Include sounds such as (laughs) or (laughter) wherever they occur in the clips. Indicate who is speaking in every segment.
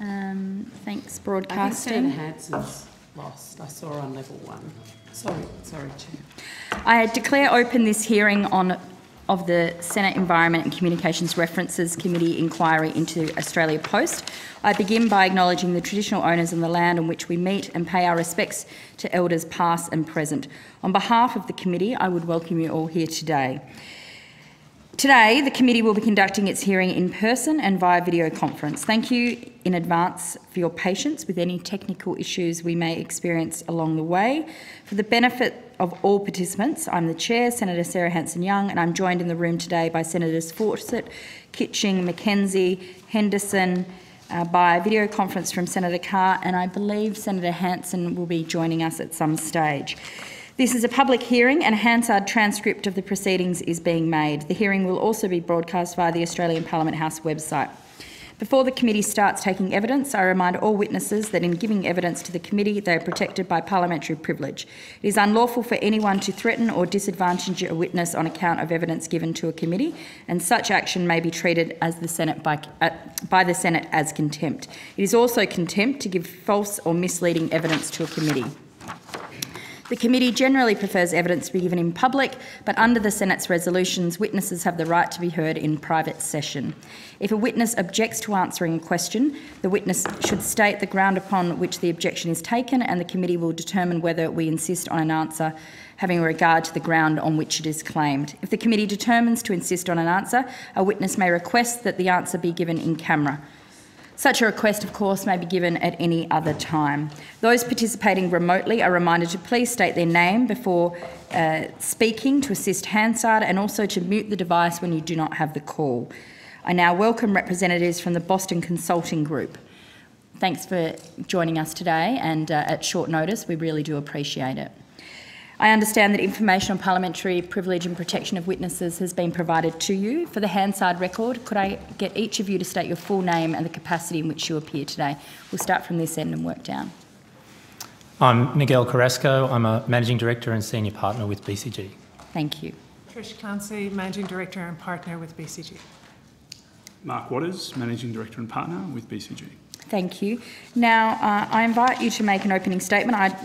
Speaker 1: Um, thanks,
Speaker 2: I think
Speaker 1: broadcasting.
Speaker 2: Hanson's lost. I saw on level one. Sorry, sorry, Chair.
Speaker 1: I declare open this hearing on of the Senate Environment and Communications References Committee inquiry into Australia Post. I begin by acknowledging the traditional owners of the land on which we meet and pay our respects to elders past and present. On behalf of the committee, I would welcome you all here today. Today, the committee will be conducting its hearing in person and via video conference. Thank you in advance for your patience with any technical issues we may experience along the way. For the benefit of all participants, I'm the Chair, Senator Sarah Hanson-Young, and I'm joined in the room today by Senators Fawcett, Kitching, McKenzie, Henderson, uh, by video conference from Senator Carr, and I believe Senator Hanson will be joining us at some stage. This is a public hearing and a Hansard transcript of the proceedings is being made. The hearing will also be broadcast via the Australian Parliament House website. Before the committee starts taking evidence, I remind all witnesses that in giving evidence to the committee, they are protected by parliamentary privilege. It is unlawful for anyone to threaten or disadvantage a witness on account of evidence given to a committee, and such action may be treated as the Senate by, uh, by the Senate as contempt. It is also contempt to give false or misleading evidence to a committee. The committee generally prefers evidence to be given in public, but under the Senate's resolutions, witnesses have the right to be heard in private session. If a witness objects to answering a question, the witness should state the ground upon which the objection is taken, and the committee will determine whether we insist on an answer having regard to the ground on which it is claimed. If the committee determines to insist on an answer, a witness may request that the answer be given in camera. Such a request, of course, may be given at any other time. Those participating remotely are reminded to please state their name before uh, speaking to assist Hansard and also to mute the device when you do not have the call. I now welcome representatives from the Boston Consulting Group. Thanks for joining us today and uh, at short notice. We really do appreciate it. I understand that information on parliamentary privilege and protection of witnesses has been provided to you. For the Hansard record, could I get each of you to state your full name and the capacity in which you appear today? We'll start from this end and work down.
Speaker 3: I'm Miguel Carrasco. I'm a Managing Director and Senior Partner with BCG.
Speaker 1: Thank you.
Speaker 4: Trish Clancy, Managing Director and Partner with BCG.
Speaker 5: Mark Waters, Managing Director and Partner with BCG.
Speaker 1: Thank you. Now, uh, I invite you to make an opening statement. I,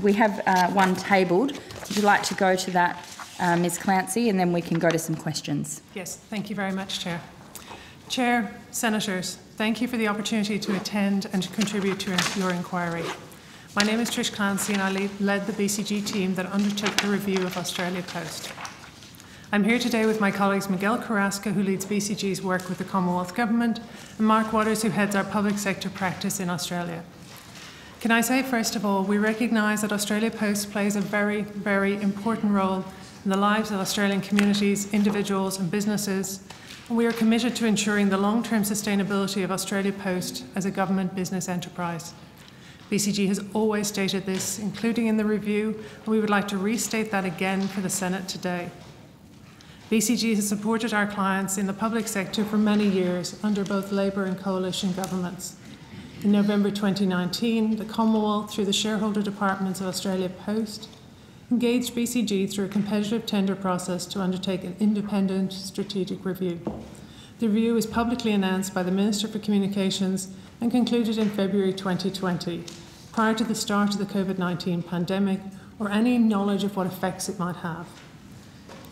Speaker 1: we have uh, one tabled. Would you like to go to that, uh, Ms Clancy, and then we can go to some questions?
Speaker 4: Yes, thank you very much, Chair. Chair, Senators, thank you for the opportunity to attend and to contribute to your inquiry. My name is Trish Clancy and I lead, led the BCG team that undertook the review of Australia Post. I'm here today with my colleagues Miguel Carrasco, who leads BCG's work with the Commonwealth Government, and Mark Waters, who heads our public sector practice in Australia. Can I say, first of all, we recognise that Australia Post plays a very, very important role in the lives of Australian communities, individuals, and businesses, and we are committed to ensuring the long term sustainability of Australia Post as a government business enterprise. BCG has always stated this, including in the review, and we would like to restate that again for the Senate today. BCG has supported our clients in the public sector for many years under both Labor and coalition governments. In November 2019, the Commonwealth, through the shareholder departments of Australia Post, engaged BCG through a competitive tender process to undertake an independent strategic review. The review was publicly announced by the Minister for Communications and concluded in February 2020, prior to the start of the COVID 19 pandemic or any knowledge of what effects it might have.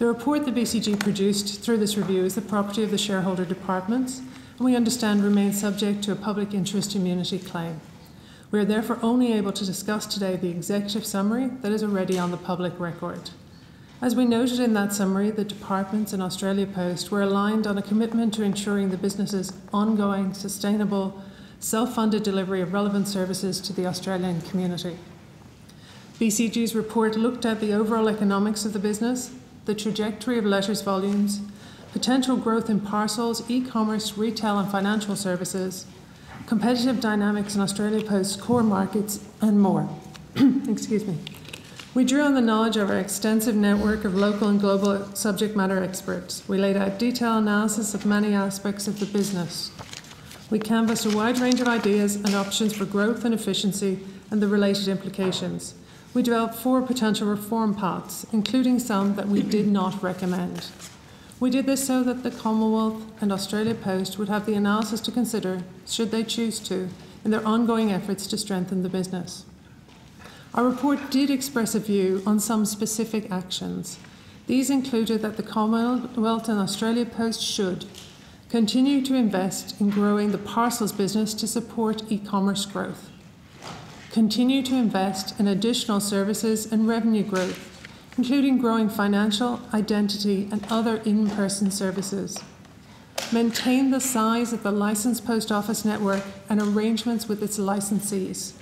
Speaker 4: The report the BCG produced through this review is the property of the shareholder departments and we understand remains subject to a public interest immunity claim. We are therefore only able to discuss today the executive summary that is already on the public record. As we noted in that summary, the departments in Australia Post were aligned on a commitment to ensuring the business's ongoing, sustainable, self funded delivery of relevant services to the Australian community. BCG's report looked at the overall economics of the business, the trajectory of letters volumes, potential growth in parcels, e commerce, retail, and financial services, competitive dynamics in Australia Post's core markets, and more. (clears throat) Excuse me. We drew on the knowledge of our extensive network of local and global subject matter experts. We laid out detailed analysis of many aspects of the business. We canvassed a wide range of ideas and options for growth and efficiency and the related implications. We developed four potential reform paths, including some that we did not recommend. We did this so that the Commonwealth and Australia Post would have the analysis to consider, should they choose to, in their ongoing efforts to strengthen the business. Our report did express a view on some specific actions. These included that the Commonwealth and Australia Post should continue to invest in growing the parcels business to support e commerce growth, continue to invest in additional services and revenue growth including growing financial, identity, and other in person services. Maintain the size of the licensed post office network and arrangements with its licensees.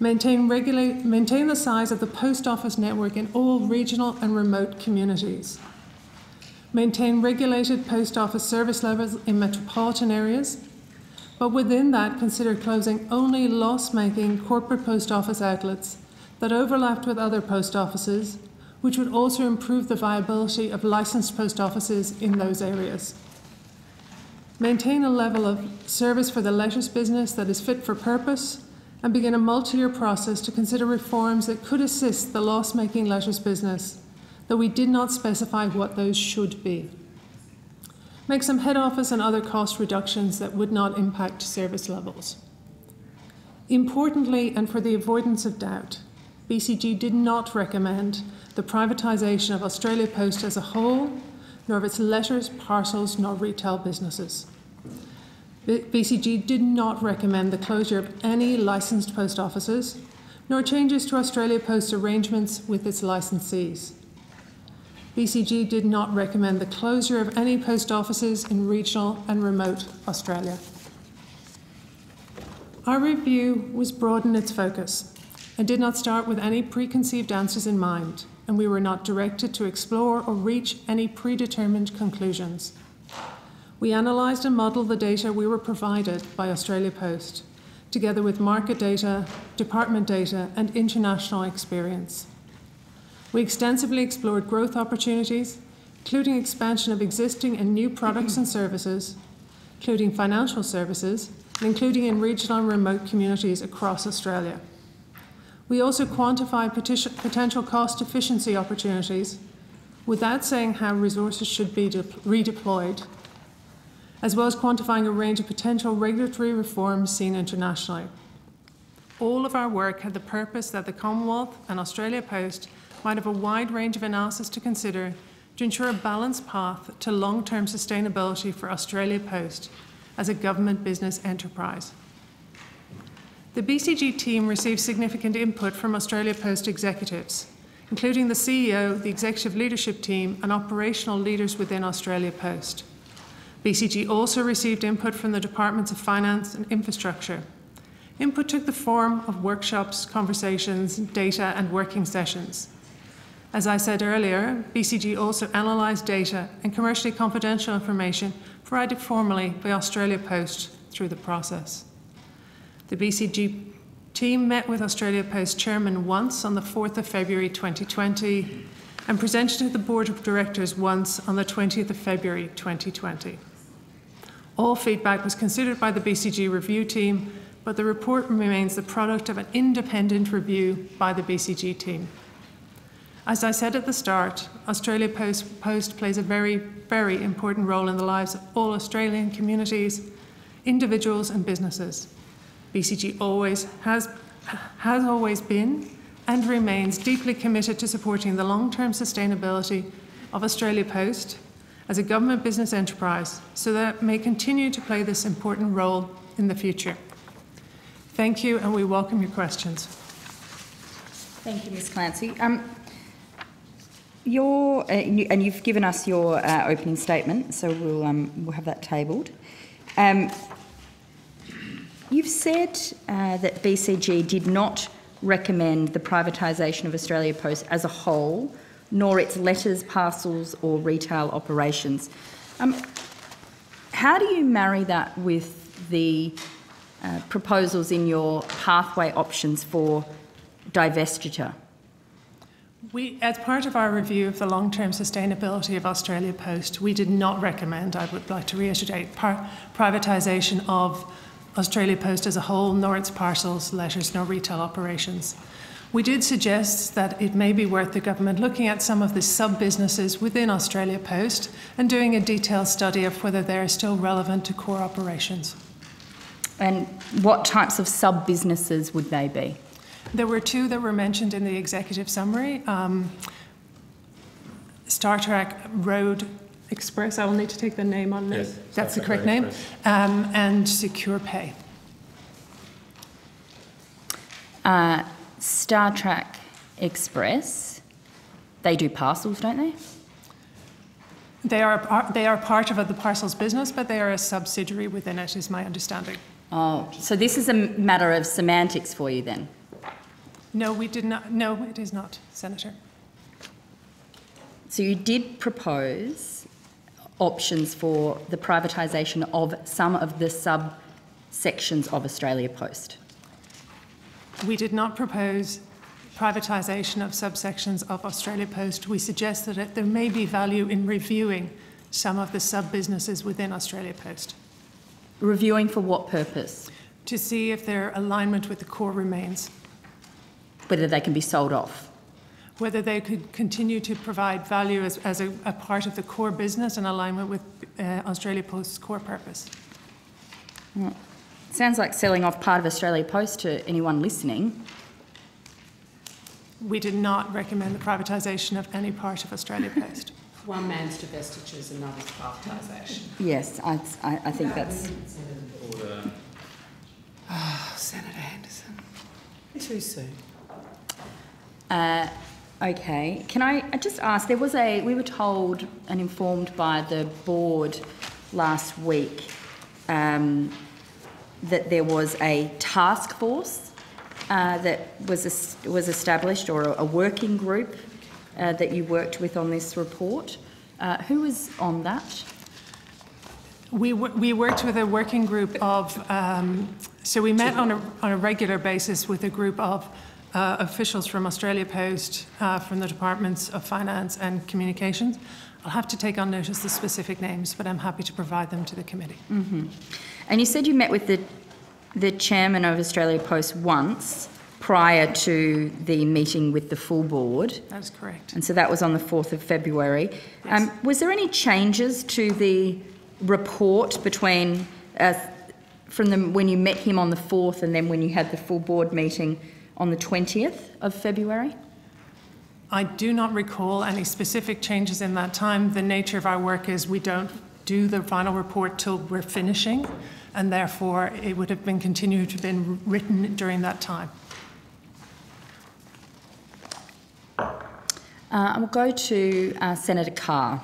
Speaker 4: Maintain, regulate, maintain the size of the post office network in all regional and remote communities. Maintain regulated post office service levels in metropolitan areas, but within that, consider closing only loss making corporate post office outlets that overlapped with other post offices, which would also improve the viability of licensed post offices in those areas. Maintain a level of service for the letters business that is fit for purpose and begin a multi year process to consider reforms that could assist the loss making letters business, though we did not specify what those should be. Make some head office and other cost reductions that would not impact service levels. Importantly, and for the avoidance of doubt, BCG did not recommend the privatisation of Australia Post as a whole, nor of its letters, parcels, nor retail businesses. BCG did not recommend the closure of any licensed post offices, nor changes to Australia Post arrangements with its licensees. BCG did not recommend the closure of any post offices in regional and remote Australia. Our review was broad in its focus and did not start with any preconceived answers in mind, and we were not directed to explore or reach any predetermined conclusions. We analysed and modelled the data we were provided by Australia Post, together with market data, department data, and international experience. We extensively explored growth opportunities, including expansion of existing and new products and services, including financial services, and including in regional and remote communities across Australia. We also quantify potential cost efficiency opportunities without saying how resources should be redeployed, as well as quantifying a range of potential regulatory reforms seen internationally. All of our work had the purpose that the Commonwealth and Australia Post might have a wide range of analysis to consider to ensure a balanced path to long term sustainability for Australia Post as a government business enterprise. The BCG team received significant input from Australia Post executives, including the CEO, the executive leadership team, and operational leaders within Australia Post. BCG also received input from the Departments of Finance and Infrastructure. Input took the form of workshops, conversations, data, and working sessions. As I said earlier, BCG also analysed data and commercially confidential information provided formally by Australia Post through the process. The BCG team met with Australia Post chairman once on the 4th of February 2020 and presented to the board of directors once on the 20th of February 2020. All feedback was considered by the BCG review team, but the report remains the product of an independent review by the BCG team. As I said at the start, Australia Post, Post plays a very, very important role in the lives of all Australian communities, individuals, and businesses. BCG always has, has always been and remains deeply committed to supporting the long term sustainability of Australia Post as a government business enterprise so that it may continue to play this important role in the future. Thank you, and we welcome your questions.
Speaker 1: Thank you, Ms. Clancy. Um, your, uh, and you've given us your uh, opening statement, so we'll, um, we'll have that tabled. Um, You've said uh, that BCG did not recommend the privatisation of Australia Post as a whole, nor its letters, parcels, or retail operations. Um, how do you marry that with the uh, proposals in your pathway options for divestiture?
Speaker 4: We, as part of our review of the long term sustainability of Australia Post, we did not recommend, I would like to reiterate, privatisation of Australia Post as a whole, nor its parcels, letters, nor retail operations. We did suggest that it may be worth the government looking at some of the sub businesses within Australia Post and doing a detailed study of whether they are still relevant to core operations.
Speaker 1: And what types of sub businesses would they be?
Speaker 4: There were two that were mentioned in the executive summary. Um, StarTrack Road Express, I will need to take the name on this.
Speaker 3: Yes,
Speaker 4: That's the correct
Speaker 3: Trek
Speaker 4: name. Um, and SecurePay.
Speaker 1: Uh, StarTrack Express, they do parcels, don't they?
Speaker 4: They are, they are part of the parcels business, but they are a subsidiary within it, is my understanding.
Speaker 1: Oh, so this is a matter of semantics for you then?
Speaker 4: No, we did not, no, it is not, Senator.
Speaker 1: So you did propose options for the privatisation of some of the subsections of Australia Post.
Speaker 4: We did not propose privatisation of subsections of Australia Post. We suggested that there may be value in reviewing some of the sub-businesses within Australia Post
Speaker 1: Reviewing for what purpose?
Speaker 4: to see if their alignment with the core remains,
Speaker 1: Whether they can be sold off.
Speaker 4: whether they could continue to provide value as, as a, a part of the core business in alignment with uh, Australia Post's core purpose.
Speaker 1: Sounds like selling off part of Australia Post to anyone listening.
Speaker 4: We did not recommend the privatisation of any part of Australia Post. (laughs)
Speaker 2: One man's divestitures, another's privatisation.
Speaker 1: Yes, I, I, I think that's. (sighs)
Speaker 2: Oh, Senator Henderson. Too soon.
Speaker 1: Uh, okay, can I, just ask? There was a. We were told and informed by the board last week um, that there was a task force uh, that was es- was established, or a, a working group uh, that you worked with on this report. Uh, who was on that?
Speaker 4: We, we worked with a working group of, um, so we met on a, on a regular basis with a group of uh, officials from Australia Post, uh, from the Departments of Finance and Communications. I'll have to take on notice the specific names, but I'm happy to provide them to the committee.
Speaker 1: And you said you met with the the chairman of Australia Post once prior to the meeting with the full board.
Speaker 4: That is correct.
Speaker 1: And so that was on the 4th of February. Um, was there any changes to the report between uh, from the, when you met him on the 4th and then when you had the full board meeting on the 20th of February?
Speaker 4: I do not recall any specific changes in that time. The nature of our work is we don't do the final report till we're finishing, and therefore it would have been continued to have been written during that time.
Speaker 1: Uh, I will go to uh, Senator Carr.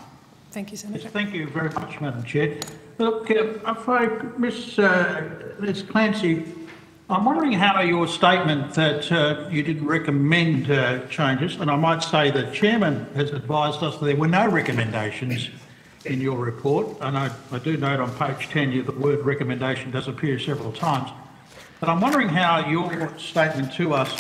Speaker 4: Thank you, Senator.
Speaker 6: Yes, thank you very much, Madam Chair. Look, uh, if I, Miss uh, Liz Clancy, I'm wondering how your statement that uh, you didn't recommend uh, changes, and I might say the chairman has advised us that there were no recommendations in your report, and I, I do note on page 10 you, the word recommendation does appear several times. But I'm wondering how your statement to us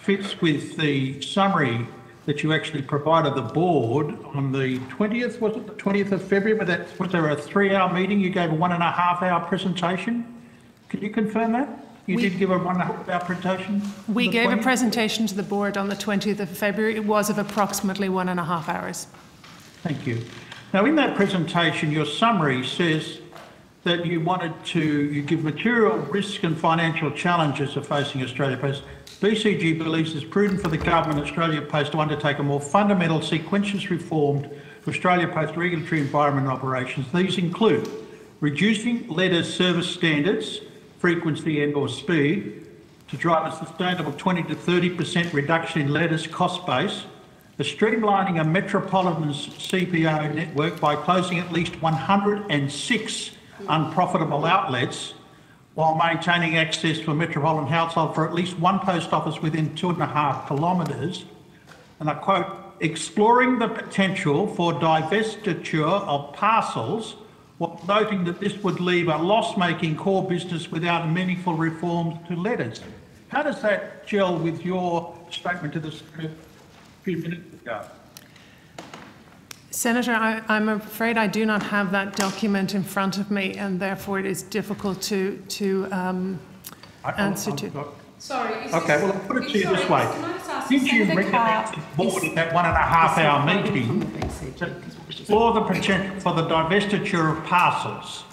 Speaker 6: fits with the summary that you actually provided the board on the 20th, was it the 20th of February? But that, was there a three-hour meeting? You gave a one and a half hour presentation? Can you confirm that? You
Speaker 4: We-
Speaker 6: did give a one and a half hour presentation?
Speaker 4: We gave a presentation to the board on the 20th of February. It was of approximately one and a half hours.
Speaker 6: Thank you. Now, in that presentation, your summary says that you wanted to, you give material risk and financial challenges are facing Australia Post. BCG believes it's prudent for the government of Australia Post to undertake a more fundamental sequentious reform to Australia Post regulatory environment operations. These include reducing letter service standards, frequency and or speed, to drive a sustainable 20 to 30% reduction in letters cost base, the streamlining a Metropolitan's CPO network by closing at least 106 unprofitable outlets while maintaining access to a metropolitan household for at least one post office within two and a half kilometres. And I quote, exploring the potential for divestiture of parcels, while noting that this would leave a loss-making core business without meaningful reforms to letters. How does that gel with your statement to the Senate a few minutes ago?
Speaker 4: Senator, I, I'm afraid I do not have that document in front of me, and therefore it is difficult to, to um,
Speaker 6: I- I-
Speaker 4: Answer
Speaker 6: I'm
Speaker 4: to-
Speaker 2: Sorry. is
Speaker 6: Okay,
Speaker 2: this-
Speaker 6: well, I'll put it to you this way.
Speaker 2: can I just ask,
Speaker 6: Did you
Speaker 2: Senator
Speaker 6: recommend
Speaker 2: Carr-
Speaker 6: to board at that one and a half hour meeting
Speaker 2: BCG,
Speaker 6: to
Speaker 2: 'cause we just-
Speaker 6: explore the potential for the divestiture of parcels?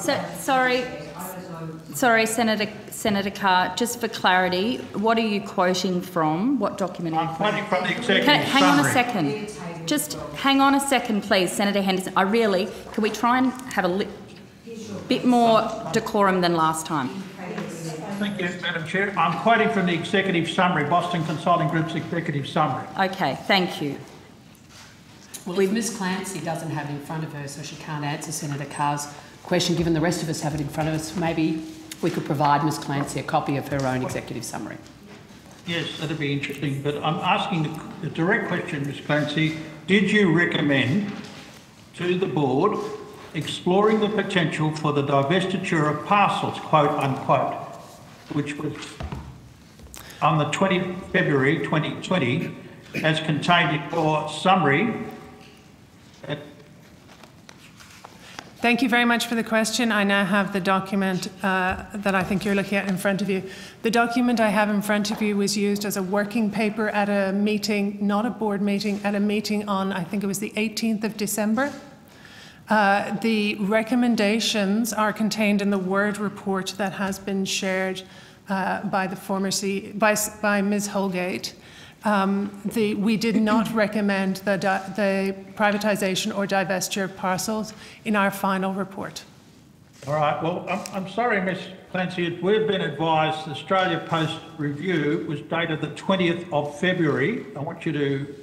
Speaker 1: So, sorry, sorry, Senator, Senator Carr, just for clarity, what are you quoting from? What document
Speaker 6: I'm
Speaker 1: quoting?
Speaker 6: quoting from the executive
Speaker 1: Can, hang on a second. Just hang on a second, please, Senator Henderson. I really, can we try and have a li- bit more decorum than last time?
Speaker 6: Thank you, Madam Chair. I'm quoting from the executive summary, Boston Consulting Group's executive summary.
Speaker 1: Okay, thank you.
Speaker 2: Well, if Ms Clancy doesn't have it in front of her, so she can't answer Senator Carr's question, given the rest of us have it in front of us, maybe we could provide Ms Clancy a copy of her own executive summary.
Speaker 6: Yes, that'd be interesting, but I'm asking the, the direct question, Ms Clancy. Did you recommend to the board exploring the potential for the divestiture of parcels, quote unquote, which was on the 20 February 2020, as contained in your summary
Speaker 4: Thank you very much for the question. I now have the document uh, that I think you're looking at in front of you. The document I have in front of you was used as a working paper at a meeting, not a board meeting, at a meeting on, I think it was the 18th of December. Uh, the recommendations are contained in the Word report that has been shared uh, by the former C, by, by Ms. Holgate. Um, the, we did not (clears throat) recommend the, di- the privatisation or divestiture of parcels in our final report.
Speaker 6: All right, well, I'm, I'm sorry, Ms Clancy, we've been advised the Australia Post review was dated the 20th of February. I want you to,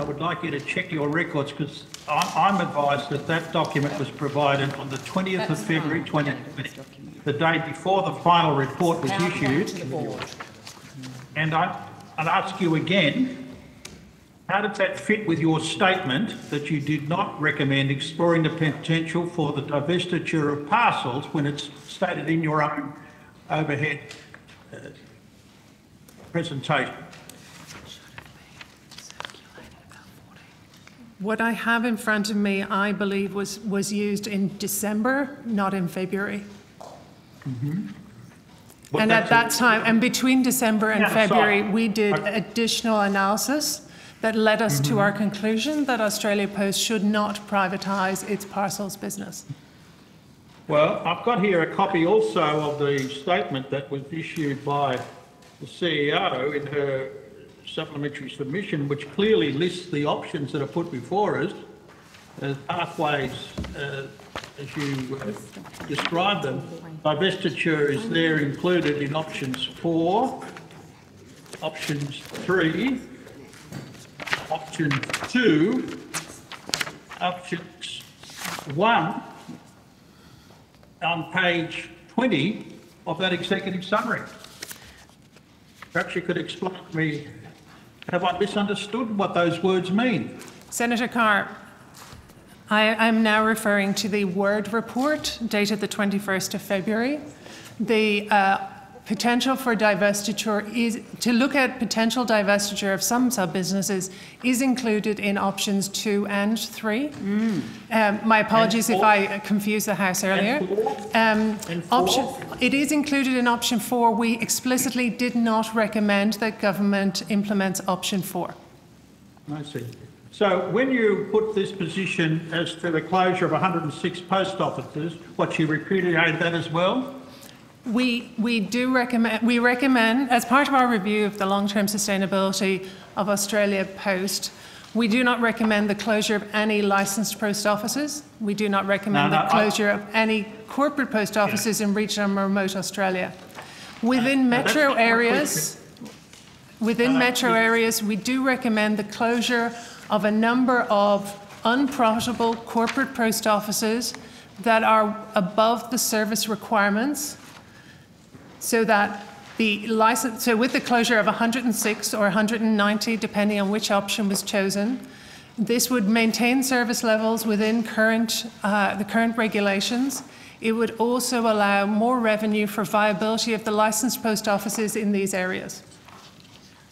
Speaker 6: I would like you to check your records because I'm, I'm advised that that document was provided on the 20th of February 2020, the day before the final report was issued.
Speaker 2: to the board.
Speaker 6: And I, I'd ask you again, how does that fit with your statement that you did not recommend exploring the potential for the divestiture of parcels when it's stated in your own overhead uh, presentation?
Speaker 4: What I have in front of me, I believe, was, was used in December, not in February.
Speaker 6: But
Speaker 4: And at that time, and between December and
Speaker 6: Yeah, sorry.
Speaker 4: February, we did additional analysis that led us to mm-hmm. our conclusion that Australia Post should not privatise its parcels business.
Speaker 6: Well, I've got here a copy also of the statement that was issued by the CEO in her supplementary submission, which clearly lists the options that are put before us as pathways, uh, as you uh, described them. Divestiture is there included in options four, options three, option two, options one, on page 20 of that executive summary. Perhaps you could explain to me, have I misunderstood what those words mean?
Speaker 4: Senator Carr, I am now referring to the Word report dated the 21st of February. The uh, potential for divestiture is, to look at potential divestiture of some sub-businesses is included in options two and three. Um, My apologies if? I confused the House earlier. Um, Option, it is included in option four. We explicitly did not recommend that government implements option four.
Speaker 6: I see. So when you put this position as to the closure of 106 post offices, what you repudiated that as well?
Speaker 4: We, we do recommend, we recommend, as part of our review of the long-term sustainability of Australia Post, we do not recommend the closure of any licensed post offices. We do not recommend
Speaker 6: No,
Speaker 4: the
Speaker 6: no, I-
Speaker 4: closure of any corporate post offices in regional and remote Australia. Within
Speaker 6: no,
Speaker 4: metro areas, within
Speaker 6: Uh,
Speaker 4: metro areas, we do recommend the closure of a number of unprofitable corporate post offices that are above the service requirements so that the license, so with the closure of 106 or 190, depending on which option was chosen, this would maintain service levels within current, uh, the current regulations. It would also allow more revenue for viability of the licensed post offices in these areas.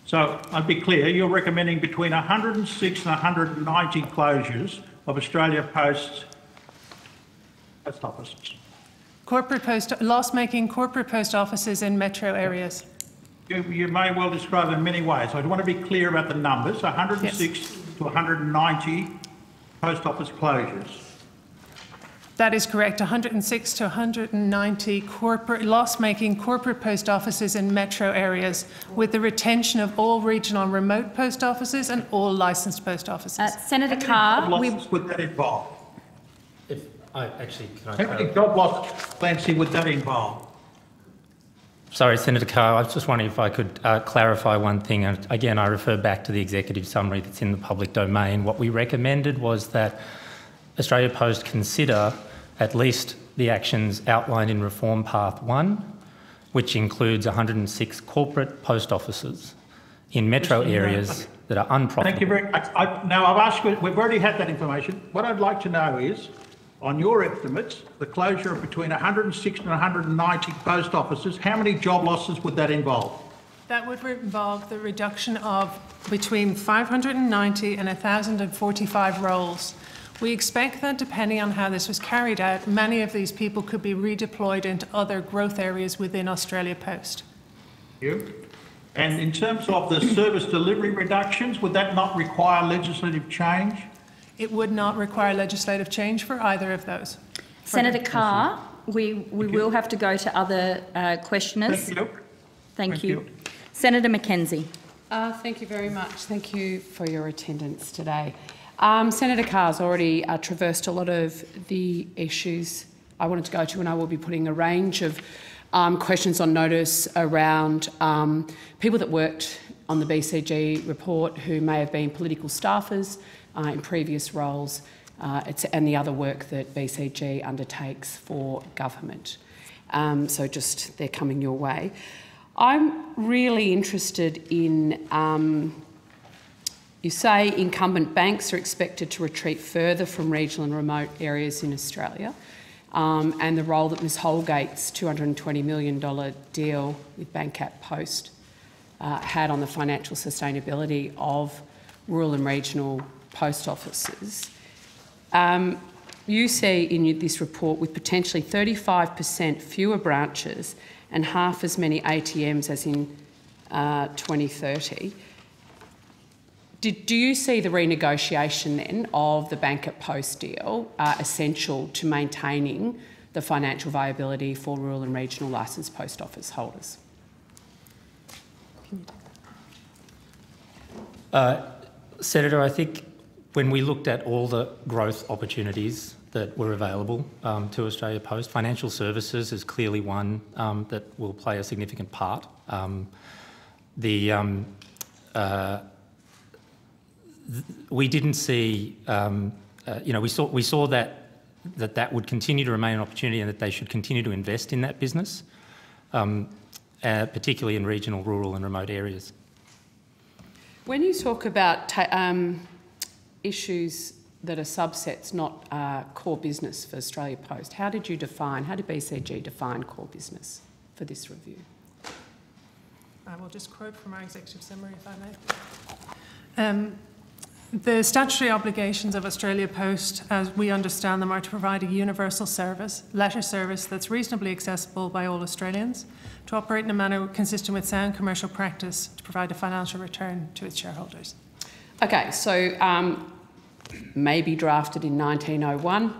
Speaker 6: So I'd be clear, you're recommending between 106 and 190 closures of Australia Post post offices.
Speaker 4: Corporate post, loss-making corporate post offices in metro areas.
Speaker 6: You, you may well describe it in many ways. I want to be clear about the numbers, 106 to 190 post office closures.
Speaker 4: That is correct. 106 to 190 corporate loss-making corporate post offices in metro areas, with the retention of all regional and remote post offices and all licensed post offices.
Speaker 1: Uh, Senator Carr,
Speaker 6: many
Speaker 1: we,
Speaker 6: would that involve?
Speaker 3: If I actually can I
Speaker 6: How many
Speaker 3: clarify?
Speaker 6: job losses, Clancy, would that involve?
Speaker 3: Sorry, Senator Carr, I was just wondering if I could uh, clarify one thing. And again, I refer back to the executive summary that's in the public domain. What we recommended was that Australia Post consider at least the actions outlined in Reform Path 1, which includes 106 corporate post offices in metro areas that are unprofitable.
Speaker 6: Thank you very much. I, now, I've asked we've already had that information. What I'd like to know is, on your estimates, the closure of between 106 and 190 post offices, how many job losses would that involve?
Speaker 4: That would involve the reduction of between 590 and 1,045 roles. We expect that depending on how this was carried out, many of these people could be redeployed into other growth areas within Australia Post.
Speaker 6: You? And in terms of the service delivery reductions, would that not require legislative change?
Speaker 4: It would not require legislative change for either of those.
Speaker 1: Senator Carr, we, we
Speaker 6: Thank you.
Speaker 1: will have to go to other uh, questioners.
Speaker 6: Thank you.
Speaker 1: Thank
Speaker 6: Thank
Speaker 1: you.
Speaker 6: you.
Speaker 1: Senator McKenzie.
Speaker 2: Uh, thank you very much. Thank you for your attendance today. Um, Senator Carr's already uh, traversed a lot of the issues I wanted to go to, and I will be putting a range of um, questions on notice around um, people that worked on the BCG report who may have been political staffers uh, in previous roles, uh, and the other work that BCG undertakes for government. Um, so just they're coming your way. I'm really interested in. Um, you say incumbent banks are expected to retreat further from regional and remote areas in Australia, um, and the role that Ms Holgate's $220 million deal with Bank@Post uh, had on the financial sustainability of rural and regional post offices. Um, you see in this report with potentially 35% fewer branches and half as many ATMs as in uh, 2030. Did, do you see the renegotiation then of the Bank@Post deal uh, essential to maintaining the financial viability for rural and regional licensed post office holders?
Speaker 3: Uh, Senator, I think when we looked at all the growth opportunities that were available um, to Australia Post, financial services is clearly one um, that will play a significant part. Um, the um, uh, th- we didn't see, um, uh, you know, we saw we saw that that that would continue to remain an opportunity and that they should continue to invest in that business, um, uh, particularly in regional, rural, and remote areas.
Speaker 2: When you talk about um, issues that are subsets, not uh, core business for Australia Post, how did you define, how did BCG define core business for this review?
Speaker 4: I will just quote from our executive summary, if I may. Um, the statutory obligations of Australia Post, as we understand them, are to provide a universal service, letter service that's reasonably accessible by all Australians, to operate in a manner consistent with sound commercial practice, to provide a financial return to its shareholders.
Speaker 2: Okay, so um, maybe drafted in 1901.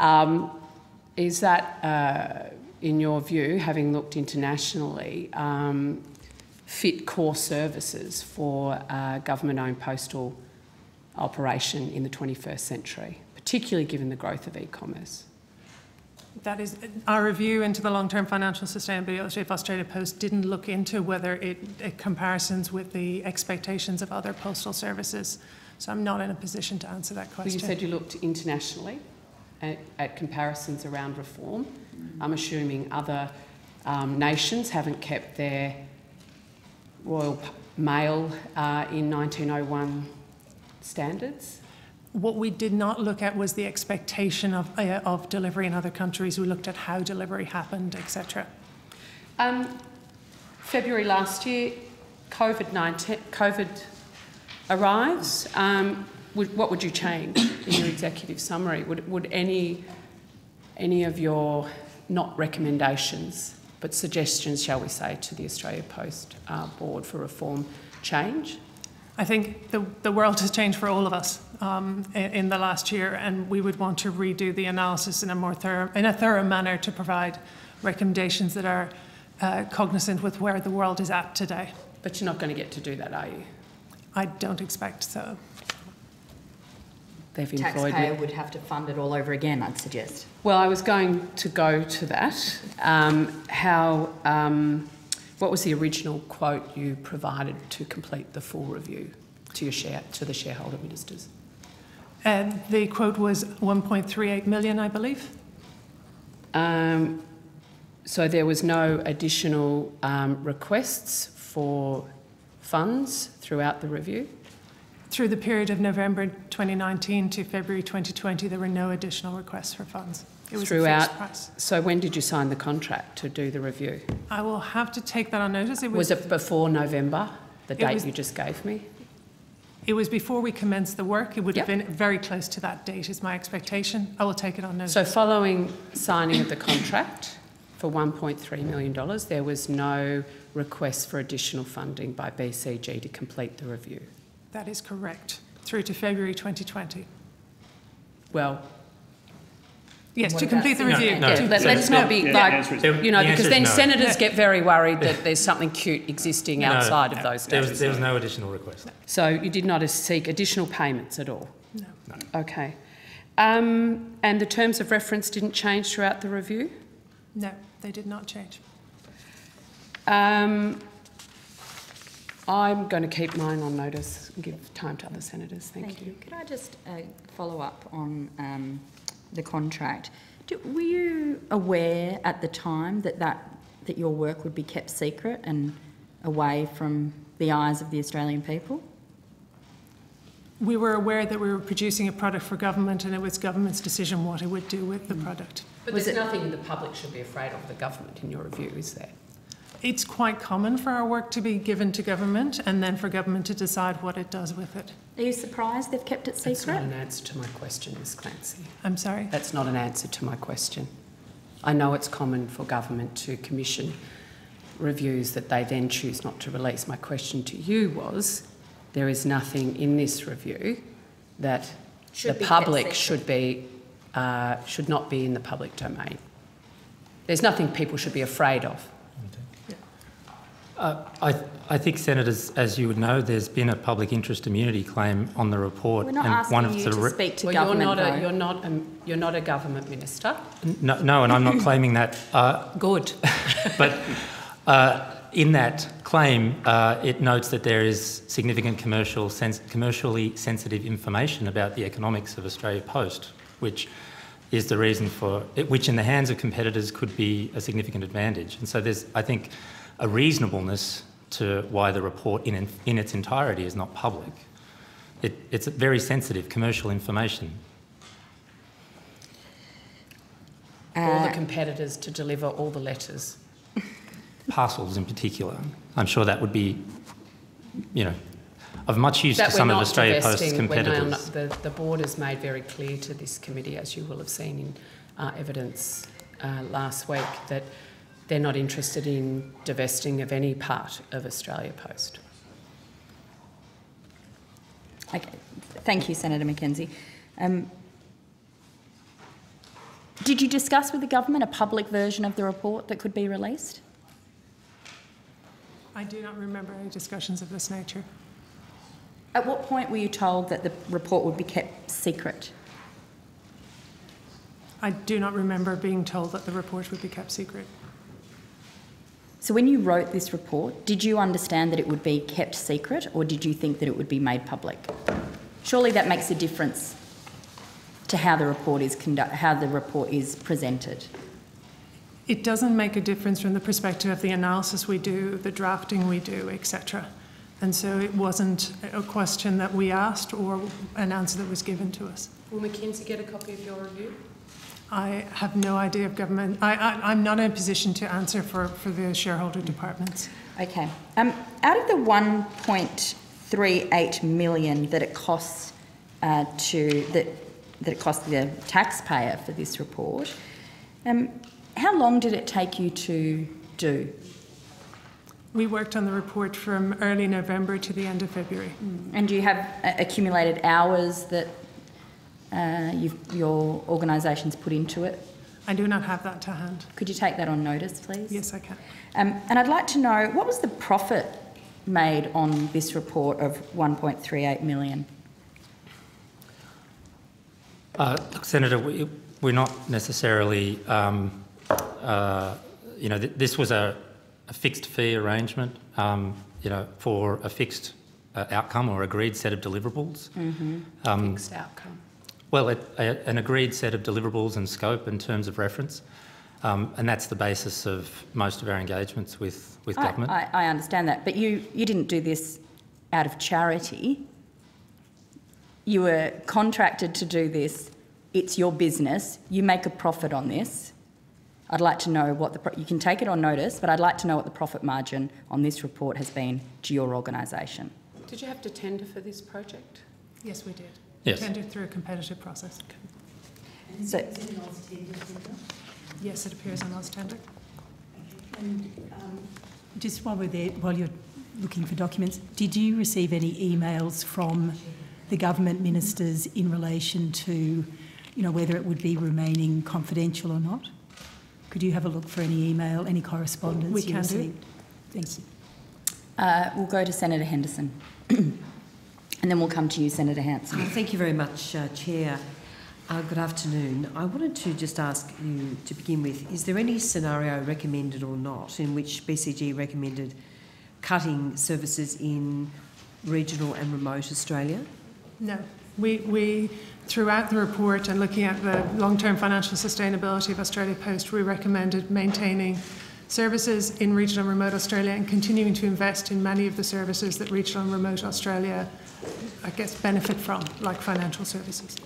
Speaker 2: Um, is that, uh, in your view, having looked internationally, um, fit core services for uh, government owned postal operation in the 21st century, particularly given the growth of e commerce?
Speaker 4: That is, our review into the long-term financial sustainability of Australia Post didn't look into whether it, it comparisons with the expectations of other postal services. So I'm not in a position to answer that question.
Speaker 2: Well, you said you looked internationally at, at comparisons around reform. I'm assuming other um, nations haven't kept their Royal Mail uh, in 1901 standards.
Speaker 4: What we did not look at was the expectation of, uh, of delivery in other countries. We looked at how delivery happened, etc.
Speaker 2: Um, February last year, COVID 19, COVID arrives. Um, would, what would you change in your executive summary? Would, would any, any of your not recommendations, but suggestions, shall we say, to the Australia Post uh, Board for reform change?
Speaker 4: I think the, the world has changed for all of us um, in, in the last year, and we would want to redo the analysis in a more thorough, in a thorough manner to provide recommendations that are uh, cognizant with where the world is at today.
Speaker 2: But you're not going to get to do that, are you?
Speaker 4: I don't expect so.
Speaker 2: They've employed
Speaker 1: Taxpayer
Speaker 2: me.
Speaker 1: would have to fund it all over again, I'd suggest.
Speaker 2: Well, I was going to go to that. Um, how, um, what was the original quote you provided to complete the full review to your share to the shareholder ministers?
Speaker 4: And the quote was 1.38 million, I believe.
Speaker 2: Um, so there was no additional um, requests for funds throughout the review.
Speaker 4: Through the period of November 2019 to February 2020, there were no additional requests for funds. It was
Speaker 2: throughout. So when did you sign the contract to do the review?
Speaker 4: I will have to take that on notice. It
Speaker 2: Was
Speaker 4: was,
Speaker 2: it before November, the date
Speaker 4: was-
Speaker 2: you just gave me?
Speaker 4: it was before we commenced the work. It would have been very close to that date, is my expectation. I will take it on notice.
Speaker 2: So following signing of the contract for $1.3 million, there was no request for additional funding by BCG to complete the review.
Speaker 4: That is correct. Through to February 2020.
Speaker 2: Well,
Speaker 4: Yes, to complete the review.
Speaker 3: no.
Speaker 2: yeah,
Speaker 4: To-
Speaker 2: let, us not be
Speaker 5: Yeah,
Speaker 2: like,
Speaker 5: answer is
Speaker 3: The-
Speaker 2: you know,
Speaker 3: the
Speaker 2: because then
Speaker 3: no.
Speaker 2: senators get very worried that there's something cute existing
Speaker 3: No,
Speaker 2: outside of those
Speaker 3: There was, there was no additional request.
Speaker 2: So you did not seek additional payments at all?
Speaker 4: No.
Speaker 2: Okay. Um, and the terms of reference didn't change throughout the review?
Speaker 4: No, they did not change.
Speaker 2: Um, I'm going to keep mine on notice and give time to other senators. Thank,
Speaker 1: Thank
Speaker 2: you.
Speaker 1: you. Could I just uh, follow up on um, the contract? Do, were you aware at the time that, that that your work would be kept secret and away from the eyes of the Australian people?
Speaker 4: We were aware that we were producing a product for government and it was government's decision what it would do with the mm. product.
Speaker 2: But
Speaker 1: Was
Speaker 2: there's
Speaker 1: it-
Speaker 2: nothing the public should be afraid of the government in your review, is there?
Speaker 4: It's quite common for our work to be given to government and then for government to decide what it does with it.
Speaker 1: Are you surprised they've kept it secret?
Speaker 2: That's not an answer to my question, Ms Clancy.
Speaker 4: I'm sorry.
Speaker 2: That's not an answer to my question. I know it's common for government to commission reviews that they then choose not to release. My question to you was, there is nothing in this review that
Speaker 1: Should
Speaker 2: the public should be, uh, should not be in the public domain. There's nothing people should be afraid of.
Speaker 3: Uh, I, I think, senators, as you would know, there's been a public interest immunity claim on the report.
Speaker 1: We're not
Speaker 3: and one
Speaker 1: asking
Speaker 3: of
Speaker 1: you
Speaker 3: the
Speaker 1: to
Speaker 3: re-
Speaker 1: speak to
Speaker 2: well, you're
Speaker 1: government,
Speaker 2: not, a, you're, not a, you're not a government minister.
Speaker 3: No, no, and I'm not (laughs) claiming that. Uh,
Speaker 2: Good. (laughs)
Speaker 3: But uh, in that claim, uh, it notes that there is significant commercial sens- commercially sensitive information about the economics of Australia Post, which is the reason for it, which in the hands of competitors could be a significant advantage. And so there's, I think, a reasonableness to why the report in, in its entirety is not public. It, it's very sensitive commercial information.
Speaker 2: all
Speaker 1: Uh,
Speaker 2: the competitors to deliver all the letters.
Speaker 3: parcels in particular. I'm sure that would be, you know, of much use
Speaker 2: that
Speaker 3: to some of
Speaker 2: not
Speaker 3: Australia Post's
Speaker 2: divesting, we're
Speaker 3: competitors.
Speaker 2: not- the, the board has made very clear to this committee, as you will have seen in uh, evidence uh, last week, that they're not interested in divesting of any part of Australia Post.
Speaker 1: Okay. Thank you, Senator Mackenzie. Um, did you discuss with the government a public version of the report that could be released?
Speaker 4: I do not remember any discussions of this nature.
Speaker 1: At what point were you told that the report would be kept secret?
Speaker 4: I do not remember being told that the report would be kept secret.
Speaker 1: So, when you wrote this report, did you understand that it would be kept secret or did you think that it would be made public? Surely that makes a difference to how the report is conduct- how the report is presented.
Speaker 4: It doesn't make a difference from the perspective of the analysis we do, the drafting we do, etc. And so it wasn't a question that we asked or an answer that was given to us.
Speaker 2: Will McKinsey get a copy of your review?
Speaker 4: I have no idea of government. I, I, I'm not in a position to answer for, for the shareholder departments.
Speaker 1: Okay. Um, out of the 1.38 million that it costs uh, to that that it costs the taxpayer for this report, um, How long did it take you to do?
Speaker 4: We worked on the report from early November to the end of February.
Speaker 1: And do you have accumulated hours that uh, you've, your organisation's put into it?
Speaker 4: I do not have that to hand.
Speaker 1: Could you take that on notice, please?
Speaker 4: Yes, I can.
Speaker 1: Um, and I'd like to know what was the profit made on this report of 1.38 million?
Speaker 3: Uh, look, Senator, we, we're not necessarily, um, uh, you know, th- this was a, a fixed fee arrangement, um, you know, for a fixed uh, outcome or agreed set of deliverables. Um,
Speaker 2: Fixed outcome.
Speaker 3: Well, it, a, an agreed set of deliverables and scope in terms of reference, um, and that's the basis of most of our engagements with, with
Speaker 1: I,
Speaker 3: government.
Speaker 1: I, I understand that, but you, you didn't do this out of charity. You were contracted to do this. It's your business. You make a profit on this. I'd like to know what the pro- you can take it on notice, but I'd like to know what the profit margin on this report has been to your organisation.
Speaker 2: Did you have to tender for this project?
Speaker 4: Yes, we did.
Speaker 3: Yes.
Speaker 4: Tendered through a competitive process.
Speaker 1: So,
Speaker 4: Yes, it appears on AusTender.
Speaker 7: Just while we're there, while you're looking for documents, did you receive any emails from the government ministers in relation to, you know, whether it would be remaining confidential or not? Could you have a look for any email, any correspondence
Speaker 4: We
Speaker 7: you
Speaker 4: can do.
Speaker 7: received? Thank you.
Speaker 1: uh, we'll go to Senator Henderson, (clears throat) and then we'll come to you, Senator Hanson.
Speaker 8: Uh, Thank you very much, uh, Chair. Uh, good afternoon. I wanted to just ask you to begin with is there any scenario recommended or not in which BCG recommended cutting services in regional and remote Australia?
Speaker 4: No. We, we, throughout the report and looking at the long-term financial sustainability of Australia Post, we recommended maintaining services in regional and remote Australia and continuing to invest in many of the services that regional and remote Australia, I guess, benefit from, like financial services.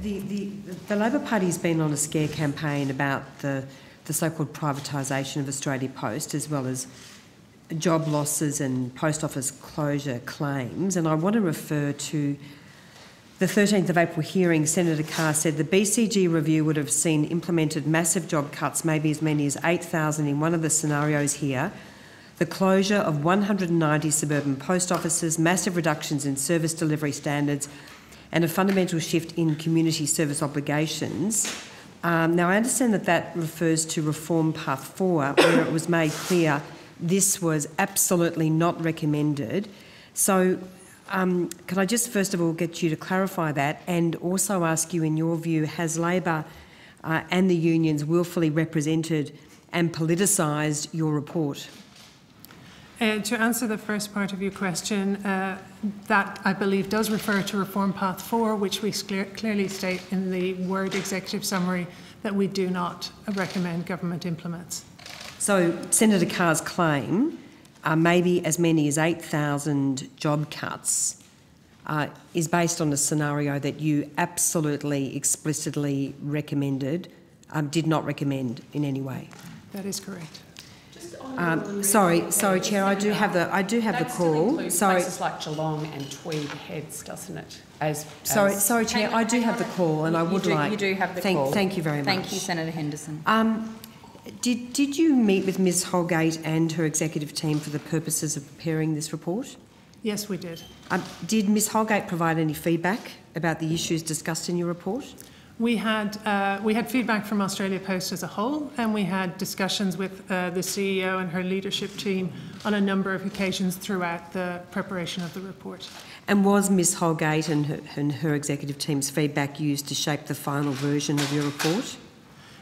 Speaker 8: The, the, the Labor Party's been on a scare campaign about the, the so called privatisation of Australia Post as well as job losses and post office closure claims. And I want to refer to the 13th of April hearing. Senator Carr said the BCG review would have seen implemented massive job cuts, maybe as many as 8,000 in one of the scenarios here. The closure of 190 suburban post offices, massive reductions in service delivery standards, and a fundamental shift in community service obligations. Um, now, I understand that that refers to Reform Path 4, where it was made clear this was absolutely not recommended. So, um, can I just first of all get you to clarify that and also ask you, in your view, has Labor uh, and the unions willfully represented and politicised your report?
Speaker 4: Uh, to answer the first part of your question, uh, that I believe does refer to Reform Path 4, which we clear, clearly state in the Word executive summary that we do not recommend government implements.
Speaker 8: So, Senator Carr's claim, uh, maybe as many as 8,000 job cuts, uh, is based on a scenario that you absolutely explicitly recommended, um, did not recommend in any way.
Speaker 4: That is correct.
Speaker 8: Um, sorry, sorry, Chair. I do have the I do have
Speaker 2: That
Speaker 8: the call.
Speaker 2: includes
Speaker 8: Sorry,
Speaker 2: places like Geelong and Tweed Heads, doesn't it? As,
Speaker 8: sorry,
Speaker 2: as-
Speaker 8: sorry, Chair. I do have the call, and I
Speaker 1: You
Speaker 8: would
Speaker 1: do-
Speaker 8: like.
Speaker 1: You do have the
Speaker 8: thank,
Speaker 1: call.
Speaker 8: Thank you very much.
Speaker 1: Thank you, Senator Henderson.
Speaker 8: Um, did did you meet with Ms Holgate and her executive team for the purposes of preparing this report?
Speaker 4: Yes, we did.
Speaker 8: Um, did Ms Holgate provide any feedback about the issues discussed in your report?
Speaker 4: We had, uh, we had feedback from Australia Post as a whole, and we had discussions with uh, the CEO and her leadership team on a number of occasions throughout the preparation of the report.
Speaker 8: And was Ms Holgate and her, and her executive team's feedback used to shape the final version of your report?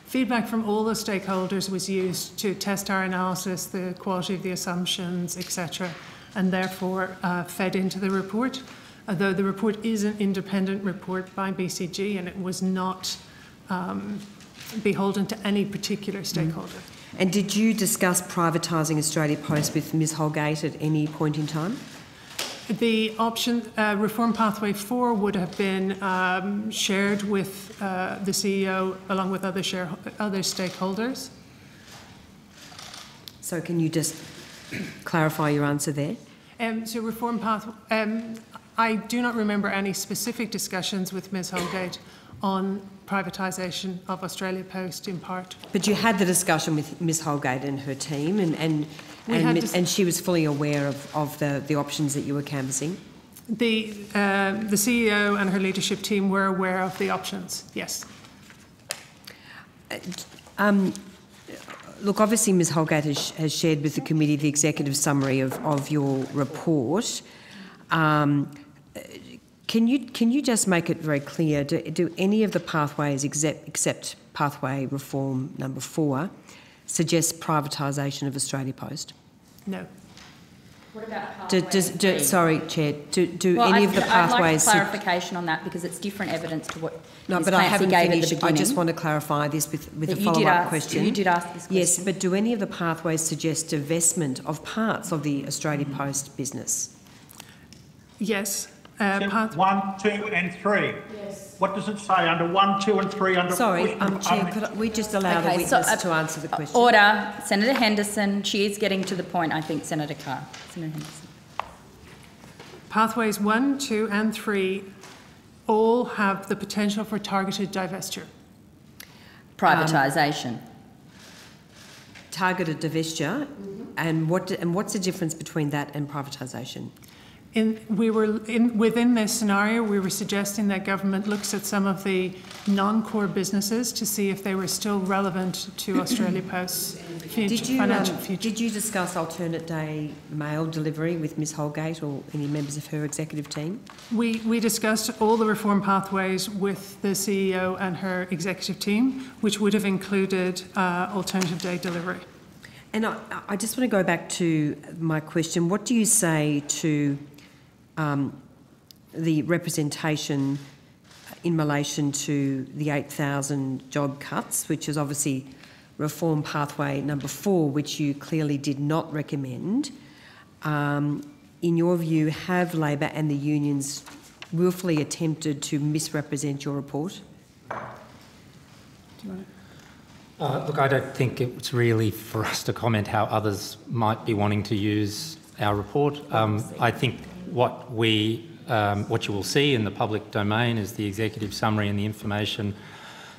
Speaker 4: Feedback from all the stakeholders was used to test our analysis, the quality of the assumptions, etc., and therefore uh, fed into the report. Although the report is an independent report by BCG and it was not um, beholden to any particular stakeholder.
Speaker 8: And did you discuss privatising Australia Post with Ms Holgate at any point in time?
Speaker 4: The option, uh, Reform Pathway 4 would have been um, shared with uh, the CEO along with other, share, other stakeholders.
Speaker 8: So can you just clarify your answer there?
Speaker 4: Um, so Reform Pathway, um, I do not remember any specific discussions with Ms Holgate on privatisation of Australia Post in part.
Speaker 8: But you had the discussion with Ms Holgate and her team, and, and, and, and she was fully aware of, of the, the options that you were canvassing?
Speaker 4: The, uh, the CEO and her leadership team were aware of the options, yes.
Speaker 8: Um, look, obviously, Ms Holgate has, has shared with the committee the executive summary of, of your report. Um, can you can you just make it very clear? Do, do any of the pathways, except, except pathway reform number four, suggest privatisation of Australia Post?
Speaker 4: No.
Speaker 1: What about
Speaker 8: Do, does, do, sorry, Chair. Do, do
Speaker 1: Well,
Speaker 8: any
Speaker 1: I-
Speaker 8: of the
Speaker 1: I'd like
Speaker 8: pathways?
Speaker 1: clarification on that because it's different evidence to what
Speaker 8: no,
Speaker 1: Ms
Speaker 8: but I haven't
Speaker 1: gave at the
Speaker 8: finished. I just want to clarify this with, with
Speaker 1: But
Speaker 8: a follow-up question.
Speaker 1: you did ask this
Speaker 8: Yes, but do any of the pathways suggest divestment of parts of the Australia mm-hmm. Post business?
Speaker 4: Yes. Uh,
Speaker 6: So
Speaker 4: path-
Speaker 6: One, two and three. Yes. What does it say under one, two and three under?
Speaker 8: Sorry, um, Chair,
Speaker 6: um,
Speaker 8: could we just allow the
Speaker 1: Okay, so,
Speaker 8: witness
Speaker 1: uh,
Speaker 8: to answer the question?
Speaker 1: Order. Senator Henderson. She is getting to the point, I think, Senator Carr. Senator Henderson.
Speaker 4: pathways one, two, and three all have the potential for targeted divestiture.
Speaker 1: Privatisation.
Speaker 8: Targeted divestiture, and what, and what's the difference between that and privatisation?
Speaker 4: In, we were in, within this scenario, we were suggesting that government looks at some of the non-core businesses to see if they were still relevant to (coughs) Australia Post's future,
Speaker 8: Did you, um,
Speaker 4: financial future.
Speaker 8: did you discuss alternate day mail delivery with Ms Holgate or any members of her executive team?
Speaker 4: We, we discussed all the reform pathways with the CEO and her executive team, which would have included uh, alternative day delivery.
Speaker 8: And I, I just want to go back to my question. What do you say to um, the representation in relation to the 8,000 job cuts, which is obviously reform pathway number four, which you clearly did not recommend? Um, in your view, have Labor and the unions willfully attempted to misrepresent your report?
Speaker 3: Uh, look, I don't think it's really for us to comment how others might be wanting to use our report. Um, I think what we, um, what you will see in the public domain is the executive summary and the information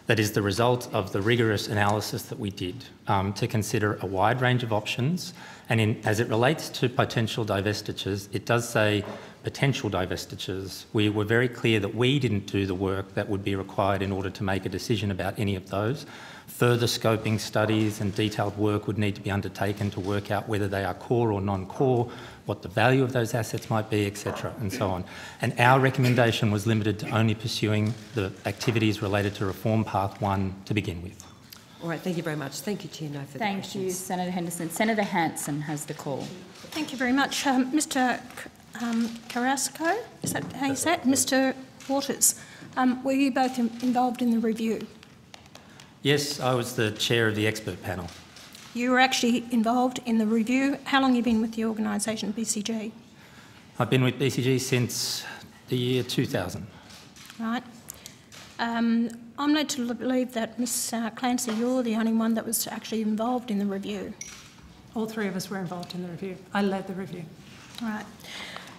Speaker 3: that is the result of the rigorous analysis that we did um, to consider a wide range of options. And in, as it relates to potential divestitures, it does say potential divestitures. We were very clear that we didn't do the work that would be required in order to make a decision about any of those. Further scoping studies and detailed work would need to be undertaken to work out whether they are core or non-core, what the value of those assets might be, etc., and so on. And our recommendation was limited to only pursuing the activities related to Reform Path 1 to begin with.
Speaker 8: All right, thank you very much. Thank you, Chair. No further
Speaker 1: Thank
Speaker 8: questions.
Speaker 1: you, Senator Henderson. Senator Hanson has the call.
Speaker 9: Thank you very much. Um, Mr C- um, Carrasco, is that how you say it? Mr Waters, um, were you both in- involved in the review?
Speaker 3: Yes, I was the chair of the expert panel.
Speaker 9: You were actually involved in the review. How long have you been with the organisation, BCG?
Speaker 3: I've been with BCG since the year 2000.
Speaker 9: Right. Um, I'm led to believe that Ms uh, Clancy, you're the only one that was actually involved in the review.
Speaker 4: All three of us were involved in the review. I led the review.
Speaker 9: Right.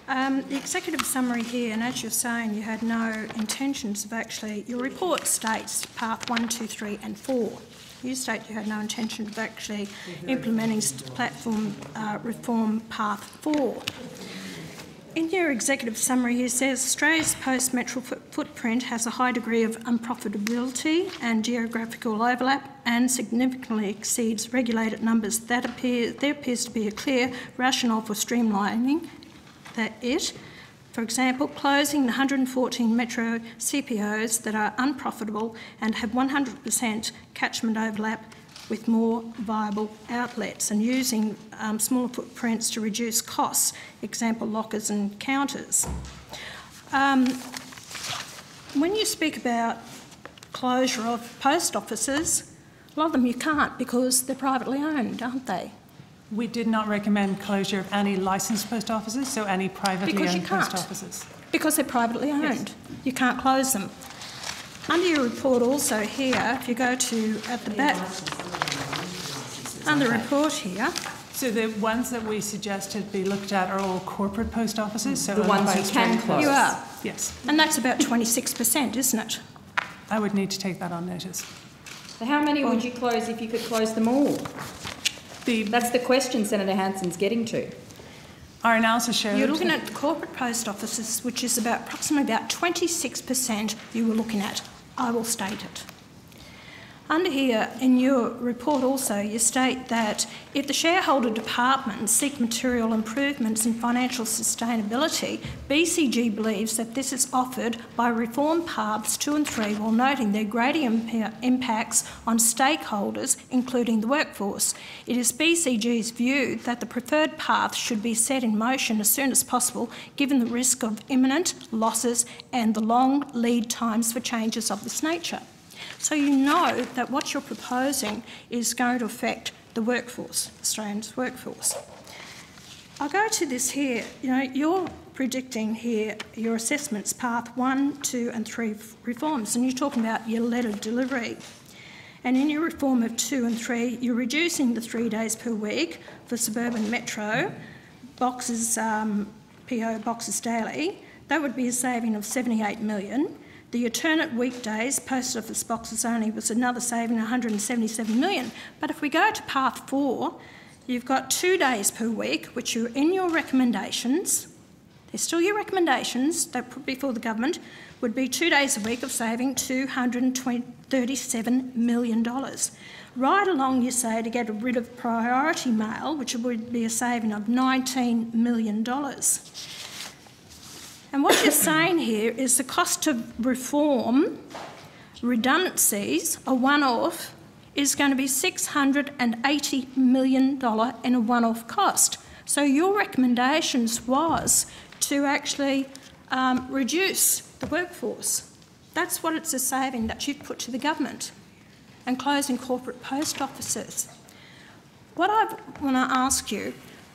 Speaker 9: Um, the executive summary here, and as you're saying, you had no intentions of actually, your report states part one, two, three, and four. You state you had no intention of actually implementing platform uh, reform path four. In your executive summary, here says Australia's post metro foot- footprint has a high degree of unprofitability and geographical overlap and significantly exceeds regulated numbers. That appear, there appears to be a clear rationale for streamlining that it, for example, closing the 114 metro CPOs that are unprofitable and have 100% catchment overlap with more viable outlets and using um, smaller footprints to reduce costs, example lockers and counters. Um, when you speak about closure of post offices, a lot of them you can't because they're privately owned, aren't they?
Speaker 4: We did not recommend closure of any licensed post offices, so any privately
Speaker 9: Because you
Speaker 4: owned post
Speaker 9: can't.
Speaker 4: offices.
Speaker 9: Because they're privately owned. You can't close them. Under your report also here, if you go to at the back, under the report here,
Speaker 4: So the ones that we suggested be looked at are all corporate post offices, so
Speaker 1: The ones you can close.
Speaker 9: You are,
Speaker 4: Yes,
Speaker 9: and that's about 26%, isn't it?
Speaker 4: I would need to take that on notice.
Speaker 1: So how many would you close if you could close them all?
Speaker 4: The,
Speaker 1: That's the question Senator Hanson's getting to.
Speaker 4: our analysis showed.
Speaker 9: You're looking at corporate post offices, which is about approximately about 26% you were looking at. I will state it. Under here, in your report also, you state that if the shareholder departments seek material improvements in financial sustainability, BCG believes that this is offered by reform paths two and three while noting their greater impa- impacts on stakeholders, including the workforce. It is BCG's view that the preferred path should be set in motion as soon as possible, given the risk of imminent losses and the long lead times for changes of this nature. So you know that what you're proposing is going to affect the workforce, Australians' workforce. I'll go to this here. You know, you're predicting here your assessments, path one, two, and three reforms, and you're talking about your letter delivery. And in your reform of two and three, you're reducing the three days per week for suburban metro boxes, um, PO boxes daily. That would be a saving of 78 million. The alternate weekdays post office boxes only was another saving, 177 million. But if we go to path four, you've got two days per week, which are in your recommendations. They're still your recommendations that put before the government, would be two days a week of saving $237 million. Right along, you say to get rid of priority mail, which would be a saving of $19 million. And what you're saying here is the cost of reform, redundancies, a one off, is going to be $680 million in a one off cost. So your recommendations was to actually um, reduce the workforce. That's what it's a saving that you've put to the government and closing corporate post offices. What I want to ask you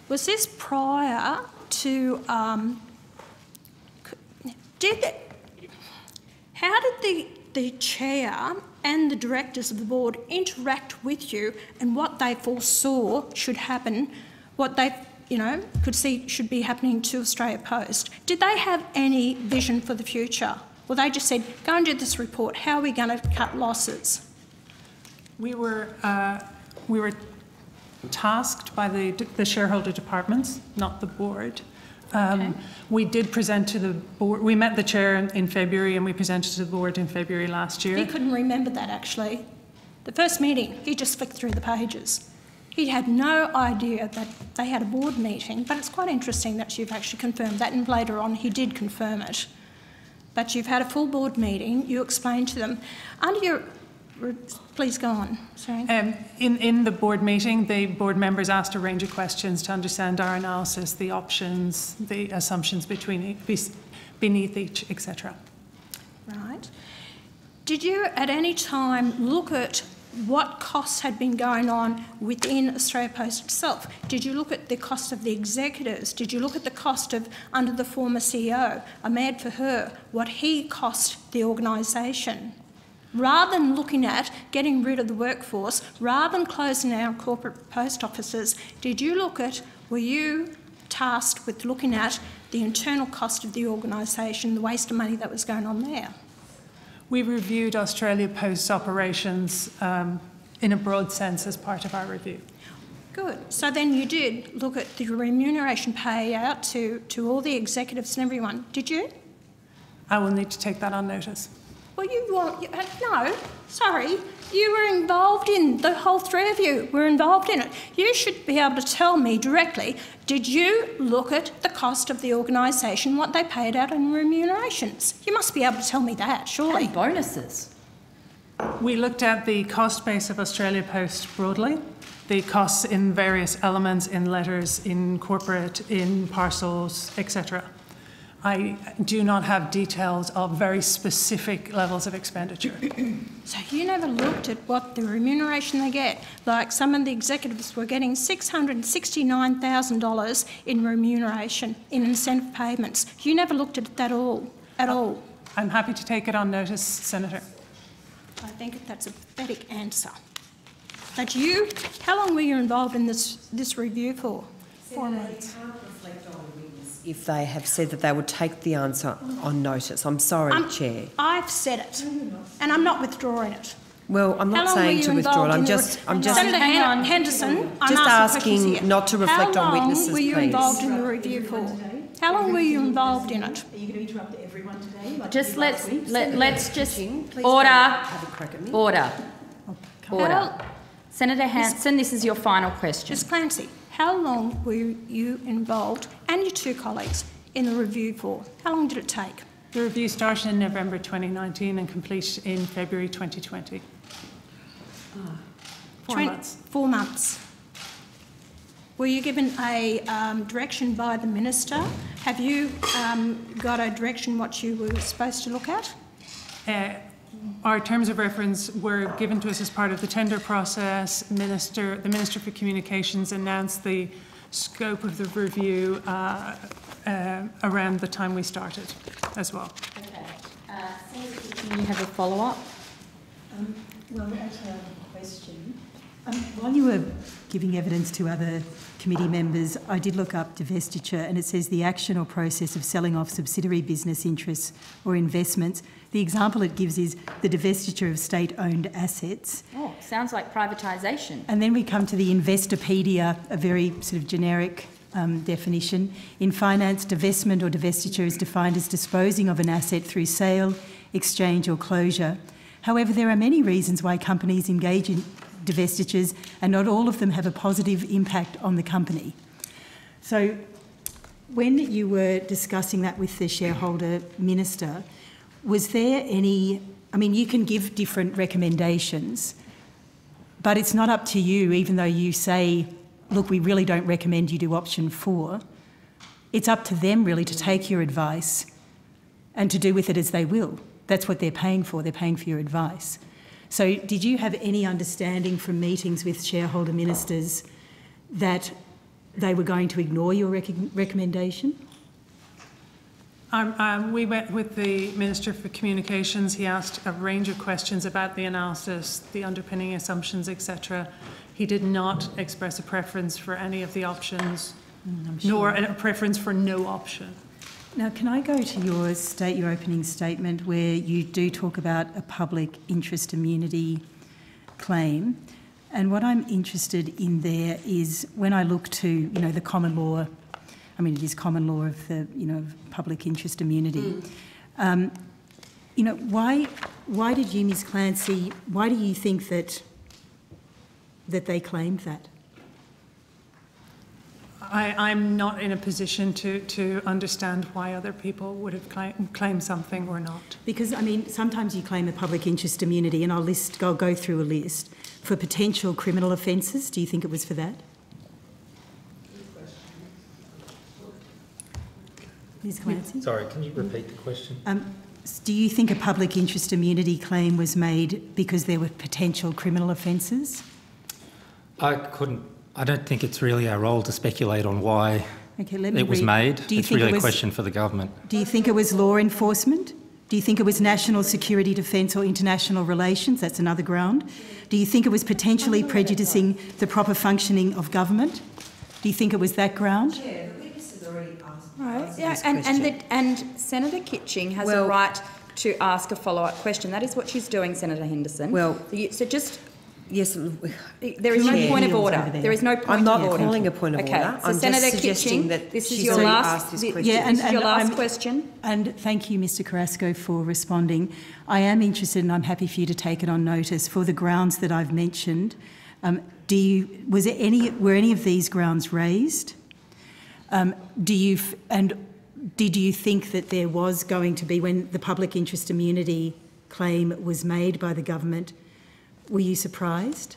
Speaker 9: was this prior to um, did how did the the chair and the directors of the board interact with you and what they foresaw should happen, what they you know could see should be happening to Australia Post? Did they have any vision for the future? Well, they just said, "Go and do this report. How are we going to cut losses?"
Speaker 4: We were, uh, we were tasked by the, the shareholder departments, not the board. Um,
Speaker 9: Okay.
Speaker 4: We did present to the board, we met the chair in, in February and we presented to the board in February last year.
Speaker 9: He couldn't remember that actually. The first meeting, he just flicked through the pages. He had no idea that they had a board meeting, but it's quite interesting that you've actually confirmed that, and later on he did confirm it. But you've had a full board meeting, you explained to them. Under your. Please go on, sorry.
Speaker 4: Um, in, in the board meeting, the board members asked a range of questions to understand our analysis, the options, the assumptions between, beneath each, etc.
Speaker 9: Right. Did you at any time look at what costs had been going on within Australia Post itself? Did you look at the cost of the executives? Did you look at the cost of, under the former CEO, Ahmed Fahour, what he cost the organisation? Rather than looking at getting rid of the workforce, rather than closing our corporate post offices, did you look at, were you tasked with looking at the internal cost of the organisation, the waste of money that was going on there?
Speaker 4: We reviewed Australia Post's operations um, in a broad sense as part of our review.
Speaker 9: Good. So then you did look at the remuneration payout to, to all the executives and everyone, did you?
Speaker 4: I will need to take that on notice.
Speaker 9: Well, you want, you, uh, no, sorry, you were involved in, the whole three of you were involved in it. You should be able to tell me directly, did you look at the cost of the organisation, what they paid out in remunerations? You must be able to tell me that, surely.
Speaker 1: And bonuses.
Speaker 4: We looked at the cost base of Australia Post broadly, the costs in various elements, in letters, in corporate, in parcels, etc. I do not have details of very specific levels of expenditure. (clears throat)
Speaker 9: So you never looked at what the remuneration they get? Like some of the executives were getting $669,000 in remuneration, in incentive payments. You never looked at that all, at all.
Speaker 4: I'm happy to take it on notice, Senator.
Speaker 9: I think that's a pathetic answer. that you, how long were you involved in this, this review for? Four months.
Speaker 8: If they have said that they would take the answer on notice. I'm sorry,
Speaker 9: I'm-
Speaker 8: Chair.
Speaker 9: I've said it, and I'm not withdrawing it.
Speaker 8: Well, I'm not saying to withdraw it. I'm just,
Speaker 9: re-
Speaker 8: I'm just,
Speaker 9: Senator
Speaker 1: Hang
Speaker 9: Hen-
Speaker 1: on.
Speaker 9: Henderson, I'm
Speaker 8: Just
Speaker 9: asking questions
Speaker 8: asking
Speaker 9: here.
Speaker 8: not to reflect on witnesses.
Speaker 9: How long were you
Speaker 8: please.
Speaker 9: involved in the review for? How long were you involved in it?
Speaker 7: Are you going to interrupt everyone today? like
Speaker 1: Just
Speaker 7: you did last
Speaker 1: let's, let, let's just,
Speaker 8: Please don't
Speaker 1: order,
Speaker 8: have a crack
Speaker 1: order, oh,
Speaker 9: order.
Speaker 1: Senator Hanson, this is your final question.
Speaker 9: Ms Clancy, how long were you involved, and your two colleagues, in the review for? How long did it take?
Speaker 4: The review started in November 2019 and complete in February 2020. Four
Speaker 9: Twen-
Speaker 4: months.
Speaker 9: Four months. Were you given a um, direction by the minister? Have you um, got a direction what you were supposed to look at?
Speaker 4: Uh, Our terms of reference were given to us as part of the tender process. Minister, the Minister for Communications announced the scope of the review uh, uh, around the time we started as well.
Speaker 1: Okay. Uh, Senator Kitching, you have a follow-up?
Speaker 7: Um, Well, actually, I have a question. Um, While you were giving evidence to other committee members, I did look up divestiture and it says the action or process of selling off subsidiary business interests or investments. The example it gives is the divestiture of state-owned assets.
Speaker 1: Oh, sounds like privatisation.
Speaker 7: And then we come to the Investopedia, a very sort of generic um, definition. In finance, divestment or divestiture is defined as disposing of an asset through sale, exchange, or closure. However, there are many reasons why companies engage in divestitures, and not all of them have a positive impact on the company. So, when you were discussing that with the shareholder minister, was there any? I mean, you can give different recommendations, but it's not up to you, even though you say, look, we really don't recommend you do option four. It's up to them really to take your advice and to do with it as they will. That's what they're paying for, they're paying for your advice. So, did you have any understanding from meetings with shareholder ministers that they were going to ignore your rec- recommendation?
Speaker 4: Um, um, we met with the Minister for Communications. He asked a range of questions about the analysis, the underpinning assumptions, etc. He did not express a preference for any of the options, nor a preference for no option.
Speaker 7: Now, can I go to your state, your opening statement, where you do talk about a public interest immunity claim? And what I'm interested in there is when I look to, you know, the common law. I mean, it is common law of the, you know, public interest immunity. Um, you know, why, why did you, Ms. Clancy, why do you think that that they claimed that?
Speaker 4: I, I'm not in a position to, to understand why other people would have claim, claimed something or not.
Speaker 7: Because, I mean, sometimes you claim a public interest immunity, and I'll, list, I'll go through a list for potential criminal offences. Do you think it was for that? Ms Clancy?
Speaker 3: Sorry, can you repeat the question?
Speaker 7: Um, do you think a public interest immunity claim was made because there were potential criminal offences?
Speaker 3: I couldn't, I don't think it's really our role to speculate on why
Speaker 7: Okay, let me
Speaker 3: it was
Speaker 7: read.
Speaker 3: made.
Speaker 7: Do you
Speaker 3: It's
Speaker 7: think it
Speaker 3: really a
Speaker 7: was-
Speaker 3: question for the government.
Speaker 7: Do you think it was law enforcement? Do you think it was national security, defence, or international relations? That's another ground. Do you think it was potentially prejudicing the proper functioning of government? Do you think it was that ground?
Speaker 1: Right,
Speaker 8: answered
Speaker 1: yeah, and, and, the, and Senator Kitching has a right to ask a follow-up question. That is what she's doing, Senator Henderson.
Speaker 8: Well-
Speaker 1: So, you, so just,
Speaker 8: Yes,
Speaker 1: there is no point of order.
Speaker 7: there.
Speaker 1: There is no point of order.
Speaker 8: I'm not
Speaker 1: of order.
Speaker 8: calling a point of
Speaker 1: okay.
Speaker 8: order.
Speaker 1: So
Speaker 8: I'm just
Speaker 1: Senator
Speaker 8: suggesting
Speaker 1: Kitching,
Speaker 8: that
Speaker 1: this is
Speaker 8: she's
Speaker 1: your last,
Speaker 8: this question.
Speaker 7: Yeah, and-
Speaker 1: this is your
Speaker 7: and
Speaker 1: last
Speaker 7: I'm-
Speaker 1: question.
Speaker 7: And thank you, Mr Carrasco, for responding. I am interested, and I'm happy for you to take it on notice for the grounds that I've mentioned. Um, do you was there any were any of these grounds raised? Um, do you f- and did you think that there was going to be when the public interest immunity claim was made by the government? Were you surprised?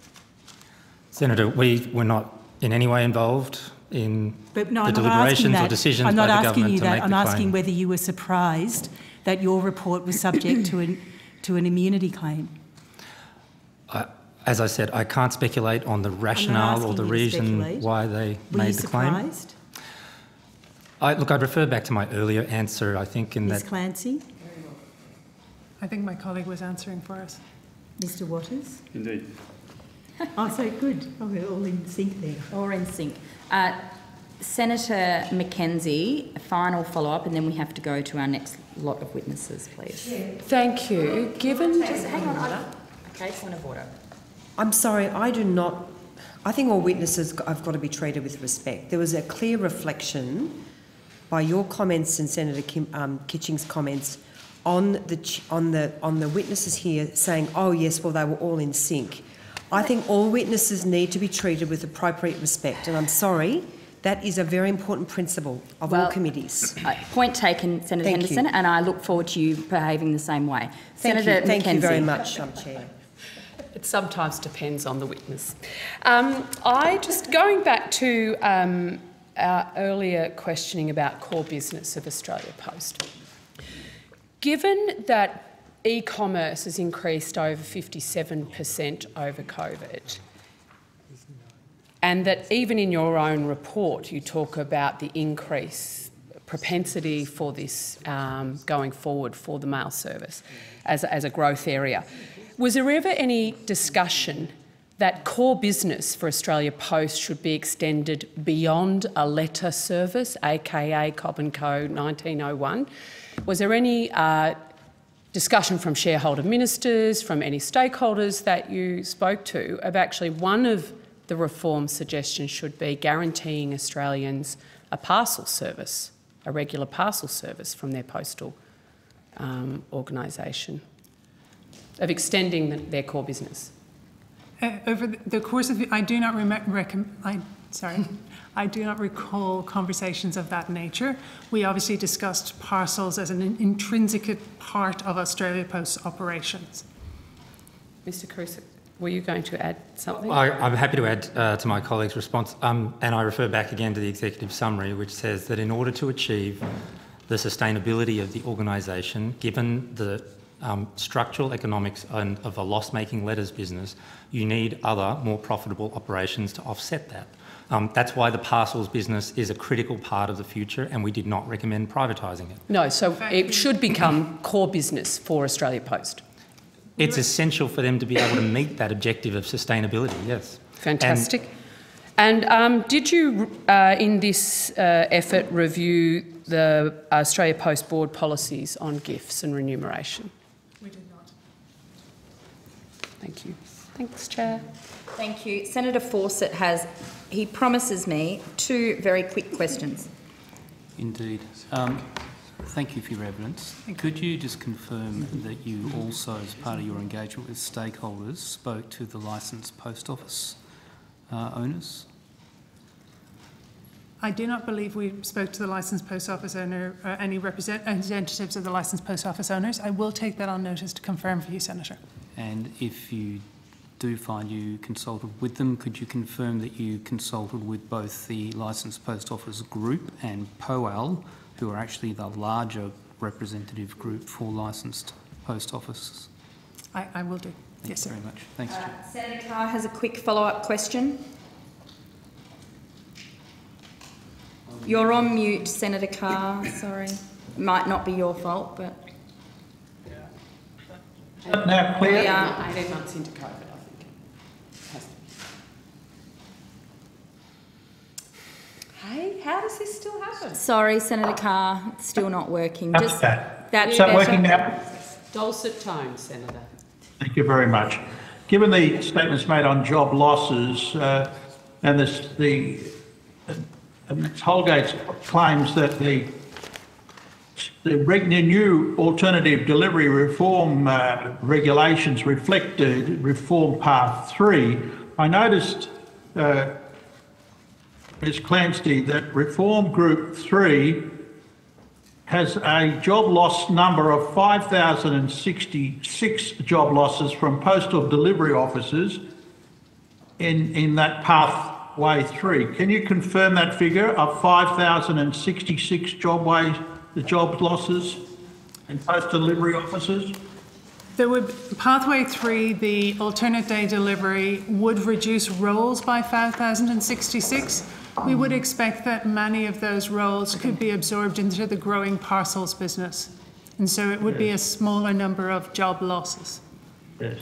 Speaker 3: Senator, we were not in any way involved in
Speaker 7: But no,
Speaker 3: the
Speaker 7: I'm
Speaker 3: deliberations or decisions
Speaker 7: I'm
Speaker 3: by
Speaker 7: not
Speaker 3: the
Speaker 7: asking
Speaker 3: government
Speaker 7: you that. I'm asking
Speaker 3: claim.
Speaker 7: whether you were surprised that your report was subject to an to an immunity claim.
Speaker 3: I, as I said, I can't speculate on the rationale or the reason why they
Speaker 7: Were
Speaker 3: made
Speaker 7: you
Speaker 3: the claim.
Speaker 7: surprised,
Speaker 3: I, look, I'd refer back to my earlier answer, I think, in
Speaker 7: Ms
Speaker 3: that
Speaker 7: Clancy,
Speaker 4: I think my colleague was answering for us.
Speaker 7: Mr Waters?
Speaker 5: Indeed.
Speaker 7: Oh, so good. Oh, we're all in sync there.
Speaker 1: All in sync. Uh, Senator Mackenzie, a final follow-up, and then we have to go to our next lot of witnesses, please.
Speaker 2: Thank you. Given
Speaker 1: Just hang on. I- Okay, point of order.
Speaker 8: I'm sorry, I do not. I think all witnesses have got to be treated with respect. There was a clear reflection by your comments and Senator Kim, um, Kitching's comments on the on the on the witnesses here saying, "Oh yes, well they were all in sync." I think all witnesses need to be treated with appropriate respect, and I'm sorry. That is a very important principle of all committees.
Speaker 1: Uh, Point taken, Senator
Speaker 8: Thank
Speaker 1: Henderson,
Speaker 8: you.
Speaker 1: and I look forward to you behaving the same way.
Speaker 8: Thank
Speaker 1: Senator
Speaker 8: you, thank you very much, Chair.
Speaker 2: It sometimes depends on the witness. Um, I just going back to um, our earlier questioning about core business of Australia Post. Given that e-commerce has increased over 57% over COVID, and that even in your own report you talk about the increase propensity for this um, going forward for the mail service as, as a growth area. Was there ever any discussion that core business for Australia Post should be extended beyond a letter service, aka Cobb Co 1901? Was there any uh, discussion from shareholder ministers, from any stakeholders that you spoke to, of actually one of the reform suggestions should be guaranteeing Australians a parcel service, a regular parcel service from their postal um, organisation, of extending the, their core business.
Speaker 4: Uh, over the- the course of, the- I do not remem- recom, I, sorry, I do not recall conversations of that nature. We obviously discussed parcels as an intrinsic part of Australia Post's operations.
Speaker 2: Mr Carrasco, were you going to add something?
Speaker 3: I, I'm happy to add uh, to my colleague's response, um, and I refer back again to the executive summary, which says that in order to achieve the sustainability of the organisation, given the um, structural economics and of a loss-making letters business, you need other, more profitable operations to offset that. Um, that's why the parcels business is a critical part of the future, and we did not recommend privatising it.
Speaker 2: No, so it should become core business for Australia Post.
Speaker 3: It's essential for them to be able to meet that objective of sustainability, yes.
Speaker 2: Fantastic. And, um, did you, uh, in this uh, effort, review the Australia Post Board policies on gifts and remuneration?
Speaker 4: We did not.
Speaker 2: Thank you. Thanks, Chair.
Speaker 1: Thank you. Senator Fawcett has, he promises me two very quick questions.
Speaker 10: Indeed. Um, Thank you for your evidence. Could you just confirm that you also, as part of your engagement with stakeholders, spoke to the licensed post office uh, owners?
Speaker 4: I do not believe we spoke to the licensed post office owner, or any representatives of the licensed post office owners. I will take that on notice to confirm for you, Senator.
Speaker 10: And if you do find you consulted with them, could you confirm that you consulted with both the licensed post office group and POAL, who are actually the larger representative group for licensed post offices?
Speaker 4: I, I will do.
Speaker 10: Thank
Speaker 4: Yes,
Speaker 10: you
Speaker 4: sir.
Speaker 10: very much. Thanks, Chair.
Speaker 1: Uh, Senator Carr has a quick follow-up question. You're on mute, Senator Carr, sorry. Might not be your fault, but
Speaker 6: Now clear?
Speaker 1: we are.
Speaker 2: 18 months into COVID, I think. Hey, how does this still happen?
Speaker 1: Sorry, Senator Carr, it's still not working.
Speaker 6: How's
Speaker 1: Just
Speaker 6: that?
Speaker 1: That's
Speaker 6: Is that
Speaker 1: better.
Speaker 6: working now?
Speaker 2: Dulcet tone, Senator.
Speaker 6: Thank you very much. Given the statements made on job losses uh, and this, the uh, Ms Holgate's claims that the the, new alternative delivery reform uh, regulations reflect reform path three, I noticed, uh, Ms Clancy, that reform group three has a job loss number of 5,066 job losses from postal delivery officers in, in that pathway three. Can you confirm that figure of 5,066 job ways, the job losses in post delivery officers?
Speaker 4: There would, pathway three, the alternate day delivery would reduce roles by 5,066. We would expect that many of those roles could be absorbed into the growing parcels business. And so it would be a smaller number of job losses.
Speaker 6: Yes.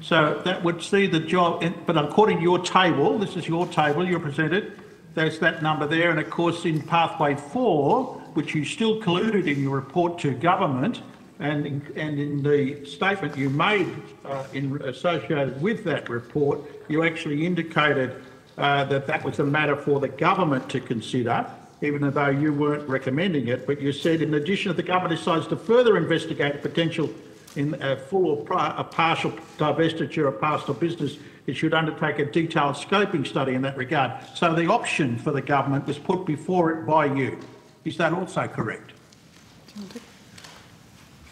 Speaker 6: So that would see the job, in- but according to your table, this is your table you presented, there's that number there. And of course, in pathway four, which you still colluded in your report to government and in, and in the statement you made uh, in associated with that report, you actually indicated uh, that that was a matter for the government to consider, even though you weren't recommending it. But you said, in addition, if the government decides to further investigate potential in a full or a partial divestiture of pastoral business, it should undertake a detailed scoping study in that regard. So the option for the government was put before it by you. Is that also correct?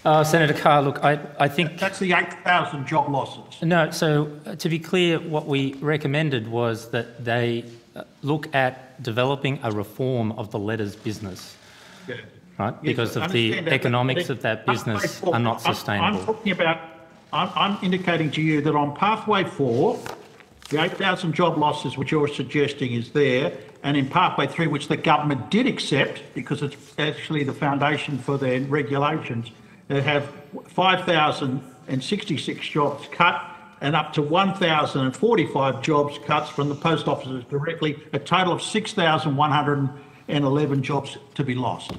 Speaker 3: Uh, Senator Carr, look, I, I think
Speaker 6: That's the 8,000 job losses.
Speaker 3: No, so uh, to be clear, what we recommended was that they uh, look at developing a reform of the letters business,
Speaker 6: Yeah.
Speaker 3: right?
Speaker 6: Yes,
Speaker 3: Because of the
Speaker 6: that,
Speaker 3: economics of that business are not
Speaker 6: I'm- I'm
Speaker 3: sustainable.
Speaker 6: talking about, I'm, I'm indicating to you that on pathway four, the 8,000 job losses which you're suggesting is there, and in pathway three, which the government did accept, because it's actually the foundation for their regulations, they have 5,066 jobs cut and up to 1,045 jobs cuts from the post offices directly, a total of 6,111 jobs to be lost.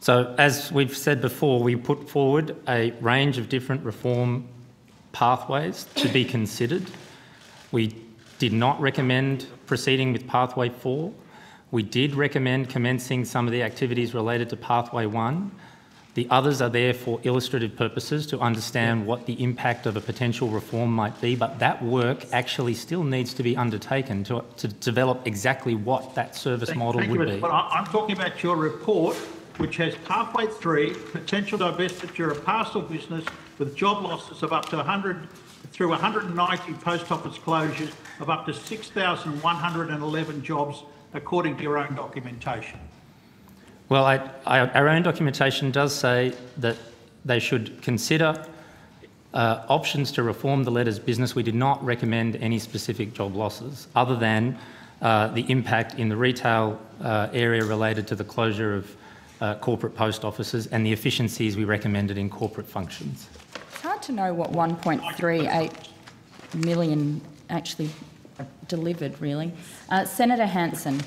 Speaker 3: So as we've said before, we put forward a range of different reform pathways to be considered. We did not recommend proceeding with pathway four. We did recommend commencing some of the activities related to pathway one. The others are there for illustrative purposes to understand what the impact of a potential reform might be, but that work actually still needs to be undertaken to, to develop exactly what that service
Speaker 6: Thank-
Speaker 3: model
Speaker 6: thank
Speaker 3: would
Speaker 6: Mr.
Speaker 3: be.
Speaker 6: But I- I'm talking about your report, which has pathway three, potential divestiture of parcel business with job losses of up to 100, through 190 post office closures of up to 6,111 jobs, according to your own documentation.
Speaker 3: Well, I, I, our own documentation does say that they should consider uh, options to reform the letters business. We did not recommend any specific job losses, other than uh, the impact in the retail uh, area related to the closure of uh, corporate post offices and the efficiencies we recommended in corporate functions.
Speaker 1: Hard to know what 1.38 million actually delivered, really. Uh, Senator Hanson.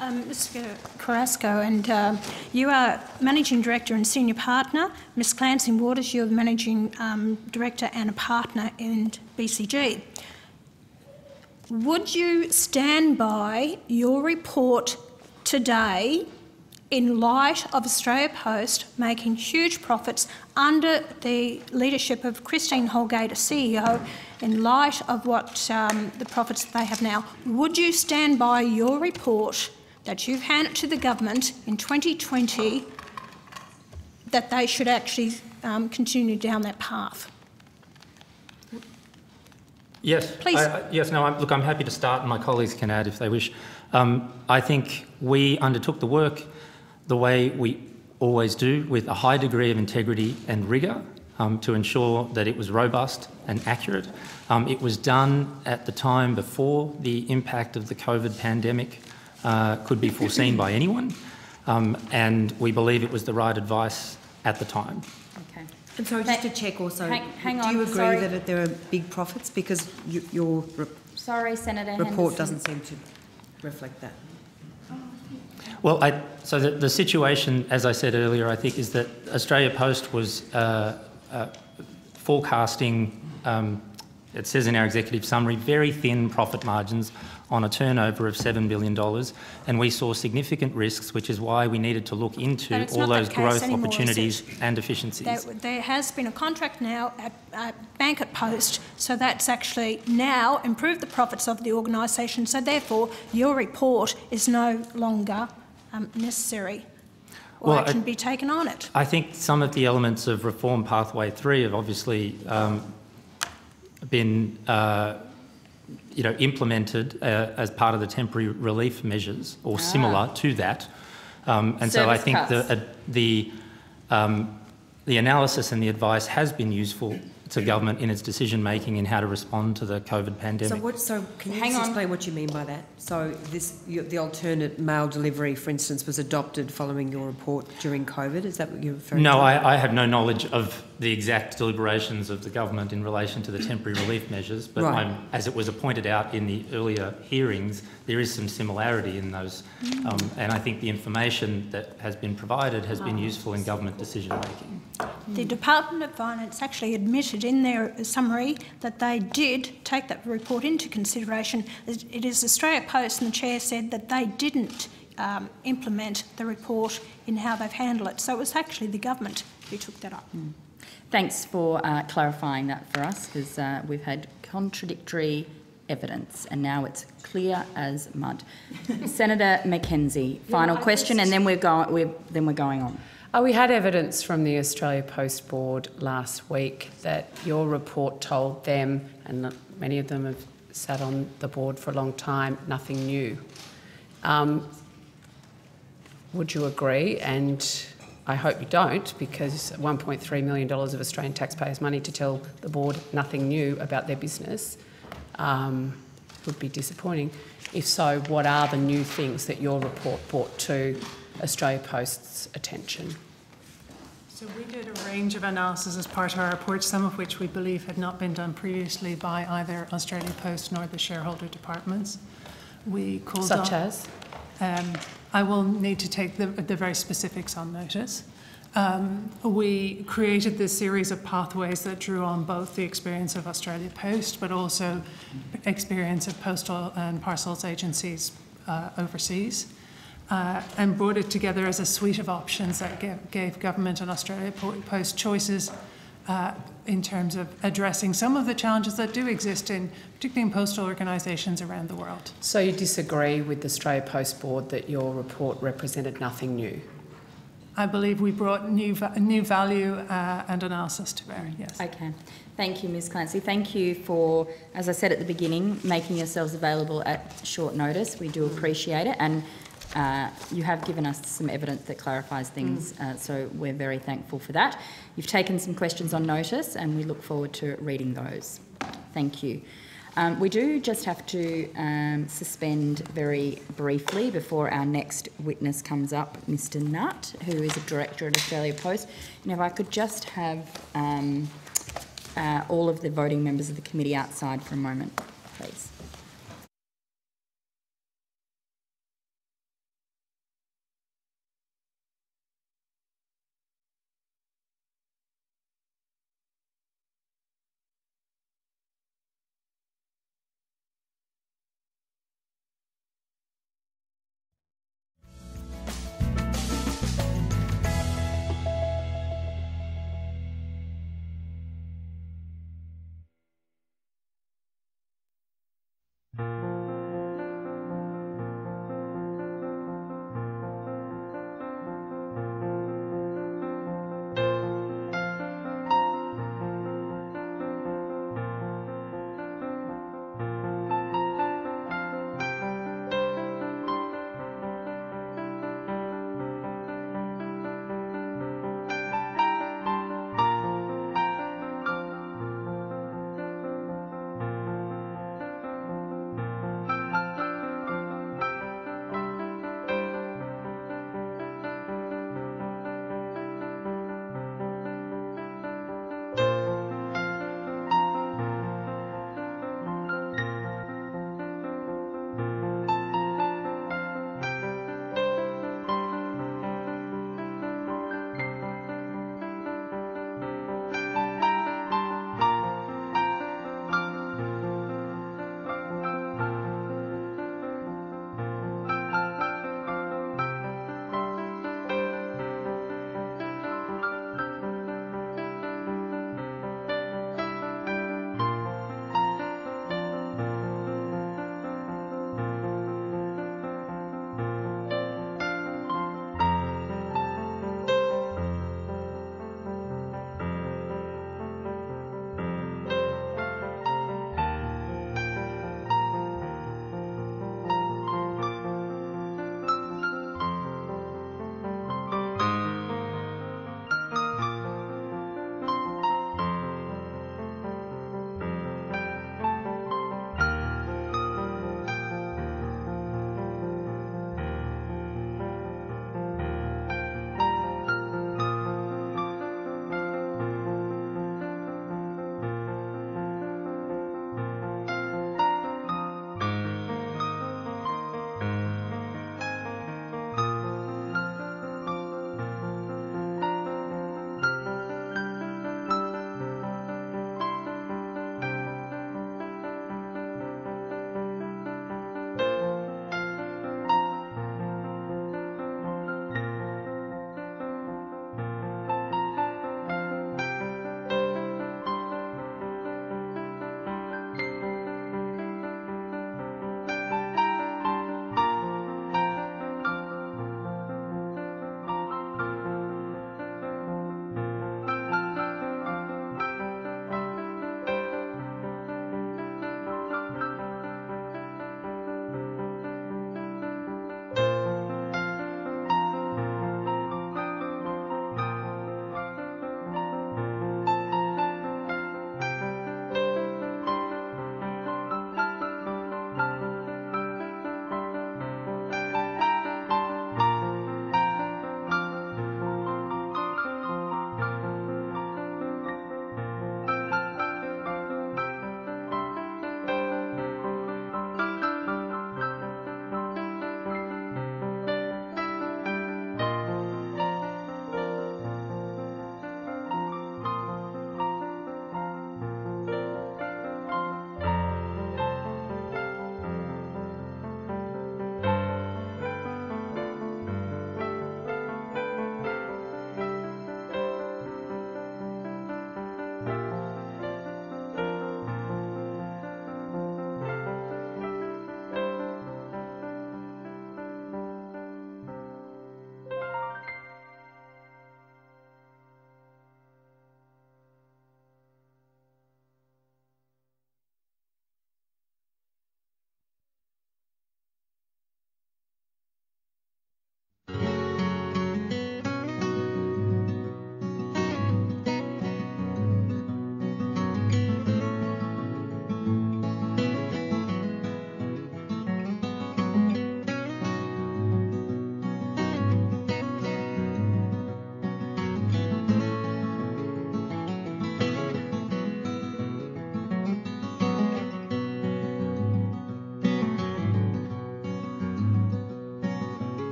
Speaker 9: Um, Mr Carrasco, and uh, you are Managing Director and Senior Partner. Ms Clancy Waters, you're the Managing um, Director and a Partner in BCG. Would you stand by your report today in light of Australia Post making huge profits under the leadership of Christine Holgate, a CEO, in light of what um, the profits they have now? Would you stand by your report that you've handed to the government in 2020 that they should actually um, continue down that path?
Speaker 3: Yes.
Speaker 9: Please.
Speaker 3: I- I- yes, no, I'm, look, I'm happy to start and my colleagues can add if they wish. Um, I think we undertook the work the way we always do with a high degree of integrity and rigour um, to ensure that it was robust and accurate. Um, it was done at the time before the impact of the COVID pandemic uh, could be foreseen by anyone, um, and we believe it was the right advice at the time.
Speaker 1: Okay.
Speaker 8: And so just to check also,
Speaker 1: Hang- hang
Speaker 8: do you
Speaker 1: on,
Speaker 8: agree
Speaker 1: sorry.
Speaker 8: that there are big profits? Because you, your re-
Speaker 1: Sorry, Senator
Speaker 8: report
Speaker 1: Henderson.
Speaker 8: doesn't seem to reflect that.
Speaker 3: Well, I, so the, the situation, as I said earlier, I think, is that Australia Post was uh, uh, forecasting, um, it says in our executive summary, very thin profit margins on a turnover of $7 billion. And we saw significant risks, which is why we needed to look into all those growth
Speaker 9: anymore,
Speaker 3: opportunities and efficiencies.
Speaker 9: There, there has been a contract now at, at Bank@Post, so that's actually now improved the profits of the organisation. So therefore, your report is no longer um, necessary, or
Speaker 3: Well, I-
Speaker 9: action be taken on it.
Speaker 3: I think some of the elements of Reform Pathway 3 have obviously um, been uh, you know, implemented uh, as part of the temporary relief measures or similar to that. Um, and so I think
Speaker 1: cuts.
Speaker 3: the, uh, the, um, the analysis and the advice has been useful to government in its decision making in how to respond to the COVID pandemic.
Speaker 8: So what, so can you
Speaker 1: Hang
Speaker 8: just
Speaker 1: on.
Speaker 8: explain what you mean by that? So this, the alternate mail delivery, for instance, was adopted following your report during COVID, is that what you're referring to?
Speaker 3: No, I, I have no knowledge of the exact deliberations of the government in relation to the temporary relief measures, but
Speaker 8: Right.
Speaker 3: I'm, as it was pointed out in the earlier hearings, there is some similarity in those. Um, and I think the information that has been provided has been useful in government decision making.
Speaker 9: The Department of Finance actually admitted in their summary that they did take that report into consideration. It it is Australia Post, and the chair said that they didn't um, implement the report in how they've handled it. So it was actually the government who took that up.
Speaker 1: Thanks for uh, clarifying that for us because uh, we've had contradictory evidence and now it's clear as mud. (laughs) Senator Mackenzie, final
Speaker 2: I
Speaker 1: question, and then we're going. We're, then we're going on.
Speaker 2: Oh, we had evidence from the Australia Post Board last week that your report told them, and many of them have sat on the board for a long time, nothing new. Um, would you agree? And I hope you don't, because $1.3 million of Australian taxpayers' money to tell the board nothing new about their business um, would be disappointing. If so, what are the new things that your report brought to Australia Post's attention?
Speaker 4: So we did a range of analysis as part of our report, some of which we believe had not been done previously by either Australia Post nor the shareholder departments. We called
Speaker 2: Such
Speaker 4: on-
Speaker 2: as?
Speaker 4: Um, I will need to take the, the very specifics on notice. Um, we created this series of pathways that drew on both the experience of Australia Post, but also experience of postal and parcels agencies uh, overseas, uh, and brought it together as a suite of options that gave, gave government and Australia Post choices uh, in terms of addressing some of the challenges that do exist in, particularly in postal organisations around the world.
Speaker 2: So you disagree with the Australia Post Board that your report represented nothing new?
Speaker 4: I believe we brought new, new value uh, and analysis to bear, yes.
Speaker 1: Okay. Thank you, Ms Clancy. Thank you for, as I said at the beginning, making yourselves available at short notice. We do appreciate it. And uh, you have given us some evidence that clarifies things, uh, so we're very thankful for that. You've taken some questions on notice, and we look forward to reading those. Thank you. Um, we do just have to um, suspend very briefly before our next witness comes up, Mr. Nutt, who is a director at Australia Post. And if I could just have um, uh, all of the voting members of the committee outside for a moment,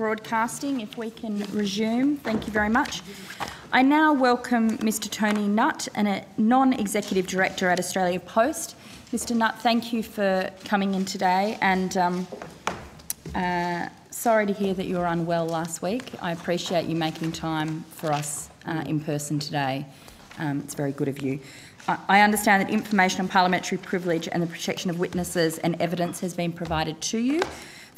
Speaker 1: broadcasting, if we can resume. Thank you very much. I now welcome Mr Tony Nutt, a non-executive director at Australia Post. Mr Nutt, thank you for coming in today and um, uh, sorry to hear that you were unwell last week. I appreciate you making time for us uh, in person today. Um, it's very good of you. I understand that information on parliamentary privilege and the protection of witnesses and evidence has been provided to you.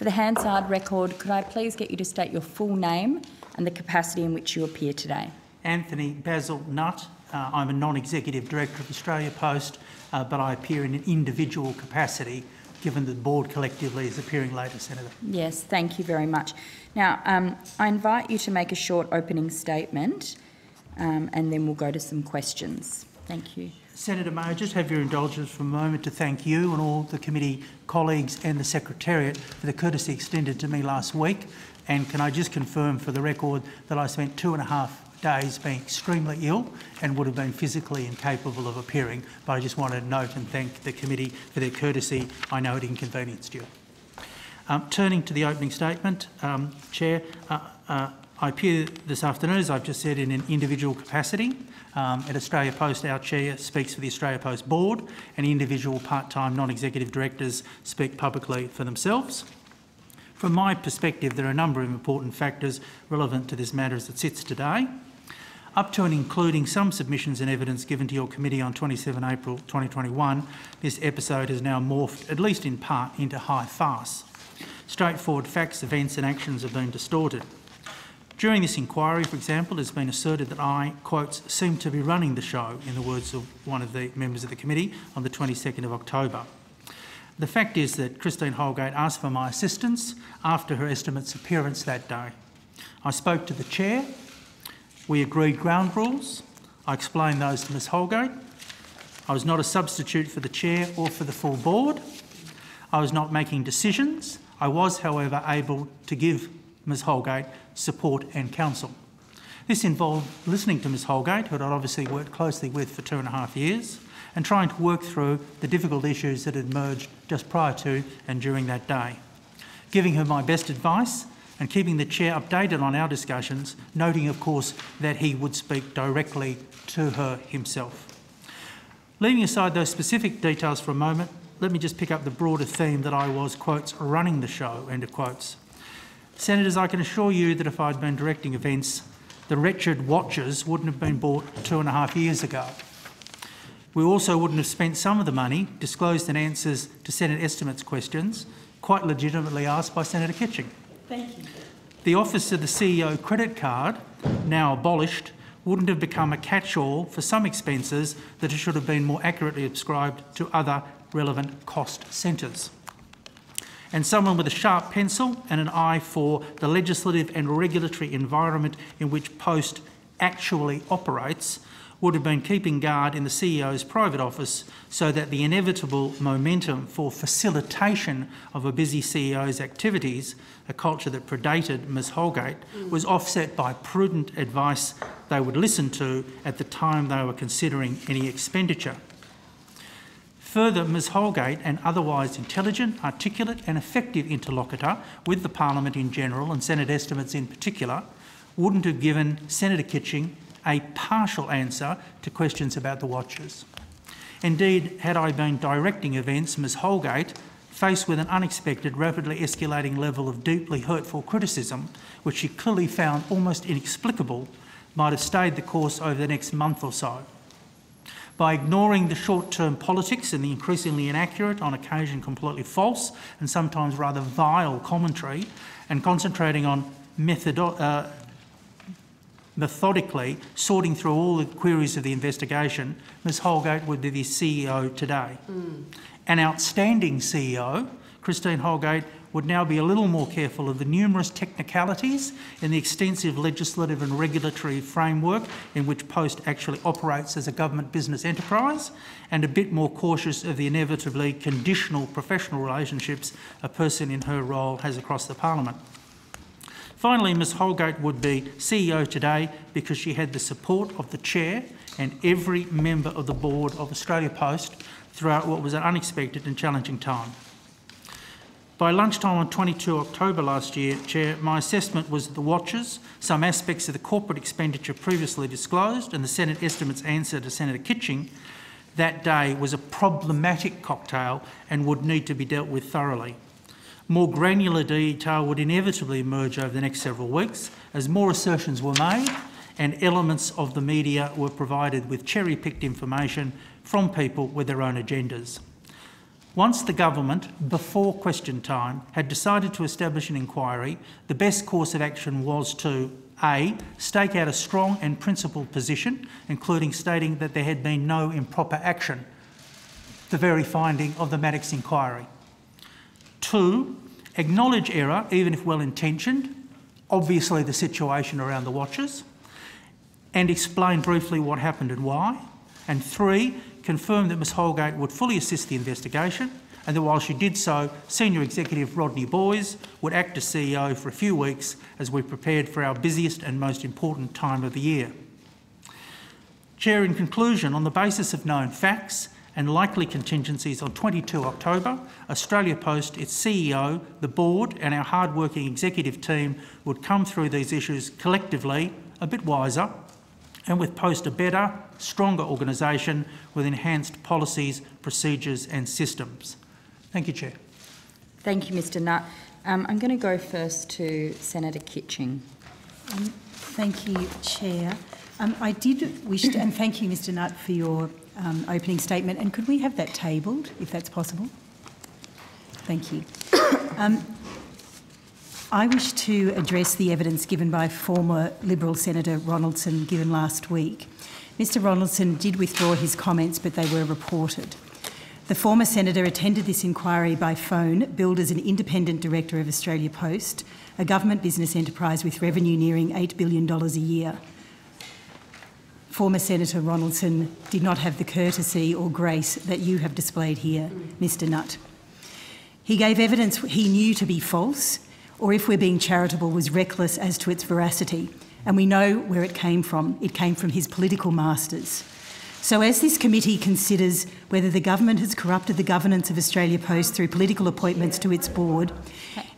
Speaker 1: For the Hansard record, could I please get you to state your full name and the capacity in which you appear today?
Speaker 11: Anthony Basil Nutt. Uh, I'm a non-executive director of Australia Post, uh, but I appear in an individual capacity given that the board collectively is appearing later, Senator.
Speaker 1: Yes, thank you very much. Now, um, I invite you to make a short opening statement um, and then we'll go to some questions. Thank you.
Speaker 11: Senator May, I just have your indulgence for a moment to thank you and all the committee colleagues and the Secretariat for the courtesy extended to me last week. And can I just confirm for the record that I spent two and a half days being extremely ill and would have been physically incapable of appearing. But I just want to note and thank the committee for their courtesy. I know it inconvenienced you. Um, turning to the opening statement, um, Chair, uh, uh, I appear this afternoon, as I've just said, in an individual capacity. Um, at Australia Post, our chair speaks for the Australia Post board, and individual part-time non-executive directors speak publicly for themselves. From my perspective, there are a number of important factors relevant to this matter as it sits today, up to and including some submissions and evidence given to your committee on 27 April 2021, this episode has now morphed, at least in part, into high farce. Straightforward facts, events and actions have been distorted. During this inquiry, for example, it has been asserted that I, quotes, seem to be running the show, in the words of one of the members of the committee on the 22nd of October. The fact is that Christine Holgate asked for my assistance after her estimate's appearance that day. I spoke to the chair, we agreed ground rules, I explained those to Ms Holgate. I was not a substitute for the chair or for the full board. I was not making decisions. I was, however, able to give Ms Holgate support and counsel. This involved listening to Ms Holgate, who I'd obviously worked closely with for two and a half years, and trying to work through the difficult issues that had emerged just prior to and during that day. Giving her my best advice and keeping the chair updated on our discussions, noting, of course, that he would speak directly to her himself. Leaving aside those specific details for a moment, let me just pick up the broader theme that I was, quotes, running the show, end of quotes. Senators, I can assure you that if I'd been directing events, the wretched watches wouldn't have been bought two and a half years ago. We also wouldn't have spent some of the money disclosed in answers to Senate estimates questions, quite legitimately asked by Senator Kitching.
Speaker 1: Thank you.
Speaker 11: The Office of the CEO credit card, now abolished, wouldn't have become a catch-all for some expenses that should have been more accurately ascribed to other relevant cost centres and someone with a sharp pencil and an eye for the legislative and regulatory environment in which Post actually operates would have been keeping guard in the CEO's private office so that the inevitable momentum for facilitation of a busy CEO's activities, a culture that predated Ms Holgate, was offset by prudent advice they would listen to at the time they were considering any expenditure. Further, Ms Holgate, an otherwise intelligent, articulate and effective interlocutor with the Parliament in general and Senate estimates in particular, wouldn't have given Senator Kitching a partial answer to questions about the watches. Indeed, had I been directing events, Ms Holgate, faced with an unexpected, rapidly escalating level of deeply hurtful criticism, which she clearly found almost inexplicable, might have stayed the course over the next month or so by ignoring the short-term politics and the increasingly inaccurate, on occasion completely false, and sometimes rather vile commentary, and concentrating on uh, methodically sorting through all the queries of the investigation, Ms Holgate would be the CEO today. Mm. An outstanding CEO, Christine Holgate, would now be a little more careful of the numerous technicalities in the extensive legislative and regulatory framework in which Post actually operates as a government business enterprise, and a bit more cautious of the inevitably conditional professional relationships a person in her role has across the parliament. Finally, Ms Holgate would be CEO today because she had the support of the chair and every member of the board of Australia Post throughout what was an unexpected and challenging time. By lunchtime on 22 October last year, Chair, my assessment was that the watches, some aspects of the corporate expenditure previously disclosed, and the Senate estimate's answer to Senator Kitching that day was a problematic cocktail and would need to be dealt with thoroughly. More granular detail would inevitably emerge over the next several weeks as more assertions were made and elements of the media were provided with cherry picked information from people with their own agendas. Once the government, before question time, had decided to establish an inquiry, the best course of action was to A. Stake out a strong and principled position, including stating that there had been no improper action, the very finding of the Maddocks inquiry. Two, acknowledge error, even if well intentioned, obviously the situation around the watches, and explain briefly what happened and why. And three, confirmed that Ms Holgate would fully assist the investigation and that while she did so, Senior Executive Rodney Boys would act as CEO for a few weeks as we prepared for our busiest and most important time of the year. Chair, in conclusion, on the basis of known facts and likely contingencies on 22 October, Australia Post, its CEO, the board and our hard-working executive team would come through these issues collectively, a bit wiser, and with Post a better, stronger organisation with enhanced policies, procedures and systems. Thank you, Chair.
Speaker 1: Thank you, Mr Nutt. Um, I'm going to go first to Senator Kitching.
Speaker 7: Um, thank you, Chair. Um, I did wish to, and thank you, Mr Nutt, for your um, opening statement. And could we have that tabled, if that's possible? Thank you. (coughs) I wish to address the evidence given by former Liberal Senator Ronaldson given last week. Mr Ronaldson did withdraw his comments, but they were reported. The former senator attended this inquiry by phone, billed as an independent director of Australia Post, a government business enterprise with revenue nearing $8 billion a year. Former Senator Ronaldson did not have the courtesy or grace that you have displayed here, Mr Nutt. He gave evidence he knew to be false, or if we're being charitable, was reckless as to its veracity, and we know where it came from. It came from his political masters. So, as this committee considers whether the government has corrupted the governance of Australia Post through political appointments to its board,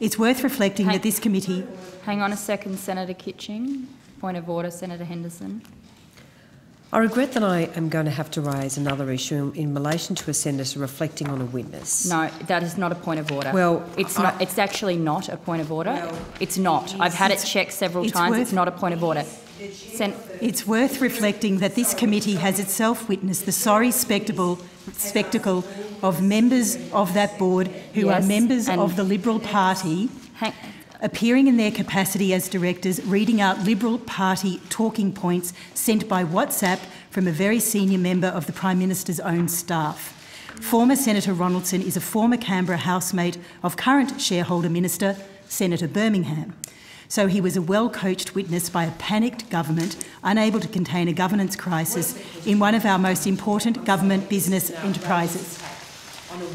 Speaker 7: it's worth reflecting
Speaker 1: hang,
Speaker 7: that this committee.
Speaker 1: Hang on a second, Senator Kitching. Point of order, Senator Henderson.
Speaker 8: I regret that I am going to have to raise another issue in relation to a senator reflecting on a witness.
Speaker 1: No, that is not a point of order.
Speaker 8: Well,
Speaker 1: it's not. It's actually not a point of order. Well, it's not. I've had it checked several it's times. It's not a point of order.
Speaker 7: Sen it's worth reflecting that this committee has itself witnessed the sorry spectacle, spectacle of members of that board who yes, are members of the Liberal Party. Hang appearing in their capacity as directors, reading out Liberal Party talking points sent by WhatsApp from a very senior member of the Prime Minister's own staff. Former Senator Ronaldson is a former Canberra housemate of current shareholder minister, Senator Birmingham. So he was a well coached witness by a panicked government unable to contain a governance crisis in one of our most important government business enterprises.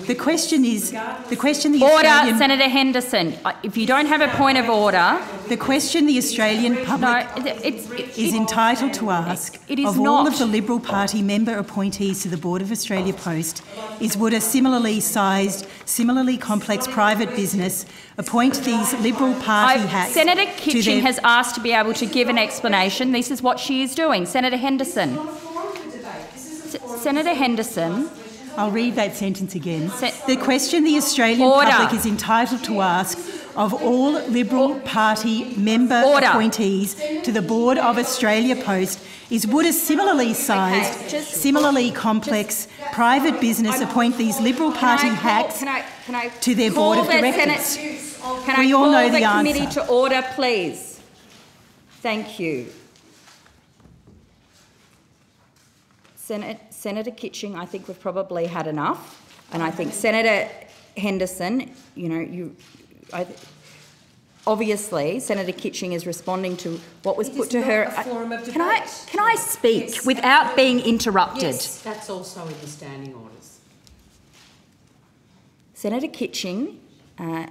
Speaker 7: The question is, the question the
Speaker 1: order,
Speaker 7: Australian...
Speaker 1: Senator Henderson. Uh, if you don't have a point of order,
Speaker 7: the question the Australian public
Speaker 1: no, it's, it's,
Speaker 7: is entitled to ask
Speaker 1: it is
Speaker 7: of
Speaker 1: not.
Speaker 7: all of the Liberal Party member appointees to the board of Australia Post is would a similarly sized, similarly complex private business appoint these Liberal Party
Speaker 1: I've,
Speaker 7: hacks?
Speaker 1: Senator Kitching
Speaker 7: their...
Speaker 1: has asked to be able to give an explanation. This is what she is doing. Senator Henderson. Senator Henderson.
Speaker 7: I'll read that sentence again. the question the Australian
Speaker 1: Order.
Speaker 7: public is entitled to ask of all Liberal Party member
Speaker 1: Order.
Speaker 7: appointees to the Board of Australia Post is would a similarly sized, okay, just, similarly complex just, private business appoint these Liberal Party
Speaker 1: call,
Speaker 7: hacks
Speaker 1: can I, can I
Speaker 7: to their Board of Directors?
Speaker 1: Senate, can
Speaker 7: we
Speaker 1: I
Speaker 7: all know
Speaker 1: the,
Speaker 7: the
Speaker 1: committee
Speaker 7: answer.
Speaker 1: to order, please? Thank you. Senate, Senator Kitching, I think we've probably had enough, and I think Senator Henderson, you know, you, I, obviously Senator Kitching is responding to what was
Speaker 8: it
Speaker 1: put to her.
Speaker 8: can
Speaker 1: I can I speak yes, without being interrupted?
Speaker 8: Yes, that's also in the standing orders.
Speaker 1: Senator Kitching uh,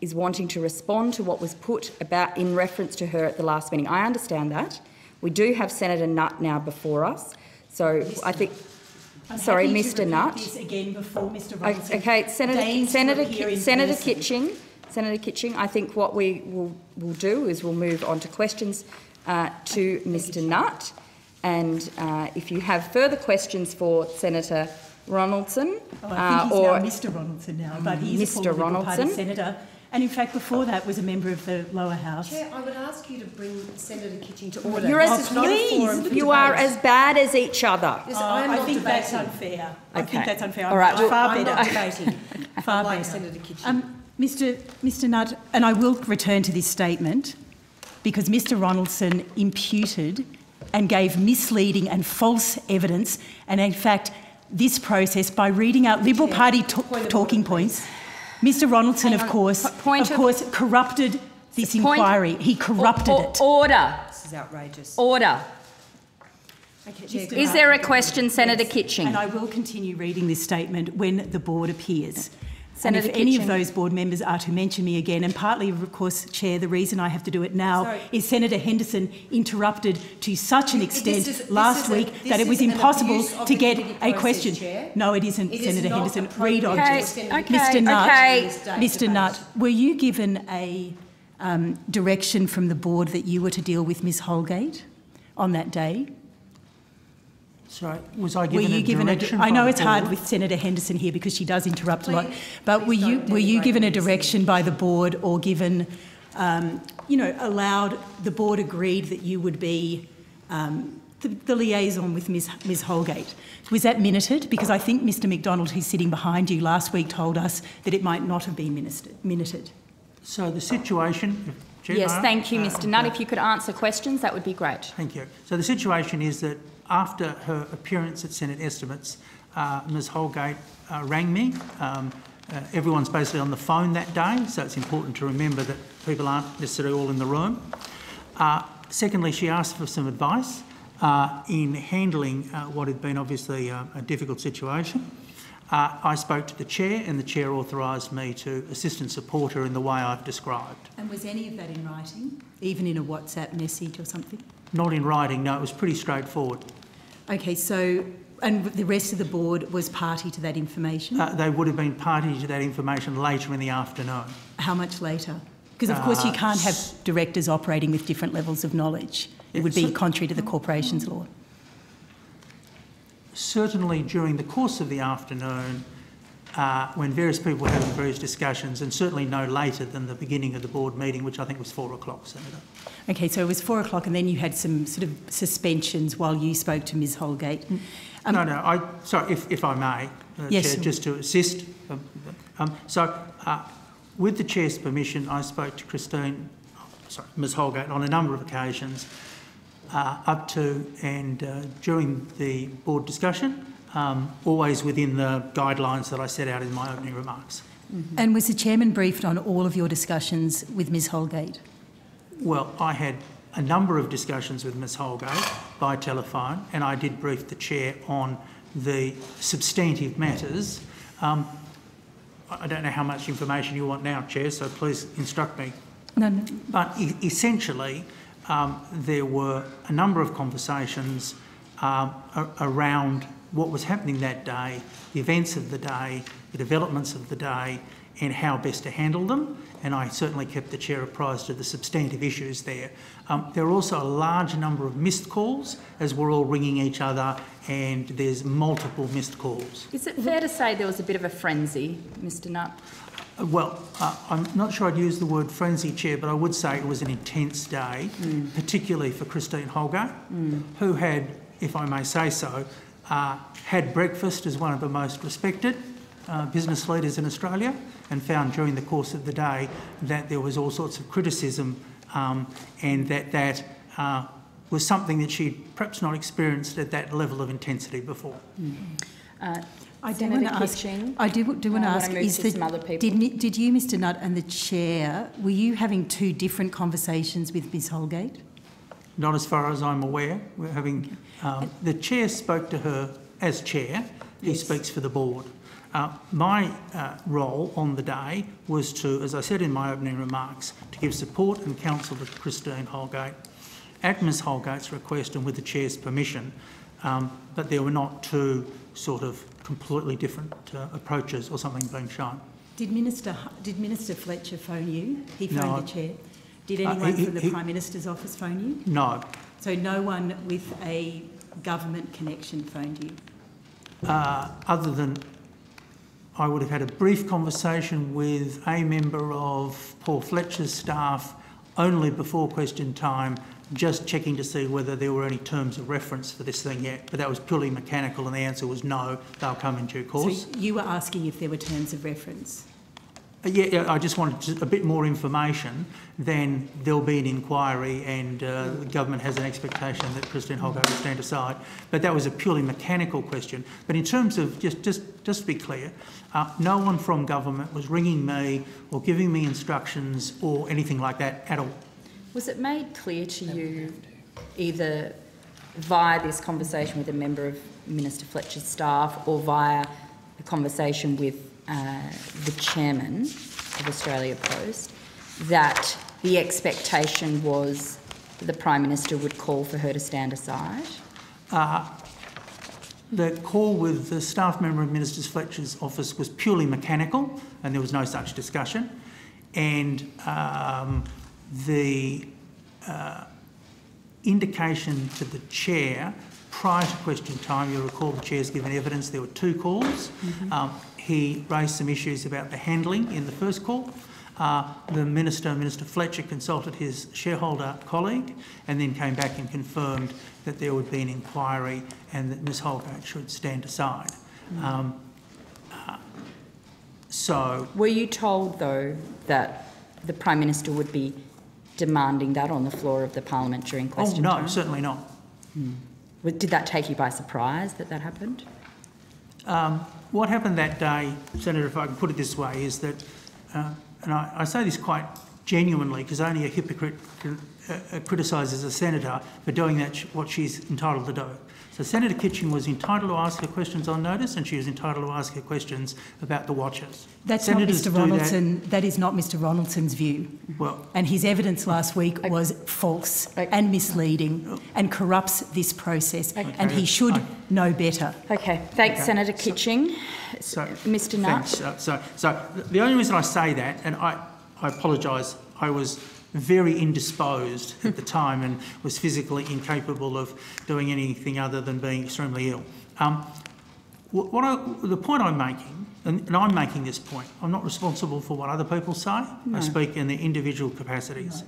Speaker 1: is wanting to respond to what was put about in reference to her at the last meeting. I understand that. We do have Senator Nutt now before us. So I think
Speaker 7: I'm
Speaker 1: Sorry, Mr Nutt.
Speaker 7: Again before Mr. Robinson.
Speaker 1: Okay, Senator, Senator, Ki- Senator
Speaker 7: person.
Speaker 1: Kitching, Senator Kitching, I think what we will, will do is we'll move on to questions uh, to Mr Nutt. And uh, if you have further questions for Senator Ronaldson,
Speaker 7: Oh, I
Speaker 1: uh,
Speaker 7: think he's
Speaker 1: or
Speaker 7: now Mr Ronaldson now, but he's a
Speaker 1: Mr.
Speaker 7: former Liberal Party senator. And in fact, before that was a member of the lower house.
Speaker 8: Chair, I would ask you to bring Senator Kitching to order.
Speaker 1: you're as
Speaker 8: is not a forum
Speaker 1: please, you are as bad as each other.
Speaker 8: Yes,
Speaker 7: Oh,
Speaker 8: I'm
Speaker 7: I
Speaker 8: not
Speaker 7: think that's
Speaker 8: debating.
Speaker 7: unfair. I think that's unfair.
Speaker 1: All
Speaker 7: I'm
Speaker 1: right, well,
Speaker 7: far
Speaker 8: I'm
Speaker 7: better.
Speaker 8: not debating. (laughs)
Speaker 7: Far
Speaker 8: like
Speaker 7: better.
Speaker 8: Senator Kitching.
Speaker 7: Um, Mr. Mr. Nutt, and I will return to this statement because Mr. Ronaldson imputed and gave misleading and false evidence, and in fact, this process by reading out Liberal Party to- talking points. Mr. Ronaldson, of course,
Speaker 1: Po- point
Speaker 7: of
Speaker 1: of-
Speaker 7: course, corrupted this inquiry. He corrupted
Speaker 1: O- o-
Speaker 7: it.
Speaker 1: Order,
Speaker 8: This is outrageous.
Speaker 1: order.
Speaker 7: Mr.
Speaker 1: Is there a question, Senator Kitching?
Speaker 7: And I will continue reading this statement when the board appears.
Speaker 1: Senator
Speaker 7: and if any of those board members are to mention me again, and partly, of course, Chair, the reason I have to do it now
Speaker 8: Sorry.
Speaker 7: is Senator Henderson interrupted to such an extent
Speaker 8: is-
Speaker 7: last
Speaker 8: is a-
Speaker 7: week that it was impossible to get
Speaker 8: committee
Speaker 7: a question.
Speaker 8: Chair.
Speaker 7: No, it isn't,
Speaker 8: It is
Speaker 7: Senator
Speaker 8: not
Speaker 7: Henderson. Read on.
Speaker 1: Okay, okay,
Speaker 7: Mr. Nutt,
Speaker 1: okay.
Speaker 7: Mr. Nutt, were you given a um, direction from the board that you were to deal with Ms Holgate on that day?
Speaker 11: Sorry, was I
Speaker 7: Were
Speaker 11: given
Speaker 7: you
Speaker 11: a
Speaker 7: given
Speaker 11: direction
Speaker 7: I know
Speaker 11: the
Speaker 7: it's hard with Senator Henderson here because she does interrupt a lot. But were you were you given a direction by the board or given, um, you know, allowed the board agreed that you would be um, the, the liaison with Ms. Ms. Holgate? Was that minuted? Because I think Mr. MacDonald, who's sitting behind you, last week told us that it might not have been minuted. minuted.
Speaker 11: So the situation...
Speaker 1: Yes, thank you,
Speaker 11: Uh,
Speaker 1: Mr Nutt.
Speaker 11: uh,
Speaker 1: If you could answer questions, that would be great.
Speaker 11: Thank you. So the situation is that after her appearance at Senate estimates, uh, Ms Holgate uh, rang me. Um, uh, everyone's basically on the phone that day, so it's important to remember that people aren't necessarily all in the room. Uh, secondly, she asked for some advice uh, in handling what had been obviously uh, a difficult situation. Uh, I spoke to the chair, and the chair authorised me to assist and support her in the way I've described.
Speaker 7: And was any of that in writing, even in a WhatsApp message or something?
Speaker 11: Not in writing, no, it was pretty straightforward.
Speaker 7: Okay, so and the rest of the board was party to that information.
Speaker 11: Uh, they would have been party to that information later in the afternoon.
Speaker 7: How much later? Because of course you
Speaker 11: Uh,
Speaker 7: can't have directors operating with different levels of knowledge. It would be contrary to the corporations law.
Speaker 11: Certainly during the course of the afternoon, uh, when various people were having various discussions, and certainly no later than the beginning of the board meeting, which I think was four o'clock, Senator.
Speaker 7: Okay, so it was four o'clock, and then you had some sort of suspensions while you spoke to Ms Holgate. Um,
Speaker 11: no, no, I, sorry, if, if I may, uh,
Speaker 7: Yes.
Speaker 11: Chair, just to assist. Um, um, so, uh, with the Chair's permission, I spoke to Christine, sorry, Ms Holgate on a number of occasions, uh, up to and uh, during the board discussion, um, always within the guidelines that I set out in my opening remarks.
Speaker 7: And was the chairman briefed on all of your discussions with Ms Holgate?
Speaker 11: Well, I had a number of discussions with Ms Holgate by telephone, and I did brief the chair on the substantive matters. Um, I don't know how much information you want now, Chair, so please instruct me.
Speaker 7: No, no.
Speaker 11: But e- essentially, um, there were a number of conversations um, around what was happening that day, the events of the day, the developments of the day, and how best to handle them. And I certainly kept the chair apprised of the substantive issues there. Um, there were also a large number of missed calls as we're all ringing each other, and there's multiple missed calls.
Speaker 1: Is it fair to say there was a bit of a frenzy, Mr Nutt?
Speaker 11: Uh, Well, uh, I'm not sure I'd use the word frenzy, Chair, but I would say it was an intense day, particularly for Christine Holgate, who had, if I may say so, uh, had breakfast as one of the most respected uh, business leaders in Australia and found during the course of the day that there was all sorts of criticism um, and that that uh, was something that she'd perhaps not experienced at that level of intensity before.
Speaker 1: Uh,
Speaker 7: I do want to ask. I do, do want to
Speaker 1: I wanna
Speaker 7: ask.
Speaker 1: move
Speaker 7: Is
Speaker 1: to
Speaker 7: the,
Speaker 1: some other people.
Speaker 7: Did, did you, Mr. Nutt, and the chair were you having two different conversations with Ms Holgate?
Speaker 11: Not as far as I'm aware. We're having um, the chair spoke to her as chair. He speaks for the board. Uh, my uh, role on the day was to, as I said in my opening remarks, to give support and counsel to Christine Holgate. At Ms Holgate's request and with the chair's permission, um, but there were not two sort of completely different uh, approaches or something being shown.
Speaker 7: Did Minister did Minister Fletcher phone you? He phoned
Speaker 11: No.
Speaker 7: the chair. Did
Speaker 11: Uh,
Speaker 7: anyone
Speaker 11: he-
Speaker 7: from the
Speaker 11: he-
Speaker 7: Prime Minister's office phone you?
Speaker 11: No.
Speaker 7: So no one with a government connection phoned you.
Speaker 11: Uh, other than I would have had a brief conversation with a member of Paul Fletcher's staff only before question time, just checking to see whether there were any terms of reference for this thing yet. But that was purely mechanical, and the answer was no, they'll come in due course.
Speaker 7: So you were asking if there were terms of reference.
Speaker 11: Uh, Yeah, yeah, I just wanted to- a bit more information, then there'll be an inquiry and uh, the government has an expectation that Christine Holgate will stand aside. But that was a purely mechanical question. But in terms of, just, just, just to be clear, uh, no one from government was ringing me or giving me instructions or anything like that at all.
Speaker 1: Was it made clear to you, either via this conversation with a member of Minister Fletcher's staff or via a conversation with uh, the chairman of Australia Post, that the expectation was that the Prime Minister would call for her to stand aside?
Speaker 11: Uh, the call with the staff member of Minister Fletcher's office was purely mechanical and there was no such discussion. And um, the uh, indication to the chair prior to question time, you'll recall the chair's given evidence there were two calls. Um, he raised some issues about the handling in the first call. Uh, the minister, Minister Fletcher, consulted his shareholder colleague and then came back and confirmed that there would be an inquiry and that Ms Holgate should stand aside. Um, uh, so
Speaker 1: Were you told, though, that the Prime Minister would be demanding that on the floor of the Parliament during question
Speaker 11: Oh,
Speaker 1: question
Speaker 11: no,
Speaker 1: time?
Speaker 11: certainly not.
Speaker 1: Was- Did that take you by surprise that that happened?
Speaker 11: Um, what happened that day, Senator, if I can put it this way, is that, uh, and I, I say this quite genuinely because only a hypocrite uh, uh, criticises a senator for doing that, what she's entitled to do. So Senator Kitching was entitled to ask her questions on notice and she was entitled to ask her questions about the watches.
Speaker 7: That's
Speaker 11: Senators
Speaker 7: not
Speaker 11: do
Speaker 7: Mr
Speaker 11: that-
Speaker 7: That is not Mr Ronaldson's view.
Speaker 11: Well,
Speaker 7: And his evidence last week was false and misleading and corrupts this process. And he should know better.
Speaker 1: Okay, thanks,
Speaker 11: Okay.
Speaker 1: Senator Kitching.
Speaker 11: So,
Speaker 1: Mr Nutt?
Speaker 11: Thanks. Uh, So, so the only reason I say that, and I, I apologise, I was very indisposed at the time and was physically incapable of doing anything other than being extremely ill. Um, what I, the point I'm making, and, and I'm making this point, I'm not responsible for what other people say. I speak in their individual capacities.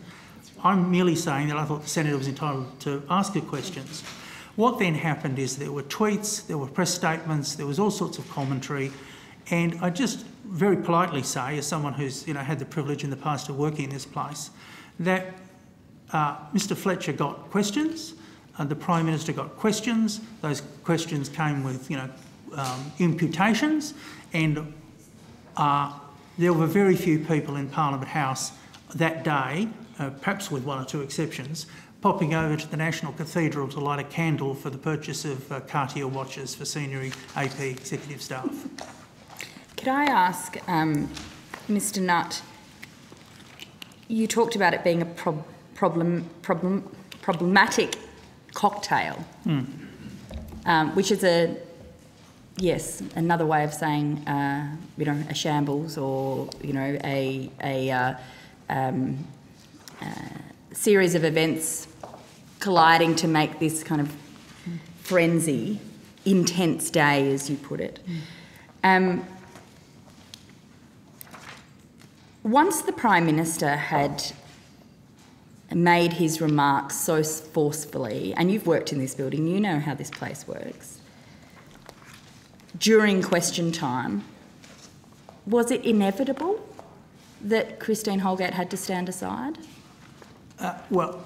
Speaker 11: I'm merely saying that I thought the senator was entitled to ask her questions. What then happened is there were tweets, there were press statements, there was all sorts of commentary, and I just very politely say, as someone who's you know had the privilege in the past of working in this place, that uh, Mr Fletcher got questions, uh, the Prime Minister got questions. Those questions came with you know um, imputations, and uh, there were very few people in Parliament House that day, uh, perhaps with one or two exceptions, popping over to the National Cathedral to light a candle for the purchase of uh, Cartier watches for senior AP executive staff.
Speaker 1: Could I ask, um, Mr Nutt, you talked about it being a prob- problem, problem, problematic cocktail, um, which is a, yes, another way of saying, uh, you know, a shambles or, you know, a, a uh, um, uh, series of events colliding to make this kind of frenzy, intense day, as you put it. Um, once the Prime Minister had made his remarks so forcefully, and you've worked in this building, you know how this place works, during question time, was it inevitable that Christine Holgate had to stand aside?
Speaker 11: Uh, well,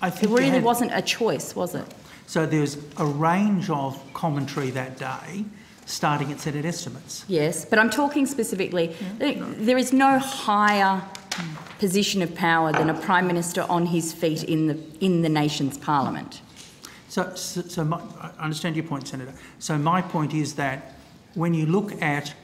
Speaker 11: I think it
Speaker 1: really
Speaker 11: had-
Speaker 1: wasn't a choice, was it?
Speaker 11: So there was a range of commentary that day, starting at Senate estimates.
Speaker 1: Yes, but I'm talking specifically, there is no higher position of power than a Prime Minister on his feet in the, in the nation's parliament.
Speaker 11: So, so, so my, I understand your point, Senator. So my point is that when you look at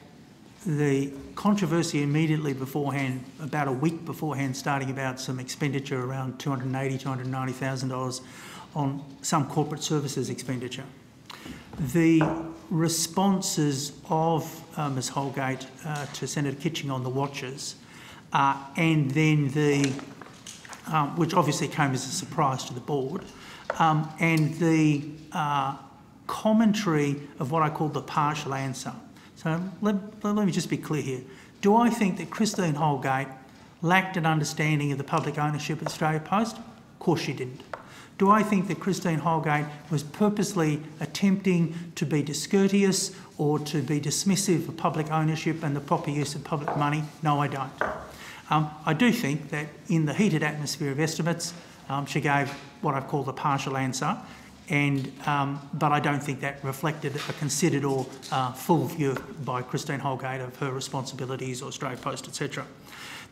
Speaker 11: the controversy immediately beforehand, about a week beforehand, starting about some expenditure around $280,000, $290,000 on some corporate services expenditure. The responses of uh, Ms Holgate uh, to Senator Kitching on the watches, uh, and then the, um, which obviously came as a surprise to the board, um, and the uh, commentary of what I call the partial answer. So let, let me just be clear here. Do I think that Christine Holgate lacked an understanding of the public ownership of Australia Post? Of course she didn't. Do I think that Christine Holgate was purposely attempting to be discourteous or to be dismissive of public ownership and the proper use of public money? No, I don't. Um, I do think that in the heated atmosphere of estimates, um, she gave what I've called a partial answer, and um, but I don't think that reflected a considered or uh, full view by Christine Holgate of her responsibilities or Australia Post, etc.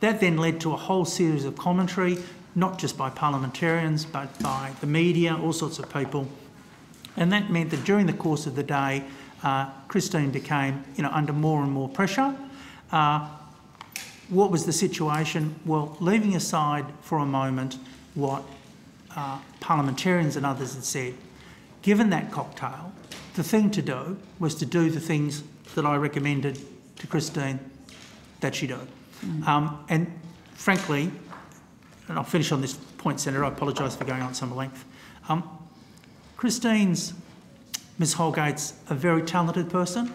Speaker 11: That then led to a whole series of commentary, not just by parliamentarians, but by the media, all sorts of people. And that meant that during the course of the day, uh, Christine became you know, under more and more pressure. Uh, what was the situation? Well, leaving aside for a moment what uh, parliamentarians and others had said, given that cocktail, the thing to do was to do the things that I recommended to Christine that she do. Mm. Um, and frankly, and I'll finish on this point, Senator, I apologise for going on some length. Um, Christine's, Ms Holgate's a very talented person,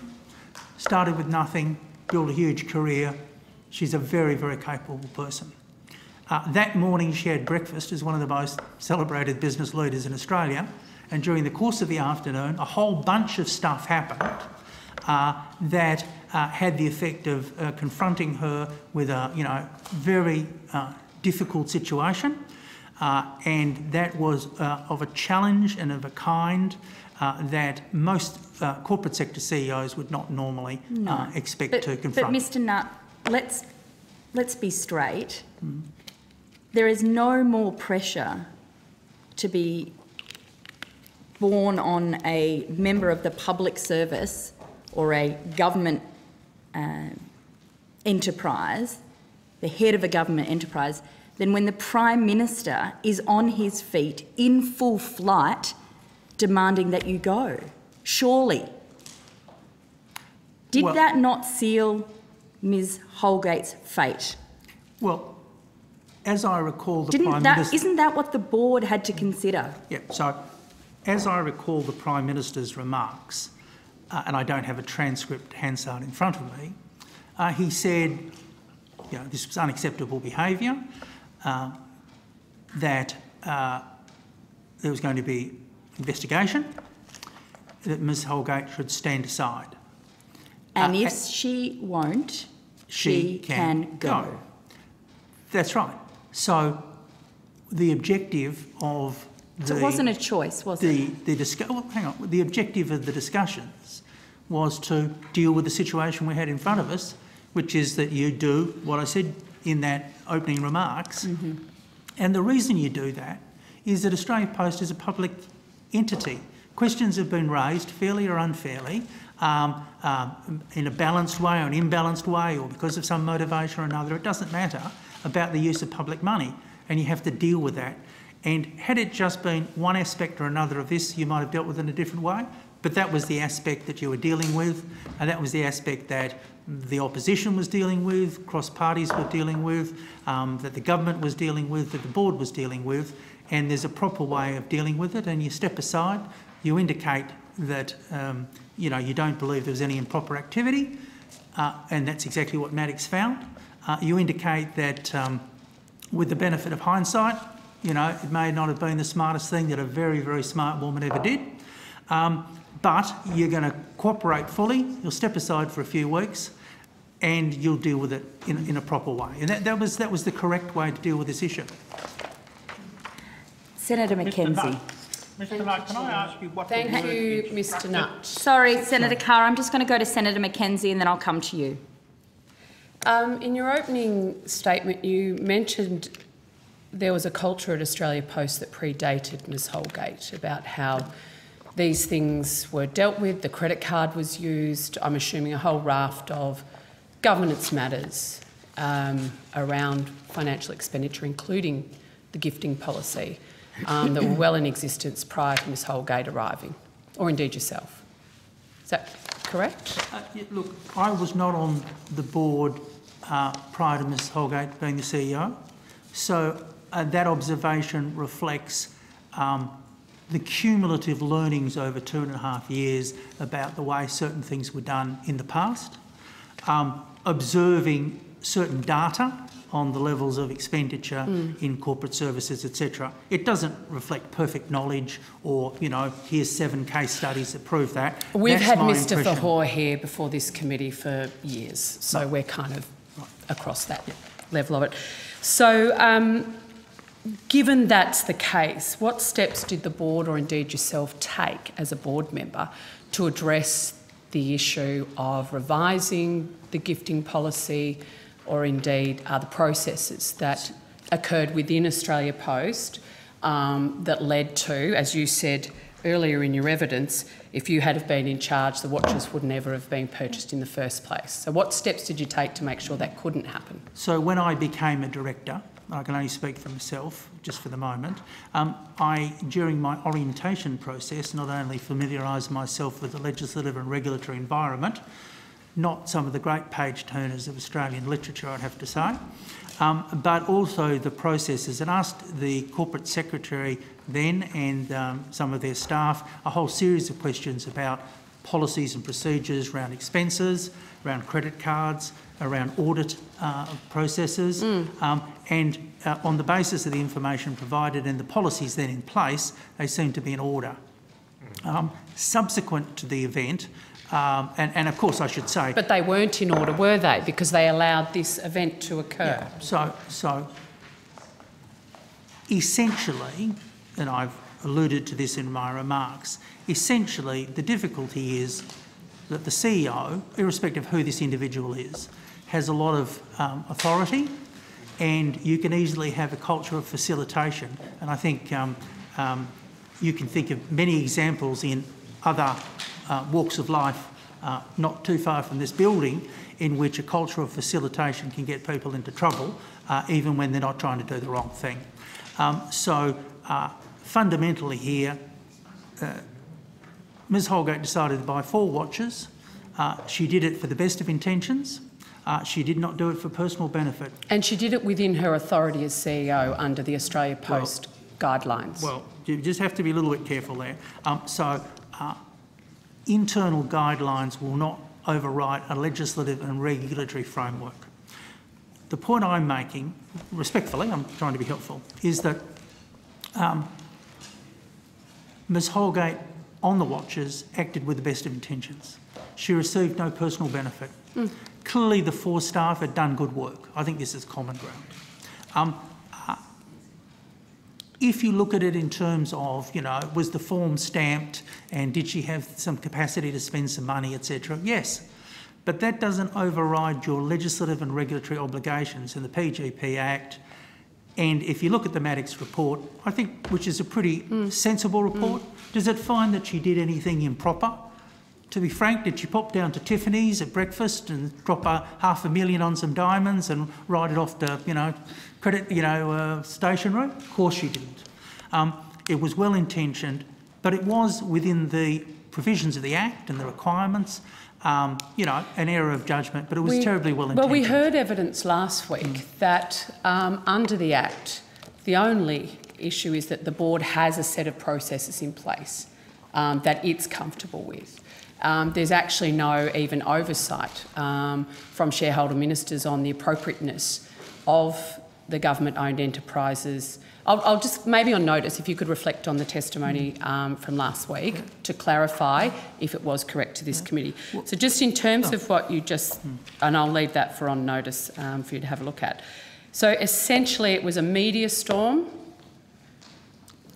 Speaker 11: started with nothing, built a huge career. She's a very, very capable person. Uh, that morning she had breakfast as one of the most celebrated business leaders in Australia and during the course of the afternoon a whole bunch of stuff happened uh, that uh, had the effect of uh, confronting her with a you know very uh, difficult situation, uh, and that was uh, of a challenge and of a kind that most corporate sector CEOs would not normally no. expect
Speaker 1: but,
Speaker 11: to confront.
Speaker 1: But Mr Nutt, let's let's be straight. Mm. There is no more pressure to be borne on a member of the public service or a government uh, enterprise, the head of a government enterprise, then when the Prime Minister is on his feet in full flight demanding that you go. Surely. Did well, that not seal Ms Holgate's fate?
Speaker 11: Well, as I recall, the
Speaker 1: Didn't
Speaker 11: Prime
Speaker 1: that,
Speaker 11: Minister...
Speaker 1: Isn't that what the board had to consider?
Speaker 11: Yeah, so as I recall the Prime Minister's remarks, uh, and I don't have a transcript Hansard in front of me, uh, he said, you know, this was unacceptable behaviour, uh, that uh, there was going to be investigation, that Ms Holgate should stand aside.
Speaker 1: And uh, if she won't, she, she can, can go. go.
Speaker 11: That's right. So the objective of the,
Speaker 1: so it wasn't a choice, was
Speaker 11: the,
Speaker 1: it?
Speaker 11: The discu- well, hang on. The objective of the discussions was to deal with the situation we had in front of us, which is that you do what I said in that opening remarks. Mm-hmm. And the reason you do that is that Australia Post is a public entity. Questions have been raised, fairly or unfairly, um, um, in a balanced way or an imbalanced way, or because of some motivation or another. It doesn't matter about the use of public money, and you have to deal with that. And had it just been one aspect or another of this, you might have dealt with it in a different way. But that was the aspect that you were dealing with, and that was the aspect that the opposition was dealing with, cross parties were dealing with, um, that the government was dealing with, that the board was dealing with, and there's a proper way of dealing with it. And you step aside, you indicate that um, you know you don't believe there was any improper activity, uh, and that's exactly what Maddocks found. Uh, you indicate that, um, with the benefit of hindsight, you know it may not have been the smartest thing that a very very smart woman ever did. Um, but you're going to cooperate fully, you'll step aside for a few weeks, and you'll deal with it in, in a proper way. And that, that, was, that was the correct way to deal with this issue.
Speaker 1: Senator McKenzie.
Speaker 6: Mr Nutt, can I ask you what
Speaker 2: Thank you, Mr Nutt.
Speaker 1: Sorry, Senator Carr, I'm just going to go to Senator McKenzie and then I'll come to you.
Speaker 2: Um, in your opening statement, you mentioned there was a culture at Australia Post that predated Ms Holgate about how these things were dealt with, the credit card was used, I'm assuming a whole raft of governance matters um, around financial expenditure, including the gifting policy. um, that were well in existence prior to Ms Holgate arriving, or indeed yourself. Is that correct?
Speaker 11: Uh, look, I was not on the board uh, prior to Ms Holgate being the CEO, so uh, that observation reflects um, the cumulative learnings over two and a half years about the way certain things were done in the past, um, observing certain data on the levels of expenditure
Speaker 2: Mm.
Speaker 11: in corporate services, etc. It doesn't reflect perfect knowledge or, you know, here's seven case studies that prove that.
Speaker 2: We've
Speaker 11: That's
Speaker 2: had Mr. Fahour here before this committee for years, so we're kind of across that level of it. So, um, given that's the case, what steps did the board or indeed yourself take as a board member to address the issue of revising the gifting policy or indeed other processes that occurred within Australia Post um, that led to, as you said earlier in your evidence, if you had have been in charge, the watches would never have been purchased in the first place. So what steps did you take to make sure that couldn't happen?
Speaker 11: So when I became a director, I can only speak for myself just for the moment, um, I, during my orientation process, not only familiarised myself with the legislative and regulatory environment, not some of the great page turners of Australian literature, I'd have to say, um, but also the processes. And asked the corporate secretary then and um, some of their staff a whole series of questions about policies and procedures around expenses, around credit cards, around audit uh, processes, um, and uh, on the basis of the information provided and the policies then in place, they seem to be in order. Um, subsequent to the event, um, and, and of course I should say,
Speaker 2: But they weren't in order, were they? Because they allowed this event to occur.
Speaker 11: so, so essentially, and I've alluded to this in my remarks, essentially the difficulty is that the CEO, irrespective of who this individual is, has a lot of um, authority and you can easily have a culture of facilitation. And I think um, um, you can think of many examples in other uh, walks of life, uh, not too far from this building, in which a culture of facilitation can get people into trouble, uh, even when they're not trying to do the wrong thing. Um, so uh, fundamentally here, uh, Ms Holgate decided to buy four watches. Uh, she did it for the best of intentions. Uh, she did not do it for personal benefit.
Speaker 2: And she did it within her authority as CEO under the Australia Post guidelines.
Speaker 11: Well, you just have to be a little bit careful there. Um, so, uh, internal guidelines will not override a legislative and regulatory framework. The point I'm making, respectfully, I'm trying to be helpful, is that um, Ms Holgate on the watches acted with the best of intentions. She received no personal benefit. Clearly, the four staff had done good work. I think this is common ground. Um, if you look at it in terms of, you know, was the form stamped and did she have some capacity to spend some money, etc.? Yes. But that doesn't override your legislative and regulatory obligations in the PGPA Act. And if you look at the Maddocks report, I think, which is a pretty mm. sensible mm. report, does it find that she did anything improper? To be frank, did she pop down to Tiffany's at breakfast and drop a half a million on some diamonds and ride it off to, you know, credit, you know, uh, stationery? Of course she didn't. Um, it was well intentioned, but it was within the provisions of the Act and the requirements. Um, you know, an error of judgment, but it was
Speaker 2: We-
Speaker 11: terribly well intentioned.
Speaker 2: Well, we heard evidence last week that um, under the Act, the only issue is that the board has a set of processes in place um, that it's comfortable with. Um, there's actually no even oversight um, from shareholder ministers on the appropriateness of the government-owned enterprises. I'll, I'll just maybe on notice if you could reflect on the testimony um, from last week to clarify if it was correct to this committee. So just in terms of what you just, and I'll leave that for on notice um, for you to have a look at. So essentially, it was a media storm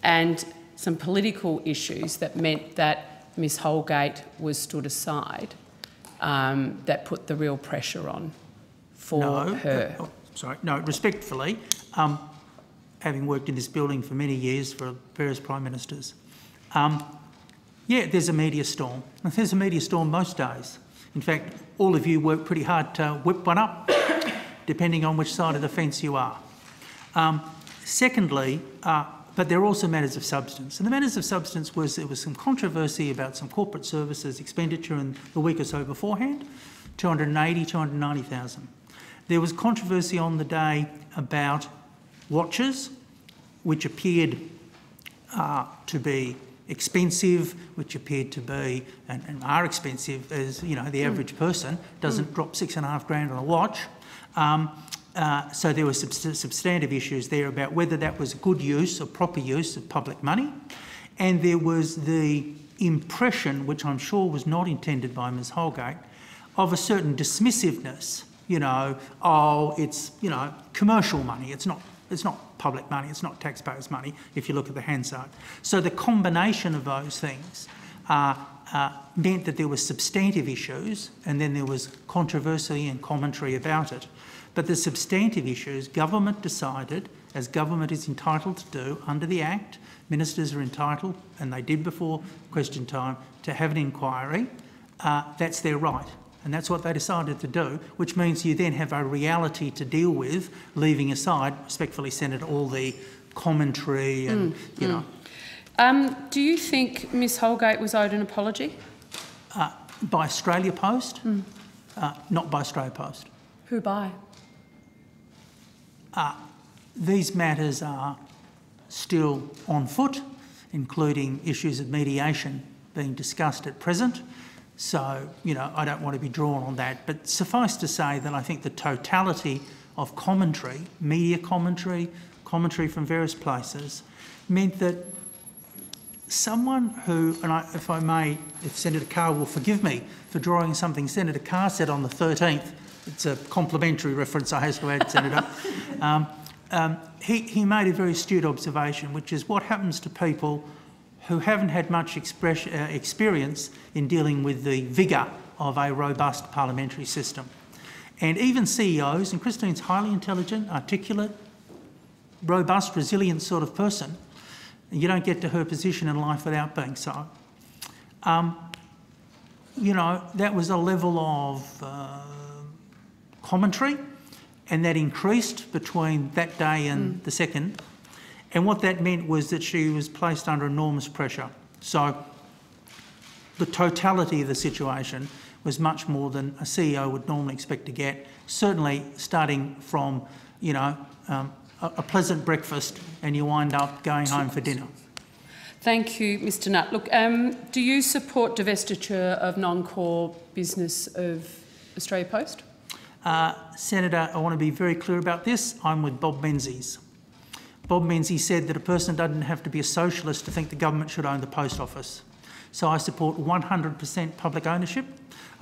Speaker 2: and some political issues that meant that Ms Holgate was stood aside um, that put the real pressure on for
Speaker 11: no,
Speaker 2: her.
Speaker 11: oh, sorry, no, respectfully, um, having worked in this building for many years for various prime ministers, um, yeah, there's a media storm. And there's a media storm most days. In fact, all of you work pretty hard to whip one up, depending on which side of the fence you are. Um, secondly, uh, but there are also matters of substance. And the matters of substance was there was some controversy about some corporate services expenditure in the week or so beforehand, 280, 290,000. There was controversy on the day about watches, which appeared uh, to be expensive, which appeared to be and, and, are expensive as you know the average person doesn't mm. drop six and a half grand on a watch. Um, uh, so there were substantive issues there about whether that was good use or proper use of public money, and there was the impression, which I'm sure was not intended by Ms Holgate, of a certain dismissiveness. You know, oh, it's you know commercial money. It's not. It's not public money. It's not taxpayers' money. If you look at the Hansard, so the combination of those things uh, uh, meant that there were substantive issues, and then there was controversy and commentary about it. But the substantive issues, government decided, as government is entitled to do under the Act, ministers are entitled, and they did before question time, to have an inquiry. Uh, that's their right. And that's what they decided to do, which means you then have a reality to deal with, leaving aside, respectfully, Senator, all the commentary and, mm, you mm. know.
Speaker 2: Um, do you think Ms Holgate was owed an apology?
Speaker 11: Uh, by Australia Post? Mm. Uh, not by Australia Post.
Speaker 2: Who by?
Speaker 11: Uh, these matters are still on foot, including issues of mediation being discussed at present. So, you know, I don't want to be drawn on that. But suffice to say that I think the totality of commentary, media commentary, commentary from various places, meant that someone who, and I, if I may, if Senator Carr will forgive me for drawing something Senator Carr said on the 13th it's a complimentary reference, I have to add, Senator. (laughs) Um, um, he, he made a very astute observation, which is what happens to people who haven't had much express, uh, experience in dealing with the vigour of a robust parliamentary system. And even CEOs, and Christine's highly intelligent, articulate, robust, resilient sort of person, you don't get to her position in life without being so. Um, you know, that was a level of uh, commentary, and that increased between that day and mm. the second. And what that meant was that she was placed under enormous pressure. So the totality of the situation was much more than a CEO would normally expect to get, certainly starting from, you know, um, a, a pleasant breakfast and you wind up going home for dinner.
Speaker 2: Thank you, Mr Nutt. Look, um, do you support divestiture of non-core business of Australia Post?
Speaker 11: Uh, Senator, I want to be very clear about this. I'm with Bob Menzies. Bob Menzies said that a person doesn't have to be a socialist to think the government should own the post office. So I support 100% public ownership.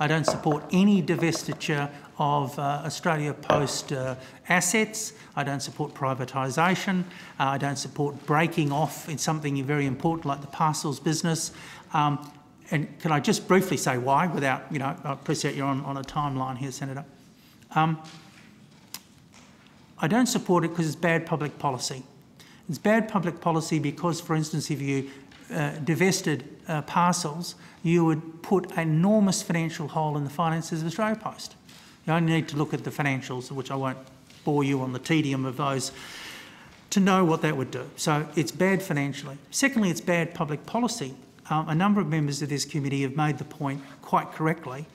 Speaker 11: I don't support any divestiture of uh, Australia Post uh, assets. I don't support privatisation. Uh, I don't support breaking off in something very important like the parcels business. Um, and can I just briefly say why without, you know, I appreciate you're on, on a timeline here, Senator. Um, I don't support it because it's bad public policy. It's bad public policy because, for instance, if you uh, divested uh, parcels, you would put an enormous financial hole in the finances of Australia Post. You only need to look at the financials, which I won't bore you on the tedium of those, to know what that would do. So it's bad financially. Secondly, it's bad public policy. Um, a number of members of this committee have made the point quite correctly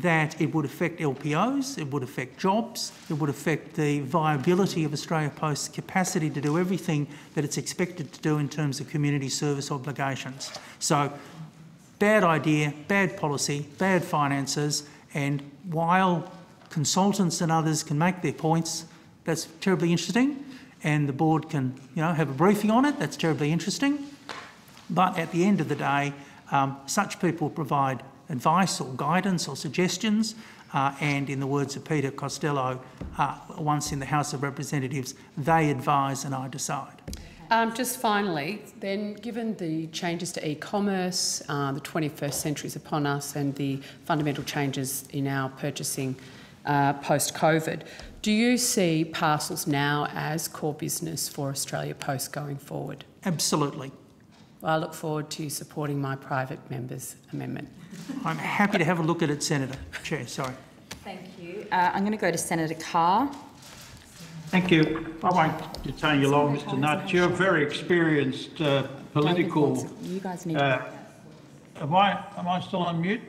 Speaker 11: that it would affect LPOs, it would affect jobs, it would affect the viability of Australia Post's capacity to do everything that it's expected to do in terms of community service obligations. So, bad idea, bad policy, bad finances, and while consultants and others can make their points, that's terribly interesting, and the board can, you know, have a briefing on it, that's terribly interesting. But at the end of the day, um, such people provide advice or guidance or suggestions. Uh, and in the words of Peter Costello, uh, once in the House of Representatives, they advise and I decide.
Speaker 2: Um, just finally, then, given the changes to e-commerce, uh, the 21st century is upon us, and the fundamental changes in our purchasing uh, post-COVID, do you see parcels now as core business for Australia Post going forward?
Speaker 11: Absolutely.
Speaker 2: Well, I look forward to supporting my private member's amendment.
Speaker 11: I'm happy to have a look at it, Senator. Chair, sorry.
Speaker 1: Thank you. Uh, I'm going to go to Senator Carr.
Speaker 6: Thank you. I won't detain you long, Mr Nutt. You're a very experienced uh, political...
Speaker 1: You guys need
Speaker 6: Uh, am I, am I still on mute?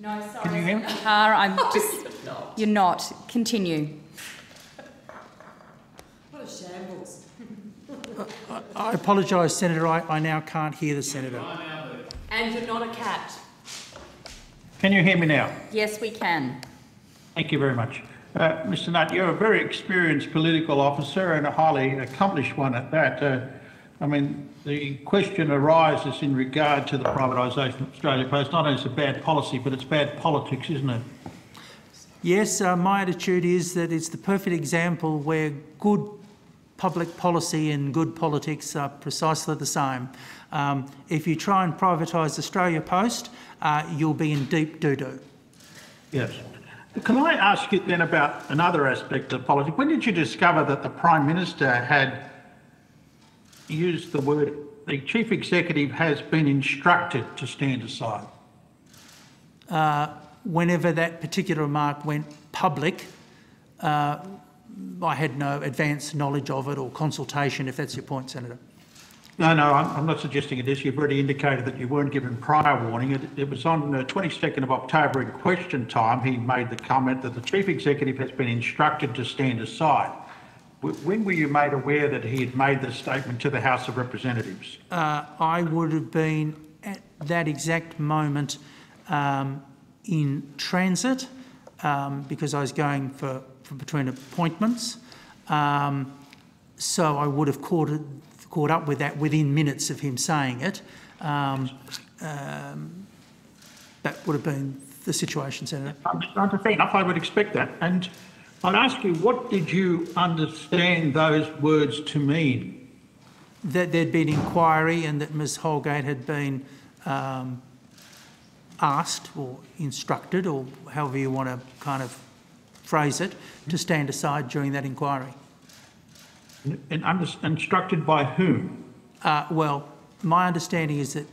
Speaker 1: No, sorry.
Speaker 6: Can you hear me?
Speaker 1: Carr, I'm just... You're not. Continue.
Speaker 11: I apologise, Senator. I, I now can't hear the senator.
Speaker 2: And you're not a cat.
Speaker 6: Can you hear me now?
Speaker 1: Yes, we can.
Speaker 6: Thank you very much. Uh, Mr Nutt, you're a very experienced political officer and a highly accomplished one at that. Uh, I mean, the question arises in regard to the privatisation of Australia Post. Not only is it bad policy, but it's bad politics, isn't it?
Speaker 11: Yes, uh, my attitude is that it's the perfect example where good public policy and good politics are precisely the same. Um, if you try and privatise Australia Post, uh, you'll be in deep doo-doo.
Speaker 6: Yes. Can I ask you then about another aspect of politics? When did you discover that the Prime Minister had used the word, the Chief Executive has been instructed to stand aside?
Speaker 11: Uh, whenever that particular remark went public, uh, I had no advance knowledge of it or consultation, if that's your point, Senator.
Speaker 6: No, no, I'm, I'm not suggesting it is. You've already indicated that you weren't given prior warning. It, it was on the 22nd of October in question time. He made the comment that the Chief Executive has been instructed to stand aside. When were you made aware that he had made the statement to the House of Representatives?
Speaker 11: Uh, I would have been at that exact moment um, in transit um, because I was going for between appointments. Um, so I would have caught, it, caught up with that within minutes of him saying it. Um, um, that would have been the situation, Senator.
Speaker 6: I'm, I'm fair enough, I would expect that. And I'd ask you, what did you understand those words to mean?
Speaker 11: That there'd been inquiry and that Ms Holgate had been um, asked or instructed, or however you want to kind of phrase it, to stand aside during that inquiry.
Speaker 6: And instructed by whom?
Speaker 11: Uh, well, my understanding is that,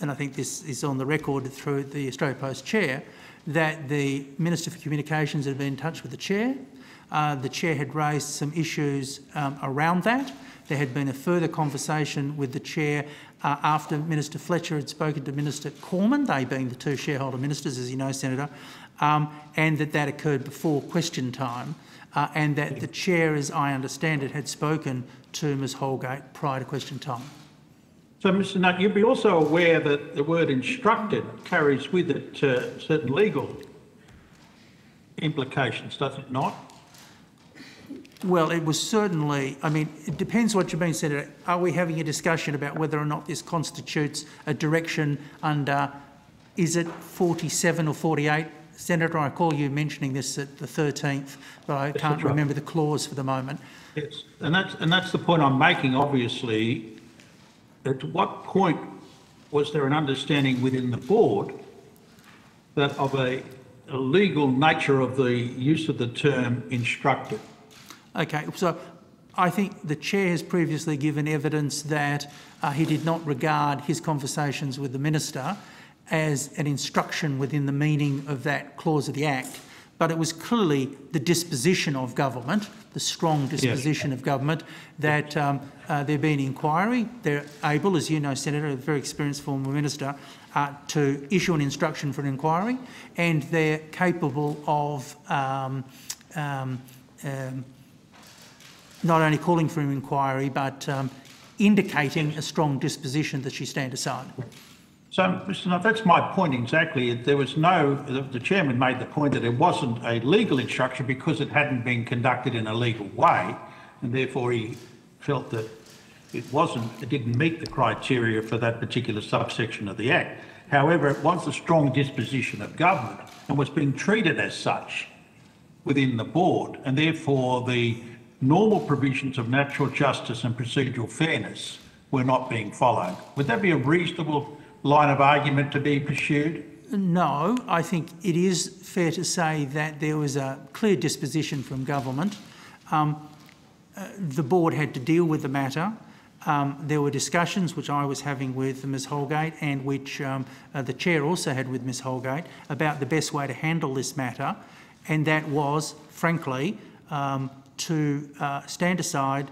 Speaker 11: and I think this is on the record through the Australia Post chair, that the Minister for Communications had been in touch with the chair. Uh, the chair had raised some issues um, around that. There had been a further conversation with the chair uh, after Minister Fletcher had spoken to Minister Cormann, they being the two shareholder ministers, as you know, Senator, um, and that that occurred before question time, uh, and that the chair, as I understand it, had spoken to Ms Holgate prior to question time.
Speaker 6: So, Mr Nutt, you'd be also aware that the word instructed carries with it uh, certain legal implications, does it not?
Speaker 11: Well, it was certainly, I mean, it depends what you mean, Senator. Are we having a discussion about whether or not this constitutes a direction under, is it 47 or 48? Senator, I recall you mentioning this at the 13th, but I can't
Speaker 6: right.
Speaker 11: remember the clause for the moment.
Speaker 6: Yes. And that's, and that's the point I'm making, obviously. At what point was there an understanding within the board that of a, a legal nature of the use of the term instructed?
Speaker 11: Okay, so I think the chair has previously given evidence that uh, he did not regard his conversations with the minister as an instruction within the meaning of that clause of the Act, but it was clearly the disposition of government, the strong disposition of government, that um, uh, there be an inquiry. They're able, as you know, Senator, a very experienced former minister, uh, to issue an instruction for an inquiry, and they're capable of um, um, um, not only calling for an inquiry, but um, indicating a strong disposition that she stand aside.
Speaker 6: So, Mr Nutt, that's my point exactly. There was no, the, the chairman made the point that it wasn't a legal instruction because it hadn't been conducted in a legal way, and therefore he felt that it wasn't, it didn't meet the criteria for that particular subsection of the Act. However, it was a strong disposition of government and was being treated as such within the board, and therefore the normal provisions of natural justice and procedural fairness were not being followed. Would that be a reasonable line of argument to be pursued?
Speaker 11: No, I think it is fair to say that there was a clear disposition from government. Um, uh, the board had to deal with the matter. Um, there were discussions which I was having with Ms Holgate and which um, uh, the chair also had with Ms Holgate about the best way to handle this matter, and that was, frankly, um, to uh, stand aside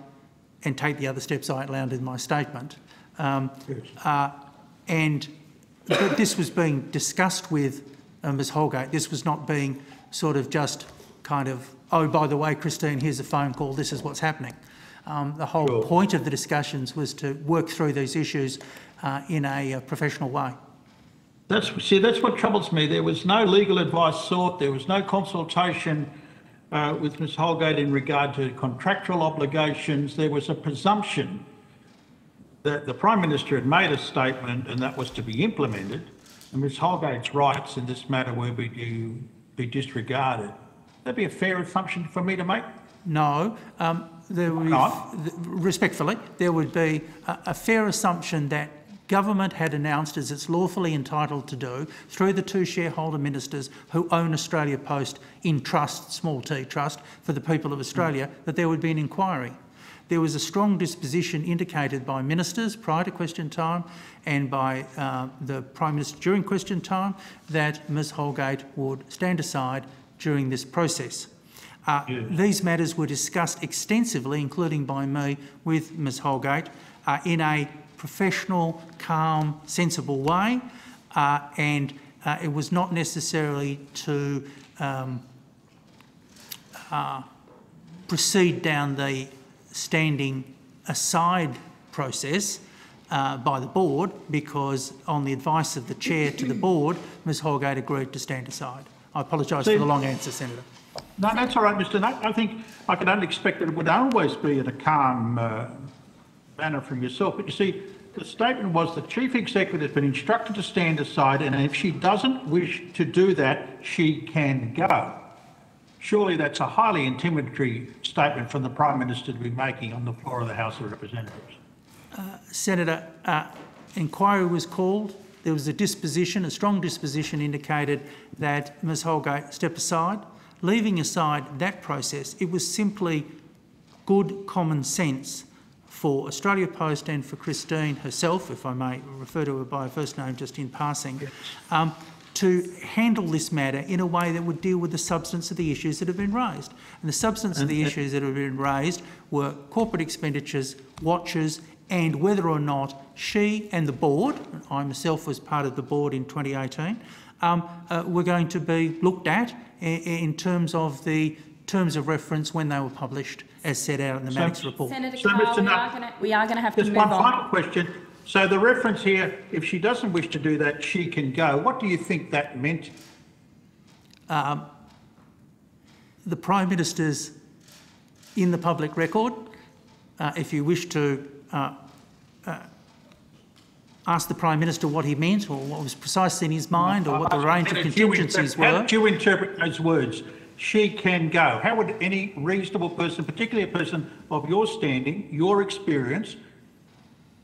Speaker 11: and take the other steps I outlined in my statement. Um, uh, and this was being discussed with uh, Ms Holgate. This was not being sort of just kind of, oh, by the way, Christine, here's a phone call, this is what's happening. Um, the whole
Speaker 6: Sure.
Speaker 11: point of the discussions was to work through these issues uh, in a uh, professional way.
Speaker 6: That's, see, that's what troubles me. There was no legal advice sought. There was no consultation uh, with Ms Holgate in regard to contractual obligations. There was a presumption that the Prime Minister had made a statement and that was to be implemented, and Ms Holgate's rights in this matter were be, be disregarded. That'd be a fair assumption for me to make?
Speaker 11: No, um, there would be,
Speaker 6: not?
Speaker 11: th- respectfully, there would be a, a fair assumption that government had announced, as it's lawfully entitled to do, through the two shareholder ministers who own Australia Post in trust, small t trust, for the people of Australia, that there would be an inquiry. There was a strong disposition indicated by ministers prior to question time and by uh, the Prime Minister during question time that Ms. Holgate would stand aside during this process. Uh, These matters were discussed extensively, including by me, with Ms. Holgate uh, in a professional, calm, sensible way, uh, and uh, it was not necessarily to um, uh, proceed down the standing aside process uh, by the board because, on the advice of the chair to the board, Ms Holgate agreed to stand aside. I apologise for the long answer, Senator.
Speaker 6: No, that's all right, Mr Nutt. I think I can only expect that it would always be in a calm uh, manner from yourself. But you see, the statement was the chief executive has been instructed to stand aside, and if she doesn't wish to do that, she can go. Surely that's a highly intimidatory statement from the Prime Minister to be making on the floor of the House of Representatives.
Speaker 11: Senator, uh, inquiry was called. There was a disposition, a strong disposition indicated that Ms Holgate step aside. Leaving aside that process, it was simply good common sense for Australia Post and for Christine herself, if I may refer to her by her first name just in passing, um, to handle this matter in a way that would deal with the substance of the issues that have been raised. And the substance of the issues that have been raised were corporate expenditures, watches, and whether or not she and the board, I myself was part of the board in 2018, um, uh, were going to be looked at i- in terms of the terms of reference when they were published, as set out in the
Speaker 6: So-
Speaker 11: Maddocks report.
Speaker 1: Senator
Speaker 6: So,
Speaker 1: Carr, we are going to, we are going to have to
Speaker 6: Just one final question. So the reference here, if she doesn't wish to do that, she can go. What do you think that meant?
Speaker 11: the Prime Minister's in the public record. Uh, if you wish to uh, uh, ask the Prime Minister what he meant or what was precisely in his mind or what the range of
Speaker 6: How did you
Speaker 11: contingencies
Speaker 6: interpret- How
Speaker 11: were.
Speaker 6: did you interpret those words? She can go. How would any reasonable person, particularly a person of your standing, your experience,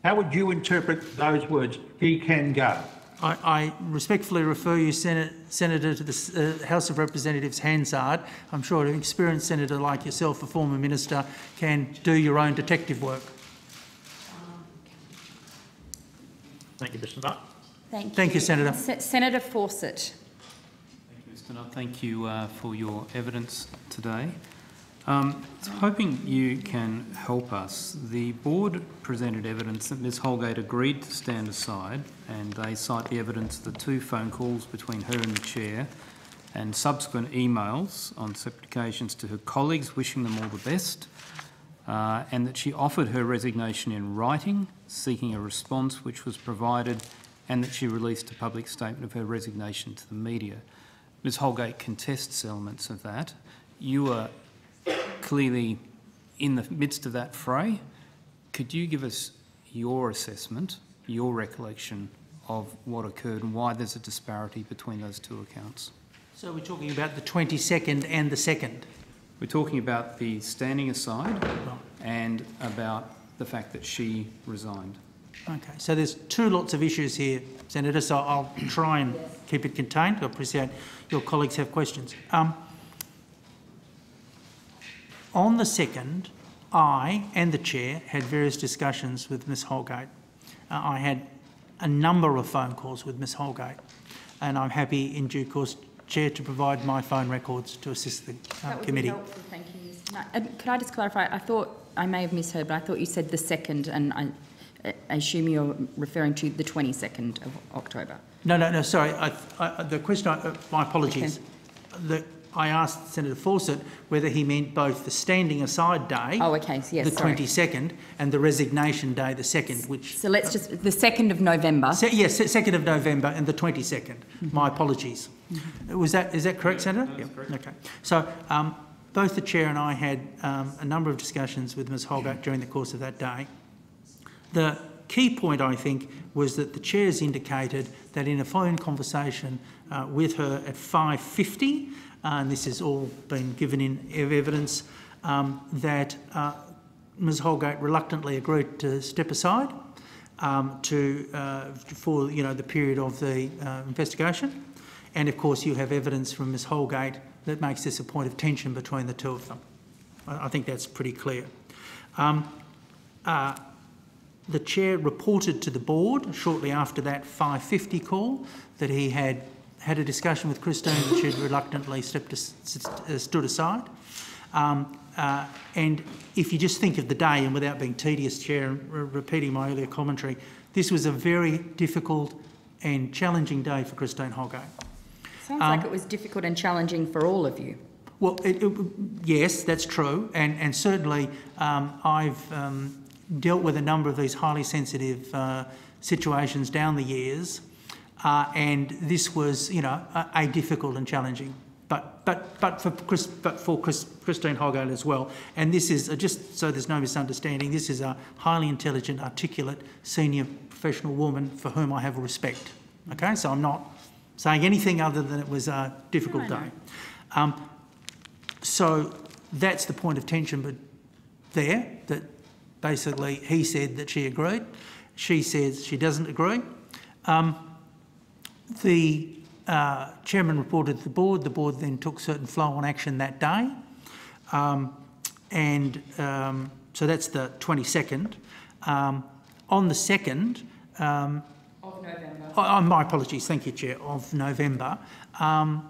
Speaker 6: how would you interpret those words? He can go.
Speaker 11: I, I respectfully refer you, Senate, Senator, to the uh, House of Representatives Hansard. I'm sure an experienced senator like yourself, a former minister, can do your own detective work.
Speaker 6: Thank you, Mr Nutt.
Speaker 1: Thank you.
Speaker 11: Thank you, Senator.
Speaker 1: Se- Senator Fawcett.
Speaker 10: Thank you, Mr Nutt, thank you uh, for your evidence today. Um, was hoping you can help us. The board presented evidence that Ms Holgate agreed to stand aside, and they cite the evidence of the two phone calls between her and the chair and subsequent emails on separate occasions to her colleagues wishing them all the best, uh, and that she offered her resignation in writing, seeking a response which was provided, and that she released a public statement of her resignation to the media. Ms Holgate contests elements of that. You are clearly in the midst of that fray. Could you give us your assessment, your recollection of what occurred and why there's a disparity between those two accounts?
Speaker 11: So we're talking about the 22nd and the 2nd.
Speaker 10: We're talking about the standing aside and about the fact that she resigned.
Speaker 11: Okay, so there's two lots of issues here, Senator, so I'll try and keep it contained. I appreciate your colleagues have questions. Um, on the second, I and the chair had various discussions with Ms Holgate. Uh, I had a number of phone calls with Ms Holgate, and I'm happy in due course, Chair, to provide my phone records to assist the uh,
Speaker 1: That would be
Speaker 11: committee.
Speaker 1: helpful, thank you, um, Could I just clarify? I thought, I may have misheard, but I thought you said the 2nd, and I I assume you're referring to the 22nd of October.
Speaker 11: No, no, no, sorry. I, I, the question, I, uh, my apologies. The, I asked Senator Fawcett whether he meant both the standing aside day,
Speaker 1: Oh, okay, so yes,
Speaker 11: the
Speaker 1: sorry.
Speaker 11: 22nd, and the resignation day, the 2nd, which...
Speaker 1: So let's just, the 2nd of November.
Speaker 11: Se- yes, se- 2nd of November and the 22nd. My apologies. Was that, is that correct, Senator? Yeah. Okay. So um, both the Chair and I had um, a number of discussions with Ms Holgate during the course of that day. The key point, I think, was that the Chair's indicated that in a phone conversation uh, with her at 5.50, and this has all been given in evidence, um, that uh, Ms Holgate reluctantly agreed to step aside um, to, uh, for you know, the period of the uh, investigation. And of course, you have evidence from Ms Holgate that makes this a point of tension between the two of them. I, think that's pretty clear. Um, uh, the chair reported to the board shortly after that 550 call that he had had a discussion with Christine that she'd reluctantly stepped as, uh, stood aside. Um, uh, and if you just think of the day, and without being tedious, Chair, and re- repeating my earlier commentary, this was a very difficult and challenging day for Christine Holgate.
Speaker 1: Sounds like it was difficult and challenging for all of you.
Speaker 11: Well, it, it, yes, that's true, and, and certainly um, I've um, dealt with a number of these highly sensitive uh, situations down the years, uh, and this was, you know, a, a difficult and challenging. But, but, but for, Chris, but for Chris, Christine Holgate as well. And this is, uh, just so there's no misunderstanding, this is a highly intelligent, articulate, senior professional woman for whom I have respect. Okay, so I'm not saying anything other than it was a difficult
Speaker 1: No,
Speaker 11: day. Um, so that's the point of tension but there, that basically he said that she agreed. She says she doesn't agree. Um, the uh, chairman reported to the board. The board then took certain flow-on action that day. Um, and um, so that's the 22nd. Um, on the 2nd, um,
Speaker 1: Of November.
Speaker 11: Oh, oh, my apologies, thank you, Chair, of November. Um,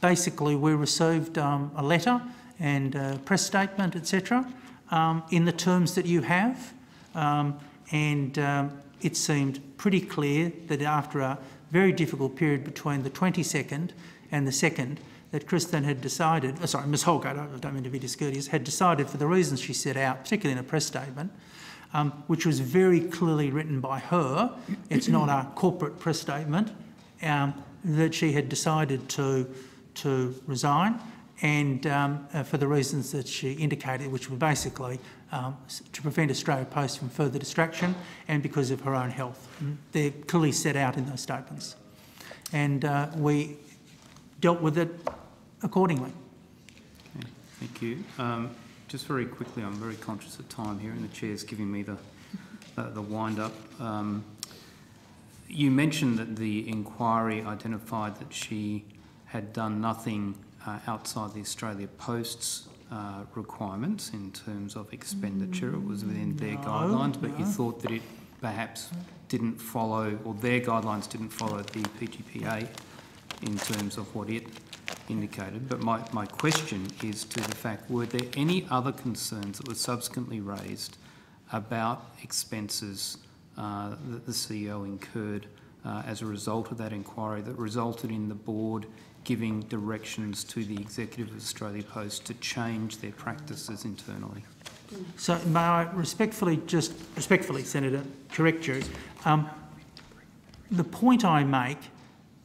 Speaker 11: basically, we received um, a letter and a press statement, etc., um, in the terms that you have. Um, and um, it seemed pretty clear that after a very difficult period between the 22nd and the 2nd, that Kristen had decided, oh, sorry, Ms Holgate, I don't mean to be discourteous, had decided for the reasons she set out, particularly in a press statement, um, which was very clearly written by her. It's not a corporate press statement. Um, that she had decided to to resign, and um, uh, for the reasons that she indicated, which were basically um, to prevent Australia Post from further distraction and because of her own health. Mm. They're clearly set out in those statements, and uh, we dealt with it accordingly.
Speaker 10: Okay, Thank you. Um, Just very quickly, I'm very conscious of time here, and the chair's giving me the, uh, the wind-up. Um, You mentioned that the inquiry identified that she had done nothing uh, outside the Australia Post's uh, requirements in terms of expenditure. It was within their
Speaker 11: No,
Speaker 10: guidelines, but you thought that it perhaps didn't follow, or their guidelines didn't follow the PGPA in terms of what it indicated. But my, my question is to the fact, were there any other concerns that were subsequently raised about expenses uh, that the CEO incurred uh, as a result of that inquiry that resulted in the board giving directions to the executive of Australia Post to change their practices internally?
Speaker 11: So may I respectfully, just respectfully, Senator, correct you. Um, the point I make,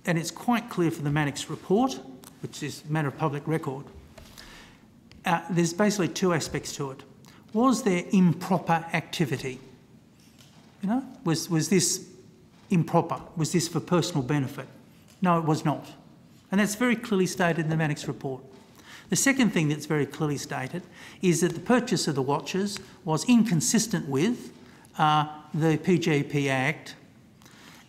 Speaker 11: and it's quite clear from the Maddocks report, which is matter of public record, uh, there's basically two aspects to it. Was there improper activity? You know, was, was this improper? Was this for personal benefit? No, it was not. And that's very clearly stated in the Maddocks report. The second thing that's very clearly stated is that the purchase of the watches was inconsistent with uh, the PGPA Act,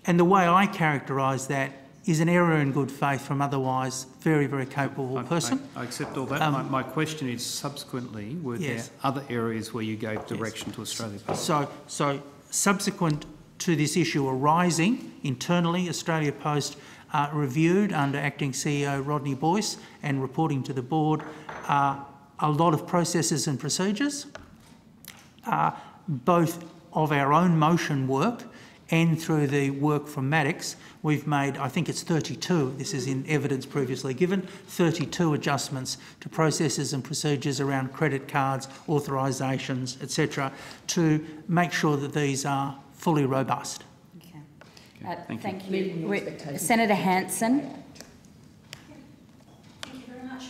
Speaker 11: and the way I characterise that is an error in good faith from otherwise very, very capable
Speaker 10: I-
Speaker 11: person.
Speaker 10: I I accept all that.
Speaker 11: Um,
Speaker 10: My, my question is subsequently, were there other areas where you gave direction to Australia Post?
Speaker 11: So, so subsequent to this issue arising internally, Australia Post uh, reviewed under acting CEO Rodney Boys and reporting to the board uh, a lot of processes and procedures, uh, both of our own motion work and through the work from Maddocks, we've made, I think it's 32, this is in evidence previously given, 32 adjustments to processes and procedures around credit cards, authorisations, etc., to make sure that these are fully robust.
Speaker 1: Okay. Uh, thank you. We- Senator Hanson. Thank you very much.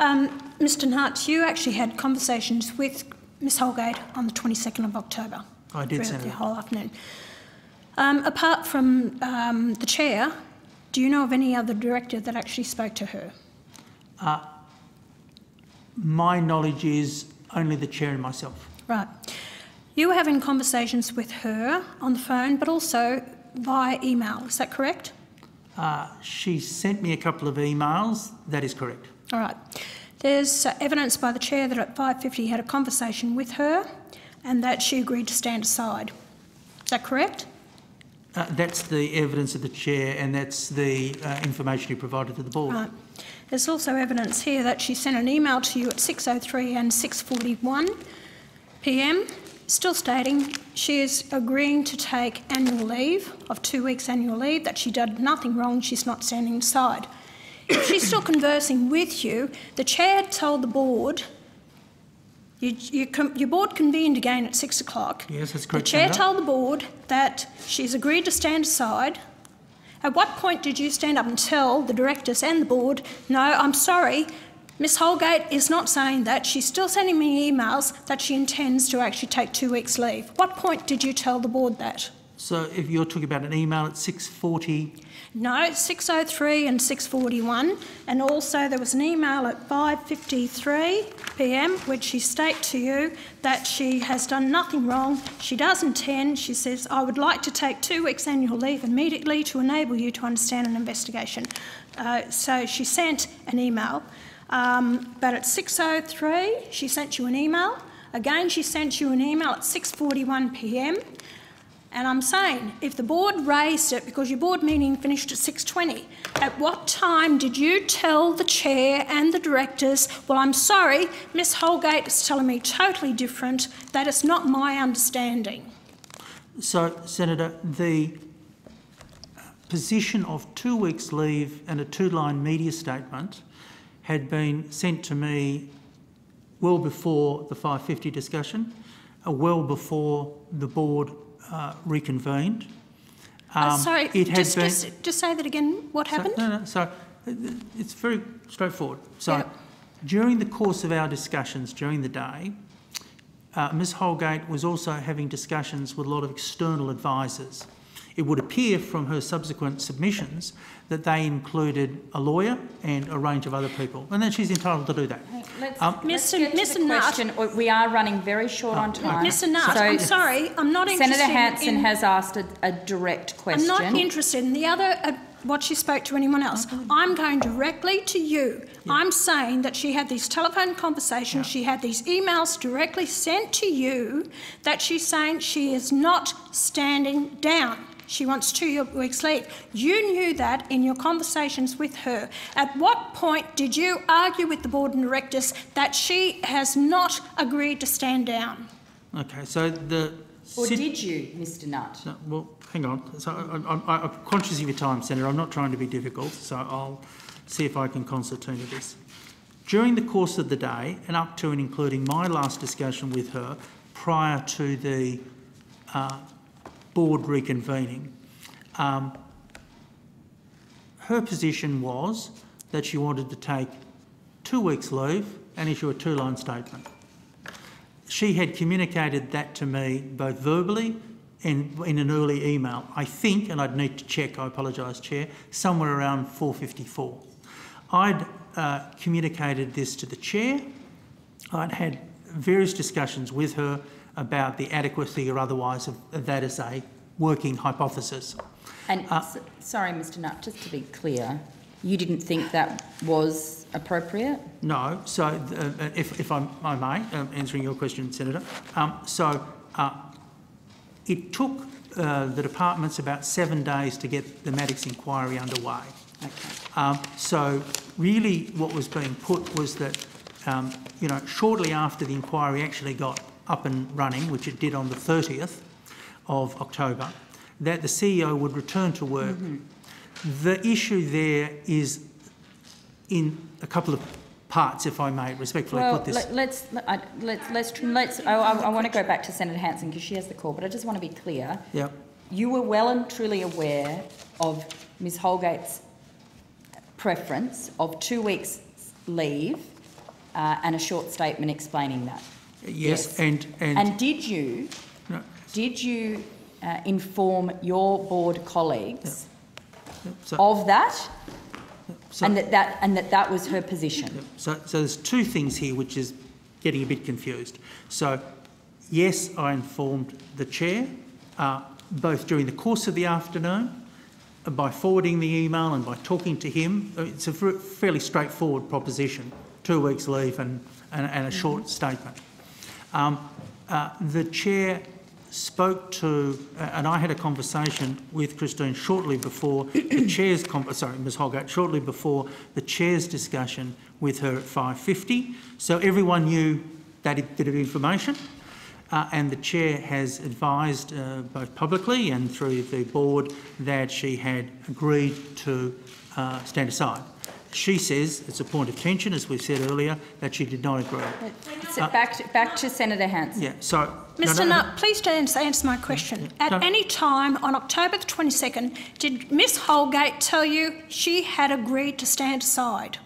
Speaker 9: Um, Mr Nutt, you actually had conversations with Ms Holgate on the 22nd of October.
Speaker 11: I did,
Speaker 9: throughout
Speaker 11: Senator.
Speaker 9: The whole afternoon. Um, apart from um, the chair, do you know of any other director that actually spoke to her?
Speaker 11: My knowledge is only the chair and myself.
Speaker 9: Right. You were having conversations with her on the phone, but also via email. Is that correct?
Speaker 11: Uh, she sent me a couple of emails. That is correct.
Speaker 9: All right. There's uh, evidence by the chair that at 5:50 he had a conversation with her, and that she agreed to stand aside. Is that correct?
Speaker 11: Uh, that's the evidence of the chair, and that's the uh, information he provided to the board.
Speaker 9: Right. There's also evidence here that she sent an email to you at 6:03 and 6:41 p.m. Still stating she is agreeing to take annual leave of two weeks annual leave. That she did nothing wrong. She's not standing aside. If she's still conversing with you, the chair told the board. You, you, your board convened again at six o'clock.
Speaker 11: Yes, that's correct.
Speaker 9: The
Speaker 11: chair
Speaker 9: told the board that she's agreed to stand aside. At what point did you stand up and tell the directors and the board, no, I'm sorry, Miss Holgate is not saying that. She's still sending me emails that she intends to actually take two weeks' leave. What point did you tell the board that?
Speaker 11: So, if you're talking about an email at 6:40,
Speaker 9: No, 6.03 and 6.41, and also there was an email at 5.53 p.m. which she state to you that she has done nothing wrong, she does intend, she says, I would like to take two weeks annual leave immediately to enable you to understand an investigation. Uh, so she sent an email, um, but at 6.03 she sent you an email. Again, she sent you an email at 6.41 p.m. And I'm saying, if the board raised it because your board meeting finished at 6:20, at what time did you tell the chair and the directors, well, I'm sorry, Miss Holgate is telling me totally different. That is not my understanding.
Speaker 11: so Senator, the position of two weeks' leave and a two-line media statement had been sent to me well before the 550 discussion, uh, well before the board uh, reconvened.
Speaker 9: Uh,
Speaker 11: Um,
Speaker 9: sorry, just,
Speaker 11: been-
Speaker 9: just, just say that again. What
Speaker 11: So-
Speaker 9: happened?
Speaker 11: no, no, so uh, it's very straightforward. So
Speaker 9: Yeah.
Speaker 11: during the course of our discussions during the day, uh, Ms Holgate was also having discussions with a lot of external advisors. It would appear from her subsequent submissions that they included a lawyer and a range of other people, and then she's entitled to do that.
Speaker 1: Let's,
Speaker 11: Um,
Speaker 1: let's
Speaker 9: Mr.
Speaker 1: get to the
Speaker 9: Mr. Nutt.
Speaker 1: question. We are running very short on time.
Speaker 9: Mr. Nutt,
Speaker 1: So
Speaker 9: I'm sorry, I'm not interested
Speaker 1: Senator Hanson
Speaker 9: in...
Speaker 1: has asked a, a direct question.
Speaker 9: I'm not interested in the other, uh, what she spoke to anyone else. I'm going directly to you. I'm saying that she had these telephone conversations, she had these emails directly sent to you, that she's saying she is not standing down. She wants two weeks leave. You knew that in your conversations with her. At what point did you argue with the board and directors that she has not agreed to stand down?
Speaker 11: Okay, so the...
Speaker 1: Or
Speaker 11: sit-
Speaker 1: did you, Mr Nutt?
Speaker 11: No, well, hang on. So I, I, I'm conscious of your time, Senator. I'm not trying to be difficult, so I'll see if I can concertina this. During the course of the day, and up to and including my last discussion with her prior to the uh, board reconvening, um, her position was that she wanted to take two weeks' leave and issue a two-line statement. She had communicated that to me both verbally and in an early email. I think, and I'd need to check, I apologise, Chair, somewhere around 4.54. I'd uh, communicated this to the Chair. I'd had various discussions with her about the adequacy or otherwise of, of that as a working hypothesis.
Speaker 1: And
Speaker 11: Uh,
Speaker 1: sorry, Mr Nutt, just to be clear, you didn't think that was appropriate?
Speaker 11: No, so uh, if, if I, I may, um, answering your question, Senator. Um, so uh, it took uh, the departments about seven days to get the Maddocks inquiry underway.
Speaker 1: Okay.
Speaker 11: Um, so really what was being put was that um, you know, shortly after the inquiry actually got up and running, which it did on the 30th of October, that the CEO would return to work. The issue there is in a couple of parts, if I may respectfully
Speaker 1: Well,
Speaker 11: put this.
Speaker 1: let- let's, I- let's, let's, let's, I, I want to go back to Senator Hanson because she has the call, but I just want to be clear.
Speaker 11: yeah.
Speaker 1: You were well and truly aware of Ms Holgate's preference of two weeks' leave uh, and a short statement explaining that.
Speaker 11: Yes, and, and,
Speaker 1: And did you,
Speaker 11: no,
Speaker 1: did you uh, inform your board colleagues
Speaker 11: so,
Speaker 1: of that?
Speaker 11: So,
Speaker 1: and that, that and that that was her position?
Speaker 11: so, so there's two things here which is getting a bit confused. So, yes, I informed the chair, uh, both during the course of the afternoon, uh, by forwarding the email and by talking to him. Uh, It's a fairly straightforward proposition, two weeks leave and, and, and a short statement. Um, uh, the chair spoke to, uh, and I had a conversation with Christine shortly before the (coughs) chair's, sorry, Ms Holgate, shortly before the chair's discussion with her at 5.50. So everyone knew that bit of information. Uh, and the chair has advised uh, both publicly and through the board that she had agreed to uh, stand aside. She says it's a point of tension, as we've said earlier, that she did not agree.
Speaker 1: So back to, back to Senator Hanson.
Speaker 11: Yeah, so...
Speaker 9: Mr
Speaker 11: no, no.
Speaker 9: Nutt, please answer, answer my question. At
Speaker 11: No.
Speaker 9: any time on October the 22nd, did Miss Holgate tell you she had agreed to stand aside?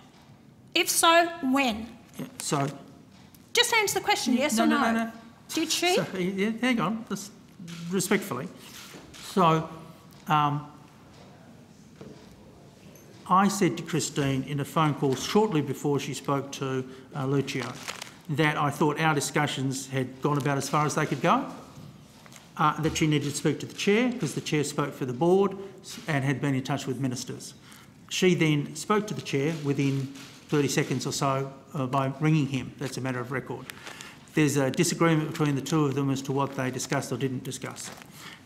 Speaker 9: If so, when?
Speaker 11: Yeah, so
Speaker 9: Just answer the question, yes
Speaker 11: no,
Speaker 9: or
Speaker 11: no,
Speaker 9: no?
Speaker 11: no, no.
Speaker 9: Did she?
Speaker 11: So, yeah, hang on, just respectfully. So, um, I said to Christine in a phone call shortly before she spoke to uh, Lucio that I thought our discussions had gone about as far as they could go, uh, that she needed to speak to the chair because the chair spoke for the board and had been in touch with ministers. She then spoke to the chair within 30 seconds or so uh, by ringing him. That's a matter of record. There's a disagreement between the two of them as to what they discussed or didn't discuss.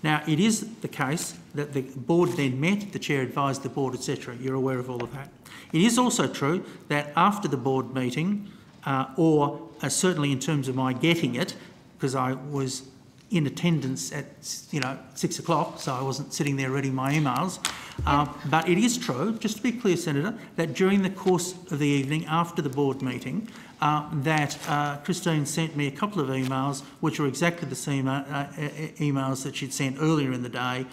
Speaker 11: Now, it is the case that the board then met, the chair advised the board, etc. You're aware of all of that. It is also true that after the board meeting, uh, or uh, certainly in terms of my getting it, because I was in attendance at you know six o'clock, so I wasn't sitting there reading my emails. Uh, but it is true, just to be clear, Senator, that during the course of the evening after the board meeting, uh, that uh, Christine sent me a couple of emails, which were exactly the same uh, uh, emails that she'd sent earlier in the day,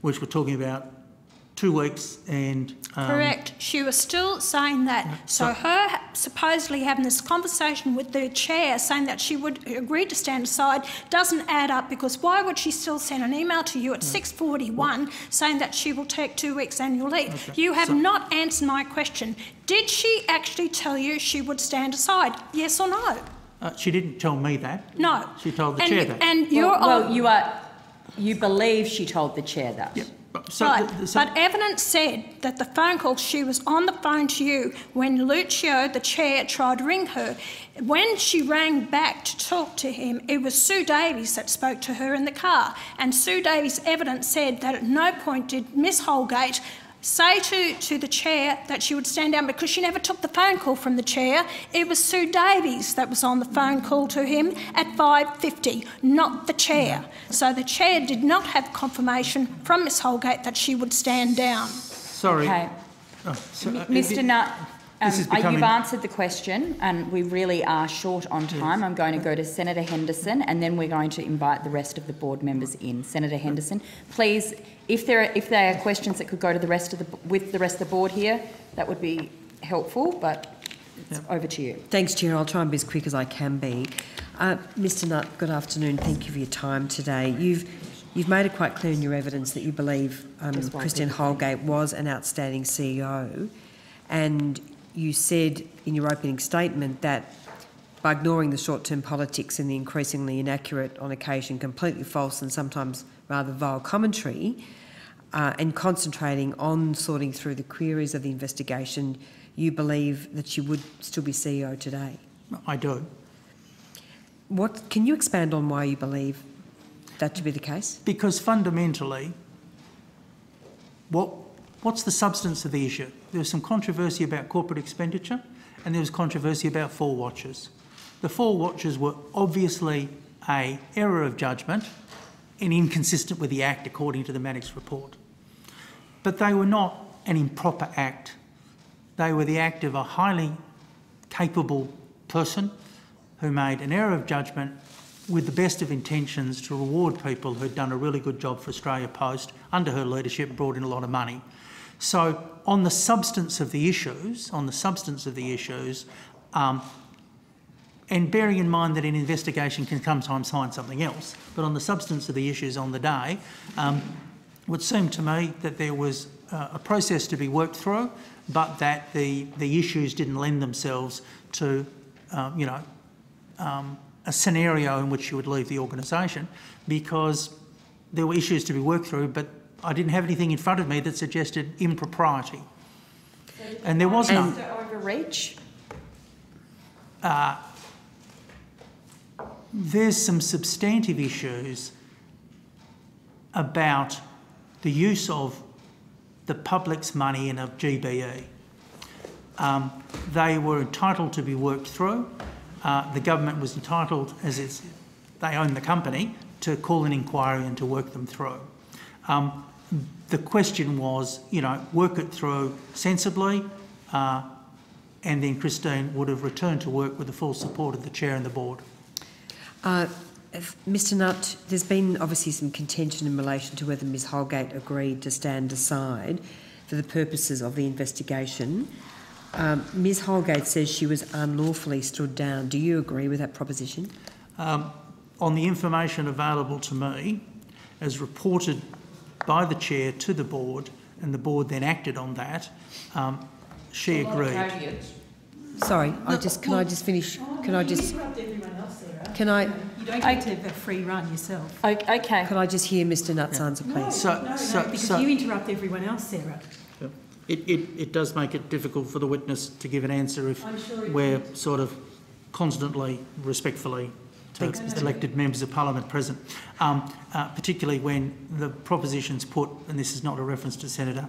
Speaker 11: which were talking about two weeks and um,
Speaker 9: Correct. She was still saying that. So
Speaker 11: so-
Speaker 9: her supposedly having this conversation with the chair saying that she would agree to stand aside doesn't add up because why would she still send an email to you at 6:41 saying that she will take two weeks annual leave?
Speaker 11: Okay.
Speaker 9: You have
Speaker 11: So-
Speaker 9: not answered my question. Did she actually tell you she would stand aside? Yes or no?
Speaker 11: Uh, she didn't tell me that.
Speaker 9: No.
Speaker 11: She told the
Speaker 9: and,
Speaker 11: chair that.
Speaker 9: And you're
Speaker 1: well, well, you are, you believe she told the chair that.
Speaker 11: Yeah, but- so
Speaker 9: right,
Speaker 11: the- the- so-
Speaker 9: but evidence said that the phone call, she was on the phone to you when Lucio, the chair, tried to ring her. When she rang back to talk to him, it was Sue Davies that spoke to her in the car. And Sue Davies' evidence said that at no point did Miss Holgate say to, to the chair that she would stand down because she never took the phone call from the chair. It was Sue Davies that was on the phone call to him at 5.50, not the chair. So the chair did not have confirmation from Miss Holgate that she would stand down.
Speaker 11: Sorry.
Speaker 1: Okay.
Speaker 11: Oh, so, uh,
Speaker 1: Mr
Speaker 11: it-
Speaker 1: Nutt, um,
Speaker 11: this is becoming-
Speaker 1: you've answered the question and we really are short on time. I'm going to go to Senator Henderson and then we're going to invite the rest of the board members in. Senator Henderson, please, if there are, if there are questions that could go to the rest of the, with the rest of the board here, that would be helpful, but it's over to you.
Speaker 8: Thanks, Chair. I'll try and be as quick as I can be. Uh, Mr Nutt, good afternoon. Thank you for your time today. You've you've made it quite clear in your evidence that you believe um,
Speaker 1: Just
Speaker 8: Christine Holgate was an outstanding CEO, and you said in your opening statement that by ignoring the short-term politics and the increasingly inaccurate, on occasion completely false and sometimes rather vile commentary, uh, and concentrating on sorting through the queries of the investigation, you believe that she would still be CEO today.
Speaker 11: I do.
Speaker 8: What can you expand on why you believe that to be the case?
Speaker 11: Because fundamentally, what, what's the substance of the issue? There was some controversy about corporate expenditure, and there was controversy about four watches. The four watches were obviously a error of judgment and inconsistent with the Act according to the Maddocks report. But they were not an improper act. They were the act of a highly capable person who made an error of judgment with the best of intentions to reward people who'd done a really good job for Australia Post under her leadership, brought in a lot of money. So, on the substance of the issues, on the substance of the issues, um, and bearing in mind that an investigation can sometimes find something else, but on the substance of the issues on the day, um, it would seem to me that there was uh, a process to be worked through, but that the, the issues didn't lend themselves to, um, you know, um, a scenario in which you would leave the organisation because there were issues to be worked through, but I didn't have anything in front of me that suggested impropriety. And there was none.
Speaker 1: overreach?
Speaker 11: Uh, there's some substantive issues about the use of the public's money in a GBE. Um, they were entitled to be worked through. Uh, the government was entitled, as it's, they own the company, to call an inquiry and to work them through. Um, the question was, you know, work it through sensibly, uh, and then Christine would have returned to work with the full support of the chair and the board.
Speaker 8: Uh, Mr Nutt, there's been obviously some contention in relation to whether Ms Holgate agreed to stand aside for the purposes of the investigation. Um, Ms Holgate says she was unlawfully stood down. Do you agree with that proposition?
Speaker 11: Um, on the information available to me, as reported by the chair to the board, and the board then acted on that, um, she agreed.
Speaker 8: Sorry, I just can I just finish? Can I just? Can I?
Speaker 7: You don't get to have a free run yourself.
Speaker 1: Okay.
Speaker 8: Can I just hear Mr Nutt's answer, please?
Speaker 11: So,
Speaker 7: No,
Speaker 11: so,
Speaker 7: no, because
Speaker 11: so
Speaker 7: you interrupt everyone else, Sarah.
Speaker 11: it, it, it does make it difficult for the witness to give an answer if
Speaker 7: sure
Speaker 11: we're sort of constantly, respectfully, to elected members of parliament present, um, uh, particularly when the propositions put, and this is not a reference to Senator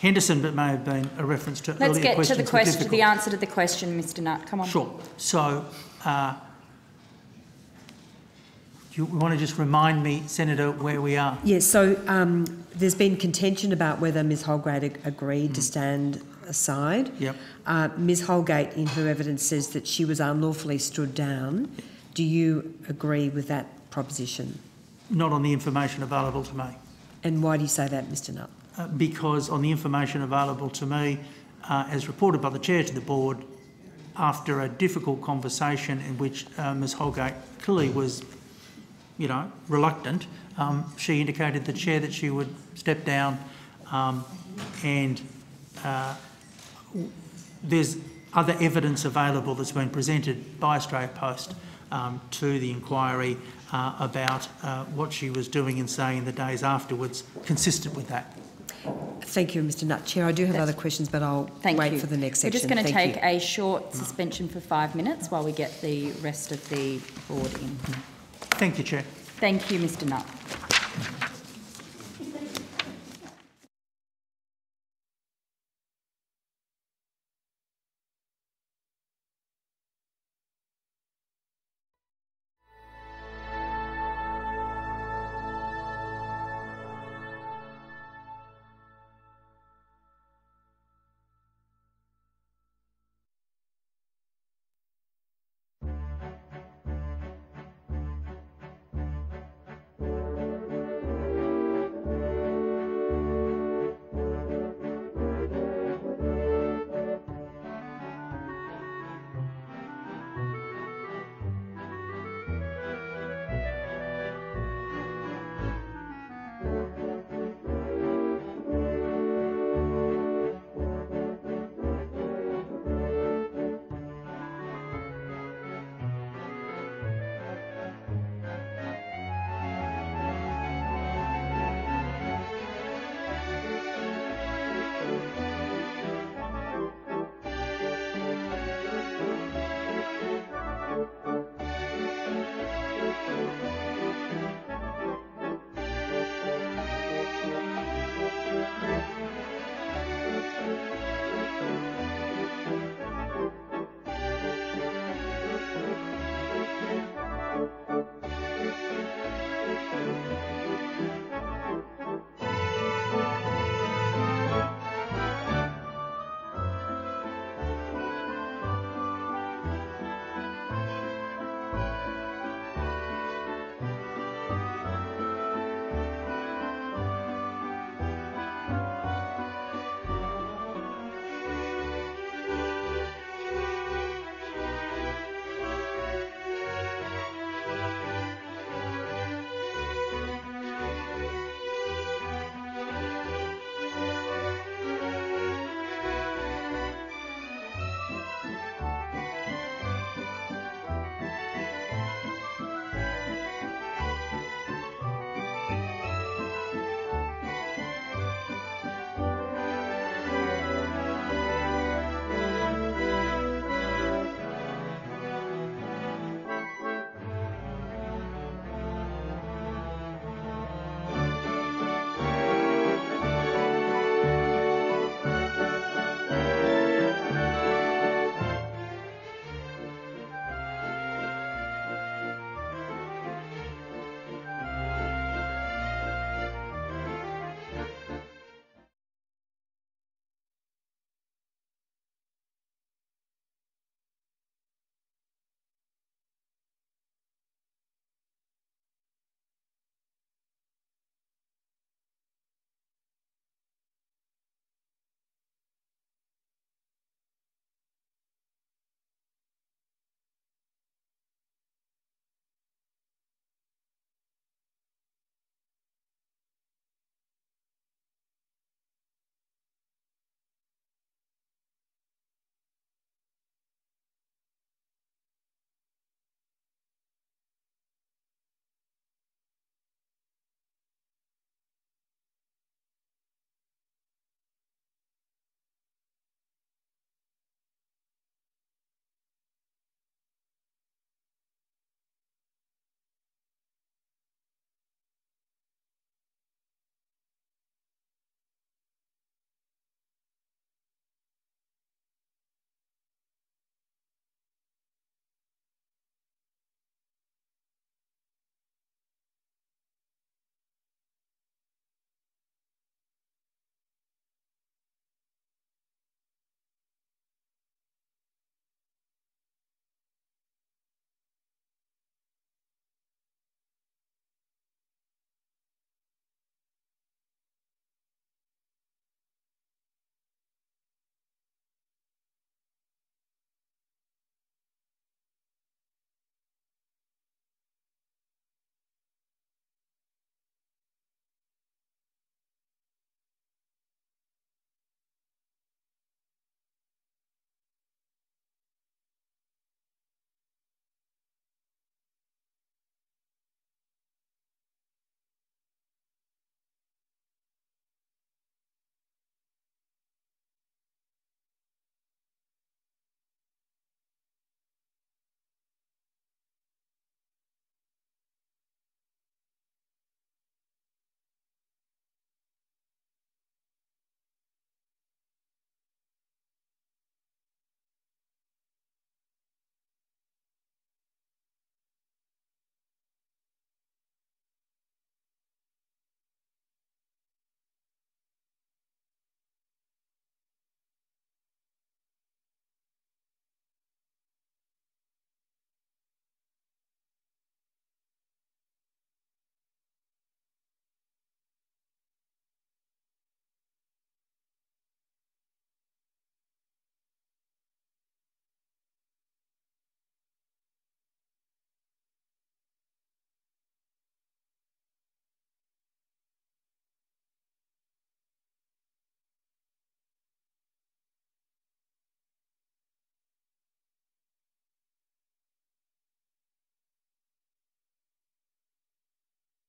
Speaker 11: Henderson, but may have been a reference to
Speaker 1: Let's
Speaker 11: earlier
Speaker 1: get to the question, the answer to the question, Mr Nutt. Come on.
Speaker 11: Sure. So, uh, do you want to just remind me, Senator, where we are?
Speaker 8: Yes. so um, there's been contention about whether Ms Holgate ag- agreed to stand aside.
Speaker 11: Yep.
Speaker 8: Uh, Ms Holgate, in her evidence, says that she was unlawfully stood down. Do you agree with that proposition?
Speaker 11: Not on the information available to me.
Speaker 8: And why do you say that, Mr Nutt?
Speaker 11: Uh, because on the information available to me, uh, as reported by the chair to the board, after a difficult conversation in which uh, Ms Holgate clearly was, you know, reluctant, um, she indicated to the chair that she would step down um, and uh, there's other evidence available that's been presented by Australia Post um, to the inquiry uh, about uh, what she was doing and saying in the days afterwards, consistent with that.
Speaker 8: Thank you, Mr Nutt. Chair, I do have
Speaker 1: That's-
Speaker 8: other questions, but I'll
Speaker 1: Thank
Speaker 8: wait
Speaker 1: you.
Speaker 8: for the next section.
Speaker 1: We're just going to take
Speaker 8: you.
Speaker 1: a short suspension for five minutes while we get the rest of the board in.
Speaker 11: Thank you, Chair.
Speaker 1: Thank you, Mr Nutt.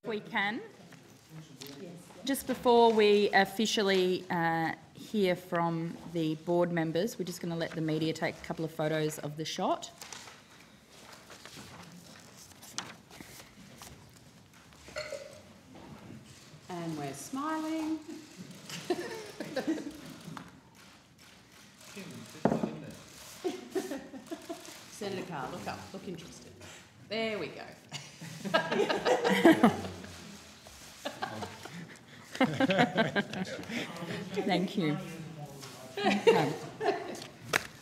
Speaker 1: We can. Just before we officially uh, hear from the board members, we're just going to let the media take a couple of photos of the shot.
Speaker 2: And we're smiling. (laughs) Senator Carr, look up, look interested. There we go. (laughs)
Speaker 1: Thank you. Okay.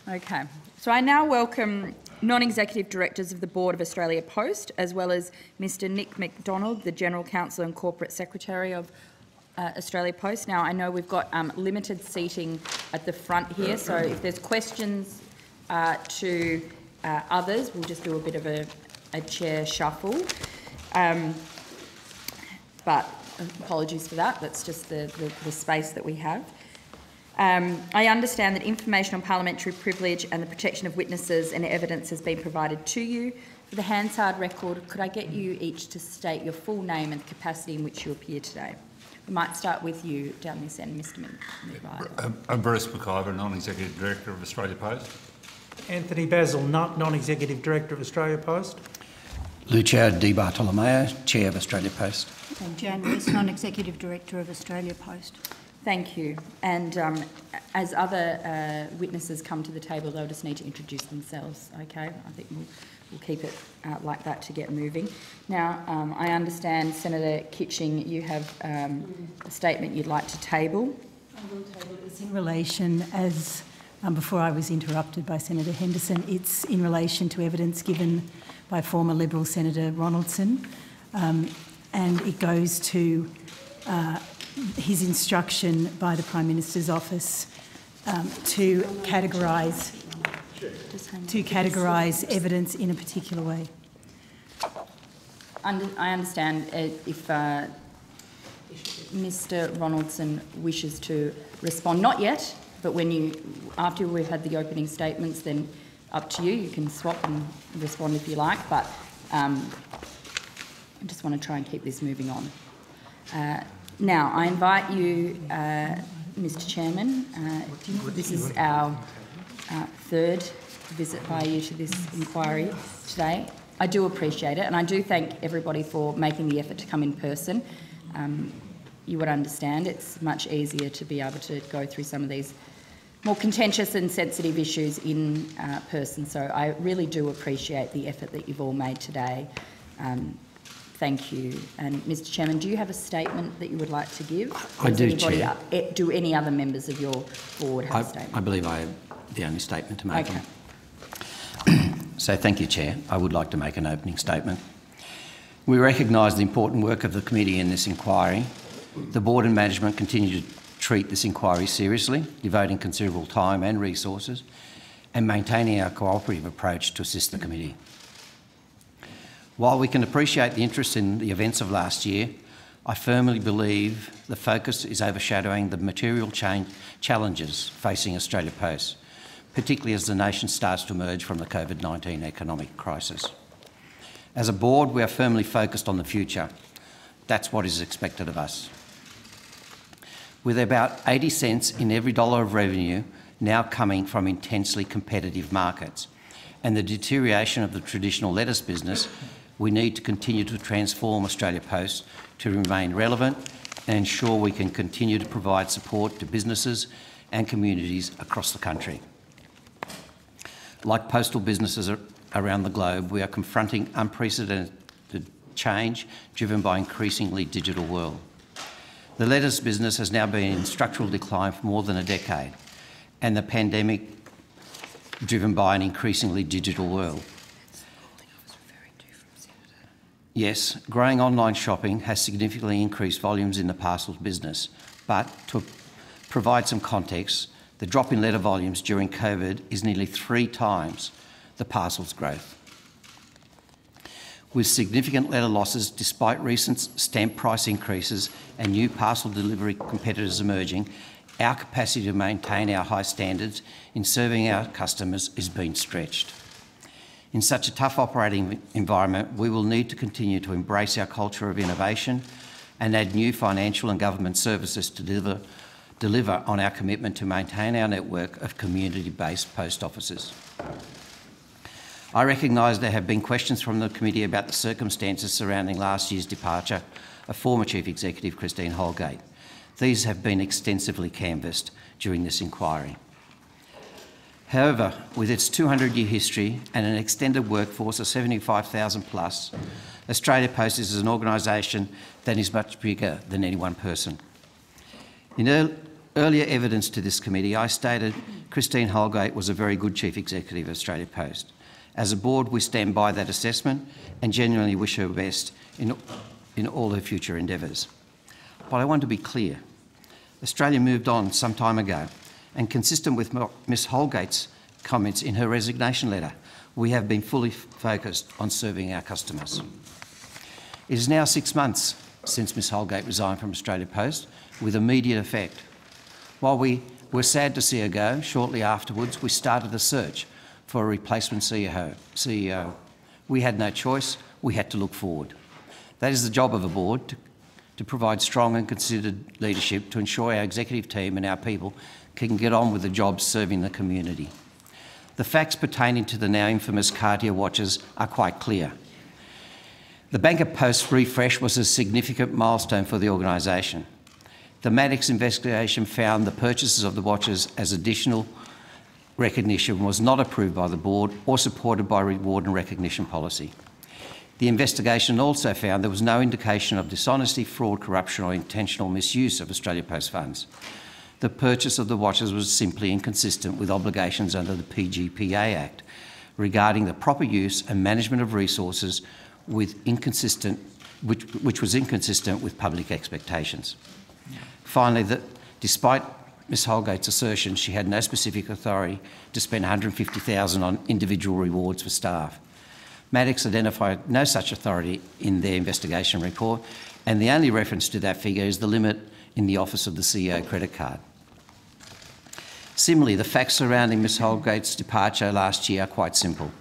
Speaker 1: Okay. So I now welcome non-executive directors of the Board of Australia Post, as well as Mr Nick MacDonald, the General Counsel and Corporate Secretary of uh, Australia Post. Now, I know we've got um, limited seating at the front here, so if there's questions uh, to uh, others, we'll just do a bit of a, a chair shuffle. Um, but apologies for that, that's just the, the, the space that we have. Um, I understand that information on parliamentary privilege and the protection of witnesses and evidence has been provided to you. For the Hansard record, could I get you each to state your full name and the capacity in which you appear today? We might start with you down this end, Mr McBride.
Speaker 12: Um, I'm Bruce McIver, Non-Executive Director of Australia Post.
Speaker 11: Antony Basil Nutt, Non-Executive Director of Australia Post.
Speaker 13: Lucio Di Bartolomeo, Chair of Australia Post.
Speaker 14: And Jan West, Non-Executive Director of Australia Post.
Speaker 1: Thank you. And um, as other uh, witnesses come to the table, they'll just need to introduce themselves, okay? I think we'll, we'll keep it uh, like that to get moving. Now, um, I understand, Senator Kitching, you have um, a statement you'd like to table.
Speaker 7: I will table it. It's in relation, as um, before I was interrupted by Senator Henderson, it's in relation to evidence given by former Liberal Senator Ronaldson. Um, and it goes to uh, his instruction by the Prime Minister's office um, to categorise to categorise evidence in a particular way.
Speaker 1: I understand uh, if uh, Mr Ronaldson wishes to respond, not yet, but when you, after we've had the opening statements, then up to you. You can swap and respond if you like, but um, I just want to try and keep this moving on. Uh, now, I invite you, uh, Mr Chairman, uh, this is our uh, third visit by you to this inquiry today. I do appreciate it, and I do thank everybody for making the effort to come in person. Um, you would understand it's much easier to be able to go through some of these more contentious and sensitive issues in uh, person. So I really do appreciate the effort that you've all made today. Um, Thank you. And Mr Chairman, do you have a statement that you would like to give?
Speaker 13: I do, Chair.
Speaker 1: Eh, do any other members of your board have
Speaker 13: I,
Speaker 1: a statement?
Speaker 13: I believe I have the only statement to make.
Speaker 1: Okay. (clears throat)
Speaker 13: so thank you, Chair. I would like to make an opening statement. We recognise the important work of the committee in this inquiry. The board and management continue to treat this inquiry seriously, devoting considerable time and resources, and maintaining our cooperative approach to assist the committee. While we can appreciate the interest in the events of last year, I firmly believe the focus is overshadowing the material challenges facing Australia Post, particularly as the nation starts to emerge from the COVID-19 economic crisis. As a board, we are firmly focused on the future. That's what is expected of us. With about 80 cents in every dollar of revenue now coming from intensely competitive markets, and the deterioration of the traditional lettuce business we need to continue to transform Australia Post to remain relevant and ensure we can continue to provide support to businesses and communities across the country. Like postal businesses around the globe, we are confronting unprecedented change driven by increasingly digital world. The letters business has now been in structural decline for more than a decade, and the pandemic driven by an increasingly digital world. Yes, growing online shopping has significantly increased volumes in the parcels business, but to provide some context, the drop in letter volumes during COVID is nearly three times the parcels growth. With significant letter losses despite recent stamp price increases and new parcel delivery competitors emerging, our capacity to maintain our high standards in serving our customers is being stretched. In such a tough operating environment, we will need to continue to embrace our culture of innovation and add new financial and government services to deliver, on our commitment to maintain our network of community-based post offices. I recognise there have been questions from the committee about the circumstances surrounding last year's departure of former Chief Executive Christine Holgate. These have been extensively canvassed during this inquiry. However, with its 200-year history and an extended workforce of 75,000 plus, Australia Post is an organisation that is much bigger than any one person. In earlier evidence to this committee, I stated Christine Holgate was a very good Chief Executive of Australia Post. As a board, we stand by that assessment and genuinely wish her best in, in all her future endeavours. But I want to be clear. Australia moved on some time ago, and consistent with Ms Holgate's comments in her resignation letter, we have been fully focused on serving our customers. It is now six months since Ms Holgate resigned from Australia Post with immediate effect. While we were sad to see her go, shortly afterwards we started a search for a replacement CEO. CEO. We had no choice, we had to look forward. That is the job of a board, to, to provide strong and considered leadership to ensure our executive team and our people can get on with the job serving the community. The facts pertaining to the now infamous Cartier watches are quite clear. The Bank@Post refresh was a significant milestone for the organisation. The Maddocks investigation found the purchases of the watches as additional recognition was not approved by the board or supported by reward and recognition policy. The investigation also found there was no indication of dishonesty, fraud, corruption or intentional misuse of Australia Post funds. The purchase of the watches was simply inconsistent with obligations under the PGPA Act regarding the proper use and management of resources with inconsistent, which, which was inconsistent with public expectations. Finally, that despite Ms Holgate's assertion she had no specific authority to spend 150000 on individual rewards for staff. Maddocks identified no such authority in their investigation report, and the only reference to that figure is the limit in the Office of the CEO credit card. Similarly, the facts surrounding Ms Holgate's departure last year are quite simple.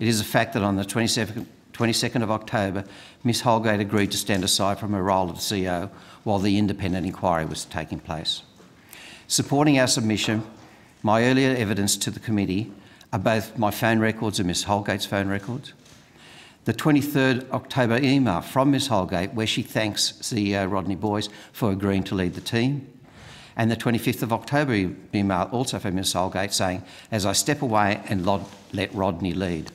Speaker 13: It is a fact that on the 22nd, 22nd of October, Ms Holgate agreed to stand aside from her role as CEO while the independent inquiry was taking place. Supporting our submission, my earlier evidence to the committee are both my phone records and Ms Holgate's phone records. The 23rd October email from Ms Holgate where she thanks CEO Rodney Boys for agreeing to lead the team. And the 25th of October email also from Ms Holgate saying, as I step away and let Rodney lead.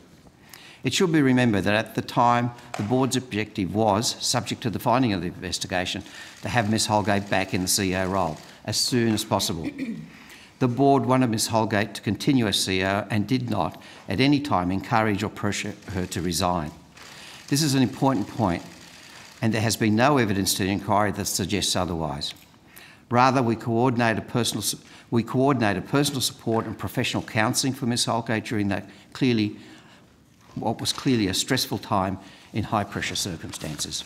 Speaker 13: It should be remembered that at the time, the board's objective was, subject to the finding of the investigation, to have Ms Holgate back in the CEO role as soon as possible. The board wanted Ms Holgate to continue as CEO and did not, at any time, encourage or pressure her to resign. This is an important point, and there has been no evidence to the inquiry that suggests otherwise. Rather, we coordinated personal, we coordinated personal support and professional counselling for Ms Holgate during that clearly, what was clearly a stressful time in high pressure circumstances.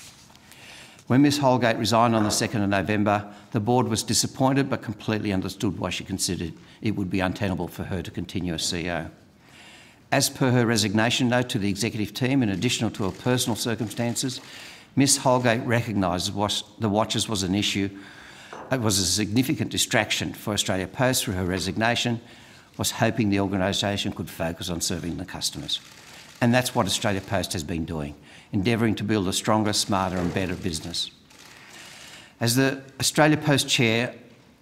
Speaker 13: When Ms Holgate resigned on the 2nd of November, the board was disappointed but completely understood why she considered it would be untenable for her to continue as CEO. As per her resignation note to the executive team, in addition to her personal circumstances, Ms Holgate recognised the watches was an issue, it was a significant distraction for Australia Post through her resignation, was hoping the organisation could focus on serving the customers. And that's what Australia Post has been doing endeavouring to build a stronger, smarter and better business. As the Australia Post Chair,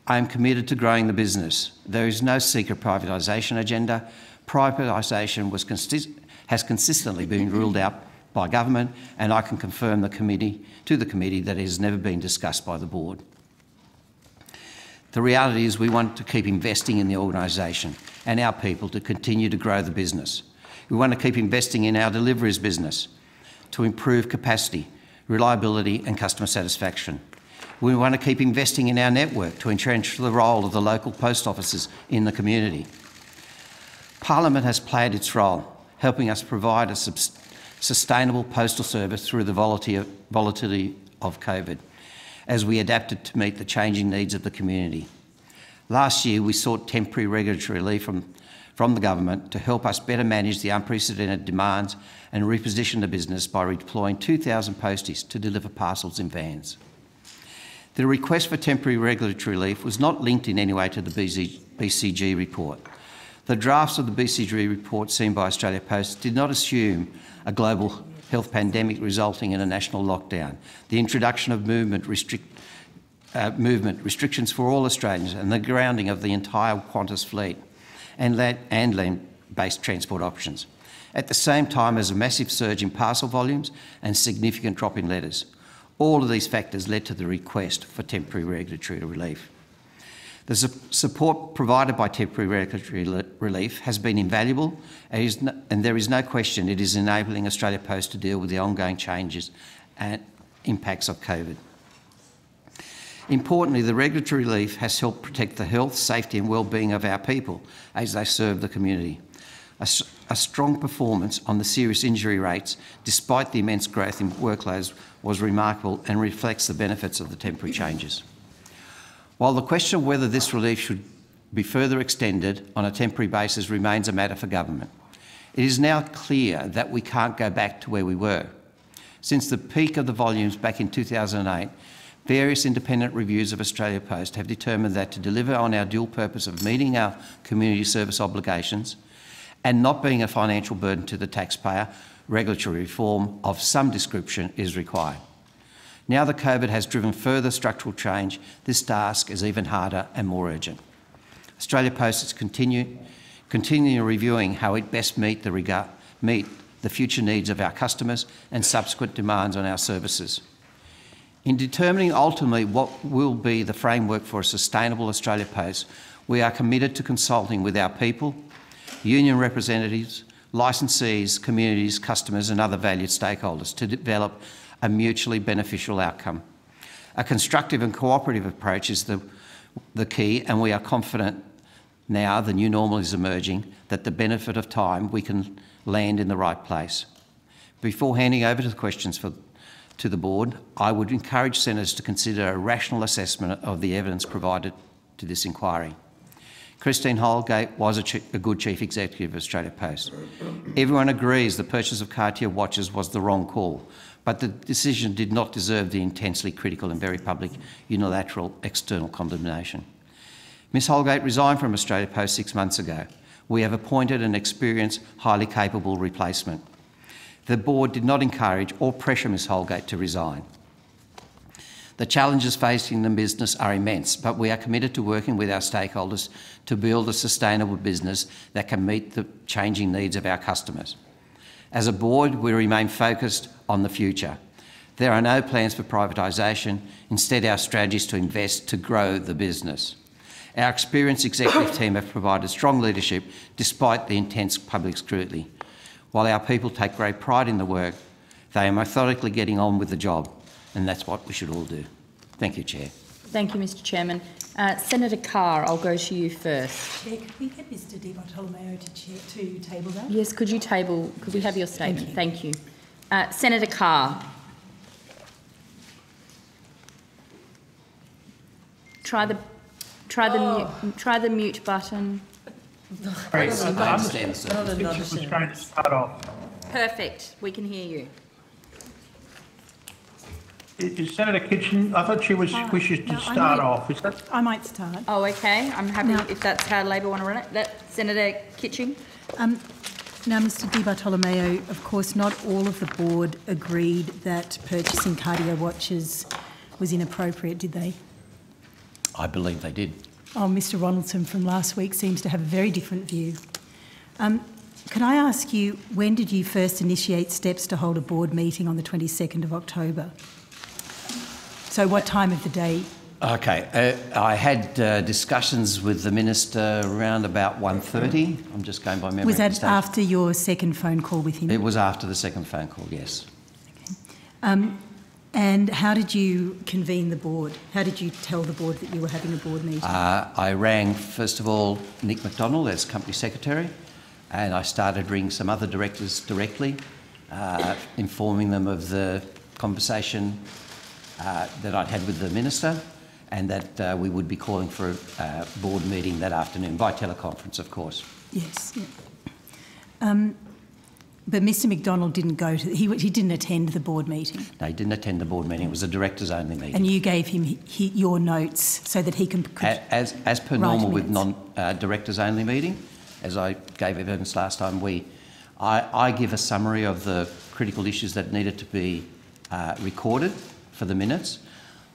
Speaker 13: I am committed to growing the business. There is no secret privatisation agenda. Privatisation consi has consistently been ruled out by government and I can confirm the committee, to the committee that it has never been discussed by the board. The reality is we want to keep investing in the organisation and our people to continue to grow the business. We want to keep investing in our deliveries business to improve capacity, reliability and customer satisfaction. We want to keep investing in our network to entrench the role of the local post offices in the community. Parliament has played its role, helping us provide a sustainable postal service through the volatility of COVID, as we adapted to meet the changing needs of the community. Last year, we sought temporary regulatory relief from from the government to help us better manage the unprecedented demands and reposition the business by redeploying 2,000 posties to deliver parcels in vans. The request for temporary regulatory relief was not linked in any way to the BCG report. The drafts of the BCG report seen by Australia Post did not assume a global health pandemic resulting in a national lockdown, the introduction of movement, restrict, uh, movement restrictions for all Australians and the grounding of the entire Qantas fleet and land-based transport options at the same time as a massive surge in parcel volumes and significant drop in letters. All of these factors led to the request for temporary regulatory relief. The su support provided by temporary regulatory relief has been invaluable and, no, and there is no question it is enabling Australia Post to deal with the ongoing changes and impacts of COVID. Importantly, the regulatory relief has helped protect the health, safety and well-being of our people as they serve the community a, strong performance on the serious injury rates, despite the immense growth in workloads, was remarkable and reflects the benefits of the temporary changes. While the question of whether this relief should be further extended on a temporary basis remains a matter for government, it is now clear that we can't go back to where we were. Since the peak of the volumes back in 2008, various independent reviews of Australia Post have determined that to deliver on our dual purpose of meeting our community service obligations and not being a financial burden to the taxpayer, regulatory reform of some description is required. Now that COVID has driven further structural change, this task is even harder and more urgent. Australia Post is continuing reviewing how it best meet the, regard, meet the future needs of our customers and subsequent demands on our services. In determining ultimately what will be the framework for a sustainable Australia Post, we are committed to consulting with our people, union representatives, licensees, communities, customers and other valued stakeholders to develop a mutually beneficial outcome. A constructive and cooperative approach is the, the key and we are confident now the new normal is emerging that the benefit of time we can land in the right place. Before handing over to the questions for, to the board, I would encourage senators to consider a rational assessment of the evidence provided to this inquiry. Christine Holgate was a, a, good chief executive of Australia Post. Everyone agrees the purchase of Cartier watches was the wrong call, but the decision did not deserve the intensely critical and very public unilateral external condemnation. Ms Holgate resigned from Australia Post six months ago. We have appointed an experienced, highly capable replacement. The board did not encourage or pressure Ms Holgate to resign. The challenges facing the business are immense, but we are committed to working with our stakeholders to build a sustainable business that can meet the changing needs of our customers. As a board, we remain focused on the future. There are no plans for privatisation. Instead, our strategy is to invest to grow the business. Our experienced executive team have provided strong leadership despite the intense public scrutiny. While our people take great pride in the work, they are methodically getting on with the job and that's what we should all do. Thank you, Chair.
Speaker 1: Thank you, Mr Chairman. Uh, Senator Carr, I'll go to you first.
Speaker 7: Chair, could we get Mr Di Bartolomeo to, chair, to table that?
Speaker 1: Yes, could you table, could we have your statement? Thank you. Thank you. Uh, Senator Carr. Try the, try the, oh. mute, try the mute button.
Speaker 6: Perfect.
Speaker 1: We can hear you.
Speaker 6: Is Senator Kitching, I thought she was uh, wishes to no, start off. Is that?
Speaker 7: I might start.
Speaker 1: Oh, okay. I'm happy no. if that's how Labor want to run it. That Senator Kitching.
Speaker 7: Um, now, Mr Di Bartolomeo, of course, not all of the board agreed that purchasing Cartier watches was inappropriate, did they?
Speaker 13: I believe they did.
Speaker 7: Oh, Mr Ronaldson from last week seems to have a very different view. Um, can I ask you, when did you first initiate steps to hold a board meeting on the 22nd of October? So what time of the day?
Speaker 13: Okay, uh, I had uh, discussions with the minister around about 1.30. I'm just going by memory.
Speaker 7: Was that after your second phone call with him?
Speaker 13: It was after the second phone call, yes.
Speaker 7: Okay. Um, and how did you convene the board? How did you tell the board that you were having a board meeting?
Speaker 13: Uh, I rang, first of all, Nick MacDonald as company secretary, and I started ringing some other directors directly, uh, informing them of the conversation that I'd had with the Minister and that uh, we would be calling for a uh, board meeting that afternoon, by teleconference, of course.
Speaker 7: Yes. Yeah. Um, but Mr MacDonald didn't go to, he, he didn't attend the board meeting.
Speaker 13: No, he didn't attend the board meeting. It was a directors only meeting.
Speaker 7: And you gave him he, your notes so that he can. Could
Speaker 13: As, as per normal with
Speaker 7: minutes.
Speaker 13: non-directors only meeting, as I gave evidence last time, we, I, I give a summary of the critical issues that needed to be uh, recorded for the minutes.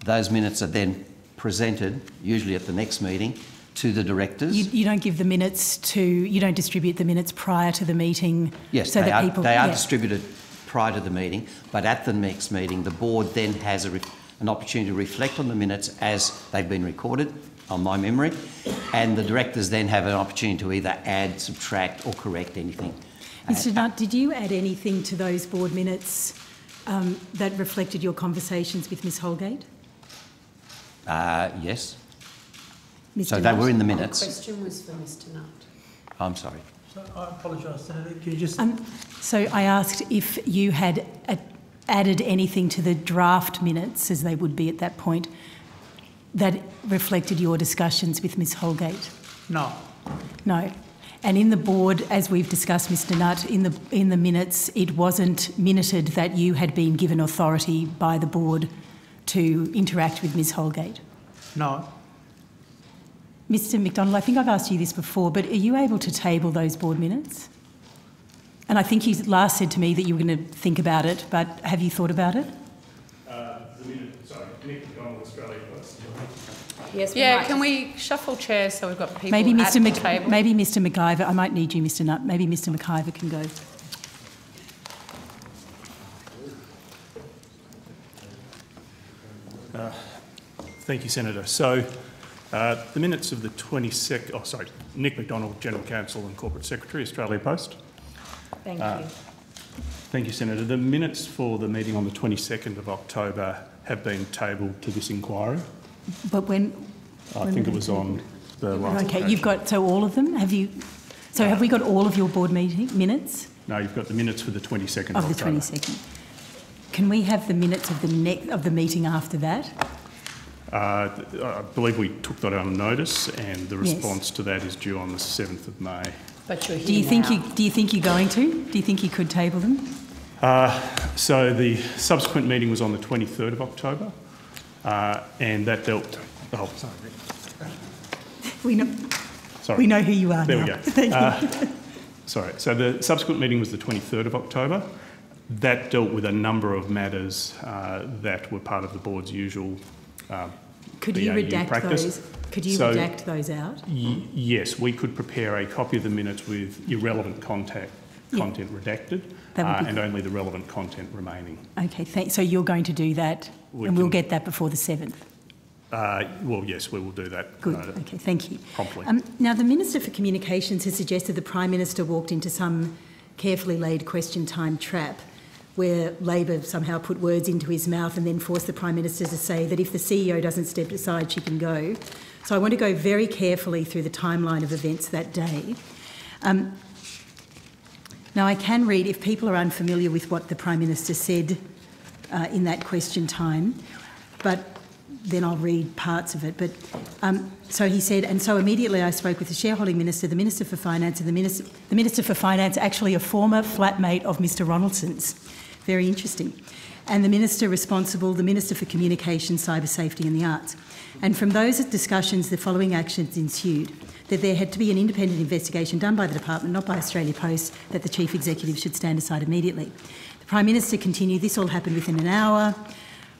Speaker 13: Those minutes are then presented, usually at the next meeting, to the directors.
Speaker 7: You, you don't give the minutes to, you don't distribute the minutes prior to the meeting
Speaker 13: Yes,
Speaker 7: so
Speaker 13: they,
Speaker 7: that
Speaker 13: are,
Speaker 7: people.
Speaker 13: they are
Speaker 7: yeah.
Speaker 13: distributed prior to the meeting, but at the next meeting, the board then has a re- an opportunity to reflect on the minutes as they've been recorded, on my memory, and the directors then have an opportunity to either add, subtract, or correct anything.
Speaker 7: Mr Nutt, did you add anything to those board minutes um, that reflected your conversations with Ms Holgate?
Speaker 13: Uh, yes.
Speaker 7: Mr
Speaker 13: So they were in the minutes.
Speaker 2: The question was for Mr Nutt.
Speaker 13: I'm sorry.
Speaker 11: So I apologise, Senator. Can you just
Speaker 7: Um, so I asked if you had uh, added anything to the draft minutes, as they would be at that point, that reflected your discussions with Ms Holgate.
Speaker 11: no?
Speaker 7: No. And in the board, as we've discussed, Mr Nutt, in the, in the minutes, it wasn't minuted that you had been given authority by the board to interact with Ms Holgate.
Speaker 11: No.
Speaker 7: Mr MacDonald, I think I've asked you this before, but are you able to table those board minutes? And I think you last said to me that you were going to think about it, but have you thought about it?
Speaker 5: Uh, the minute, sorry, Nick MacDonald, Australia Post.
Speaker 2: Yes, yeah, can we shuffle chairs so we've got people
Speaker 7: Maybe
Speaker 2: at
Speaker 7: Mr.
Speaker 2: the
Speaker 7: Mc,
Speaker 2: table?
Speaker 7: maybe Mr. McIver. I might need you, Mr. Nutt. Maybe Mr. McIver can go.
Speaker 5: Thank you, Senator. So, uh, the minutes of the 22nd, oh, sorry, Nick MacDonald, General Counsel and Corporate Secretary, Australia Post.
Speaker 1: Thank
Speaker 5: Uh,
Speaker 1: you.
Speaker 5: Thank you, Senator. The minutes for the meeting on the 22nd of October have been tabled to this inquiry.
Speaker 7: But when?
Speaker 5: I
Speaker 7: when
Speaker 5: think it was on the last
Speaker 7: Okay,
Speaker 5: occasion.
Speaker 7: you've got so all of them. Have you? So have we got all of your board meeting minutes
Speaker 5: No, you've got the minutes for the 22nd
Speaker 7: of
Speaker 5: of
Speaker 7: the twenty second? Can we have the minutes of the next of the meeting after that?
Speaker 5: Uh, I believe we took that on notice and the
Speaker 7: Yes.
Speaker 5: response to that is due on the 7th of May.
Speaker 2: But you're here
Speaker 7: Do you think you do you think you're going to? Do you think you could table them?
Speaker 5: Uh, so the subsequent meeting was on the 23rd of October uh, and that dealt... Oh, sorry.
Speaker 7: We know.
Speaker 5: Sorry.
Speaker 7: We know who you are
Speaker 5: There
Speaker 7: now.
Speaker 5: we go.
Speaker 7: Thank you.
Speaker 5: Uh, sorry. So the subsequent meeting was the 23rd of October. That dealt with a number of matters uh, that were part of the board's usual uh,
Speaker 7: Could you redact
Speaker 5: practice.
Speaker 7: those? Could you
Speaker 5: So,
Speaker 7: redact those out?
Speaker 5: y- yes, we could prepare a copy of the minutes with irrelevant contact,
Speaker 7: Yeah.
Speaker 5: content redacted uh, and only the relevant content remaining.
Speaker 7: Okay, thank, so you're going to do that,
Speaker 5: We
Speaker 7: and we'll get that before the seventh.
Speaker 5: Uh, well, yes, we will do that
Speaker 7: Good.
Speaker 5: uh,
Speaker 7: Okay, thank you.
Speaker 5: promptly.
Speaker 7: Um, now, the Minister for Communications has suggested the Prime Minister walked into some carefully laid question time trap where Labor somehow put words into his mouth and then forced the Prime Minister to say that if the CEO doesn't step aside, she can go. So I want to go very carefully through the timeline of events that day. Um, now, I can read, if people are unfamiliar with what the Prime Minister said uh, in that question time, but then I'll read parts of it. But um, so he said, and so immediately I spoke with the shareholding minister, the minister for finance, and the minister, the minister for finance, actually a former flatmate of Mr. Ronaldson's. Very interesting. And the minister responsible, the minister for communication, cyber safety, and the arts. And from those discussions, the following actions ensued: that there had to be an independent investigation done by the department, not by Australia Post, that the chief executive should stand aside immediately. The prime minister continued. This all happened within an hour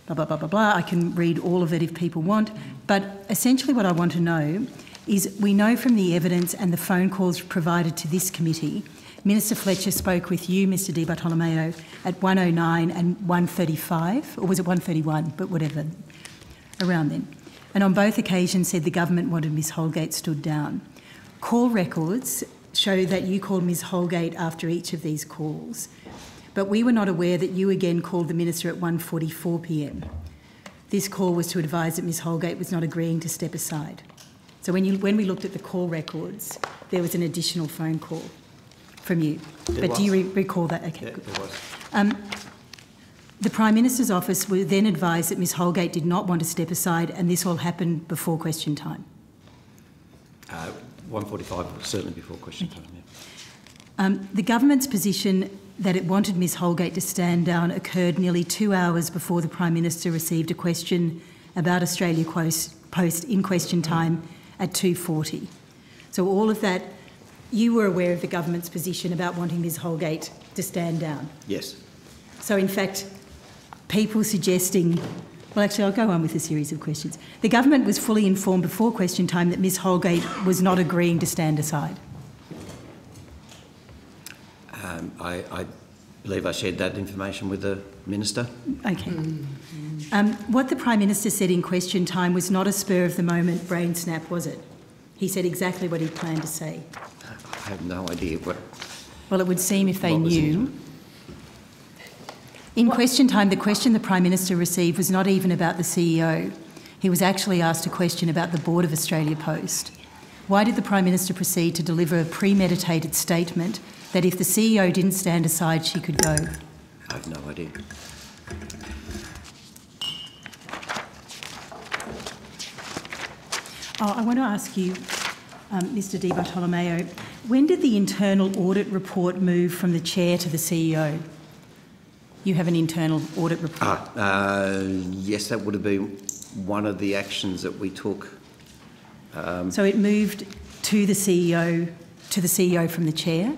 Speaker 7: blah, blah, blah, blah, blah. I can read all of it if people want. But essentially, what I want to know is we know from the evidence and the phone calls provided to this committee, Minister Fletcher spoke with you, Mr Di Bartolomeo, at 109 and 135, or was it 131, but whatever, around then. And on both occasions said the government wanted Ms Holgate stood down. Call records show that you called Ms Holgate after each of these calls but we were not aware that you again called the minister at 1:44 p.m. This call was to advise that Ms Holgate was not agreeing to step aside. So when, you, when we looked at the call records, there was an additional phone call from you.
Speaker 15: There
Speaker 7: but do you re- recall that? Okay,
Speaker 15: Yeah,
Speaker 7: good.
Speaker 15: there was.
Speaker 7: Um, the Prime Minister's office were then advised that Ms Holgate did not want to step aside, and this all happened before question time.
Speaker 15: Uh,
Speaker 13: 145, certainly before question time, yeah.
Speaker 7: Um, the government's position that it wanted Ms Holgate to stand down occurred nearly two hours before the Prime Minister received a question about Australia Post in question time at 2.40. So all of that, you were aware of the government's position about wanting Ms Holgate to stand down.
Speaker 13: Yes.
Speaker 7: So in fact, people suggesting, well actually I'll go on with a series of questions. The government was fully informed before question time that Ms Holgate was not agreeing to stand aside.
Speaker 13: Um, I, I, believe I shared that information with the Minister.
Speaker 7: Okay. Um, what the Prime Minister said in question time was not a spur of the moment brain snap, was it? He said exactly what he planned to say.
Speaker 13: I have no idea what.
Speaker 7: Well, it would seem if they knew. In question time, the question the Prime Minister received was not even about the CEO. He was actually asked a question about the Board of Australia Post. Why did the Prime Minister proceed to deliver a premeditated statement that if the CEO didn't stand aside, she could go?
Speaker 13: I have no idea.
Speaker 7: Oh, I want to ask you, um, Mr Di Bartolomeo, when did the internal audit report move from the chair to the CEO? You have an internal audit report.
Speaker 13: Ah, uh, yes, that would have been one of the actions that we took. Um,
Speaker 7: so it moved to the CEO, to the CEO from the chair.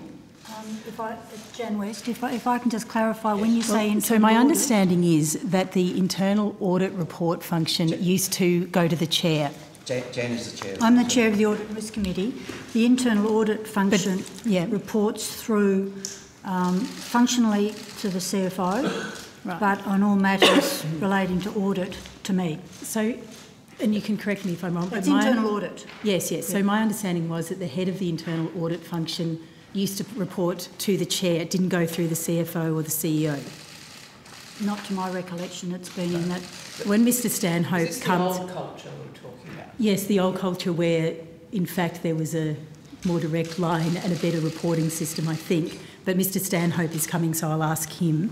Speaker 14: If I, Jan West, if I, if I can just clarify, when you say
Speaker 7: well, so my audit, understanding is that the internal audit report function used to go to the chair.
Speaker 13: Jan, is the chair.
Speaker 14: I'm the chair of the Audit Risk Committee. The internal audit function but, yeah. reports through um, functionally to the CFO, right. but on all matters relating to audit to me.
Speaker 7: So, and you can correct me if I'm wrong.
Speaker 14: It's internal audit.
Speaker 7: Yes, yes. Yeah. So my understanding was that the head of the internal audit function used to report to the chair. It didn't go through the CFO or the CEO.
Speaker 14: Not to my recollection. It's been in that.
Speaker 7: When Mr Stanhope
Speaker 2: Is
Speaker 7: comes.
Speaker 2: The old culture we're talking about.
Speaker 7: Yes, the old culture where, in fact, there was a more direct line and a better reporting system, I think but Mr Stanhope is coming, so I'll ask him.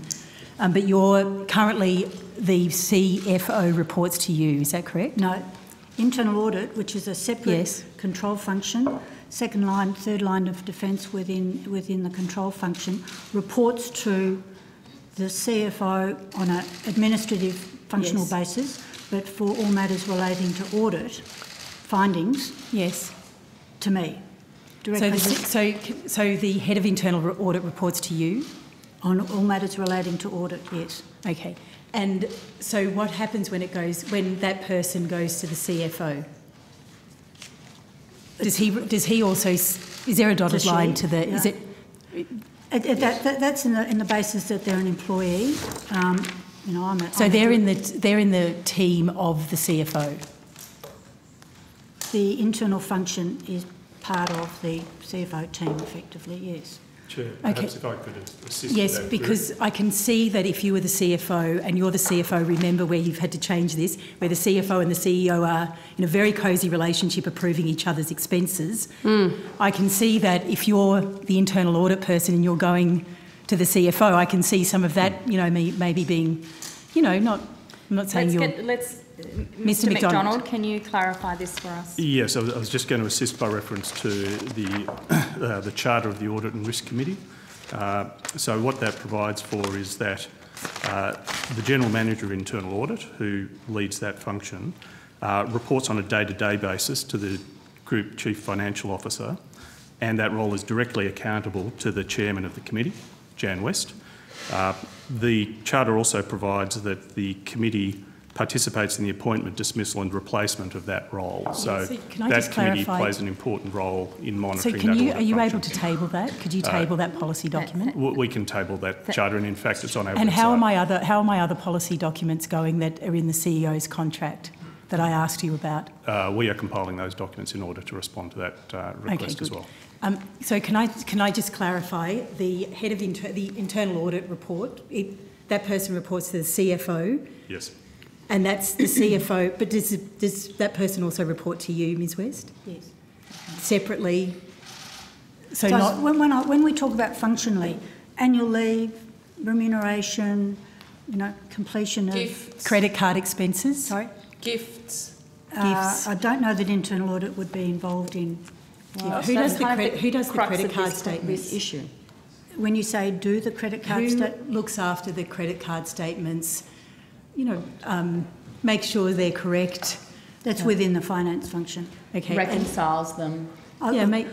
Speaker 7: Um, but you're currently the CFO reports to you, is that correct?
Speaker 14: No. Internal audit, which is a separate yes. control function, second line, third line of defence within within the control function, reports to the CFO on an administrative functional yes. basis, but for all matters relating to audit findings,
Speaker 7: yes,
Speaker 14: to me.
Speaker 7: So the, so, so the head of internal audit reports to you?
Speaker 14: On all matters relating to audit, yes.
Speaker 7: Okay. And so what happens when it goes, when that person goes to the CFO? Does he, does he also, is there a dotted line to the, is it?
Speaker 14: that, that, that's in the, in the basis that they're an employee. Um, you know, I'm a,
Speaker 7: so
Speaker 14: I'm
Speaker 7: they're in the they're in the team of the CFO.
Speaker 14: The internal function is part of the CFO team, effectively, yes.
Speaker 5: Chair, perhaps okay. if I could assist
Speaker 7: Yes, because I can see that if you were the CFO and you're the CFO, remember where you've had to change this, where the CFO and the CEO are in a very cosy relationship approving each other's expenses.
Speaker 2: Mm.
Speaker 7: I can see that if you're the internal audit person and you're going to the CFO, I can see some of that, you know, me maybe being, you know, not, I'm not saying
Speaker 1: let's
Speaker 7: you're...
Speaker 1: Get, let's Mr. MacDonald, can you clarify this for us?
Speaker 5: Yes, I was just going to assist by reference to the, uh, the Charter of the Audit and Risk Committee. Uh, so what that provides for is that uh, the General Manager of Internal Audit, who leads that function, uh, reports on a day-to-day -day basis to the Group Chief Financial Officer, and that role is directly accountable to the Chairman of the committee, Jan West. Uh, the Charter also provides that the committee participates in the appointment, dismissal and replacement of that role. So, so that committee plays an important role in monitoring
Speaker 7: so can
Speaker 5: that
Speaker 7: you, are you
Speaker 5: function.
Speaker 7: able to table that? Could you uh, table uh, that policy document?
Speaker 5: We can table that, that, charter and in fact it's on our
Speaker 7: And
Speaker 5: website.
Speaker 7: how are, my other, how are my other policy documents going that are in the CEO's contract? That I asked you about.
Speaker 5: Uh, we are compiling those documents in order to respond to that uh, request
Speaker 7: okay,
Speaker 5: as well.
Speaker 7: Um, so can I can I just clarify the head of inter the internal audit report? It, that person reports to the CFO.
Speaker 5: Yes.
Speaker 7: And that's the CFO, but does, does that person also report to you, Ms West?
Speaker 14: Yes.
Speaker 7: Separately? So
Speaker 14: Does,
Speaker 7: not...
Speaker 14: When, when, I, when we talk about functionally, annual leave, remuneration, you know, completion of...
Speaker 2: Gifts.
Speaker 7: Credit card expenses?
Speaker 14: Sorry?
Speaker 2: Gifts.
Speaker 14: Uh, I don't know that internal audit would be involved in
Speaker 7: Yeah, who
Speaker 1: That's
Speaker 7: does the
Speaker 1: kind of
Speaker 7: credit, who does the credit card
Speaker 1: this-
Speaker 7: statements?
Speaker 1: Issue.
Speaker 14: When you say do the credit card
Speaker 7: Who
Speaker 14: statement,
Speaker 7: looks after the credit card statements? You know, um, make sure they're correct.
Speaker 14: that's within the finance function.
Speaker 7: Okay. and-
Speaker 1: Reconciles them.
Speaker 14: I-
Speaker 7: Yeah, make,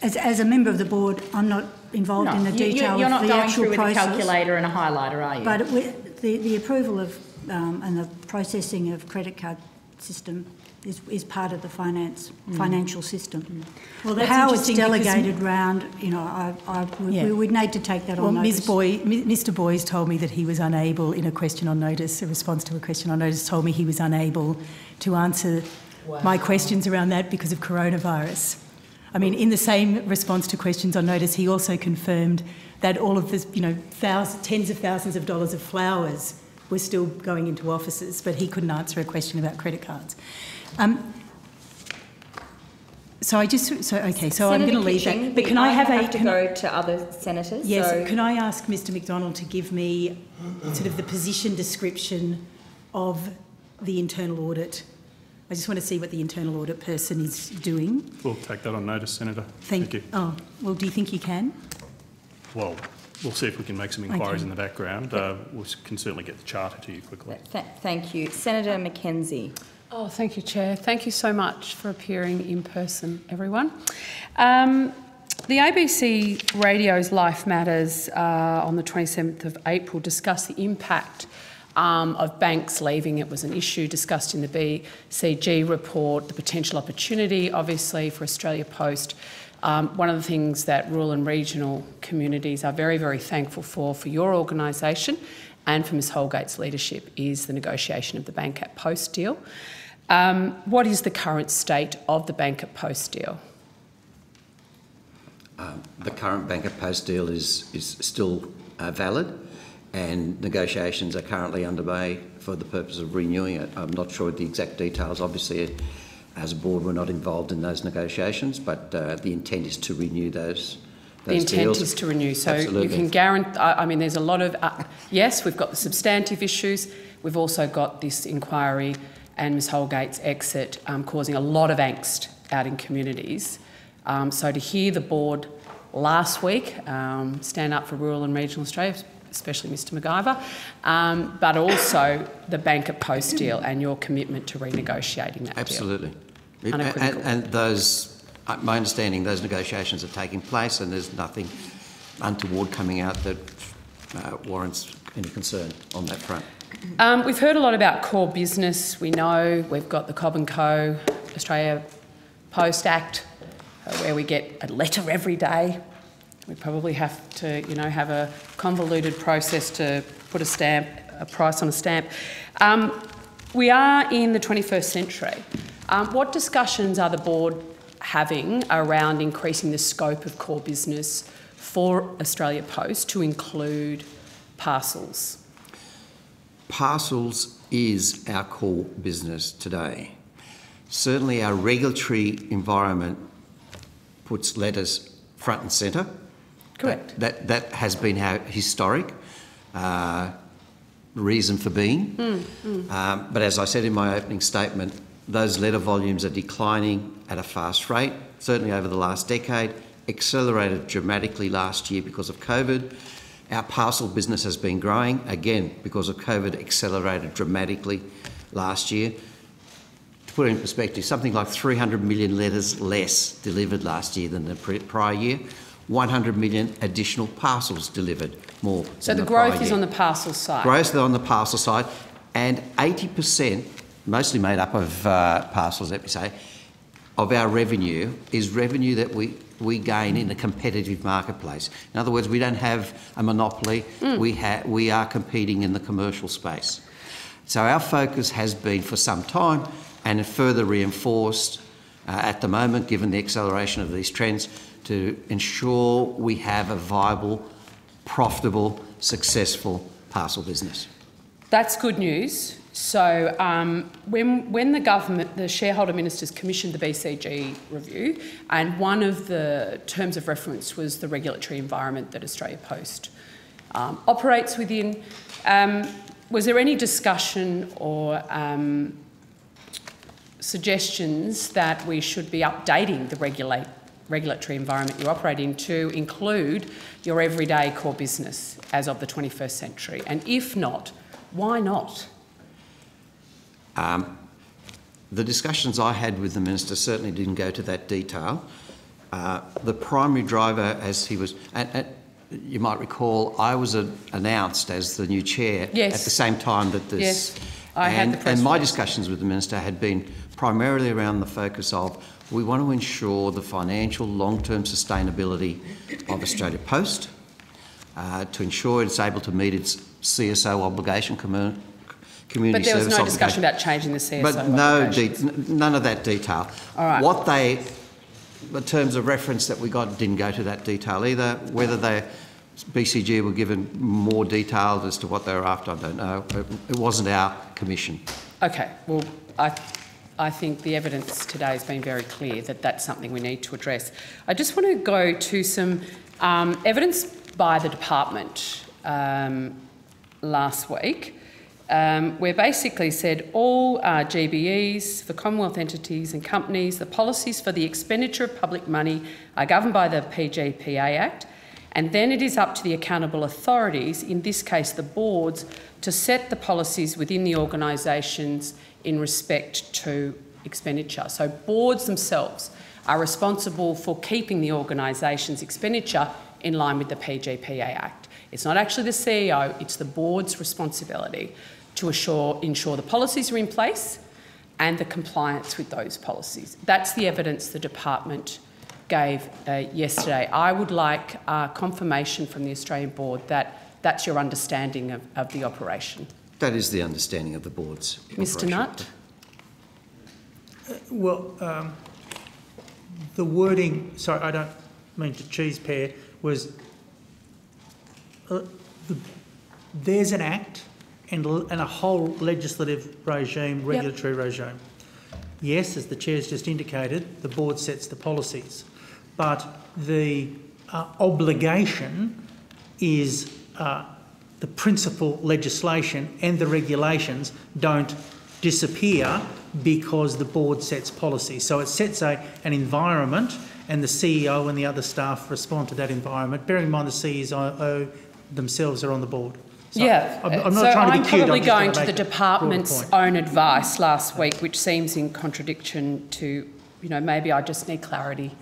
Speaker 14: As, as a member of the board, I'm not involved
Speaker 1: No,
Speaker 14: in the
Speaker 1: you- you-
Speaker 14: detail
Speaker 1: You're
Speaker 14: of
Speaker 1: not
Speaker 14: the
Speaker 1: going
Speaker 14: actual
Speaker 1: through with a
Speaker 14: process.
Speaker 1: calculator and a highlighter, are you?
Speaker 14: But we- the, the approval of, um, and the processing of credit card system is, is part of the finance, financial system.
Speaker 7: Mm. Well, that's
Speaker 14: How it's delegated round, you know, I, I, we-
Speaker 7: Yeah.
Speaker 14: we would need to take that
Speaker 7: well,
Speaker 14: on
Speaker 7: Ms.
Speaker 14: notice.
Speaker 7: Boy, Mr. Boys told me that he was unable, in a question on notice, a response to a question on notice, told me he was unable to answer my questions around that because of coronavirus. I mean, in the same response to questions on notice, he also confirmed that all of this, you know, thousands, tens of thousands of dollars of flowers were still going into offices, but he couldn't answer a question about credit cards. Um, so I just, so okay, so I'm going to leave
Speaker 1: Kitching,
Speaker 7: that. But can I have a?
Speaker 1: have to
Speaker 7: can I-
Speaker 1: go to other senators?
Speaker 7: Yes,
Speaker 1: so-
Speaker 7: can I ask Mr MacDonald to give me sort of the position description of the internal audit? I just want to see what the internal audit person is doing.
Speaker 5: We'll take that on notice, Senator.
Speaker 7: Thank,
Speaker 5: you.
Speaker 7: Oh, well, do you think you can?
Speaker 5: Well, we'll see if we can make some inquiries
Speaker 7: Okay.
Speaker 5: in the background. Uh, we can certainly get the charter to you quickly.
Speaker 1: Th- Thank you. Senator Mackenzie.
Speaker 2: Oh, thank you, Chair. Thank you so much for appearing in person, everyone. Um, the ABC Radio's Life Matters uh, on the 27th of April discussed the impact um, of banks leaving. It was an issue discussed in the BCG report, the potential opportunity, obviously, for Australia Post. Um, one of the things that rural and regional communities are very, very thankful for, for your organisation and for Ms Holgate's leadership, is the negotiation of the Bank@Post deal. Um, what is the current state of the Bank@Post deal?
Speaker 13: Um, the current Bank@Post deal is, is still uh, valid and negotiations are currently underway for the purpose of renewing it. I'm not sure the exact details. Obviously, as a board, we're not involved in those negotiations, but uh, the intent is to renew those.
Speaker 2: The intent
Speaker 13: deals.
Speaker 2: is to renew. So
Speaker 13: Absolutely.
Speaker 2: you can guarantee. I I mean, there's a lot of. Uh, yes, we've got the substantive issues. We've also got this inquiry and Ms Holgate's exit um, causing a lot of angst out in communities. Um, so to hear the board last week um, stand up for rural and regional Australia, especially Mr McIver, um, but also the Bank@Post deal and your commitment to renegotiating that deal.
Speaker 13: Absolutely. And, and those, uh, my understanding, those negotiations are taking place and there's nothing untoward coming out that uh, warrants any concern on that front.
Speaker 2: Um, we've heard a lot about core business. We know we've got the Cobb and Co. Australia Post Act, uh, where we get a letter every day. We probably have to, you know, have a convoluted process to put a stamp, a price on a stamp. Um, we are in the 21st century. Um, what discussions are the board having around increasing the scope of core business for Australia Post to include parcels?
Speaker 13: Parcels is our core business today. Certainly, our regulatory environment puts letters front and centre.
Speaker 2: Correct.
Speaker 13: That, that, that has been our historic uh, reason for being. Um, but as I said in my opening statement, those letter volumes are declining at a fast rate, certainly over the last decade, accelerated dramatically last year because of COVID. Our parcel business has been growing, again, because of COVID, accelerated dramatically last year. To put it in perspective, something like 300 million letters less delivered last year than the prior year, 100 million additional parcels delivered more.
Speaker 2: So the
Speaker 13: prior
Speaker 2: growth is
Speaker 13: year.
Speaker 2: on the parcel side.
Speaker 13: Growth is on the parcel side, and 80%, mostly made up of uh, parcels, let me say, of our revenue is revenue that we, we gain in a competitive marketplace. In other words, we don't have a monopoly, we, ha- we are competing in the commercial space. So our focus has been for some time and further reinforced uh, at the moment, given the acceleration of these trends, to ensure we have a viable, profitable, successful parcel business.
Speaker 2: That's good news. So um, when, when the government, the shareholder ministers commissioned the BCG review, and one of the terms of reference was the regulatory environment that Australia Post um, operates within, um, was there any discussion or um, suggestions that we should be updating the regulate, regulatory environment you operate in to include your everyday core business as of the 21st century? And if not, why not?
Speaker 13: Um, the discussions I had with the minister certainly didn't go to that detail. Uh, the primary driver, as he was, and, and you might recall, I was a, announced as the new chair
Speaker 2: Yes.
Speaker 13: at the same time that this.
Speaker 2: Yes, I had
Speaker 13: and,
Speaker 2: the press
Speaker 13: and my discussions with the minister had been primarily around the focus of we want to ensure the financial long-term sustainability of Australia Post, uh, to ensure it's able to meet its CSO obligation, commu- community
Speaker 2: But there was no discussion about changing the CSO.
Speaker 13: But no,
Speaker 2: obligations.
Speaker 13: de- n- none of that detail.
Speaker 2: All right.
Speaker 13: What they, the terms of reference that we got didn't go to that detail either. Whether they, BCG were given more detail as to what they were after, I don't know. It, it wasn't our commission.
Speaker 2: Okay, well, I, I think the evidence today has been very clear that that's something we need to address. I just want to go to some um, evidence by the department um, last week, um, where basically said all uh, GBEs for Commonwealth entities and companies, the policies for the expenditure of public money are governed by the PGPA Act, and then it is up to the accountable authorities, in this case the boards, to set the policies within the organisations in respect to expenditure. So boards themselves are responsible for keeping the organisation's expenditure in line with the PGPA Act. It's not actually the CEO, it's the board's responsibility to assure, ensure the policies are in place and the compliance with those policies. That's the evidence the department gave uh, yesterday. I would like uh, confirmation from the Australian board that that's your understanding of, of the operation.
Speaker 13: That is the understanding of the board's.
Speaker 2: Mr
Speaker 13: operation.
Speaker 2: Nutt?
Speaker 11: Well, um, the wording, sorry, I don't mean to cheese pair, was uh, the, there's an act and, and a whole legislative regime, regulatory regime. Yes, as the chair's just indicated, the board sets the policies, but the uh, obligation is uh, the principal legislation and the regulations don't disappear because the board sets policy. So it sets a, an environment and the CEO and the other staff respond to that environment. Bearing in mind the CEO themselves are on the board. So
Speaker 2: yeah,
Speaker 11: I'm, I'm not
Speaker 2: so
Speaker 11: trying to
Speaker 2: I'm
Speaker 11: be cute.
Speaker 2: probably
Speaker 11: I'm
Speaker 2: going to the
Speaker 11: make a broader
Speaker 2: department's own advice last week, which seems in contradiction to, you know, maybe I just need clarity.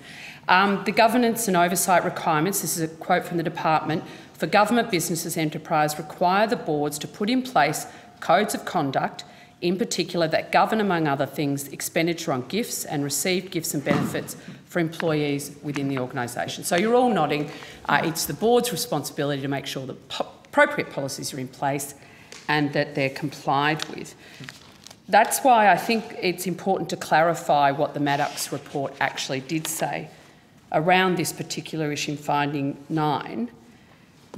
Speaker 2: Um, the governance and oversight requirements, this is a quote from the department, for government businesses enterprise require the boards to put in place codes of conduct, in particular that govern, among other things, expenditure on gifts and received gifts and benefits for employees within the organisation. So you're all nodding. Uh, it's the board's responsibility to make sure that appropriate policies are in place and that they're complied with. That's why I think it's important to clarify what the Maddocks report actually did say around this particular issue in finding nine,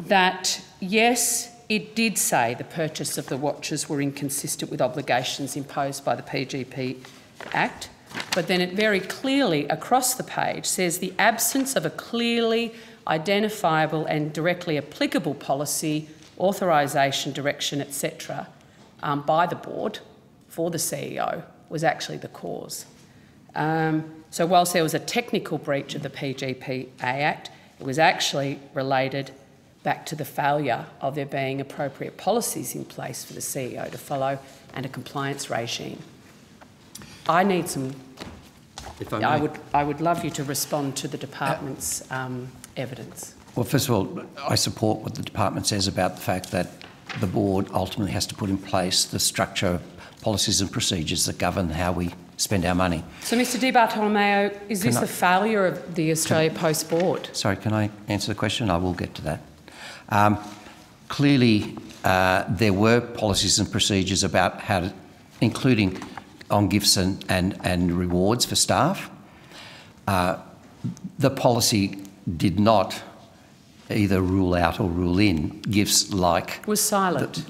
Speaker 2: that yes, it did say the purchase of the watches were inconsistent with obligations imposed by the PGP Act, but then it very clearly across the page says the absence of a clearly identifiable and directly applicable policy, authorisation, direction, etc., um, by the board for the CEO was actually the cause. Um, so, whilst there was a technical breach of the PGPA Act, it was actually related back to the failure of there being appropriate policies in place for the CEO to follow and a compliance regime. I need some.
Speaker 13: If I
Speaker 2: I would, I would love you to respond to the department's um, evidence.
Speaker 13: Well, first of all, I support what the department says about the fact that the board ultimately has to put in place the structure, of policies and procedures that govern how we spend our money.
Speaker 2: So, Mr. Di Bartolomeo, is
Speaker 13: Can
Speaker 2: this
Speaker 13: I-
Speaker 2: the failure of the Australia Post Board?
Speaker 13: Sorry, can I answer the question? I will get to that. Um, clearly, uh, there were policies and procedures about how to, including on gifts and, and, and rewards for staff. Uh, the policy did not either rule out or rule in gifts like
Speaker 2: Was silent.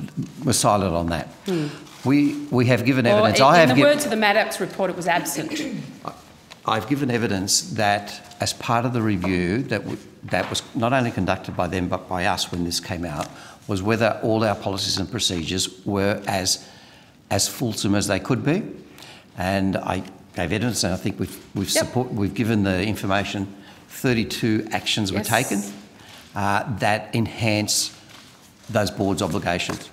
Speaker 13: was silent on that.
Speaker 2: Hmm.
Speaker 13: We we have given
Speaker 2: Or,
Speaker 13: evidence.
Speaker 2: in
Speaker 13: I have
Speaker 2: in
Speaker 13: the
Speaker 2: words of the Maddocks report, it was absent.
Speaker 13: I've given evidence that as part of the review that that was not only conducted by them but by us when this came out was whether all our policies and procedures were as as fulsome as they could be, and I gave evidence, and I think we've we've
Speaker 2: Yep.
Speaker 13: support we've given the information 32 actions were taken uh, that enhance those board's obligations.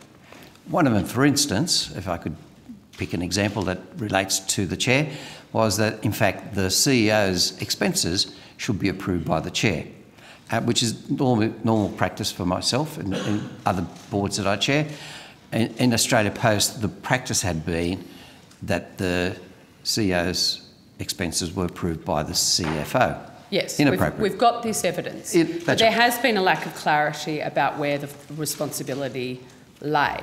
Speaker 13: One of them, for instance, if I could pick an example that relates to the chair, was that in fact the CEO's expenses should be approved by the chair, uh, which is normal, normal practice for myself and, and other boards that I chair. In, in Australia Post, the practice had been that the CEO's expenses were approved by the CFO.
Speaker 2: Yes, we've, we've got this evidence.
Speaker 13: It-
Speaker 2: but there
Speaker 13: right.
Speaker 2: has been a lack of clarity about where the responsibility lay.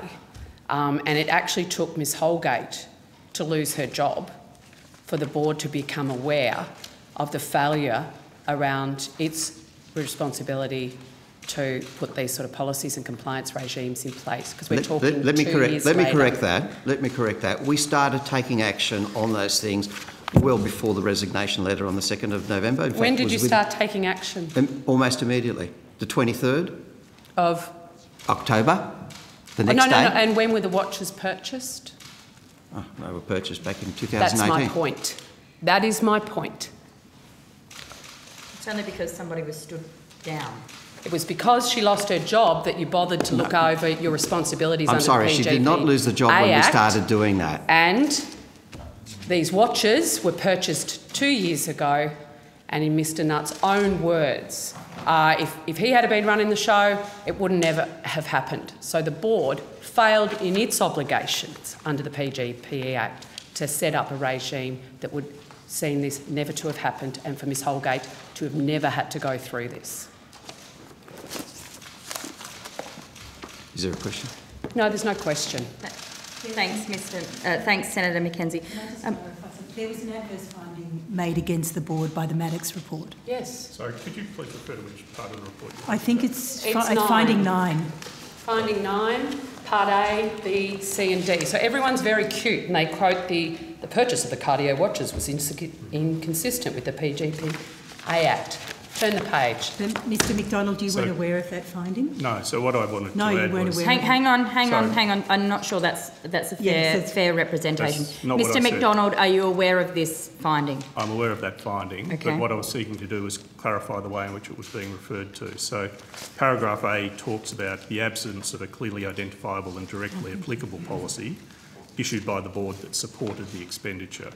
Speaker 2: Um, and it actually took Ms Holgate to lose her job for the board to become aware of the failure around its responsibility to put these sort of policies and compliance regimes in place. Because we're
Speaker 13: Let-
Speaker 2: talking
Speaker 13: let, let me correct, Let me
Speaker 2: later.
Speaker 13: correct that. Let me correct that. We started taking action on those things well before the resignation letter on the 2nd of November. In
Speaker 2: When
Speaker 13: it
Speaker 2: did you start taking action
Speaker 13: almost immediately. The 23rd
Speaker 2: of?
Speaker 13: October, the
Speaker 2: Oh,
Speaker 13: next
Speaker 2: no, no,
Speaker 13: day.
Speaker 2: no. And when were the watches purchased?
Speaker 13: Oh, they were purchased back in 2018.
Speaker 2: That's my point. That is my point.
Speaker 1: It's only because somebody was stood down.
Speaker 2: It was because she lost her job that you bothered to look over your responsibilities
Speaker 13: I'm
Speaker 2: under
Speaker 13: sorry,
Speaker 2: the
Speaker 13: she did not lose the job
Speaker 2: PGPA
Speaker 13: when we started doing that.
Speaker 2: And these watches were purchased two years ago, and in Mr Nutt's own words, uh, if, if he had been running the show, it would never have happened. So the board failed in its obligations under the PGPE Act to set up a regime that would seen this never to have happened and for Ms Holgate to have never had to go through this.
Speaker 13: Is there a question?
Speaker 2: No, there's no question.
Speaker 1: Thanks, Mr. Uh, thanks, Senator Mackenzie. Um,
Speaker 7: There was an adverse finding made against the board by the Maddocks report.
Speaker 2: Yes.
Speaker 5: Sorry, could you please refer to which part of the report?
Speaker 7: I think it's,
Speaker 2: It's
Speaker 7: fi-
Speaker 2: nine.
Speaker 7: finding nine.
Speaker 2: Finding nine, part A, B, C and D. So everyone's very cute and they quote the, the purchase of the Cartier watches was inconsistent with the PGPA Act. Turn the page.
Speaker 7: Then, Mr MacDonald, you
Speaker 5: So-
Speaker 7: weren't aware of that finding?
Speaker 5: No, so what I wanted
Speaker 7: No,
Speaker 5: to
Speaker 7: you
Speaker 5: add
Speaker 7: weren't
Speaker 5: was...
Speaker 7: aware.
Speaker 1: Hang, hang on, hang on, hang on. I'm not sure that's that's a fair
Speaker 7: that's-
Speaker 1: fair representation.
Speaker 5: That's not what I
Speaker 1: Mr.
Speaker 5: said.
Speaker 1: MacDonald, are you aware of this finding?
Speaker 5: I'm aware of that finding,
Speaker 1: Okay.
Speaker 5: but what I was seeking to do was clarify the way in which it was being referred to. So paragraph A talks about the absence of a clearly identifiable and directly applicable policy issued by the board that supported the expenditure.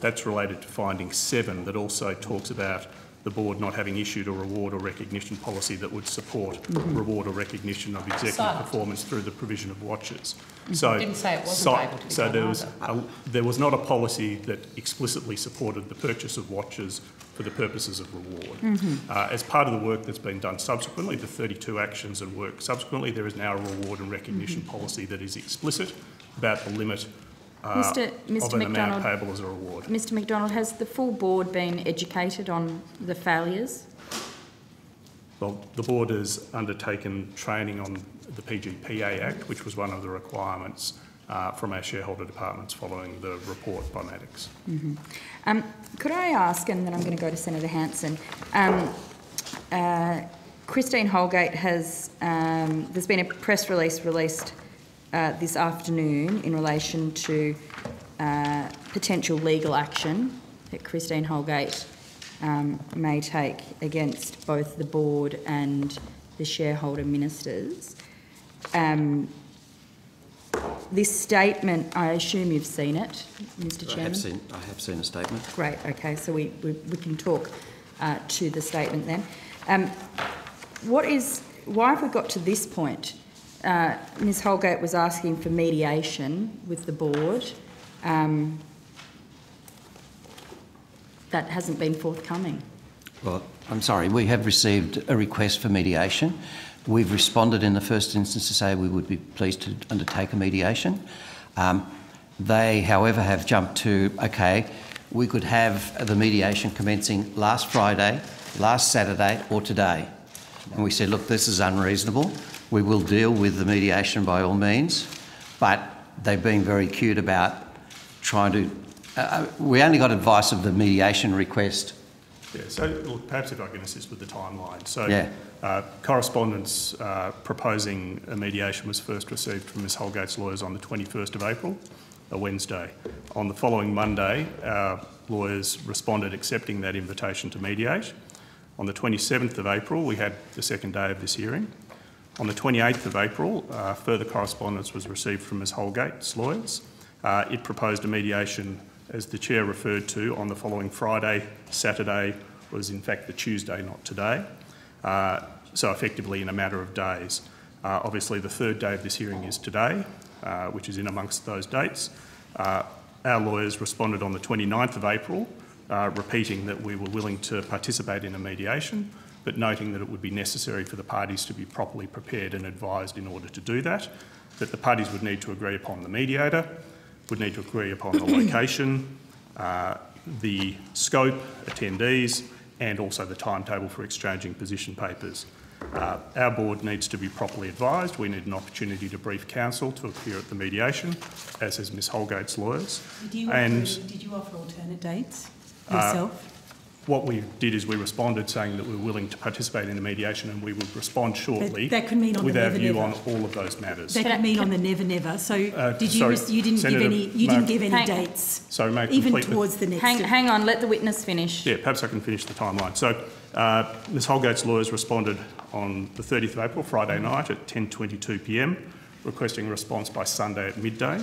Speaker 5: That's related to finding seven that also talks about the board not having issued a reward or recognition policy that would support mm-hmm. reward or recognition of executive performance through the provision of watches. Mm-hmm. So,
Speaker 2: Didn't say it wasn't
Speaker 5: so,
Speaker 2: able to be
Speaker 5: so there was a, there was not a policy that explicitly supported the purchase of watches for the purposes of reward. Mm-hmm. Uh, as part of the work that's been done subsequently, the 32 actions and work subsequently, there is now a reward and recognition policy that is explicit about the limit uh,
Speaker 1: Mr.
Speaker 5: of
Speaker 1: Mr.
Speaker 5: an amount
Speaker 1: MacDonald.
Speaker 5: payable as a reward.
Speaker 1: Mr. MacDonald, has the full board been educated on the failures?
Speaker 5: Well, the board has undertaken training on the PGPA Act, which was one of the requirements uh, from our shareholder departments following the report by Maddocks.
Speaker 1: Um, could I ask, and then I'm going to go to Senator Hanson. Um, uh, Christine Holgate has. Um, there's been a press release released uh, this afternoon in relation to uh, potential legal action that Christine Holgate um, may take against both the board and the shareholder ministers. Um, this statement, I assume you've seen it, Mr.
Speaker 13: I
Speaker 1: Chairman.
Speaker 13: have seen, I have seen a statement.
Speaker 1: Great, okay, so we, we, we can talk uh, to the statement then. Um, what is, why have we got to this point? Uh, Ms Holgate was asking for mediation with the board. Um, that hasn't been forthcoming.
Speaker 13: Well, I'm sorry, we have received a request for mediation. We've responded in the first instance to say we would be pleased to undertake a mediation. Um, they, however, have jumped to, okay, we could have the mediation commencing last Friday, last Saturday, or today. And we said, look, this is unreasonable. We will deal with the mediation by all means, but they've been very cute about trying to. Uh, we only got advice of the mediation request
Speaker 5: Yeah, so look, perhaps if I can assist with the timeline. So
Speaker 13: Yeah.
Speaker 5: uh, correspondence uh, proposing a mediation was first received from Ms Holgate's lawyers on the 21st of April, a Wednesday. On the following Monday, our lawyers responded accepting that invitation to mediate. On the 27th of April, we had the second day of this hearing. On the 28th of April, uh, further correspondence was received from Ms Holgate's lawyers. Uh, it proposed a mediation, as the Chair referred to, on the following Friday. Saturday was in fact the Tuesday, not today. Uh, so effectively in a matter of days. Uh, obviously the third day of this hearing is today, uh, which is in amongst those dates. Uh, our lawyers responded on the 29th of April, repeating that we were willing to participate in a mediation, but noting that it would be necessary for the parties to be properly prepared and advised in order to do that, that the parties would need to agree upon the mediator, would need to agree upon the location, uh, the scope, attendees, and also the timetable for exchanging position papers. Uh, our board needs to be properly advised. We need an opportunity to brief counsel to appear at the mediation, as has Ms Holgate's lawyers.
Speaker 7: Did you,
Speaker 5: and
Speaker 7: offer, did you offer alternate dates
Speaker 5: Uh,
Speaker 7: yourself?
Speaker 5: What we did is we responded saying that we were willing to participate in the mediation and we would respond shortly
Speaker 7: that could mean on
Speaker 5: with
Speaker 7: the
Speaker 5: our
Speaker 7: never,
Speaker 5: view
Speaker 7: never.
Speaker 5: on all of those matters.
Speaker 7: that could mean on the never never. So
Speaker 5: Uh,
Speaker 7: did you?
Speaker 5: sorry,
Speaker 7: res- you didn't
Speaker 5: Senator,
Speaker 7: give any. You didn't give any
Speaker 1: Hang-
Speaker 7: dates.
Speaker 5: So may
Speaker 7: even
Speaker 5: complete the-
Speaker 7: towards the next.
Speaker 1: Hang, hang on, let the witness finish.
Speaker 5: Yeah, perhaps I can finish the timeline. So uh, Ms Holgate's lawyers responded on the 30th of April, Friday night at 10.22pm, requesting a response by Sunday at midday.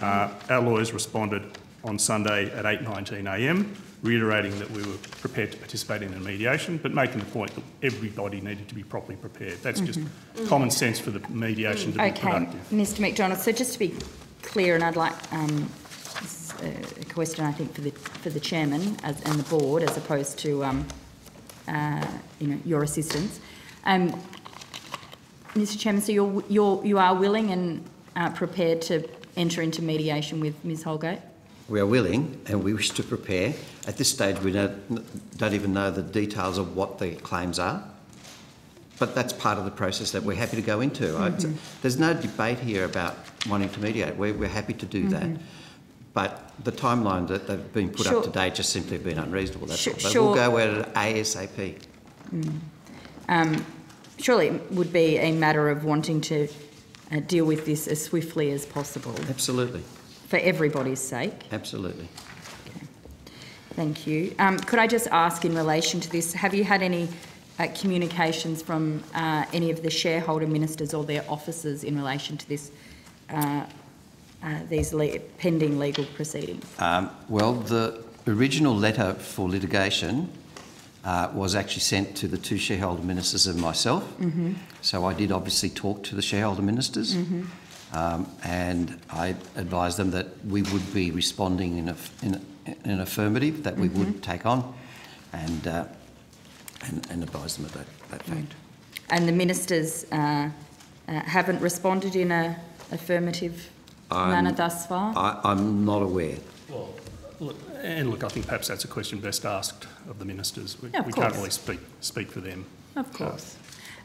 Speaker 5: Uh, our lawyers responded on Sunday at 8.19am, reiterating that we were prepared to participate in a mediation, but making the point that everybody needed to be properly prepared. That's just common sense for the mediation to be
Speaker 1: Okay,
Speaker 5: productive.
Speaker 1: Mr MacDonald, so just to be clear, and I'd like, um, this is a question I think for the, for the chairman as, and the board, as opposed to, um, uh, you know, your assistance. Um, Mr Chairman, so you're, you're, you are willing and uh, prepared to enter into mediation with Ms Holgate?
Speaker 13: We are willing and we wish to prepare. At this stage, we don't, don't even know the details of what the claims are, but that's part of the process that we're happy to go into. I- There's no debate here about wanting to mediate. We're, we're happy to do that. But the timeline that they've been put
Speaker 1: Sure.
Speaker 13: up to date just simply been unreasonable. That's
Speaker 1: Sure-
Speaker 13: all. But
Speaker 1: sure.
Speaker 13: we'll go at it ASAP.
Speaker 1: Um, surely it would be a matter of wanting to uh, deal with this as swiftly as possible
Speaker 13: Absolutely,
Speaker 1: for everybody's sake.
Speaker 13: absolutely.
Speaker 1: Thank you. Um, could I just ask in relation to this, have you had any uh, communications from uh, any of the shareholder ministers or their officers in relation to this, uh, uh, these le- pending legal proceedings?
Speaker 13: Um, well, the original letter for litigation uh, was actually sent to the two shareholder ministers and myself.
Speaker 1: Mm-hmm.
Speaker 13: So I did obviously talk to the shareholder ministers, um, and I advised them that we would be responding in, a, in, in an affirmative that we would take on, and, uh, and and advise them of that, that fact.
Speaker 1: And the ministers uh, uh, haven't responded in a affirmative manner
Speaker 13: I'm-
Speaker 1: thus far?
Speaker 13: I, I'm not aware.
Speaker 5: Well, look, and look, I think perhaps that's a question best asked of the ministers. We,
Speaker 1: Yeah, of
Speaker 5: we can't really speak, speak for them.
Speaker 1: Of course.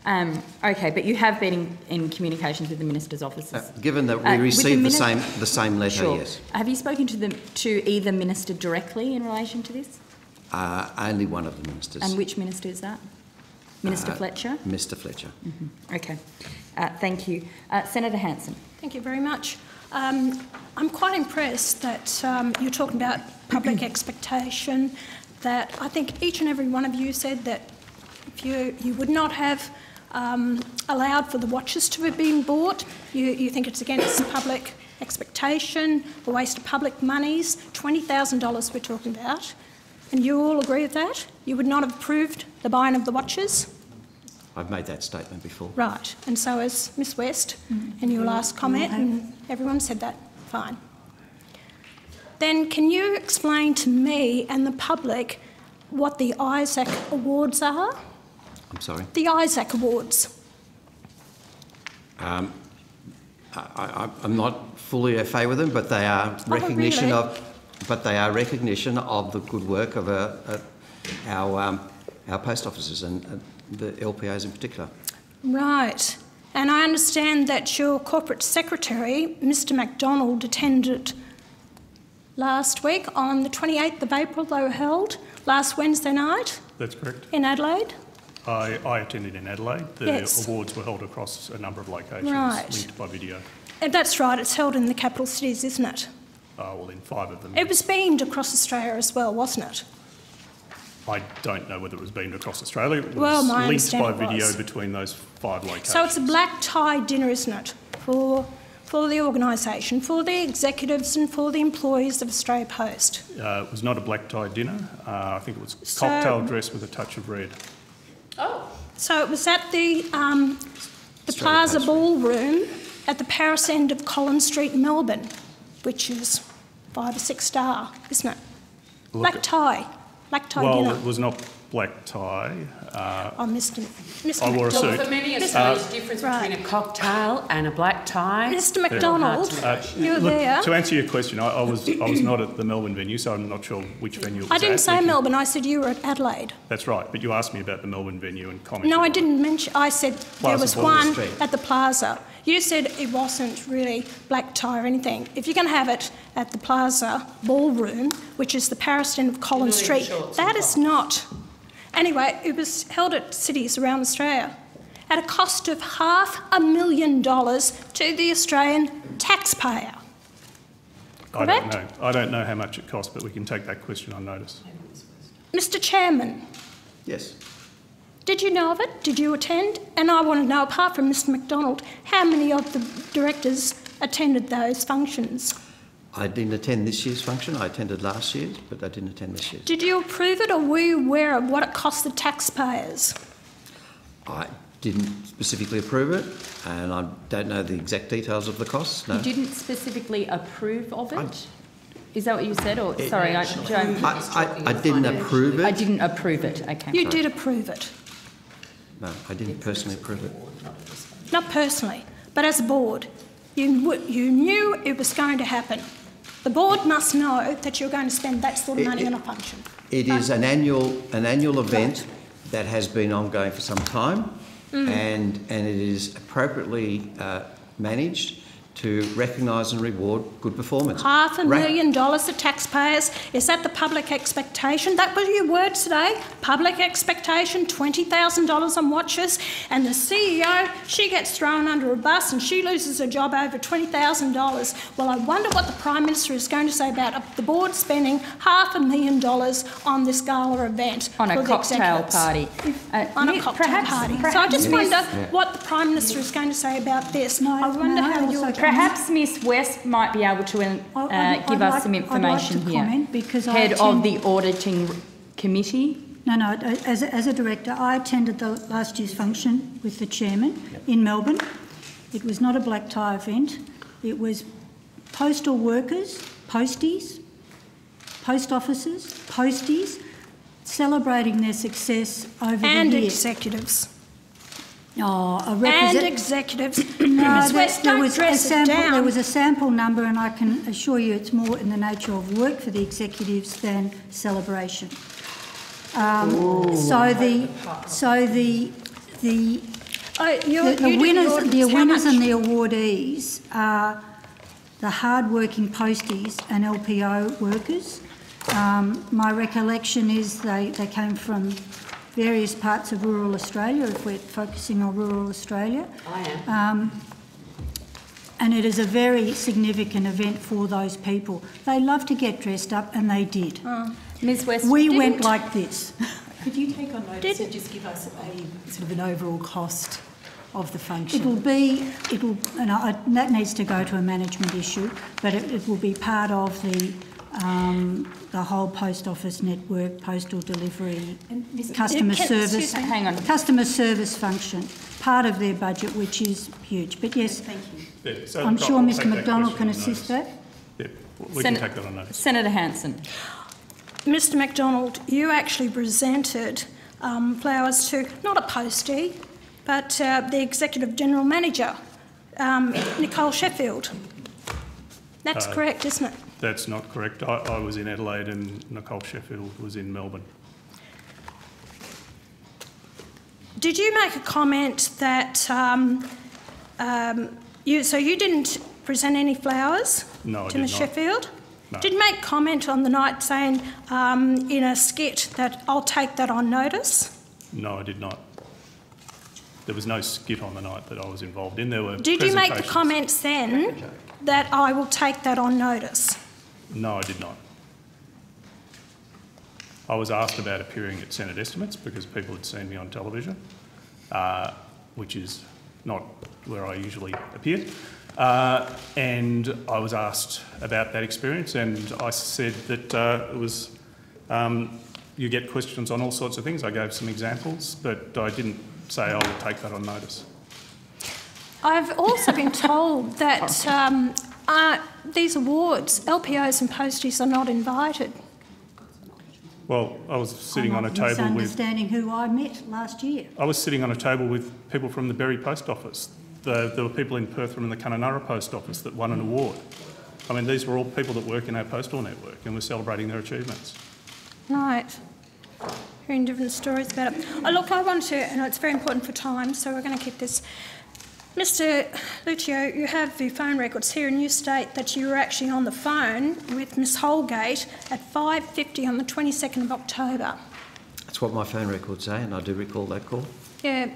Speaker 1: Um, okay, but you have been in, in communications with the ministers' offices?
Speaker 13: Uh, given that we
Speaker 1: Uh, with the
Speaker 13: received the, same the same letter,
Speaker 1: Sure.
Speaker 13: yes.
Speaker 1: Have you spoken to them to either minister directly in relation to this?
Speaker 13: Uh, only one of the ministers,
Speaker 1: And which minister is that? Minister
Speaker 13: Uh,
Speaker 1: Fletcher?
Speaker 13: Mr. Fletcher.
Speaker 1: Okay. Uh, thank you. Uh, Senator Hanson.
Speaker 9: Thank you very much. Um, I'm quite impressed that um, you're talking about public (clears throat) expectation, that I think each and every one of you said that if you, you would not have um, allowed for the watches to have been bought, you, you think it's against public expectation, a waste of public monies, $20,000 we're talking about, and you all agree with that? You would not have approved the buying of the watches?
Speaker 13: I've made that statement before.
Speaker 9: Right, and so has Miss West mm. in your last mm. comment, mm. and everyone said that. Fine. Then can you explain to me and the public what the Isaac Awards are?
Speaker 13: I'm sorry.
Speaker 9: The Isaac Awards.
Speaker 13: Um, I, I, I'm not fully au fait with them, but they are recognition
Speaker 9: really?
Speaker 13: of, but they are recognition of the good work of uh uh our um, our post offices and uh, the LPOs in particular.
Speaker 9: Right. And I understand that your corporate secretary, Mr MacDonald, attended last week on the 28th of April, they were held, last Wednesday night
Speaker 5: That's correct.
Speaker 9: in Adelaide.
Speaker 5: I, I attended in Adelaide. The
Speaker 9: Yes.
Speaker 5: awards were held across a number of locations,
Speaker 9: Right.
Speaker 5: linked by video.
Speaker 9: And that's right, it's held in the capital cities, isn't it?
Speaker 5: Uh, well, in five of them.
Speaker 9: It was beamed across Australia as well, wasn't it?
Speaker 5: I don't know whether it was beamed across Australia. It was
Speaker 9: Well, my
Speaker 5: linked by video between those five locations.
Speaker 9: So it's a black tie dinner, isn't it, for, for the organisation, for the executives and for the employees of Australia Post?
Speaker 5: Uh, it was not a black tie dinner. Uh, I think it was
Speaker 9: So-
Speaker 5: cocktail dress with a touch of red.
Speaker 9: So it was at the, um, the Plaza Ballroom at the Paris end of Collins Street, Melbourne, which is five or six star, isn't it?
Speaker 5: Look
Speaker 9: Black tie, black tie
Speaker 5: well,
Speaker 9: dinner.
Speaker 5: it was not black tie. Uh,
Speaker 9: I missed it. Mr.
Speaker 5: I wore a
Speaker 9: MacDonald.
Speaker 5: suit.
Speaker 2: For many
Speaker 5: Uh,
Speaker 2: the difference between a cocktail and a black tie.
Speaker 9: Mr. MacDonald,
Speaker 5: Uh,
Speaker 9: you were
Speaker 5: look,
Speaker 9: there.
Speaker 5: To answer your question, I, I was I was not at the Melbourne venue, so I'm not sure which venue it was
Speaker 9: I didn't
Speaker 5: at.
Speaker 9: say
Speaker 5: We can-
Speaker 9: Melbourne, I said you were at Adelaide.
Speaker 5: That's right, but you asked me about the Melbourne venue and commented.
Speaker 9: No, I didn't mention, I said there was
Speaker 5: Ballroom
Speaker 9: one
Speaker 5: Street.
Speaker 9: at the plaza. You said it wasn't really black tie or anything. If you're going to have it at the Plaza Ballroom, which is the Paris end of Collins
Speaker 2: You're
Speaker 9: Street,
Speaker 2: shorts
Speaker 9: that
Speaker 2: and
Speaker 9: is not. Anyway, it was held at cities around Australia at a cost of half a million dollars to the Australian taxpayer.
Speaker 5: I don't know. I don't know how much it cost, but we can take that question on notice.
Speaker 9: Mr Chairman,
Speaker 13: Yes.
Speaker 9: Did you know of it? Did you attend? And I want to know, apart from Mr MacDonald, how many of the directors attended those functions?
Speaker 13: I didn't attend this year's function. I attended last year's, but I didn't attend this year's.
Speaker 9: Did you approve it or were you aware of what it cost the taxpayers?
Speaker 13: I didn't specifically approve it, and I don't know the exact details of the costs. No.
Speaker 1: You didn't specifically approve of it? Is that what you said, or, sorry, I,
Speaker 13: I, I, I didn't approve it.
Speaker 1: I didn't approve it, okay.
Speaker 9: You did approve it,
Speaker 13: No, I didn't personally approve it.
Speaker 9: not personally, but as a board. You, you knew it was going to happen. The board must know that you're going to spend that sort of money
Speaker 13: it-
Speaker 9: on a function.
Speaker 13: It is an annual, an annual event that has been ongoing for some time,
Speaker 9: Mm.
Speaker 13: and, and it is appropriately uh, managed to recognise and reward good performance.
Speaker 9: Half a
Speaker 13: Ra-
Speaker 9: million dollars to taxpayers. Is that the public expectation? That was your word today. Public expectation, $20,000 on watches. And the CEO, she gets thrown under a bus and she loses her job over $20,000. Well, I wonder what the Prime Minister is going to say about the board spending half a million dollars on this gala event.
Speaker 1: On a
Speaker 9: for
Speaker 1: cocktail party. Uh,
Speaker 9: On a cocktail
Speaker 1: perhaps-
Speaker 9: party. So I just
Speaker 1: Miss-
Speaker 9: wonder what the Prime Minister is going to say about this. I wonder
Speaker 14: no,
Speaker 9: how you'll...
Speaker 14: comment-
Speaker 1: Perhaps Miss West might be able to uh,
Speaker 14: I- I'd-
Speaker 1: give
Speaker 14: I'd
Speaker 1: us
Speaker 14: like-
Speaker 1: some
Speaker 14: I'd like
Speaker 1: information
Speaker 14: to
Speaker 1: here.
Speaker 14: comment because I
Speaker 1: Head of the auditing committee.
Speaker 14: No, no, as a, as a director, I attended the last year's function with the chairman in Melbourne. It was not a black tie event. It was postal workers, posties, post officers, posties, celebrating their success over
Speaker 9: And
Speaker 14: the year.
Speaker 9: executives.
Speaker 14: Oh, a
Speaker 9: And executives. (clears throat)
Speaker 14: No,
Speaker 9: Ms
Speaker 14: there,
Speaker 9: West,
Speaker 14: there was a
Speaker 9: dress it
Speaker 14: sample. There was a sample number, and I can assure you, it's more in the nature of work for the executives than celebration. Um, so the, so the, the,
Speaker 9: Oh, you-
Speaker 14: the, the
Speaker 9: you
Speaker 14: winners,
Speaker 9: audits.
Speaker 14: the winners and the awardees are the hard-working posties and LPO workers. Um, my recollection is they, they came from various parts of rural Australia, if we're focusing on rural Australia.
Speaker 2: I am.
Speaker 14: Um, and it is a very significant event for those people. They love to get dressed up, and they did.
Speaker 1: Ms West,
Speaker 14: We
Speaker 1: didn't-
Speaker 14: went like this. (laughs)
Speaker 7: Could you take on notice
Speaker 9: Did-
Speaker 7: and just give us a sort of an overall cost of the function?
Speaker 14: It will be, it will, and I, that needs to go to a management issue, but it, it will be part of the, um, the whole post office network, postal delivery, customer
Speaker 9: Can-
Speaker 14: service.
Speaker 9: me.
Speaker 1: Hang on.
Speaker 14: Customer service function, part of their budget, which is huge. But yes,
Speaker 5: Yeah, so
Speaker 14: I'm sure Mr
Speaker 5: MacDonald
Speaker 14: can assist
Speaker 5: notice.
Speaker 14: that.
Speaker 5: Yeah, we
Speaker 1: Sen-
Speaker 5: can take that on notice.
Speaker 1: Senator Hanson.
Speaker 9: Mr MacDonald, you actually presented um, flowers to not a postie, but uh, the Executive General Manager, um, Nicole Sheffield. That's
Speaker 5: Uh,
Speaker 9: correct, isn't it?
Speaker 5: That's not correct. I, I was in Adelaide and Nicole Sheffield was in Melbourne.
Speaker 9: Did you make a comment that um, um, you, so you didn't present any flowers
Speaker 5: No, I
Speaker 9: to
Speaker 5: did
Speaker 9: Ms
Speaker 5: not.
Speaker 9: Sheffield?
Speaker 5: No.
Speaker 9: Did you make comment on the night saying um, in a skit that I'll take that on notice?
Speaker 5: No, I did not. There was no skit on the night that I was involved in. There were
Speaker 9: Did you make the
Speaker 5: presentations.
Speaker 9: comments then that I will take that on notice?
Speaker 5: No, I did not. I was asked about appearing at Senate estimates because people had seen me on television, uh, which is not where I usually appear. Uh, and I was asked about that experience, and I said that uh, it was um, you get questions on all sorts of things. I gave some examples, but I didn't say I will take that on notice.
Speaker 9: I've also been told that um, uh, these awards, LPOs and posties, are not invited.
Speaker 5: Well, I was sitting
Speaker 14: I'm
Speaker 5: on a table with.
Speaker 14: misunderstanding who I met last year.
Speaker 5: I was sitting on a table with people from the Berry Post Office. The, there were people in Perth from the Kununurra Post Office that won an award. I mean, these were all people that work in our postal network and we're celebrating their achievements.
Speaker 9: Right. Hearing different stories about it. Oh, look, I want to, and it's very important for time, so we're going to keep this. Mr. Lucio, you have the phone records here, and you state that you were actually on the phone with Miss Holgate at 5:50 on the 22nd of October.
Speaker 13: That's what my phone records say, and I do recall that call.
Speaker 9: Yeah.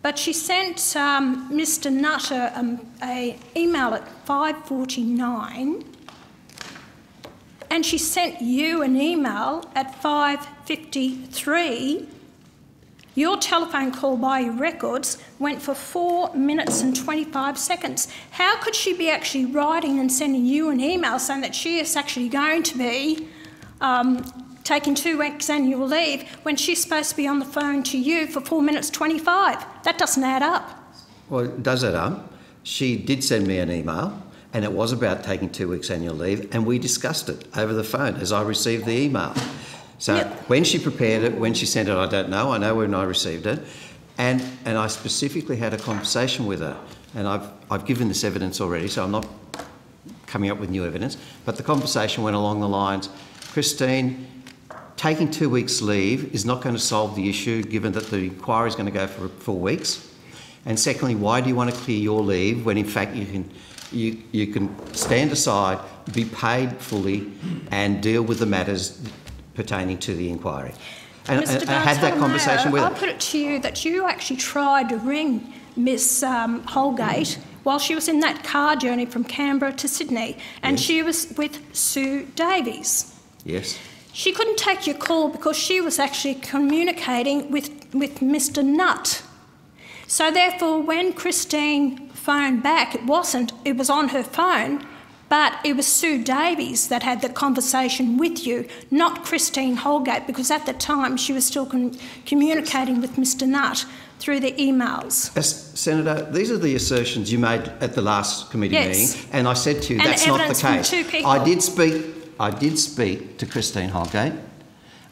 Speaker 9: But she sent um, Mr. Nutter um, a email at 5:49, and she sent you an email at 5:53. Your telephone call by your records went for four minutes and 25 seconds. How could she be actually writing and sending you an email saying that she is actually going to be um, taking two weeks annual leave when she's supposed to be on the phone to you for four minutes 25? That doesn't add up.
Speaker 13: Well, it does add up. She did send me an email, and it was about taking two weeks annual leave, and we discussed it over the phone as I received the email. So when she prepared it, when she sent it, I don't know. I know when I received it. And, and I specifically had a conversation with her. And I've, I've given this evidence already, so I'm not coming up with new evidence. But the conversation went along the lines Christine, taking two weeks' leave is not going to solve the issue given that the inquiry is going to go for four weeks. And secondly, why do you want to clear your leave when in fact you can, you, you can stand aside, be paid fully, and deal with the matters pertaining to the inquiry. And,
Speaker 9: Mr.
Speaker 13: and I had that conversation with
Speaker 9: I'll
Speaker 13: her.
Speaker 9: put it to you that you actually tried to ring Miss um, Holgate while she was in that car journey from Canberra to Sydney, and
Speaker 13: Yes.
Speaker 9: she was with Sue Davies.
Speaker 13: Yes.
Speaker 9: She couldn't take your call because she was actually communicating with, with Mr. Nutt. So therefore, when Christine phoned back, it wasn't, it was on her phone, but it was Sue Davies that had the conversation with you, not Christine Holgate, because at the time she was still com- communicating with Mr. Nutt through the emails.
Speaker 13: As Senator, these are the assertions you made at the last committee
Speaker 9: Yes.
Speaker 13: meeting, and I said to you
Speaker 9: And
Speaker 13: that's not the
Speaker 9: evidence from
Speaker 13: case.
Speaker 9: two people.
Speaker 13: I did speak. I did speak to Christine Holgate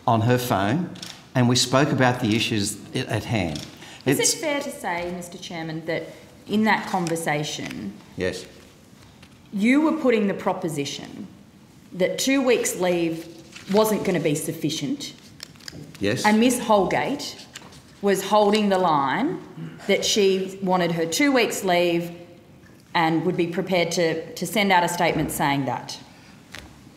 Speaker 13: on her phone, and we spoke about the issues at hand.
Speaker 1: Is
Speaker 13: It's-
Speaker 1: it fair to say, Mr Chairman, that in that conversation,
Speaker 13: yes.
Speaker 1: You were putting the proposition that two weeks' leave wasn't going to be sufficient,
Speaker 13: Yes.
Speaker 1: and Miss Holgate was holding the line that she wanted her two weeks' leave and would be prepared to, to send out a statement saying that?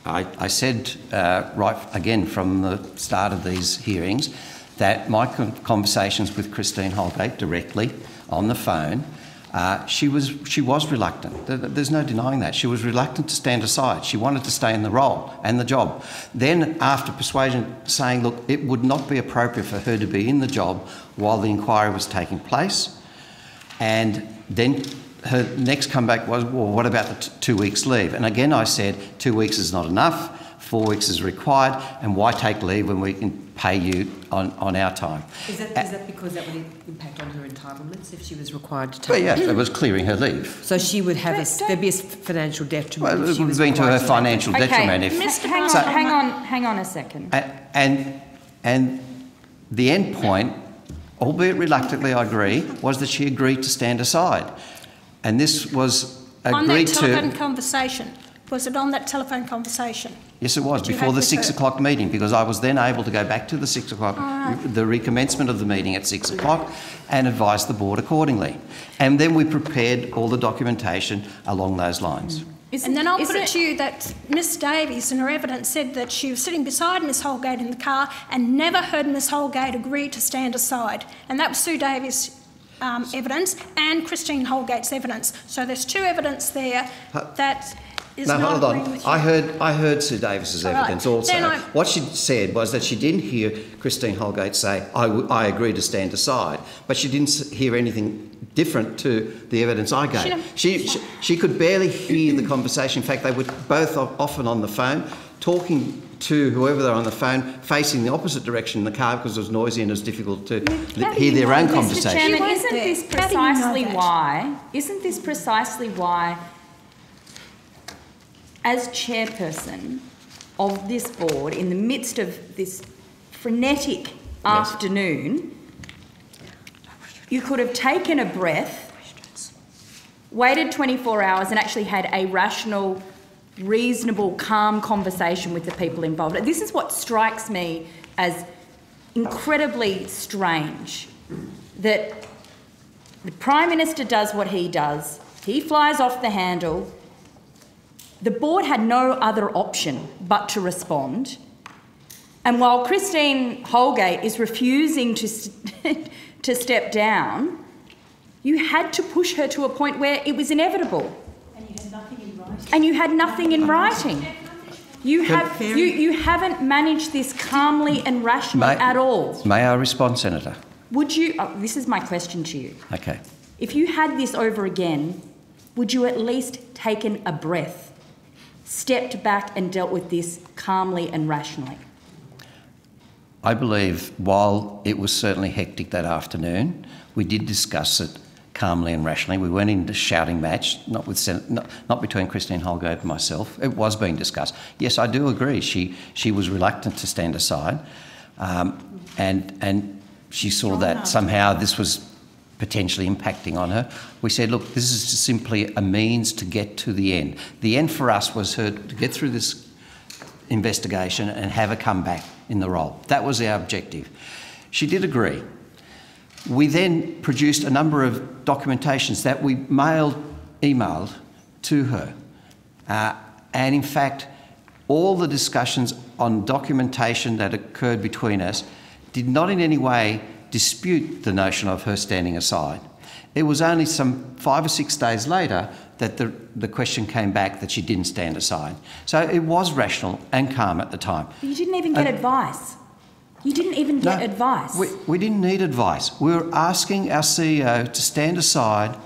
Speaker 13: I, I said uh, right again from the start of these hearings that my conversations with Christine Holgate directly on the phone, uh, she was she was reluctant. There's no denying that she was reluctant to stand aside. She wanted to stay in the role and the job. Then, after persuasion, saying, "Look, it would not be appropriate for her to be in the job while the inquiry was taking place," and then her next comeback was, well, what about the two weeks leave? And again, I said, two weeks is not enough, four weeks is required, and why take leave when we can pay you on, on our time?
Speaker 8: Is that, is that because that would impact on her entitlements if she was required to
Speaker 13: But
Speaker 8: take
Speaker 13: yeah,
Speaker 8: leave?
Speaker 13: it was clearing her leave.
Speaker 8: So she would have a, s- there'd be a s- financial detriment
Speaker 13: Well, it would
Speaker 8: was
Speaker 13: have been to her financial
Speaker 8: leave.
Speaker 13: detriment if.
Speaker 1: Mr. Hang on,
Speaker 13: So-
Speaker 1: hang on, hang on a second.
Speaker 13: A- And, and the end point, albeit reluctantly, I agree, was that she agreed to stand aside. And this was agreed
Speaker 9: on that
Speaker 13: agreed
Speaker 9: telephone
Speaker 13: to.
Speaker 9: conversation, was it on that telephone conversation?
Speaker 13: Yes, it was, before the six
Speaker 9: her?
Speaker 13: o'clock meeting, because I was then able to go back to the six o'clock,
Speaker 9: Alright.
Speaker 13: the recommencement of the meeting at six o'clock, and advise the board accordingly. And then we prepared all the documentation along those lines.
Speaker 9: and then I'll put it,
Speaker 1: it-
Speaker 9: to you that Miss Davies in her evidence said that she was sitting beside Miss Holgate in the car and never heard Miss Holgate agree to stand aside. And that was Sue Davies' um, evidence and Christine Holgate's evidence. So there's two evidence there that is
Speaker 13: no,
Speaker 9: not
Speaker 13: hold on. I heard I heard Sue Davies's
Speaker 9: All right.
Speaker 13: evidence also.
Speaker 9: I-
Speaker 13: What she said was that she didn't hear Christine Holgate say, I, w- I agree to stand aside, but she didn't hear anything different to the evidence I gave.
Speaker 9: She
Speaker 13: She, she, she could barely hear the conversation. In fact, they were both often on the phone, talking to whoever they're on the phone, facing the opposite direction in the car because it was noisy and it was difficult to
Speaker 1: How
Speaker 13: hear their own
Speaker 1: that?
Speaker 13: conversation.
Speaker 1: Mr Chairman, isn't this
Speaker 9: there. How do you know
Speaker 1: precisely why, isn't this precisely why, as chairperson of this board, in the midst of this frenetic afternoon, you could have taken a breath, waited 24 hours and actually had a rational, reasonable, calm conversation with the people involved. This is what strikes me as incredibly strange that the Prime Minister does what he does, he flies off the handle. The board had no other option but to respond. And while Christine Holgate is refusing to, st- (laughs) to step down, you had to push her to a point where it was inevitable.
Speaker 7: And you had nothing in writing.
Speaker 1: And you had nothing in writing. You, have, you, you haven't managed this calmly and rationally
Speaker 13: May-
Speaker 1: at all.
Speaker 13: May I respond, Senator?
Speaker 1: Would you, oh, this is my question to you.
Speaker 13: Okay.
Speaker 1: If you had this over again, would you at least taken a breath, stepped back and dealt with this calmly and rationally?
Speaker 13: I believe while it was certainly hectic that afternoon, we did discuss it calmly and rationally. We weren't in a shouting match, not, with Sen- not, not between Christine Holgate and myself. It was being discussed. Yes, I do agree. She, she was reluctant to stand aside, um, and, and she saw that somehow this was potentially impacting on her. We said, look, this is simply a means to get to the end. The end for us was her to get through this investigation and have her come back in the role. That was our objective. She did agree. We then produced a number of documentations that we mailed, emailed to her. Uh, and in fact, all the discussions on documentation that occurred between us did not in any way dispute the notion of her standing aside. It was only some five or six days later that the, the question came back that she didn't stand aside. So it was rational and calm at the time.
Speaker 1: But you didn't even get
Speaker 13: Uh,
Speaker 1: advice. You didn't even get
Speaker 13: No,
Speaker 1: advice.
Speaker 13: We, we didn't need advice. We were asking our CEO to stand aside.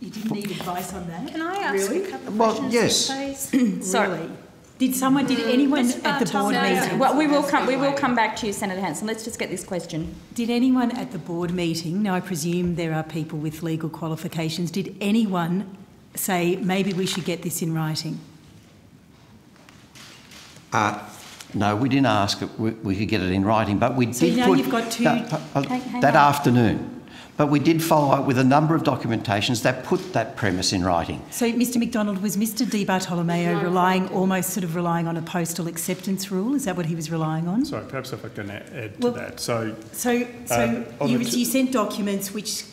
Speaker 7: You didn't need advice on that?
Speaker 9: Can I ask a couple of
Speaker 13: Well,
Speaker 9: questions,
Speaker 13: yes.
Speaker 9: please? (clears throat)
Speaker 1: Sorry.
Speaker 7: Really? Did someone, did anyone
Speaker 9: Mr.
Speaker 7: at the board
Speaker 9: Bartolomeo.
Speaker 7: meeting?
Speaker 1: Well, we will come. We will come back to you, Senator Hanson. Let's just get this question.
Speaker 7: Did anyone at the board meeting, now I presume there are people with legal qualifications, did anyone say maybe we should get this in writing?
Speaker 13: Uh, no, we didn't ask it. We, we could get it in writing, but we
Speaker 7: So
Speaker 13: did
Speaker 7: now
Speaker 13: put
Speaker 7: you've got two-
Speaker 13: No, uh,
Speaker 1: Hang- hang
Speaker 13: that
Speaker 1: on.
Speaker 13: afternoon. But we did follow up with a number of documentations that put that premise in writing.
Speaker 7: So, Mr MacDonald, was Mr Di Bartolomeo relying, almost sort of relying on a postal acceptance rule? Is that what he was relying on?
Speaker 5: Sorry, perhaps if I can a- add to
Speaker 7: Well-
Speaker 5: that. So,
Speaker 7: So, so
Speaker 5: Uh, on
Speaker 7: you, you sent documents which,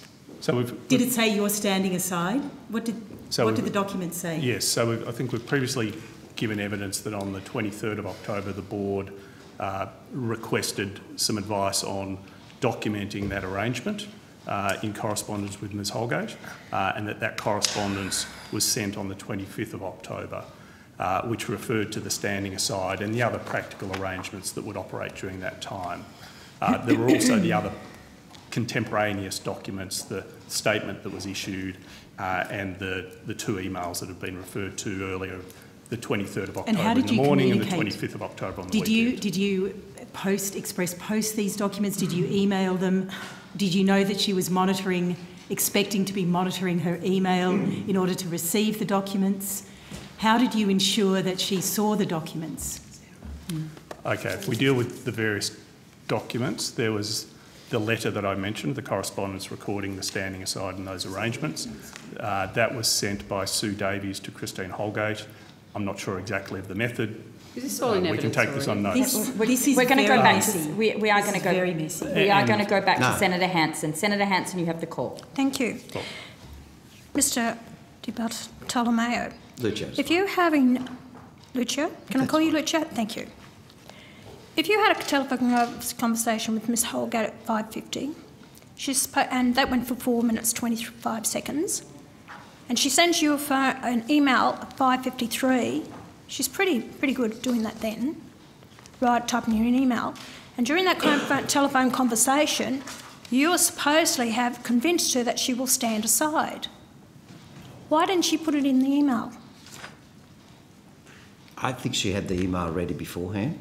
Speaker 5: so we've,
Speaker 7: did it say you're standing aside? What did,
Speaker 5: So
Speaker 7: what did the document say?
Speaker 5: Yes, so I think we've previously given evidence that on the 23rd of October, the board uh, requested some advice on documenting that arrangement uh, in correspondence with Ms Holgate, uh, and that that correspondence was sent on the 25th of October, uh, which referred to the standing aside and the other practical arrangements that would operate during that time. Uh, there were also the other contemporaneous documents, the statement that was issued uh, and the, the two emails that have been referred to earlier, the 23rd of
Speaker 7: And
Speaker 5: October in the
Speaker 7: you
Speaker 5: morning and the 25th of October on the
Speaker 7: Did you,
Speaker 5: weekend.
Speaker 7: did you post, express post these documents? Did you email them? Did you know that she was monitoring, expecting to be monitoring her email in order to receive the documents? How did you ensure that she saw the documents?
Speaker 5: Okay, if we deal with the various documents, there was the letter that I mentioned, the correspondence recording the standing aside and those arrangements. Uh, that was sent by Sue Davies to Christine Holgate. I'm not sure exactly of the method.
Speaker 2: Is this all in
Speaker 5: Uh, we can
Speaker 2: evidence
Speaker 5: take this on notice.
Speaker 7: This, this is
Speaker 1: We're going to go back
Speaker 7: messy.
Speaker 1: to. We, we are going to go.
Speaker 7: very messy.
Speaker 1: We are going to go back
Speaker 13: No.
Speaker 1: to Senator Hanson. Senator Hanson, you have the call.
Speaker 9: Thank you.
Speaker 5: Cool.
Speaker 9: Mr Di Bartolomeo,
Speaker 13: Lucius.
Speaker 9: if you're having... Lucia? Can I call you Lucia? Thank you. If you had a telephone conversation with Miss Holgate at 5.50, she's, suppo- and that went for 4 minutes 25 seconds, and she sends you a phone, an email at 5.53, she's pretty, pretty good at doing that then, right, typing you an email. And during that telephone conversation, you supposedly have convinced her that she will stand aside. Why didn't she put it in the email?
Speaker 13: I think she had the email ready beforehand.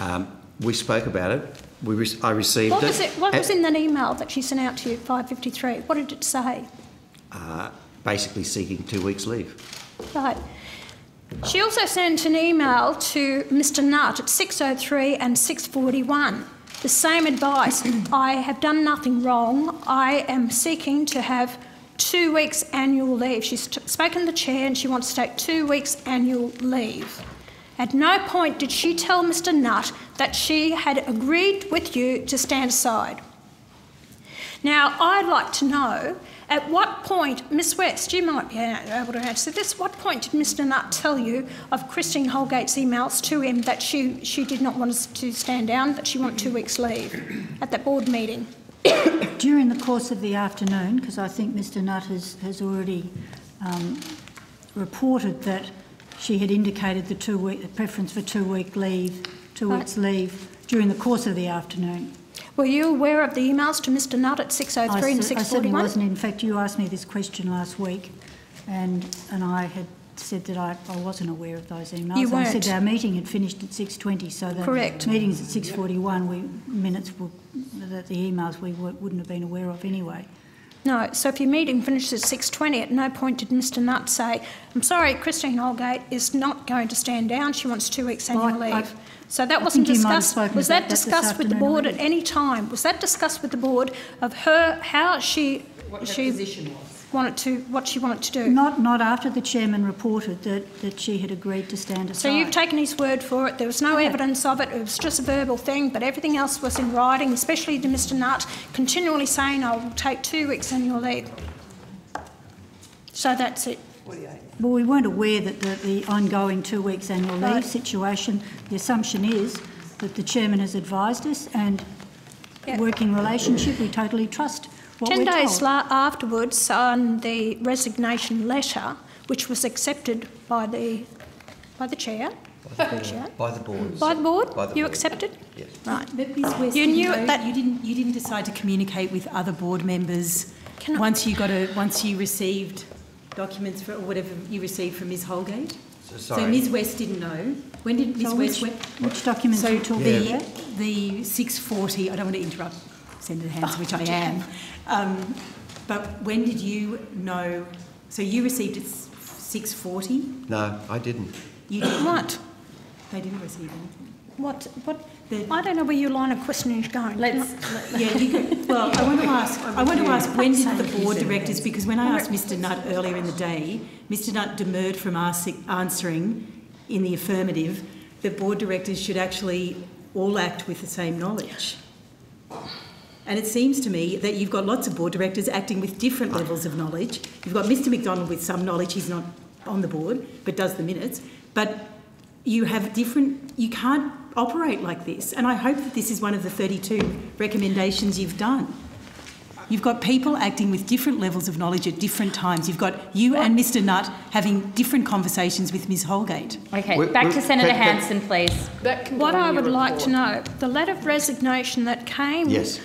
Speaker 13: Um, we spoke about it. We re- I received
Speaker 9: What
Speaker 13: it.
Speaker 9: was it? What was in that email that she sent out to you at 5.53? What did it say?
Speaker 13: uh, basically seeking two weeks' leave.
Speaker 9: Right. She also sent an email to Mr Nutt at 6.03 and 6.41. The same advice. (clears throat) I have done nothing wrong. I am seeking to have two weeks annual leave. She's spoken to the chair and she wants to take two weeks annual leave. At no point did she tell Mr Nutt that she had agreed with you to stand aside. Now, I'd like to know at what point, Miss West, you might be able to answer this. What point did Mr. Nutt tell you of Christine Holgate's emails to him that she, she did not want to stand down, that she wanted two weeks' leave at that board meeting?
Speaker 14: During the course of the afternoon, because I think Mr Nutt has, has already um, reported that she had indicated the two week, the preference for two week leave, two
Speaker 9: Right.
Speaker 14: weeks leave during the course of the afternoon.
Speaker 9: Were you aware of the emails to Mr. Nutt at 6.03
Speaker 14: I
Speaker 9: and
Speaker 14: cer- I certainly
Speaker 9: 6.41?
Speaker 14: wasn't. In fact, you asked me this question last week, and and I had said that I, I wasn't aware of those emails.
Speaker 9: You weren't.
Speaker 14: I said our meeting had finished at 6:20, so the
Speaker 9: Correct.
Speaker 14: meetings at 6:41, we minutes were, that the emails we wouldn't have been aware of anyway.
Speaker 9: No, so if your meeting finishes at 6.20, at no point did Mr. Nutt say, I'm sorry, Christine Holgate is not going to stand down, she wants two weeks annual
Speaker 14: Well, I- I-
Speaker 9: leave. So that
Speaker 14: I
Speaker 9: wasn't
Speaker 14: think you might have
Speaker 9: discussed, was that
Speaker 14: that
Speaker 9: discussed with the board at any time? Was that discussed with the board of her, how she, What her she wanted to, what she wanted to do?
Speaker 14: Not not after the chairman reported that, that she had agreed to stand aside.
Speaker 9: So you've taken his word for it, there was no evidence of it, it was just a verbal thing, but everything else was in writing, especially to Mr Nutt, continually saying, I will take two weeks annual leave. So that's it.
Speaker 14: Well, we weren't aware that the, the ongoing two weeks annual leave
Speaker 9: Right.
Speaker 14: situation, the assumption is that the chairman has advised us and
Speaker 9: Yeah.
Speaker 14: working relationship, we totally trust what
Speaker 9: Ten
Speaker 14: we're
Speaker 9: days
Speaker 14: told.
Speaker 9: la- afterwards, on the resignation letter, which was accepted by the, by the chair, Chair?
Speaker 13: By the board.
Speaker 9: by the board,
Speaker 13: By the
Speaker 9: you
Speaker 13: board.
Speaker 9: accepted?
Speaker 13: Yes.
Speaker 9: Right.
Speaker 7: But Ms West,
Speaker 9: You knew
Speaker 7: know-
Speaker 9: that-
Speaker 7: you didn't you didn't decide to communicate with other board members
Speaker 9: Can I-
Speaker 7: once you got a once you received documents for, or whatever you received from Ms Holgate.
Speaker 13: So,
Speaker 7: So. Ms West didn't know. When did Ms
Speaker 14: So
Speaker 7: West?
Speaker 14: which,
Speaker 7: when-
Speaker 14: which documents
Speaker 7: so
Speaker 14: are you talking
Speaker 7: the
Speaker 14: about?
Speaker 7: the 640. I don't want to interrupt Senator Hanson, which I am. Um, but when did you know? So you received it 640.
Speaker 13: No, I didn't.
Speaker 7: You did
Speaker 9: What?
Speaker 7: They didn't receive anything.
Speaker 9: What, what,
Speaker 7: The-
Speaker 9: I don't know where your line of questioning is going.
Speaker 1: Let's,
Speaker 7: Yeah, you could, well, I want to (laughs) ask, I want to ask, when did the board directors, because when I asked Mr Nutt earlier in the day, Mr Nutt demurred from asking, answering in the affirmative that board directors should actually all act with the same knowledge. And it seems to me that you've got lots of board directors acting with different levels of knowledge. You've got Mr MacDonald with some knowledge, he's not on the board, but does the minutes. But you have different, you can't operate like this. And I hope that this is one of the 32 recommendations you've done. You've got people acting with different levels of knowledge at different times. You've got you and Mr Nutt having different conversations with Ms Holgate.
Speaker 1: okay,
Speaker 13: We-
Speaker 1: back
Speaker 13: we-
Speaker 1: to Senator
Speaker 13: but- but-
Speaker 1: Hanson, please.
Speaker 9: What I would like to know, the letter of resignation that came
Speaker 13: Yes.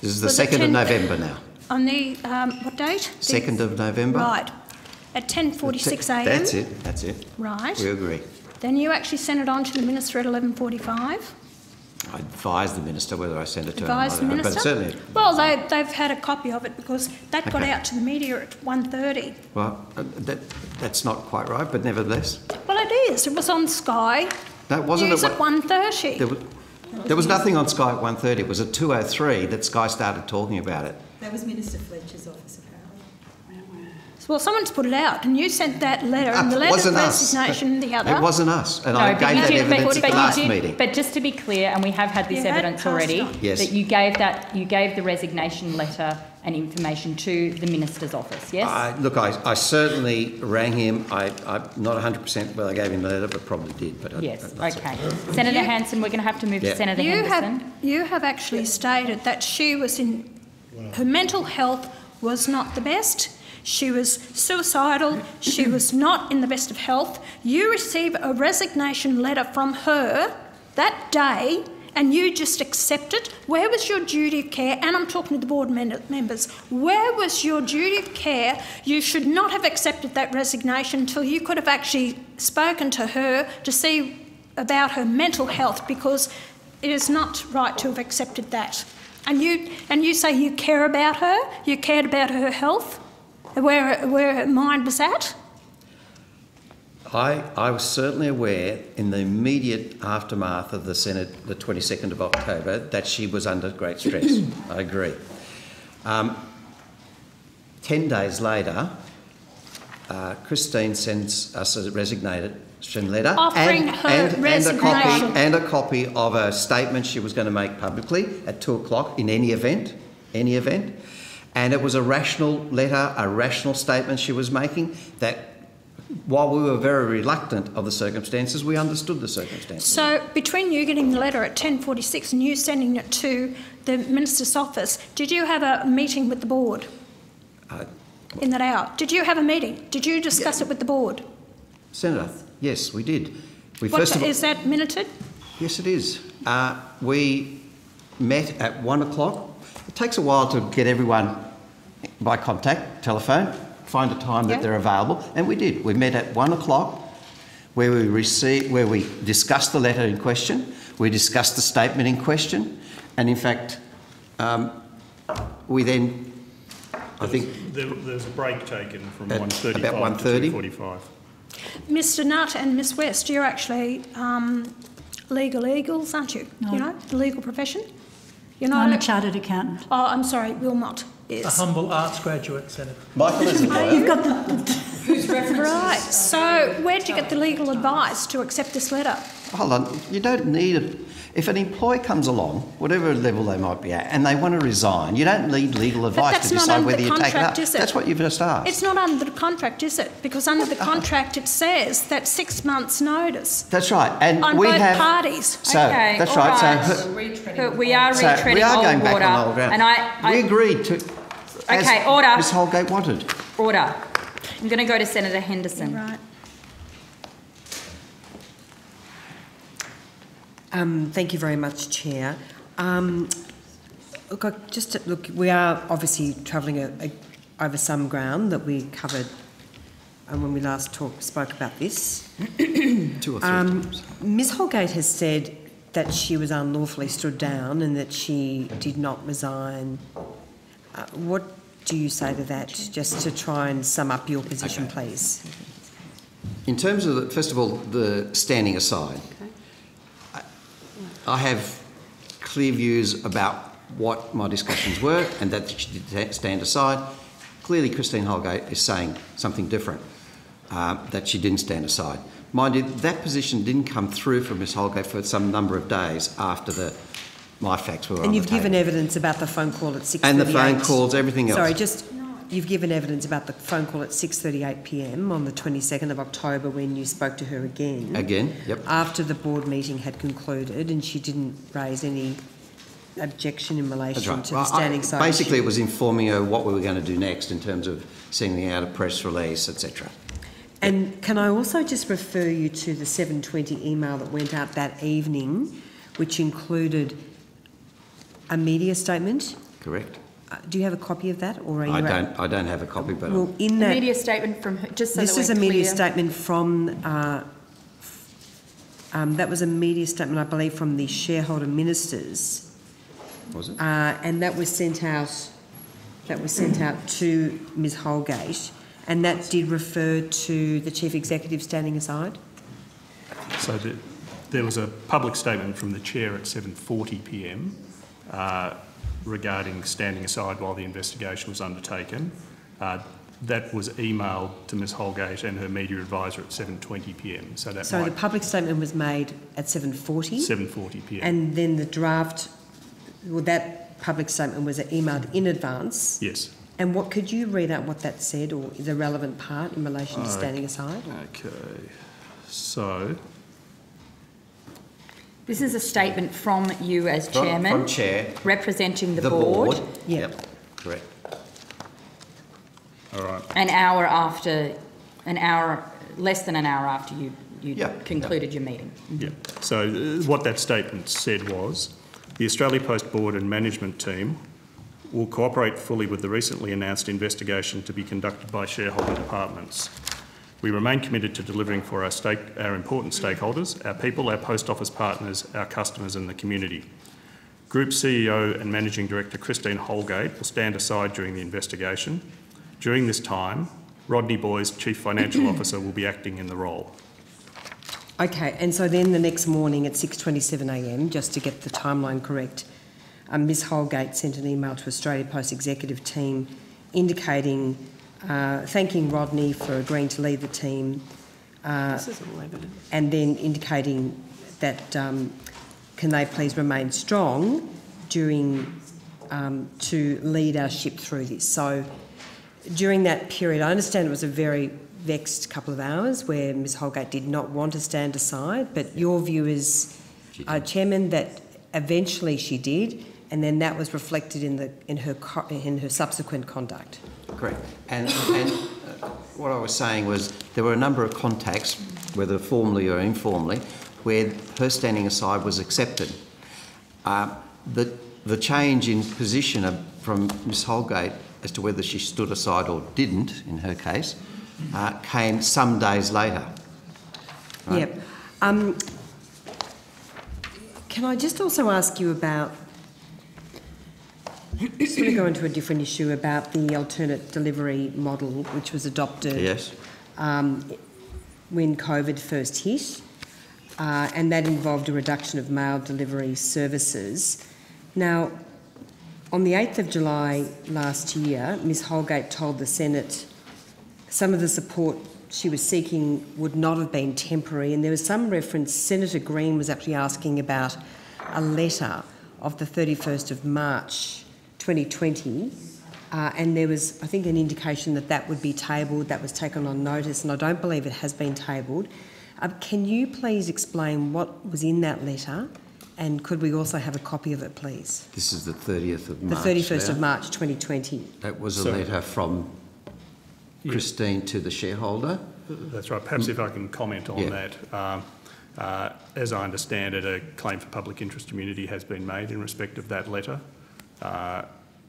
Speaker 13: This is the 2nd of November now.
Speaker 9: on the, um, what date?
Speaker 13: 2nd of November.
Speaker 9: Right. At 10.46am?
Speaker 13: That's it, that's it.
Speaker 9: Right.
Speaker 13: We agree.
Speaker 9: Then you actually sent it on to the minister at 11.45?
Speaker 13: I advised the minister whether I sent it to
Speaker 9: Advised the
Speaker 13: him. Don't know,
Speaker 9: minister?
Speaker 13: But certainly,
Speaker 9: Well, they, they've had a copy of it because that got out to the media at 1.30.
Speaker 13: well, uh, that, that's not quite right, but nevertheless.
Speaker 9: Well, it is. It was on Sky
Speaker 13: That wasn't
Speaker 9: News at
Speaker 13: what-
Speaker 9: 1.30.
Speaker 13: There was, nothing on Sky at 1.30. It was at 2.03 that Sky started talking about it.
Speaker 7: That was Minister Fletcher's office.
Speaker 9: Well, someone's put it out and you sent that letter and the letter of
Speaker 13: wasn't us.
Speaker 9: resignation the other.
Speaker 13: It wasn't us, and
Speaker 1: No,
Speaker 13: I
Speaker 1: but
Speaker 13: gave
Speaker 1: you
Speaker 13: that
Speaker 1: did-
Speaker 13: evidence
Speaker 1: but-
Speaker 13: at the last
Speaker 1: did-
Speaker 13: meeting.
Speaker 1: But just to be clear, and we have had this
Speaker 9: You
Speaker 1: evidence
Speaker 9: passed
Speaker 1: already.
Speaker 13: Yes.
Speaker 1: that you gave that, you gave the resignation letter and information to the minister's office, yes?
Speaker 13: I, look, I, I certainly rang him. I, I'm not 100% whether I gave him the letter, but probably did. But I-
Speaker 1: Yes,
Speaker 13: it.
Speaker 1: okay. Senator Hanson, we're going to have to move
Speaker 13: Yeah.
Speaker 1: to Senator
Speaker 9: You
Speaker 1: Henderson.
Speaker 9: have, you have actually stated that she was in, her mental health was not the best. She was suicidal. She was not in the best of health. You receive a resignation letter from her that day and you just accept it. Where was your duty of care? And I'm talking to the board members. Where was your duty of care? You should not have accepted that resignation until you could have actually spoken to her to see about her mental health because it is not right to have accepted that. And you, and you say you care about her, you cared about her health, where, where her mind was at.
Speaker 13: I, I was certainly aware in the immediate aftermath of the Senate, the 22nd of October, that she was under great stress. (clears throat) I agree. Um, Ten days later, uh, Christine sends us a resignation letter
Speaker 9: Offering
Speaker 13: and,
Speaker 9: her
Speaker 13: and, and, a copy, and a copy of a statement she was going to make publicly at two o'clock in any event, any event. And it was a rational letter, a rational statement she was making that while we were very reluctant of the circumstances, we understood the circumstances.
Speaker 9: So between you getting the letter at 10:46 and you sending it to the minister's office, did you have a meeting with the board
Speaker 13: Uh,
Speaker 9: in that hour? Did you have a meeting? Did you discuss it with the board?
Speaker 13: Senator, yes, we did. We
Speaker 9: What,
Speaker 13: first of all,
Speaker 9: is that minuted?
Speaker 13: yes, it is. Uh, we met at one o'clock. It takes a while to get everyone by contact, telephone, find a time that
Speaker 9: Yeah.
Speaker 13: they're available, and we did. We met at one o'clock, where we received, where we discussed the letter in question, we discussed the statement in question, and in fact, um, we then, I think,
Speaker 5: There, there's a break taken from
Speaker 13: At
Speaker 5: 1.35
Speaker 13: about
Speaker 5: to
Speaker 13: 1:30?
Speaker 5: 2.45.
Speaker 9: Mr Nutt and Miss West, you're actually um, legal eagles, aren't you?
Speaker 14: No.
Speaker 9: You know, the legal profession? You're
Speaker 14: I'm a chartered accountant.
Speaker 9: Oh, I'm sorry, Wilmot
Speaker 11: A
Speaker 9: is.
Speaker 11: A humble arts graduate, Senator.
Speaker 13: Michael is a lawyer.
Speaker 14: You've got the,
Speaker 9: Right, so where'd you get the legal advice to accept this letter?
Speaker 13: Hold on, you don't need it. If an employee comes along, whatever level they might be at, and they want to resign, you don't need legal advice to decide whether you take it
Speaker 9: contract,
Speaker 13: up.
Speaker 9: is it?
Speaker 13: That's what you've just asked.
Speaker 9: It's not under the contract, is it? Because under the contract it says that six months' notice
Speaker 13: That's right, and
Speaker 9: on
Speaker 13: we
Speaker 9: both
Speaker 13: have.
Speaker 9: parties.
Speaker 13: So
Speaker 1: Okay,
Speaker 13: that's
Speaker 1: all
Speaker 13: right.
Speaker 1: right.
Speaker 13: So,
Speaker 1: But we are
Speaker 13: so
Speaker 1: retreading
Speaker 13: we are
Speaker 1: old
Speaker 13: going back
Speaker 1: water.
Speaker 13: on old ground.
Speaker 1: And I, I
Speaker 13: we agreed to. as
Speaker 1: Okay, order.
Speaker 13: Ms Holgate wanted.
Speaker 1: order. I'm going to go to Senator Henderson.
Speaker 9: Right.
Speaker 8: Um, thank you very much, Chair. Um, look, I just look, we are obviously travelling over some ground that we covered um, when we last talked, spoke about this.
Speaker 13: Two or three
Speaker 8: Um,
Speaker 13: times.
Speaker 8: Ms Holgate has said that she was unlawfully stood down and that she did not resign. Uh, what do you say to that, just to try and sum up your position, please?
Speaker 13: In terms of, the, first of all, the standing aside, I have clear views about what my discussions were and that she did stand aside. Clearly, Christine Holgate is saying something different, uh, that she didn't stand aside. Mind you, that position didn't come through from Ms Holgate for some number of days after the my facts were
Speaker 8: And you've given evidence about the phone call at 6.38.
Speaker 13: And the phone calls, everything else.
Speaker 8: Sorry, just, you've given evidence about the phone call at 6.38pm on the 22nd of October when you spoke to her again.
Speaker 13: Again, yep.
Speaker 8: After the board meeting had concluded and she didn't raise any objection in relation
Speaker 13: right.
Speaker 8: to
Speaker 13: Well,
Speaker 8: the standing side
Speaker 13: Basically,
Speaker 8: issue.
Speaker 13: it was informing her what we were going to do next in terms of sending out a press release, etc.
Speaker 8: And can I also just refer you to the 7.20 email that went out that evening, which included a media statement?
Speaker 13: Correct.
Speaker 8: Do you have a copy of that, or are you?
Speaker 13: I don't. I don't have a copy, but
Speaker 8: Well, in
Speaker 1: A
Speaker 8: that,
Speaker 1: media statement from, who- just so
Speaker 8: this
Speaker 1: that
Speaker 8: is
Speaker 1: we're
Speaker 8: a media
Speaker 1: clear.
Speaker 8: statement from, uh, um, that was a media statement, I believe, from the shareholder ministers.
Speaker 13: was it?
Speaker 8: Uh, and that was sent out, that was sent out to Ms Holgate, and that did refer to the chief executive standing aside?
Speaker 5: So the, there was a public statement from the chair at 7.40pm uh, regarding standing aside while the investigation was undertaken. Uh, that was emailed to Ms Holgate and her media advisor at 7.20pm. So that
Speaker 8: So the public statement was made at 7.40?
Speaker 5: 7.40pm.
Speaker 8: And then the draft, well, that public statement was emailed in advance?
Speaker 5: yes.
Speaker 8: And what, could you read out what that said, or the relevant part in relation to standing aside?
Speaker 5: Okay. So...
Speaker 1: This is a statement from you as
Speaker 13: From-
Speaker 1: chairman.
Speaker 13: from chair.
Speaker 1: Representing the,
Speaker 13: The
Speaker 1: board.
Speaker 13: board.
Speaker 8: Yeah.
Speaker 13: Yep. Correct.
Speaker 5: All right.
Speaker 1: An hour after, an hour, less than an hour after you, you
Speaker 13: Yeah,
Speaker 1: concluded your meeting.
Speaker 5: Yeah. So uh, what that statement said was, the Australia Post Board and management team will cooperate fully with the recently announced investigation to be conducted by shareholder departments. We remain committed to delivering for our, stake, our important stakeholders, our people, our post office partners, our customers and the community. Group CEO and Managing Director Christine Holgate will stand aside during the investigation. During this time, Rodney Boys, Chief Financial (clears throat) Officer, will be acting in the role.
Speaker 8: Okay, and so then the next morning at 6.27am, just to get the timeline correct, um, Ms Holgate sent an email to Australia Post executive team indicating, uh, thanking Rodney for agreeing to lead the team, uh,
Speaker 2: This is all evident.
Speaker 8: and then indicating that um, can they please remain strong during um, to lead our ship through this. So during that period, I understand it was a very vexed couple of hours where Ms Holgate did not want to stand aside, but your view is, uh, Chairman, that eventually she did, and then that was reflected in the in her in her subsequent conduct.
Speaker 13: Correct. And, and uh, what I was saying was there were a number of contacts, whether formally or informally, where her standing aside was accepted. Uh, the, the change in position from Ms Holgate as to whether she stood aside or didn't, in her case, uh, came some days later. Right?
Speaker 8: Yep. Um, can I just also ask you about, want to go into a different issue about the alternate delivery model which was adopted
Speaker 13: Yes.
Speaker 8: um, when COVID first hit, uh, and that involved a reduction of mail delivery services. Now, on the 8th of July last year, Ms Holgate told the Senate some of the support she was seeking would not have been temporary, and there was some reference. Senator Green was actually asking about a letter of the 31st of March 2020, uh, and there was, I think, an indication that that would be tabled. That was taken on notice, and I don't believe it has been tabled. Uh, can you please explain what was in that letter, and could we also have a copy of it, please?
Speaker 13: This is the 30th of March.
Speaker 8: The 31st
Speaker 13: now.
Speaker 8: of March 2020.
Speaker 13: That was a
Speaker 5: So-
Speaker 13: letter from Christine to the shareholder.
Speaker 5: That's right. Perhaps if I can comment on
Speaker 13: Yeah.
Speaker 5: that. Um, uh, As I understand it, a claim for public interest immunity has been made in respect of that letter. Uh,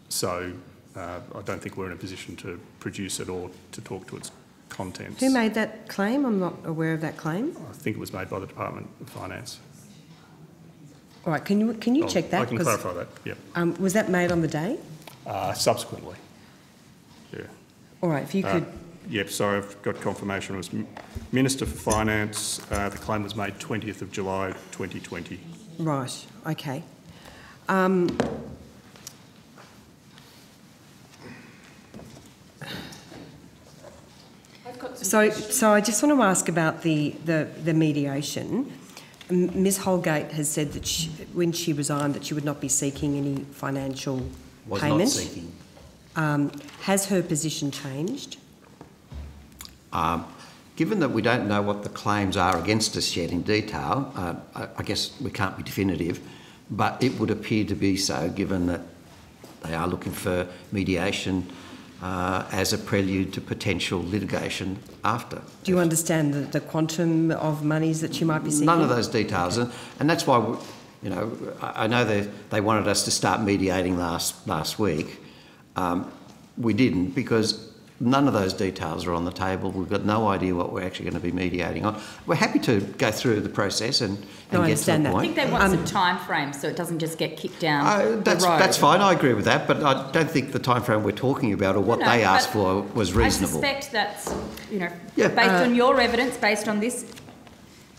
Speaker 5: So uh, I don't think we're in a position to produce it or to talk to its contents.
Speaker 8: Who made that claim? I'm not aware of that claim.
Speaker 5: I think it was made by the Department of Finance.
Speaker 8: All right, can you can you
Speaker 5: I'll-
Speaker 8: check that?
Speaker 5: Oh, I can clarify that, yeah.
Speaker 8: Um, was that made on the day?
Speaker 5: Uh, Subsequently, yeah.
Speaker 8: All right, if you
Speaker 5: Uh,
Speaker 8: could.
Speaker 5: Yep, sorry, I've got confirmation. It was Minister for Finance. uh, The claim was made 20th of July 2020.
Speaker 8: Right, okay. Um, so, so I just want to ask about the, the, the mediation. Ms Holgate has said that she, when she resigned that she would not be seeking any financial
Speaker 13: Was not seeking.
Speaker 8: Um, has her position changed?
Speaker 13: Um, given that we don't know what the claims are against us yet in detail, uh, I, I guess we can't be definitive, but it would appear to be so given that they are looking for mediation uh, as a prelude to potential litigation after.
Speaker 8: Do you understand the, the quantum of monies that you might be seeking?
Speaker 13: None of those details, and, and that's why, we, you know, I, I know they, they wanted us to start mediating last, last week. Um, we didn't because none of those details are on the table. We've got no idea what we're actually going to be mediating on. We're happy to go through the process and, and
Speaker 8: No, I
Speaker 13: get to the
Speaker 8: understand that.
Speaker 1: I think they want
Speaker 8: Um,
Speaker 1: some time frame so it doesn't just get kicked down
Speaker 13: Uh,
Speaker 1: the
Speaker 13: that's,
Speaker 1: road.
Speaker 13: that's fine, I agree with that, but I don't think the time frame we're talking about or what
Speaker 1: No,
Speaker 13: they asked for was reasonable.
Speaker 1: I suspect that's, you know,
Speaker 13: Yeah.
Speaker 1: based
Speaker 8: Uh,
Speaker 1: on your evidence, based on this,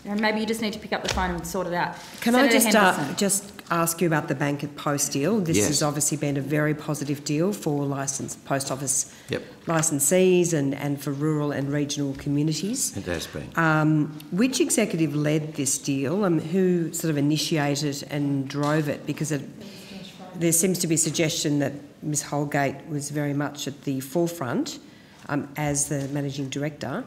Speaker 1: you know, maybe you just need to pick up the phone and sort it out.
Speaker 8: Can I just uh, just ask you about the Bank@Post deal? This
Speaker 13: Yes.
Speaker 8: has obviously been a very positive deal for licensed post office
Speaker 13: Yep,
Speaker 8: licensees and, and for rural and regional communities.
Speaker 13: it has been.
Speaker 8: Um, which executive led this deal and who sort of initiated and drove it? Because it, there seems to be a suggestion that Ms Holgate was very much at the forefront um, as the managing director,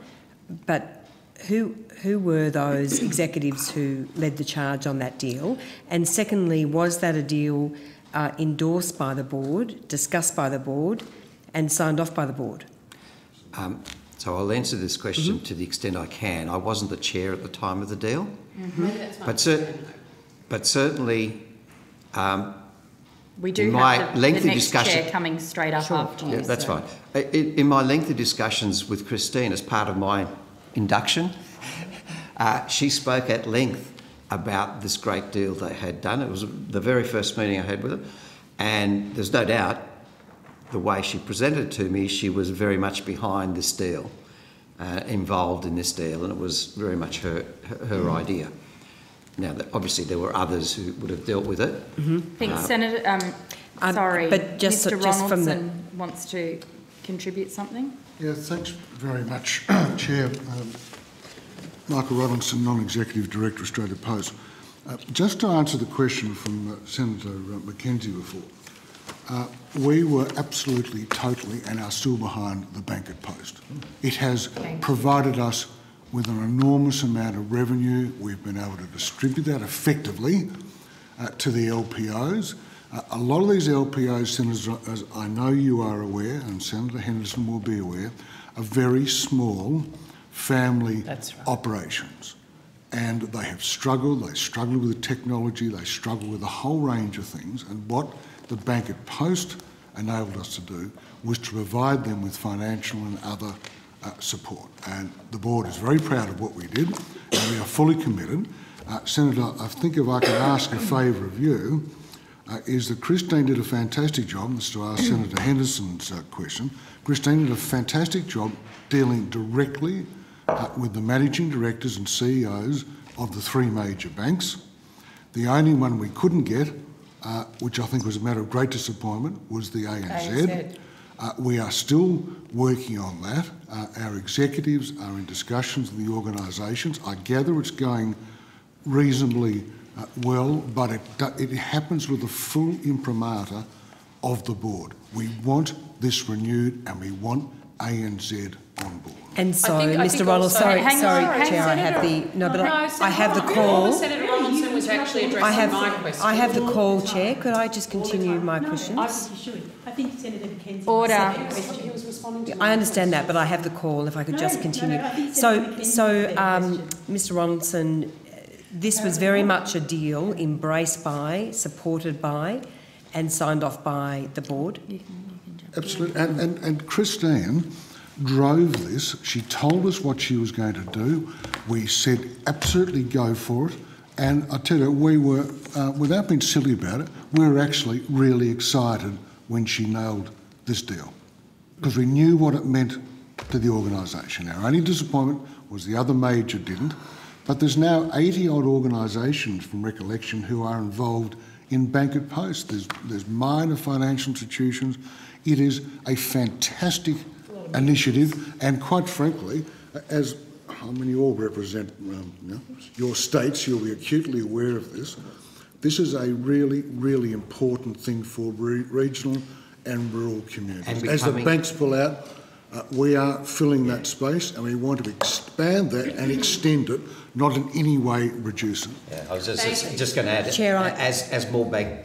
Speaker 8: but who who were those executives who led the charge on that deal? And secondly, was that a deal uh, endorsed by the board, discussed by the board, and signed off by the board?
Speaker 13: Um, so I'll answer this question to the extent I can. I wasn't the chair at the time of the deal, but, cer- but certainly um,
Speaker 1: We do
Speaker 13: my
Speaker 1: have the,
Speaker 13: lengthy
Speaker 1: the next
Speaker 13: discussion-
Speaker 1: chair coming straight up after you.
Speaker 13: That's
Speaker 1: so-
Speaker 13: fine. In, in my lengthy discussions with Christine as part of my induction, (laughs) uh, she spoke at length about this great deal they had done. It was the very first meeting I had with her, and there's no doubt the way she presented it to me, she was very much behind this deal, uh, involved in this deal, and it was very much her her, her idea. Now, obviously, there were others who would have dealt with it.
Speaker 1: I think
Speaker 13: Uh,
Speaker 1: Senator, um,
Speaker 8: Um,
Speaker 1: sorry,
Speaker 8: but just-
Speaker 1: Mr
Speaker 8: just from the-
Speaker 1: Ronaldson wants to contribute something.
Speaker 15: Yeah, thanks very much, (clears throat) Chair. Um, Michael Ronaldson, Non-Executive Director, Australia Post. Uh, just to answer the question from uh, Senator uh, Mackenzie before, uh, we were absolutely, totally, and are still behind the Bank@Post. It has provided us with an enormous amount of revenue. We've been able to distribute that effectively uh, to the LPOs. Uh, a lot of these LPOs, Senator, as I know you are aware, and Senator Henderson will be aware, are very small family operations. And they have struggled, they struggle with the technology, they struggle with a whole range of things. And what the Bank@Post enabled us to do was to provide them with financial and other uh, support. And the board is very proud of what we did, and we are fully committed. Uh, Senator, I think if I can ask a favour of you, uh, is that Christine did a fantastic job, this is to ask Senator Henderson's uh, question, Christine did a fantastic job dealing directly uh, with the managing directors and CEOs of the three major banks. The only one we couldn't get, uh, which I think was a matter of great disappointment, was the ANZ.
Speaker 2: ANZ.
Speaker 15: Uh, we are still working on that. Uh, our executives are in discussions with the organisations. I gather it's going reasonably uh, well, but it, it happens with the full imprimatur of the board. We want this renewed and we want ANZ on board.
Speaker 8: And so,
Speaker 2: think-
Speaker 8: Mr.
Speaker 2: think
Speaker 8: Ronald, sorry,
Speaker 2: Hang on,
Speaker 8: sorry,
Speaker 2: sorry,
Speaker 8: Chair, I have the no, but
Speaker 2: No,
Speaker 8: I, I have the call.
Speaker 2: Senator Ronaldson was actually addressing
Speaker 8: I have,
Speaker 2: my question.
Speaker 8: I have the call, Chair. Could I just continue my
Speaker 7: No,
Speaker 8: questions?
Speaker 7: I think you should. I think Senator Mackenzie.
Speaker 1: Order.
Speaker 7: said question.
Speaker 2: He was responding to
Speaker 8: I understand that, but I have the call. If I could
Speaker 7: No,
Speaker 8: just continue.
Speaker 7: no, I think
Speaker 8: so,
Speaker 7: Mackenzie
Speaker 8: so, um. Mr. Ronaldson, uh, this was very much a deal embraced by, supported by, and signed off by the board.
Speaker 15: Absolutely. And, and, and Christine drove this. She told us what she was going to do. We said, absolutely go for it. And I tell you, we were, uh, without being silly about it, we were actually really excited when she nailed this deal because we knew what it meant to the organisation. Our only disappointment was the other major didn't. But there's now 80 odd organisations from recollection who are involved in Bank@Post. There's, there's minor financial institutions. It is a fantastic initiative, and quite frankly, as I mean, you all represent um, you know, your states, you'll be acutely aware of this. This is a really, really important thing for re- regional and rural communities.
Speaker 13: And
Speaker 15: As the banks pull out, uh, we are filling that space, and we want to expand that and extend it, not in any way reduce it.
Speaker 13: Yeah, I was just, just going to add,
Speaker 8: Chair, I-
Speaker 13: as, as more bank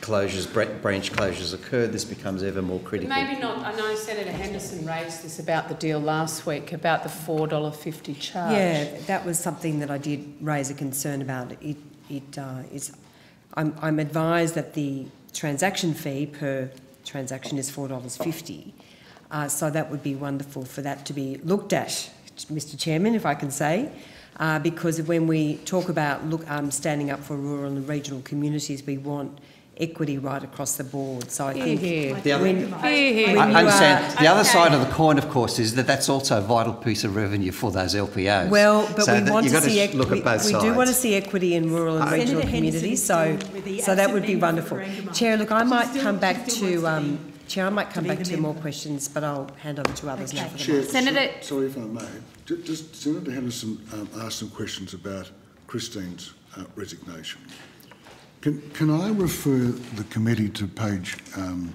Speaker 13: closures, branch closures occur, this becomes ever more critical.
Speaker 2: Maybe not. I know Senator Henderson raised this about the deal last week about the four dollar fifty charge.
Speaker 8: Yeah, that was something that I did raise a concern about. It, it uh, is, I'm, I'm advised that the transaction fee per transaction is four dollars fifty. Uh, so that would be wonderful for that to be looked at, Mr. Chairman, if I can say, uh, because when we talk about look, um, standing up for rural and regional communities, we want equity right across the board. So I think
Speaker 2: Hear,
Speaker 13: The other-
Speaker 8: when,
Speaker 2: hear.
Speaker 8: when
Speaker 13: I understand.
Speaker 8: are-
Speaker 13: The other side of the coin, of course, is that that's also a vital piece of revenue for those LPOs.
Speaker 8: Well, but
Speaker 13: so
Speaker 8: we want to see equi-
Speaker 13: look
Speaker 8: we,
Speaker 13: at both
Speaker 8: we
Speaker 13: sides.
Speaker 8: do want to see equity in rural and
Speaker 7: Senator
Speaker 8: regional
Speaker 7: Henderson
Speaker 8: communities.
Speaker 7: is
Speaker 8: So,
Speaker 7: still with the
Speaker 8: so that would be wonderful.
Speaker 7: member for Corangamite.
Speaker 8: Chair, look, I might
Speaker 7: still-
Speaker 8: come back to.
Speaker 7: to
Speaker 8: Um, Chair, I might come
Speaker 7: to
Speaker 8: back to
Speaker 7: the
Speaker 8: more questions, but I'll hand over to others now. For the
Speaker 15: Chair,
Speaker 8: moment.
Speaker 1: Senator-
Speaker 15: so- sorry if I may, ju- just Senator Henderson um, asked some questions about Christine's uh, resignation. Can, can I refer the committee to page um,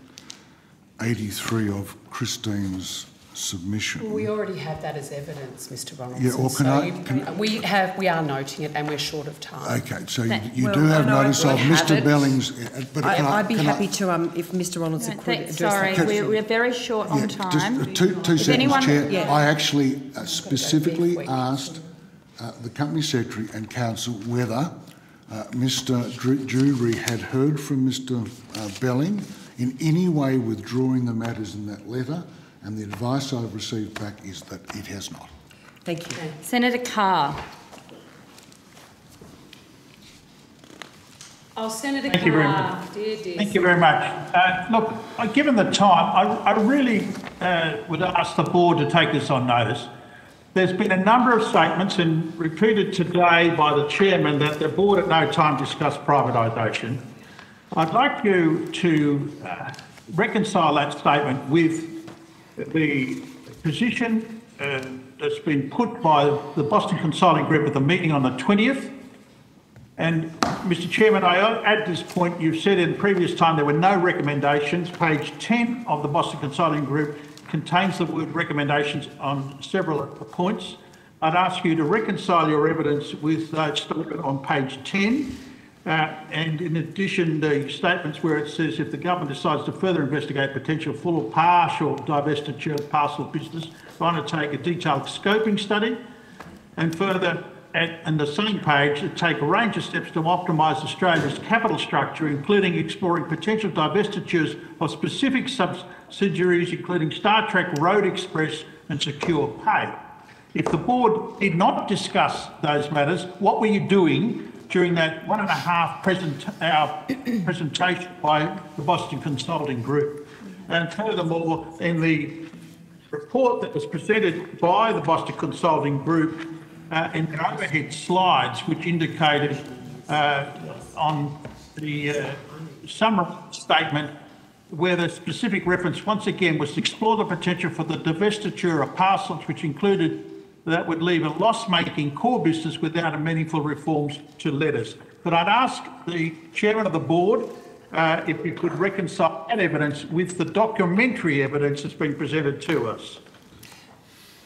Speaker 15: 83 of Christine's submission.
Speaker 2: We already have that as evidence, Mr Ronaldson.
Speaker 15: Yeah, or can
Speaker 2: so
Speaker 15: I- can-
Speaker 2: we have, we are noting it, and we're short of time.
Speaker 15: Okay, so you,
Speaker 2: That-
Speaker 15: you
Speaker 2: well,
Speaker 15: do have
Speaker 2: I know
Speaker 15: notice
Speaker 2: we
Speaker 15: of
Speaker 2: have
Speaker 15: Mr
Speaker 2: it.
Speaker 15: Belling's, uh, but
Speaker 8: I,
Speaker 15: can I,
Speaker 8: I'd be
Speaker 15: can I-
Speaker 8: happy to, um, if Mr Ronaldson
Speaker 1: No,
Speaker 8: could
Speaker 1: thanks, sorry,
Speaker 8: that.
Speaker 1: we're, we're very short on
Speaker 15: Just
Speaker 1: time.
Speaker 15: uh, two, two seconds,
Speaker 1: anyone-
Speaker 15: Chair.
Speaker 1: yeah.
Speaker 15: I actually uh, specifically asked uh, the Company Secretary and Counsel whether uh, Mr Dru- Dewberry had heard from Mr uh, Belling in any way withdrawing the matters in that letter, and the advice I've received back is that it has not.
Speaker 8: Thank you.
Speaker 1: Senator Carr.
Speaker 2: Oh, Senator
Speaker 6: Thank you very
Speaker 2: Carr,
Speaker 6: much.
Speaker 2: dear, dear.
Speaker 6: Thank you very much. Uh, Look, uh, given the time, I I really uh, would ask the board to take this on notice. There's been a number of statements and repeated today by the chairman that the board at no time discussed privatisation. I'd like you to uh, reconcile that statement with the position uh, that's been put by the Boston Consulting Group at the meeting on the 20th. And Mr Chairman, I add this point, you've said in previous time there were no recommendations. Page 10 of the Boston Consulting Group contains the word recommendations on several points. I'd ask you to reconcile your evidence with that statement on page 10. Uh, and in addition, the statements where it says if the government decides to further investigate potential full or partial divestiture of parcel business, to undertake a detailed scoping study and further, at, the same page, to take a range of steps to optimise Australia's capital structure, including exploring potential divestitures of specific subsidiaries, including StarTrack, Road Express and Secure Pay. If the board did not discuss those matters, what were you doing during that one and a half present, hour presentation by the Boston Consulting Group? And furthermore, in the report that was presented by the Boston Consulting Group uh, in the overhead slides, which indicated uh, on the uh, summary statement where the specific reference once again was to explore the potential for the divestiture of parcels, which included that would leave a loss-making core business without a meaningful reforms to letters. But I'd ask the chairman of the board uh, if you could reconcile that evidence with the documentary evidence that's been presented to us.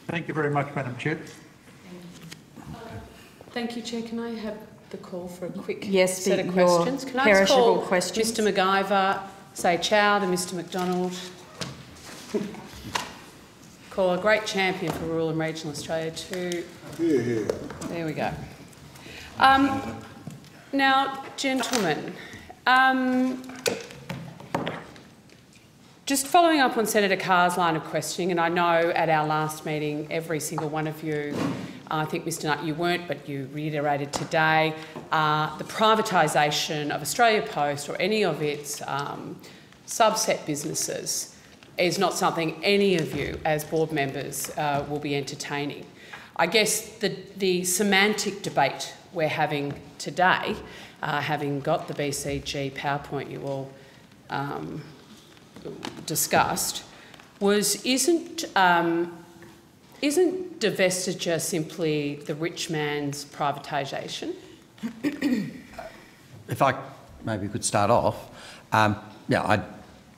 Speaker 6: Thank you very much, Madam Chair.
Speaker 2: Thank you, Chair. Can I have the call for a quick
Speaker 1: Yes,
Speaker 2: set of questions? Can I just call
Speaker 1: questions.
Speaker 2: Mr McIver, say Chow to Mr MacDonald? Call a great champion for rural and regional Australia to... There we go. Um, now, gentlemen, um, just following up on Senator Carr's line of questioning, and I know at our last meeting, every single one of you, I think Mr Nutt, you weren't, but you reiterated today, uh, the privatisation of Australia Post or any of its um, subset businesses is not something any of you as board members uh, will be entertaining. I guess the, the semantic debate we're having today, uh, having got the BCG PowerPoint you all um, discussed, was isn't, um, isn't divestiture simply the rich man's privatisation?
Speaker 13: If I maybe could start off, um, yeah, I,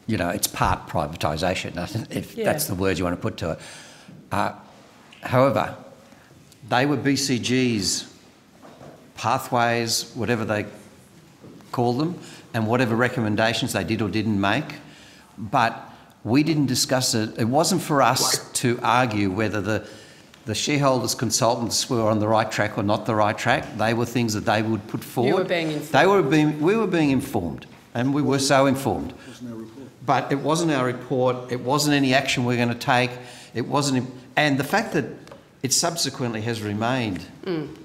Speaker 13: you know, it's part privatisation, (laughs) if
Speaker 2: Yeah.
Speaker 13: that's the word you want to put to it. Uh, however, they were BCG's pathways, whatever they call them, and whatever recommendations they did or didn't make. But we didn't discuss it. It wasn't for us to argue whether the the shareholders consultants were on the right track or not the right track. They were things that they would put forward.
Speaker 2: being informed.
Speaker 13: They were being, we were being informed, and we were so informed. But it wasn't our report. It wasn't any action we're going to take. It wasn't, and the fact that it subsequently has remained.
Speaker 2: Mm.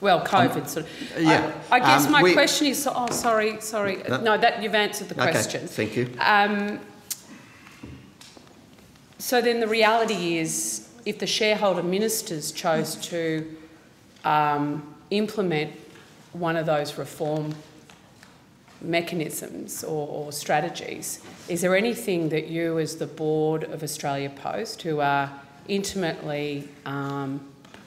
Speaker 2: Well, COVID sort of.
Speaker 13: Um, yeah.
Speaker 2: I, I guess
Speaker 13: Um,
Speaker 2: my
Speaker 13: we-
Speaker 2: question is. Oh, sorry, sorry.
Speaker 13: No.
Speaker 2: No, that you've answered the
Speaker 13: Okay,
Speaker 2: question.
Speaker 13: thank you.
Speaker 2: Um, so then the reality is, if the shareholder ministers chose to um, implement one of those reform mechanisms or, or strategies, is there anything that you, as the board of Australia Post, who are intimately um,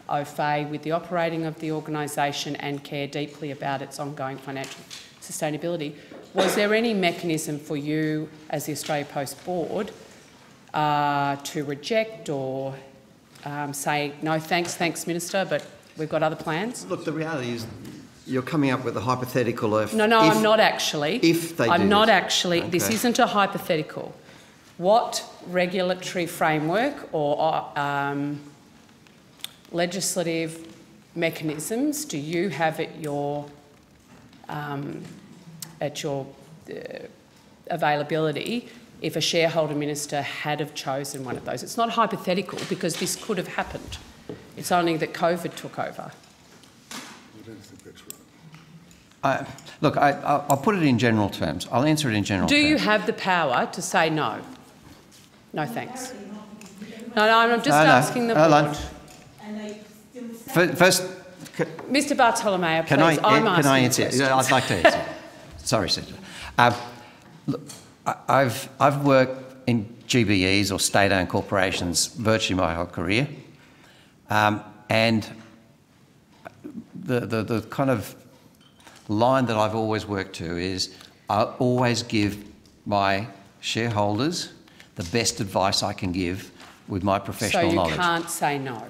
Speaker 2: au fait with the operating of the organisation and care deeply about its ongoing financial sustainability, was there any mechanism for you, as the Australia Post board, uh, to reject or um, say, no thanks, thanks, Minister, but we've got other plans?
Speaker 16: Look, the reality is you're coming up with a hypothetical of...
Speaker 2: No, no,
Speaker 16: if,
Speaker 2: I'm not actually.
Speaker 16: If they
Speaker 2: I'm not
Speaker 16: this.
Speaker 2: actually. This isn't a hypothetical. What regulatory framework or um, legislative mechanisms do you have at your um, at your uh, availability if a shareholder minister had have chosen one of those? It's not hypothetical because this could have happened. It's only that COVID took over.
Speaker 15: I don't think that's right.
Speaker 13: I, look, I, I'll I'll put it in general terms. I'll answer it in general
Speaker 2: Do
Speaker 13: terms.
Speaker 2: you have the power to say no? No, thanks. No, no, I'm just
Speaker 13: No, no.
Speaker 2: asking the
Speaker 13: Hold
Speaker 2: board.
Speaker 13: Fir- First,
Speaker 2: Mr Bartolomeo, please.
Speaker 13: Can I,
Speaker 2: I'm
Speaker 13: can I answer? I'd like to answer. (laughs) Sorry, Senator. Um, look, I've, I've worked in GBEs or state-owned corporations virtually my whole career. Um, and the, the, the kind of line that I've always worked to is I always give my shareholders the best advice I can give with my professional.
Speaker 2: So you
Speaker 13: knowledge.
Speaker 2: can't say no.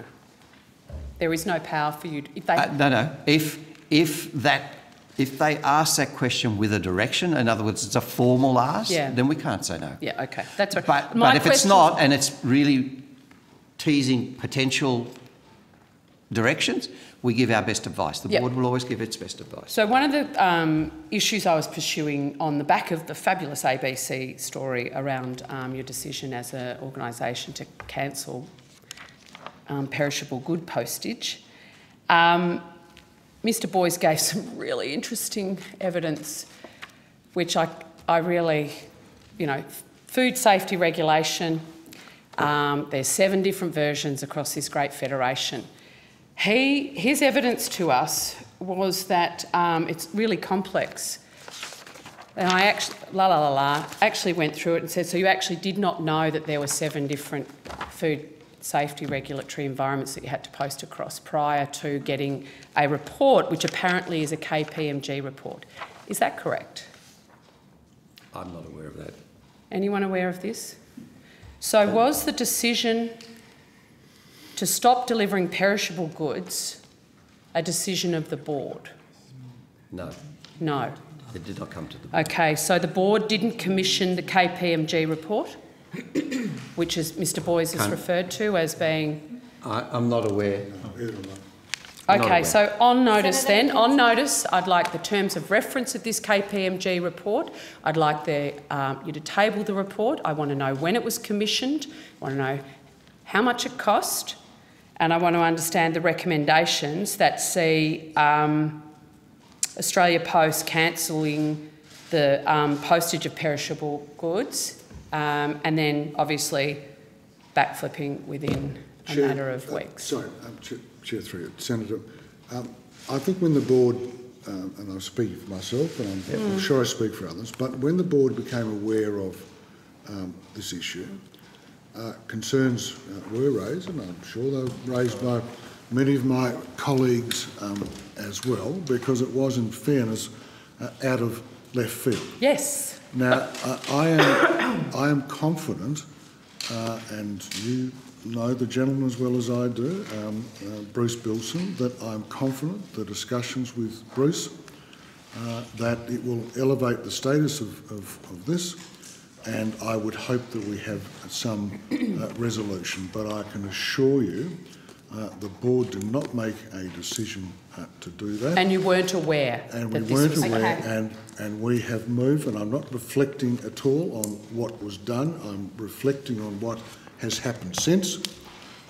Speaker 2: There is no power for you. To, if they,
Speaker 13: Uh, no, no. If if that if they ask that question with a direction, in other words, it's a formal ask,
Speaker 2: Yeah.
Speaker 13: then we can't say no.
Speaker 2: yeah, okay, that's right.
Speaker 13: But but if it's not, and it's really teasing potential directions, we give our best advice. The
Speaker 2: Yep.
Speaker 13: board will always give its best advice.
Speaker 2: So one of the um, issues I was pursuing on the back of the fabulous ABC story around um, your decision as an organisation to cancel um, perishable good postage, um, Mr Boys gave (laughs) some really interesting evidence, which I, I really, you know, food safety regulation. Um, there's seven different versions across this great federation. He, his evidence to us was that um, it's really complex. And I actually, la la la la, actually went through it and said, so you actually did not know that there were seven different food safety regulatory environments that you had to post across prior to getting a report, which apparently is a KPMG report. Is that correct?
Speaker 13: I'm not aware of that.
Speaker 2: Anyone aware of this? So, was the decision to stop delivering perishable goods a decision of the board?
Speaker 13: No,
Speaker 2: No.
Speaker 13: it did not come to the. board.
Speaker 2: Okay, so the board didn't commission the KPMG report, (coughs) which is Mr Boys has referred to as being.
Speaker 13: I, I'm not aware.
Speaker 15: Either am I.
Speaker 13: Not
Speaker 2: Okay,
Speaker 13: aware.
Speaker 2: so on notice then, on notice, I'd like the terms of reference of this KPMG report. I'd like the, um, you to table the report. I want to know when it was commissioned. I want to know how much it cost. And I want to understand the recommendations that see um, Australia Post cancelling the um, postage of perishable goods um, and then obviously backflipping within a
Speaker 15: Chair,
Speaker 2: matter of
Speaker 15: uh,
Speaker 2: weeks.
Speaker 15: Sorry, um, Chair, Chair through you, Senator. Um, I think when the board, um, and I'm speaking for myself, and I'm, I'm sure I speak for others, but when the board became aware of um, this issue, uh, concerns uh, were raised, and I'm sure they were raised by many of my colleagues um, as well, because it was, in fairness, uh, out of left field.
Speaker 2: Yes.
Speaker 15: Now, I, I am, (coughs) I am confident, uh, and you know the gentleman as well as I do, um, uh, Bruce Bilson, that I'm confident the discussions with Bruce, uh, that it will elevate the status of, of, of this, and I would hope that we have some uh, resolution. But I can assure you, uh, the board did not make a decision uh, to do that.
Speaker 2: And you weren't aware
Speaker 15: And we
Speaker 2: this
Speaker 15: weren't
Speaker 2: was
Speaker 15: aware,
Speaker 2: okay.
Speaker 15: and, and we have moved, and I'm not reflecting at all on what was done, I'm reflecting on what has happened since,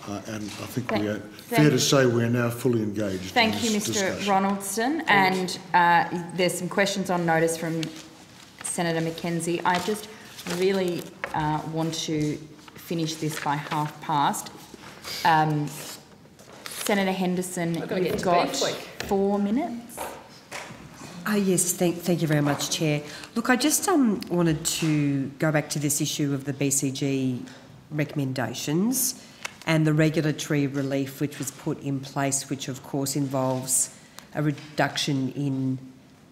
Speaker 15: uh, and I think we are, fair to say we are now fully engaged in
Speaker 1: Thank you,
Speaker 15: this
Speaker 1: Mr
Speaker 15: discussion.
Speaker 1: Ronaldson. And uh, there's some questions on notice from Senator Mackenzie. I just really uh, want to finish this by half past. Um, Senator Henderson,
Speaker 2: We're gonna get
Speaker 1: you've got four minutes.
Speaker 8: Oh, yes, thank, thank you very much, Chair. Look, I just um, wanted to go back to this issue of the BCG recommendations and the regulatory relief which was put in place, which of course involves a reduction in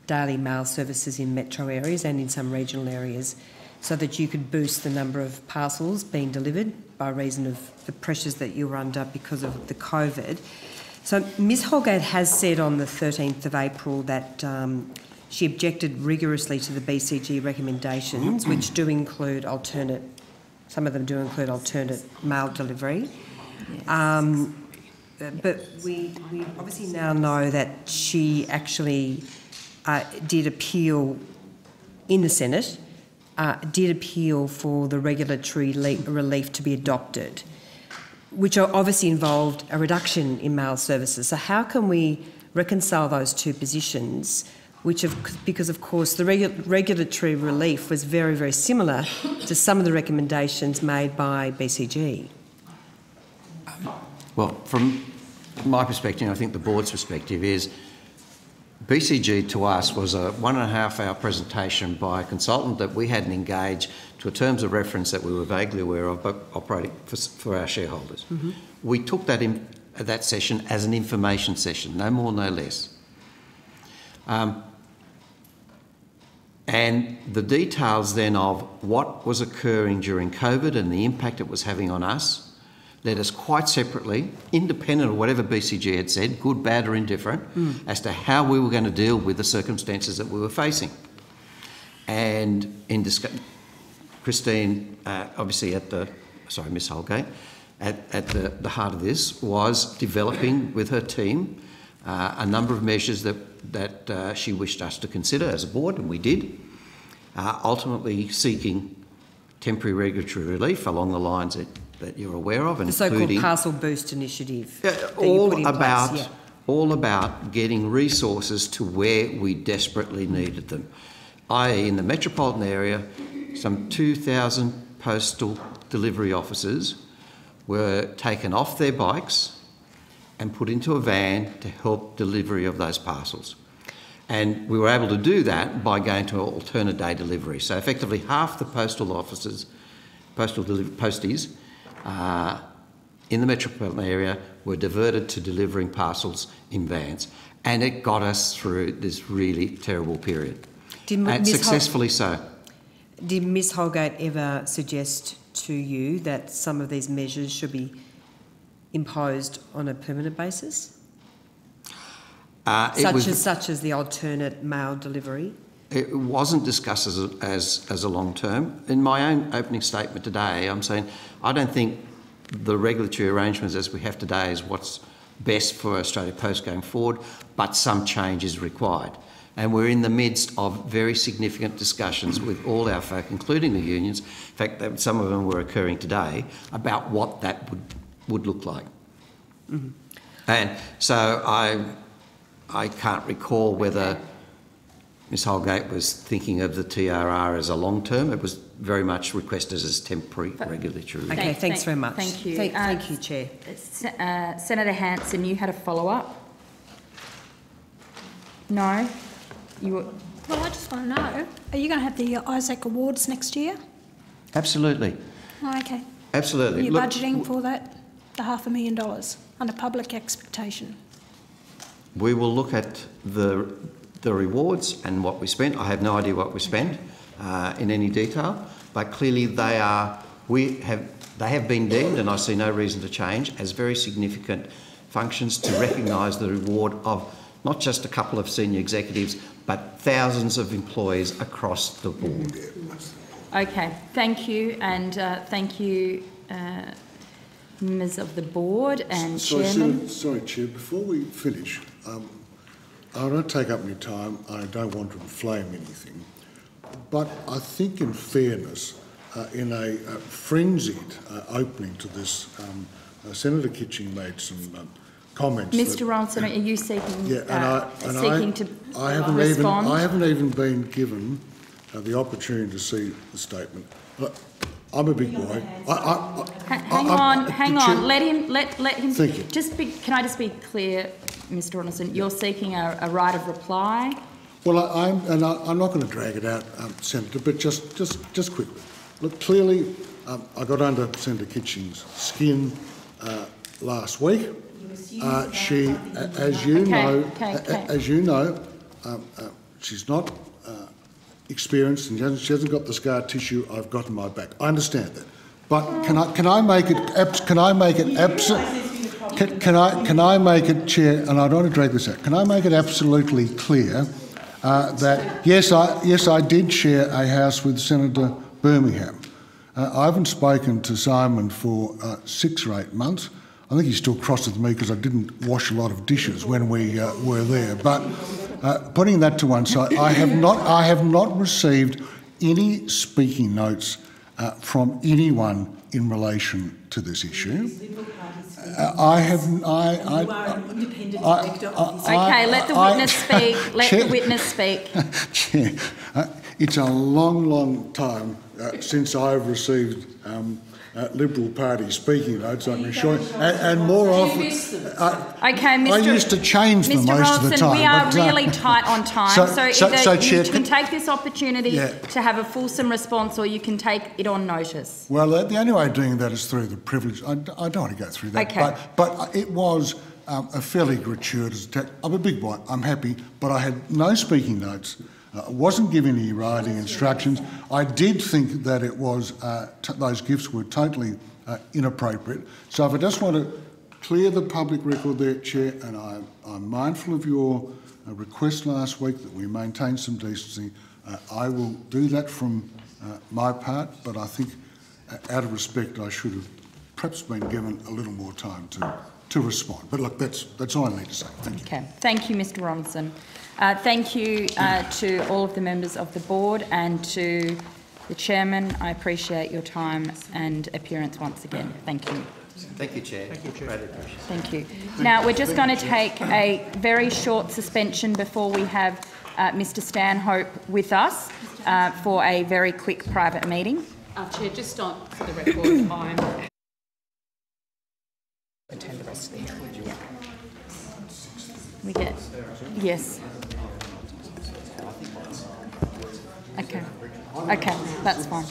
Speaker 8: daily mail services in metro areas and in some regional areas. So that you could boost the number of parcels being delivered by reason of the pressures that you were under because of the COVID. So Ms Holgate has said on the 13th of April that um, she objected rigorously to the BCG recommendations, which do include alternate, some of them do include alternate mail delivery. Um, but we, we obviously now know that she actually uh, did appeal in the Senate, uh, did appeal for the regulatory relief to be adopted, which obviously involved a reduction in mail services. So, how can we reconcile those two positions? Which, have, because of course, the regu- regulatory relief was very, very similar to some of the recommendations made by BCG.
Speaker 13: Well, from my perspective, I think the board's perspective is BCG to us was a one and a half hour presentation by a consultant that we hadn't engaged to a terms of reference that we were vaguely aware of, but operating for, for our shareholders.
Speaker 8: Mm-hmm.
Speaker 13: We took that, in, that session as an information session, no more, no less. Um, and the details then of what was occurring during COVID and the impact it was having on us led us quite separately, independent of whatever BCG had said, good, bad, or indifferent,
Speaker 8: Mm.
Speaker 13: as to how we were going to deal with the circumstances that we were facing. And in discuss- Christine, uh, obviously at the, sorry, Miss Holgate, at, at the, the heart of this was developing with her team uh, a number of measures that, that uh, she wished us to consider as a board, and we did, uh, ultimately seeking temporary regulatory relief along the lines that, that you're aware of,
Speaker 8: The so-called Parcel Boost Initiative.
Speaker 13: yeah, all
Speaker 8: put in place,
Speaker 13: about
Speaker 8: yeah.
Speaker 13: all about getting resources to where we desperately needed them, i.e., in the metropolitan area, some 2,000 postal delivery officers were taken off their bikes and put into a van to help delivery of those parcels. And we were able to do that by going to alternate day delivery. So effectively, half the postal officers, postal posties, uh, in the metropolitan area were diverted to delivering parcels in vans, and it got us through this really terrible period,
Speaker 8: Did
Speaker 13: and
Speaker 8: Ms. Hol-
Speaker 13: successfully so.
Speaker 8: Did Ms Holgate ever suggest to you that some of these measures should be imposed on a permanent basis?
Speaker 13: Uh,
Speaker 8: Such
Speaker 13: was-
Speaker 8: as, such as the alternate mail delivery?
Speaker 13: It wasn't discussed as a, as, as a long term. In my own opening statement today, I'm saying I don't think the regulatory arrangements as we have today is what's best for Australia Post going forward, but some change is required. And we're in the midst of very significant discussions with all our folk, including the unions. In fact, some of them were occurring today about what that would, would look like.
Speaker 8: Mhm.
Speaker 13: And so I, I can't recall whether Ms Holgate was thinking of the TRR as a long term. It was very much requested as temporary regulatory.
Speaker 8: Okay,
Speaker 1: Thank-
Speaker 8: thanks
Speaker 1: thank-
Speaker 8: very much.
Speaker 1: Thank you.
Speaker 8: Thank,
Speaker 1: Uh,
Speaker 8: thank you, Chair.
Speaker 1: Uh, Senator Hanson, you had a follow-up? No? You were,
Speaker 9: Well, I just want to know, are you going to have the Isaac Awards next year?
Speaker 13: Absolutely,
Speaker 9: Oh, okay. Are
Speaker 13: absolutely.
Speaker 9: you
Speaker 13: Look,
Speaker 9: budgeting for that, the half a million dollars, under public expectation?
Speaker 13: we will look at the, the rewards and what we spent. I have no idea what we spent uh, in any detail, but clearly they are, we have, they have been deemed, and I see no reason to change, as very significant functions to recognise the reward of not just a couple of senior executives, but thousands of employees across the board.
Speaker 1: okay, thank you, and uh, thank you, uh, members of the board and
Speaker 15: Sorry,
Speaker 1: chairman.
Speaker 15: Senator- sorry, Chair, before we finish, um, I don't take up any time, I don't want to inflame anything, but I think in fairness, uh, in a, uh frenzied uh, opening to this, um, uh, Senator Kitching made some um, comments. that-
Speaker 1: Mr Ronaldson, are you seeking,
Speaker 15: Yeah, and
Speaker 1: uh,
Speaker 15: I, and
Speaker 1: seeking
Speaker 15: I,
Speaker 1: to
Speaker 15: I haven't even. I haven't even been given uh, the opportunity to see the statement. Look, I'm a big boy. I, I, I,
Speaker 1: Hang on, hang on, let him, let, let him.
Speaker 15: Thank you.
Speaker 1: Just be, can I just be clear, Mr Ronaldson, you're seeking a, a right of reply?
Speaker 15: Well, I, I'm, and I, I'm not going to drag it out, um, Senator, but just, just, just quickly. Look, clearly, um, I got under Senator Kitching's skin uh, last week. Uh, she, as you
Speaker 1: Okay,
Speaker 15: know,
Speaker 1: okay, okay.
Speaker 15: as you know, um, uh, she's not experienced and she hasn't, she hasn't got the scar tissue I've got in my back. I understand that. But can I, can I make it, abs- can I make it absent? Can, can I, can I make it, Chair, and I don't want to drag this out, can I make it absolutely clear uh, that, yes, I, yes, I did share a house with Senator Birmingham. Uh, I haven't spoken to Simon for uh, six or eight months. I think he's still cross with me because I didn't wash a lot of dishes when we uh, were there. But uh, putting that to one side, I have not, I have not received any speaking notes uh, from anyone in relation to this issue. Uh, I have. I. I, I,
Speaker 1: Okay, let the
Speaker 15: I-
Speaker 1: witness (laughs) speak. Let the witness speak. (laughs)
Speaker 15: Chair, uh, it's a long, long time uh, since I've received um, uh, Liberal Party speaking notes, I can assure you. And, and more often, I,
Speaker 1: Okay, Mr.
Speaker 15: I used to change them
Speaker 1: Mr.
Speaker 15: most of the time.
Speaker 1: we are
Speaker 15: but, uh,
Speaker 1: really tight on (laughs) time,
Speaker 15: so-
Speaker 1: so
Speaker 15: so-
Speaker 1: either
Speaker 15: so,
Speaker 1: you
Speaker 15: Chair,
Speaker 1: can
Speaker 15: can-
Speaker 1: take this opportunity
Speaker 15: Yeah.
Speaker 1: to have a fulsome response, or you can take it on notice.
Speaker 15: Well, uh, the only way of doing that is through the privilege. I, I don't want to go through that.
Speaker 1: Okay.
Speaker 15: But, but it was um, a fairly gratuitous attack. I'm a big boy. I'm happy. But I had no speaking notes. I wasn't given any writing instructions. I did think that it was, uh, those gifts were totally uh, inappropriate. So if I just want to clear the public record there, Chair, and I'm, I'm mindful of your uh, request last week that we maintain some decency, uh, I will do that from uh, my part, but I think uh, out of respect, I should have perhaps been given a little more time to, to respond. But look, that's, that's all I need to say. Thank you.
Speaker 1: Okay, thank you, Mr Ronaldson. Uh, thank you uh, to all of the members of the board and to the chairman. I appreciate your time and appearance once again. Thank you.
Speaker 16: Thank you, Chair. Thank you, Chair.
Speaker 1: Thank you. Now, we're just going to take a very short suspension before we have uh, Mr Stanhope with us uh, for a very quick private meeting.
Speaker 2: Uh, Chair, just on for the record, I'm attend the rest of the meeting.
Speaker 1: We get, yes. Okay, okay, that's fine.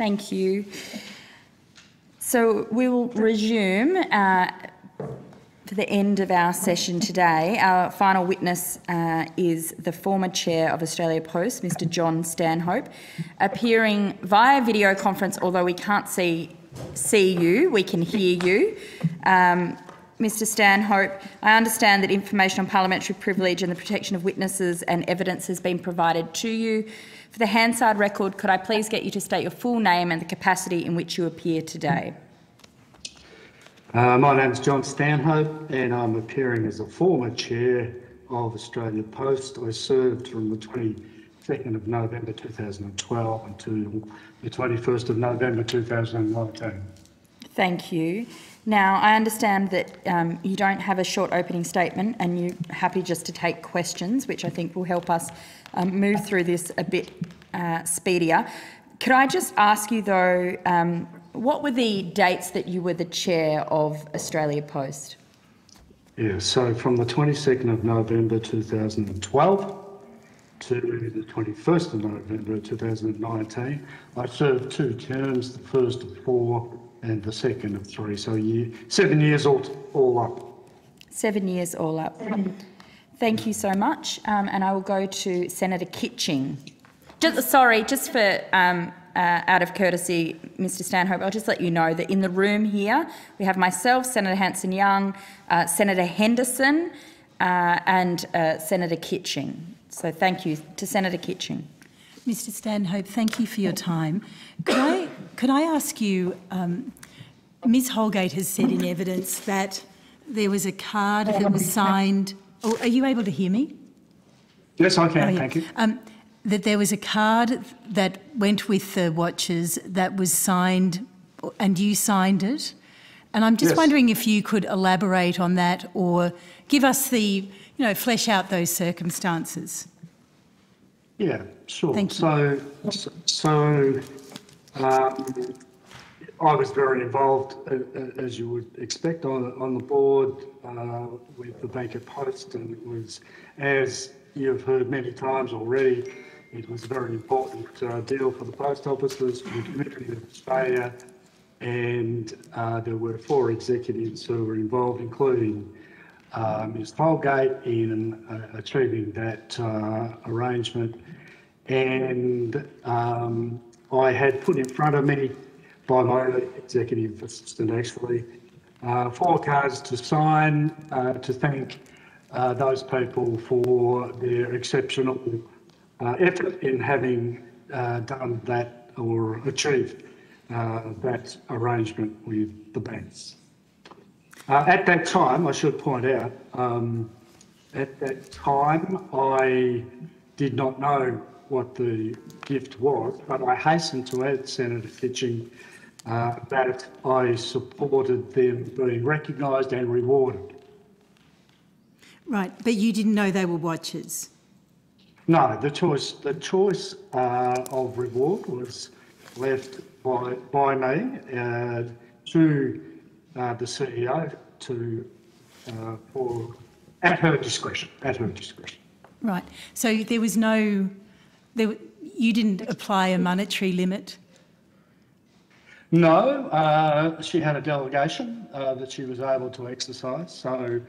Speaker 1: Thank you. So we will resume uh, for the end of our session today. Our final witness uh, is the former chair of Australia Post, Mr John Stanhope, appearing via video conference, although we can't see, see you, we can hear you. Um, Mr Stanhope, I understand that information on parliamentary privilege and the protection of witnesses and evidence has been provided to you. For the Hansard record, could I please get you to state your full name and the capacity in which you appear today?
Speaker 17: Uh, my name is John Stanhope and I'm appearing as a former chair of Australia Post. I served from the 22nd of November 2012 until the 21st of November 2019.
Speaker 1: Thank you. Now, I understand that um, you don't have a short opening statement and you're happy just to take questions, which I think will help us um, move through this a bit uh, speedier. Could I just ask you, though, um, what were the dates that you were the chair of Australia Post?
Speaker 17: Yeah, so from the 22nd of November 2012 to the 21st of November 2019, I served two terms, the first of four and the second of three. So year, seven years all, all up.
Speaker 1: Seven years all up. Thank you so much. Um, and I will go to Senator Kitching. Just, sorry, just for um, uh, out of courtesy, Mr Stanhope, I'll just let you know that in the room here we have myself, Senator Hanson-Young, uh, Senator Henderson uh, and uh, Senator Kitching. So thank you to Senator Kitching.
Speaker 7: Mr Stanhope, thank you for your time. Could I, could I ask you, um, Ms Holgate has said in evidence that there was a card that was signed. Oh, are you able to hear me?
Speaker 17: Yes, I can,
Speaker 7: Oh, yeah.
Speaker 17: thank you.
Speaker 7: Um, that there was a card that went with the watches that was signed, and you signed it. And I'm just
Speaker 17: Yes.
Speaker 7: wondering if you could elaborate on that or give us the, you know, flesh out those circumstances.
Speaker 17: Yeah, sure.
Speaker 7: Thank you.
Speaker 17: So, so um, I was very involved, as you would expect, on, on the board uh, with the Bank@Post, and it was, as you've heard many times already, it was a very important uh, deal for the post offices, for the community of Australia, and uh, there were four executives who were involved, including uh, Ms Holgate in uh, achieving that uh, arrangement. And um, I had put in front of me by my executive assistant actually, uh, four cards to sign uh, to thank uh, those people for their exceptional uh, effort in having uh, done that or achieved uh, that arrangement with the banks. At that time, I should point out, um, at that time, I did not know what the gift was, but I hasten to add, Senator Kitching, uh, that I supported them being recognised and rewarded.
Speaker 7: Right, but you didn't know they were watches.
Speaker 17: No, the choice, the choice uh, of reward was left by, by me uh, to uh, the CEO to, uh, for, at her discretion, at her discretion.
Speaker 7: Right. So there was no, there, you didn't apply a monetary limit.
Speaker 17: No, uh, she had a delegation uh, that she was able to exercise, so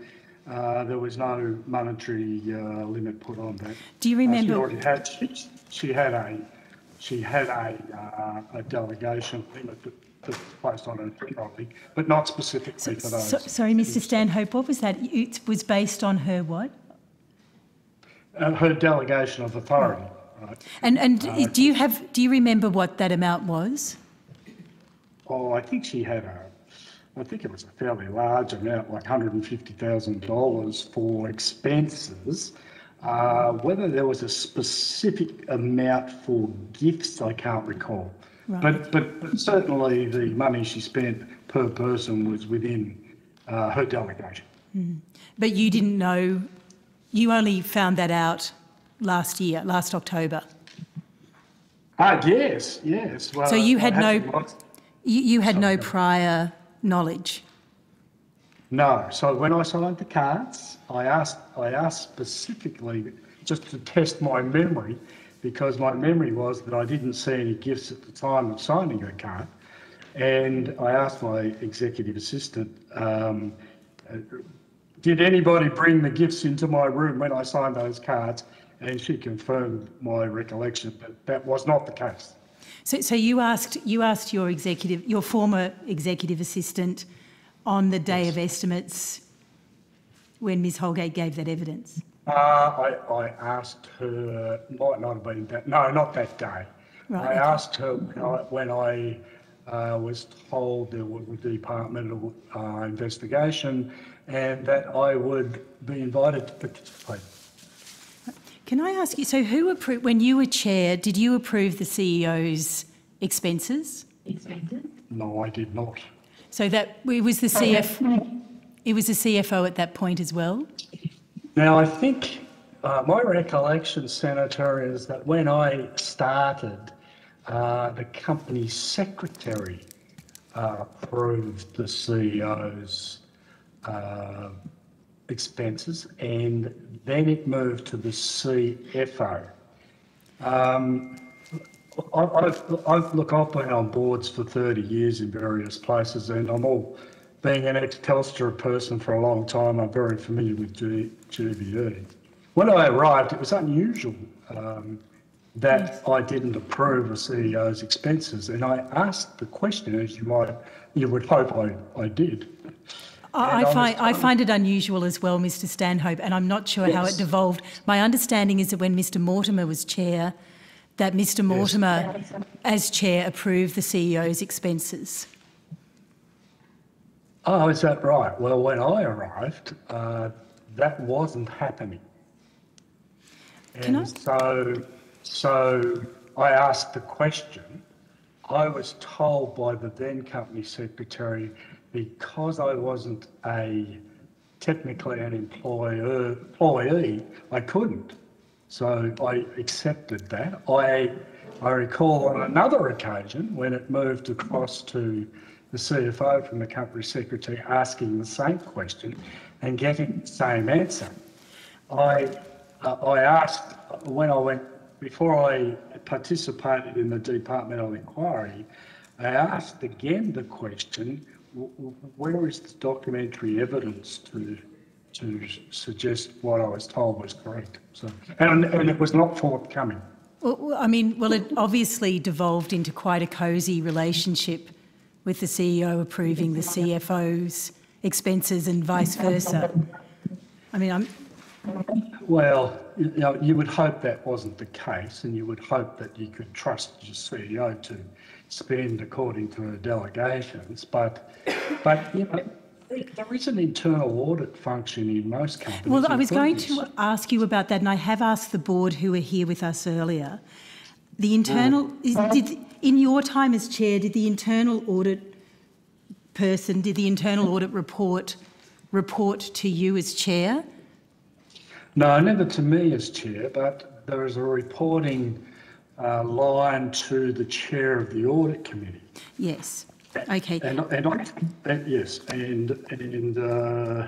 Speaker 17: uh, there was no monetary uh, limit put on that.
Speaker 7: Do you remember-
Speaker 17: she already had. She, she had a. She had a, uh, a delegation limit that, placed on her probably, but not specifically for those.
Speaker 7: So, sorry, Mr Stanhope, what was that? It was based on her what?
Speaker 17: Uh, her delegation of authority. Right?
Speaker 7: And and do you have do you remember what that amount was?
Speaker 17: Oh, I think she had a, I think it was a fairly large amount, like $150,000 for expenses. Uh, whether there was a specific amount for gifts, I can't recall.
Speaker 7: Right.
Speaker 17: But, but but certainly the money she spent per person was within uh, her delegation.
Speaker 7: Mm. But you didn't know. You only found that out last year, last October.
Speaker 17: Ah, yes, yes. Well,
Speaker 7: so you
Speaker 17: I
Speaker 7: had no. You, you had no prior knowledge.
Speaker 17: No. So when I signed the cards, I asked I asked specifically just to test my memory because my memory was that I didn't see any gifts at the time of signing the card. And I asked my executive assistant, um, uh, did anybody bring the gifts into my room when I signed those cards? And she confirmed my recollection, but that was not the case.
Speaker 7: So, so you asked you asked your executive, your former executive assistant, on the day of estimates when Ms Holgate gave that evidence.
Speaker 17: Uh, I, I asked her, might not have been that, no, not that day.
Speaker 7: Right,
Speaker 17: I
Speaker 7: okay.
Speaker 17: asked her when I, when I uh, was told there was a departmental uh, investigation and that I would be invited to participate.
Speaker 7: Can I ask you? So, who approved when you were chair? Did you approve the CEO's expenses?
Speaker 17: No, I did not.
Speaker 7: So that it was the CF. It was the CFO at that point as well.
Speaker 17: Now, I think uh, my recollection, Senator, is that when I started, uh, the company secretary uh, approved the CEO's uh, expenses, and then it moved to the CFO. Um, I, I've, I've, look, I've been on boards for 30 years in various places, and I'm all, being an ex-Telstra person for a long time, I'm very familiar with G, GBE. When I arrived, it was unusual um, that I didn't approve a CEO's expenses, and I asked the question, as you might, you would hope I, I did.
Speaker 7: I, I find I find it unusual as well, Mr. Stanhope, and I'm not sure how it
Speaker 17: Yes.
Speaker 7: devolved. My understanding is that when Mr. Mortimer was chair, that Mr. Mortimer, as chair, approved the CEO's expenses.
Speaker 17: Oh, is that right? Well, when I arrived, uh, that wasn't happening.
Speaker 7: Can
Speaker 17: And so, so I asked the question. I was told by the then company secretary because I wasn't a technically an employer employee, I couldn't. So I accepted that. I I recall on another occasion when it moved across to the CFO from the company secretary asking the same question and getting the same answer. I uh, I asked when I went before I participated in the departmental inquiry. I asked again the question: Where is the documentary evidence to to suggest what I was told was correct? So, and, and it was not forthcoming.
Speaker 7: Well, I mean, well, it obviously devolved into quite a cosy relationship with the CEO approving the CFO's expenses and vice versa. I mean, I'm,
Speaker 17: Well, you know, you would hope that wasn't the case, and you would hope that you could trust your CEO to spend according to the delegations. But, but you know, there is an internal audit function in most companies.
Speaker 7: Well, I was going to ask you about that, and I have asked the board who were here with us earlier. The internal, mm. is, did, in your time as chair, did the internal audit person, did the internal audit report report to you as chair?
Speaker 17: No, never to me as chair, but there is a reporting uh, line to the chair of the audit committee.
Speaker 7: Yes. Okay.
Speaker 17: And, and, I, and yes, and and uh,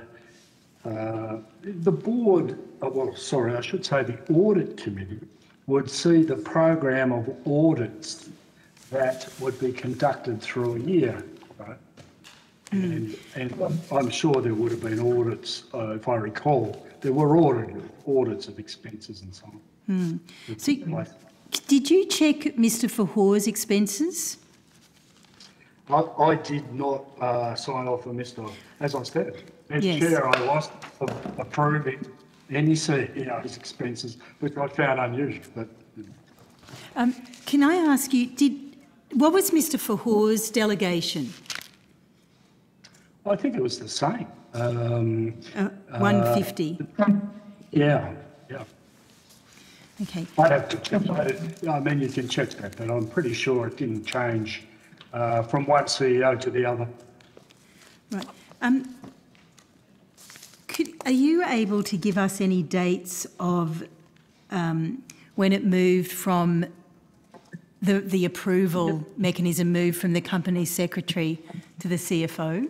Speaker 17: uh, the board, uh, well, sorry, I should say the audit committee would see the program of audits that would be conducted through a year, right? And, and I'm sure there would have been audits, uh, if I recall, there were audit, audits of expenses and so on.
Speaker 7: Hmm. So, did you check Mr. Fahour's expenses?
Speaker 17: I, I did not uh, sign off on Mr. As I said, as
Speaker 7: Yes.
Speaker 17: chair, I was approving any CEO's expenses, which I found unusual. But
Speaker 7: Um, can I ask you, did what was Mr. Fahour's delegation?
Speaker 17: I think it was the same. Um,
Speaker 7: Uh, 150.
Speaker 17: yeah, yeah.
Speaker 7: Okay.
Speaker 17: I'd have to check. I I mean, you can check that, but I'm pretty sure it didn't change uh, from one CEO to the other.
Speaker 7: Right. Um, could, are you able to give us any dates of um, when it moved from the, the approval mechanism moved from the company secretary to the CFO?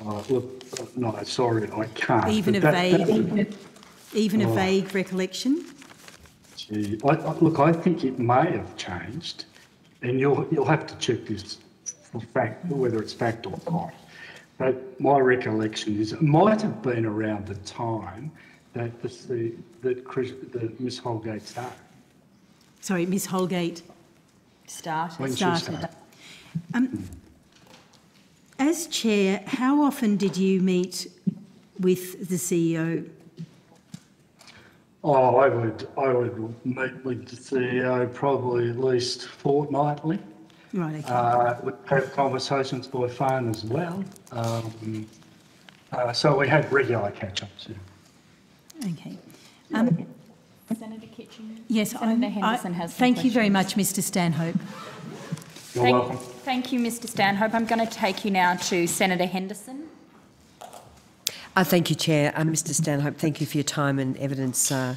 Speaker 17: Uh, look, no, sorry, I can't.
Speaker 7: Even a
Speaker 17: that-
Speaker 7: vague,
Speaker 17: that-
Speaker 7: even a
Speaker 17: Oh.
Speaker 7: vague recollection?
Speaker 17: The, I, I, look, I think it may have changed, and you'll you'll have to check this for fact whether it's fact or not. But my recollection is it might have been around the time that the that Chris, that Miss Holgate started.
Speaker 7: Sorry, Miss Holgate
Speaker 1: started.
Speaker 17: When she
Speaker 7: started.
Speaker 17: started.
Speaker 7: Um, as chair, how often did you meet with the CEO?
Speaker 17: Oh, I would I would meet with the CEO probably at least fortnightly.
Speaker 7: Right, okay.
Speaker 17: Uh, we have conversations by phone as well. Um, uh, so we had regular catch-ups. Yeah.
Speaker 7: Okay. Um,
Speaker 1: Senator Kitching.
Speaker 7: yes,
Speaker 1: Senator
Speaker 7: I'm-
Speaker 1: Henderson
Speaker 7: I,
Speaker 1: has some
Speaker 7: Thank you very much, Mr Stanhope.
Speaker 17: You're
Speaker 1: Thank,
Speaker 17: welcome.
Speaker 1: thank you, Mr Stanhope. I'm going to take you now to Senator Henderson.
Speaker 8: Uh, thank you, Chair. Uh, Mr Stanhope, thank you for your time and evidence uh,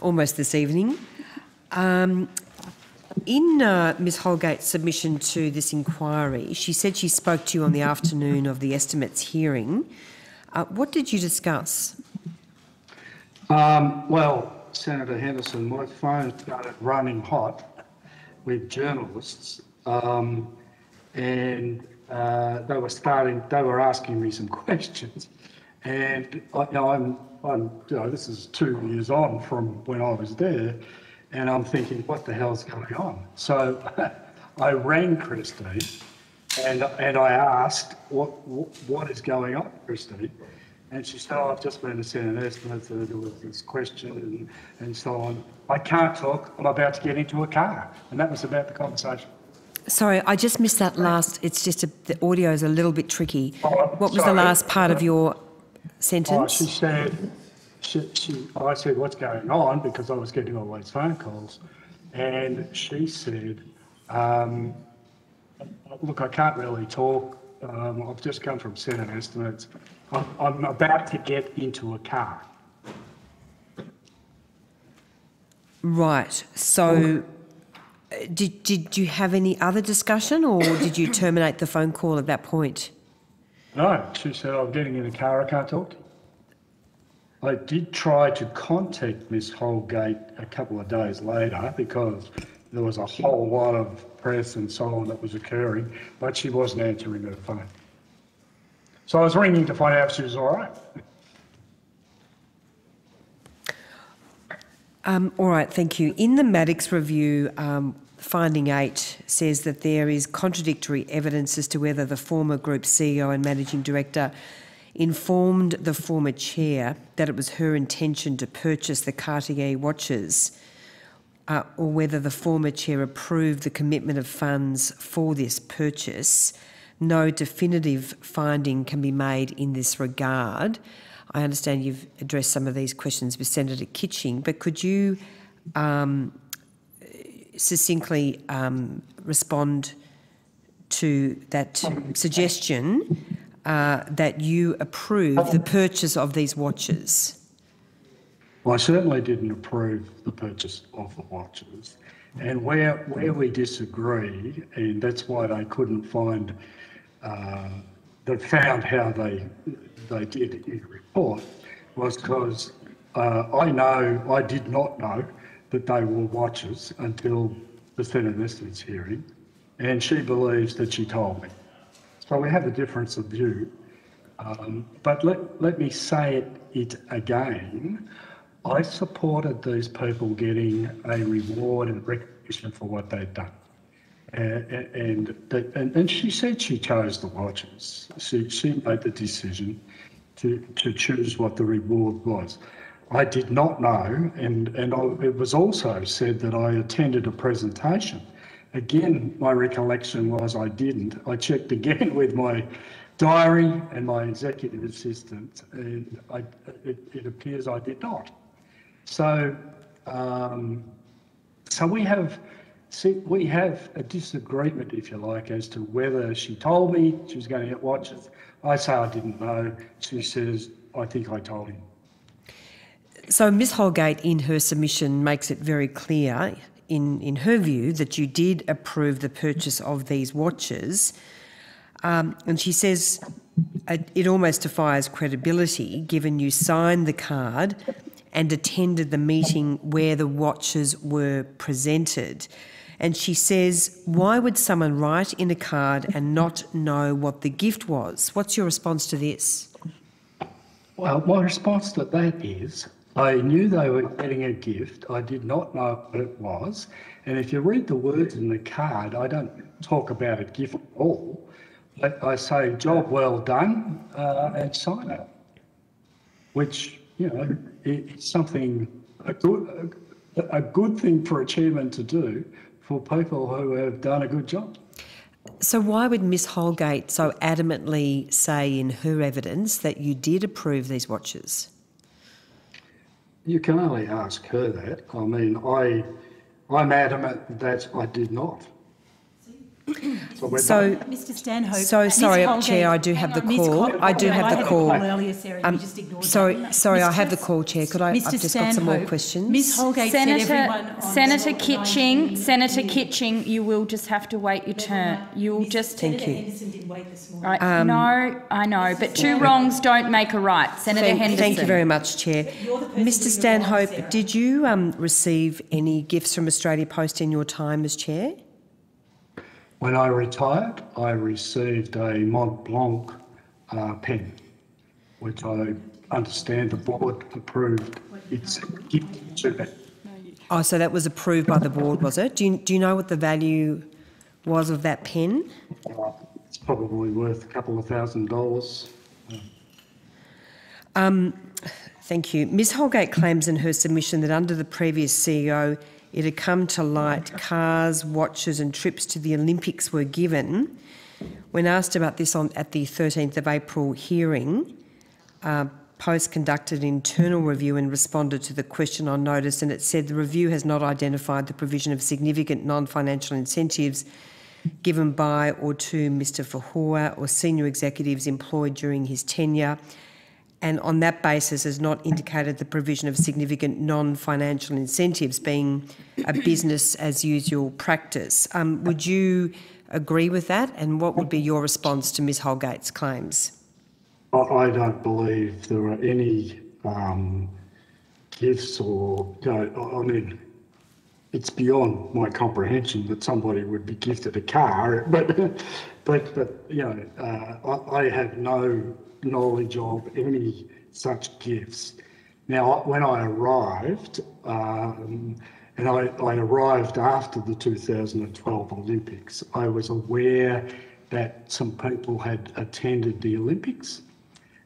Speaker 8: almost this evening. Um, in uh, Ms Holgate's submission to this inquiry, she said she spoke to you on the afternoon of the estimates hearing. Uh, what did you discuss?
Speaker 17: Um, well, Senator Henderson, my phone started running hot with journalists, um, and uh, they were starting. They were asking me some (laughs) questions, and I, you know, I'm, I'm, you know, this is two years on from when I was there, and I'm thinking, what the hell's going on? So (laughs) I rang Christine, and and I asked, what what, is going on, Christine? And she said, oh, I've just been to Senate estimate, and there was this question and, and so on. I can't talk, I'm about to get into a car. And that was about the conversation.
Speaker 8: Sorry, I just missed that last. It's just a, the audio is a little bit tricky.
Speaker 17: Oh,
Speaker 8: what was the last part of your
Speaker 17: Oh,
Speaker 8: sentence?
Speaker 17: she said, she, she, I said, what's going on? Because I was getting all these phone calls. And she said, um, look, I can't really talk. Um, I've just come from Senate estimates. I'm, I'm about to get into a car.
Speaker 8: Right. So, uh, did, did you have any other discussion or did you terminate the phone call at that point?
Speaker 17: No, she said, I'm getting in a car, I can't talk to you. I did try to contact Miss Holgate a couple of days later because there was a whole lot of press and so on that was occurring, but she wasn't answering her phone. So I was ringing to find out if she was all right.
Speaker 8: Um, all right, thank you. In the Maddocks review, um, finding eight says that there is contradictory evidence as to whether the former group CEO and managing director informed the former chair that it was her intention to purchase the Cartier watches, uh, or whether the former chair approved the commitment of funds for this purchase. No definitive finding can be made in this regard. I understand you've addressed some of these questions with Senator Kitching, but could you um, succinctly um, respond to that suggestion uh, that you approve the purchase of these watches?
Speaker 17: Well, I certainly didn't approve the purchase of the watches. And where, where we disagree, and that's why they couldn't find, uh, they found how they, they did in the report, was because uh, I know, I did not know that they were watches until the Senate estimates hearing, and she believes that she told me. So we have a difference of view. Um, but let, let me say it, it again. I supported these people getting a reward and recognition for what they'd done. And, and, and, and she said she chose the watches. She, she made the decision to, to choose what the reward was. I did not know, and, and I, it was also said that I attended a presentation. Again, my recollection was I didn't. I checked again (laughs) with my diary and my executive assistant, and I, it, it appears I did not. So, um, so we have, see, we have a disagreement, if you like, as to whether she told me she was going to get watches. I say I didn't know. She says, I think I told him.
Speaker 8: So Ms Holgate, in her submission, makes it very clear, in, in her view, that you did approve the purchase of these watches. Um, and she says it, it almost defies credibility, given you signed the card and attended the meeting where the watches were presented. And she says, Why would someone write in a card and not know what the gift was? What's your response to this?
Speaker 17: Well, my response to that is I knew they were getting a gift. I did not know what it was. And if you read the words in the card, I don't talk about a gift at all. I, I say, job well done, uh, and sign it. Which, you know, it, it's something, a good, a good thing for a chairman to do for people who have done a good job.
Speaker 8: So, why would Miss Holgate so adamantly say in her evidence that you did approve these watches?
Speaker 17: You can only ask her that. I mean, I, I'm adamant that I did not. So,
Speaker 8: So.
Speaker 7: Mr Stanhope.
Speaker 8: so sorry,
Speaker 7: Holgate-
Speaker 8: Chair, I do have the call. I do have the
Speaker 7: had
Speaker 8: call.
Speaker 7: earlier, Sarah, you
Speaker 8: Um,
Speaker 7: just
Speaker 8: sorry,
Speaker 7: that.
Speaker 8: sorry, I have the call, Chair. Could I? I've
Speaker 7: Mr.
Speaker 8: just got some more questions.
Speaker 7: Miss Holgate said everyone
Speaker 1: Senator,
Speaker 7: on
Speaker 1: Senator Kitching,
Speaker 7: 19
Speaker 1: Senator Kitching, you will just have to wait your turn. You'll just.
Speaker 8: Thank you.
Speaker 7: Henderson did wait this morning.
Speaker 1: Right,
Speaker 8: Um,
Speaker 1: no, I know, but two wrongs don't make a right. Senator
Speaker 8: Thank,
Speaker 1: Henderson.
Speaker 8: thank you very much, Chair. Mr Stanhope, did you um, receive any gifts from Australia Post in your time as Chair?
Speaker 17: When I retired, I received a Mont Blanc uh, pen, which I understand the board approved its gift to me.
Speaker 8: Oh, so that was approved by the board, was it? Do you, do you know what the value was of that pen?
Speaker 17: Uh, It's probably worth a couple of thousand dollars.
Speaker 8: Um, thank you. Ms Holgate claims in her submission that under the previous CEO, it had come to light cars, watches and trips to the Olympics were given. When asked about this on, at the 13th of April hearing, uh, Post conducted an internal review and responded to the question on notice, and it said the review has not identified the provision of significant non-financial incentives given by or to Mr Fahour or senior executives employed during his tenure, and on that basis has not indicated the provision of significant non-financial incentives being a (coughs) business as usual practice. Um, would you agree with that, and what would be your response to Ms Holgate's claims?
Speaker 17: I, I don't believe there are any um, gifts or, you know, I I mean, it's beyond my comprehension that somebody would be gifted a car, but, (laughs) but, but you know, uh, I, I have no knowledge of any such gifts. Now, when I arrived, um, and I, I arrived after the 2012 Olympics, I was aware that some people had attended the Olympics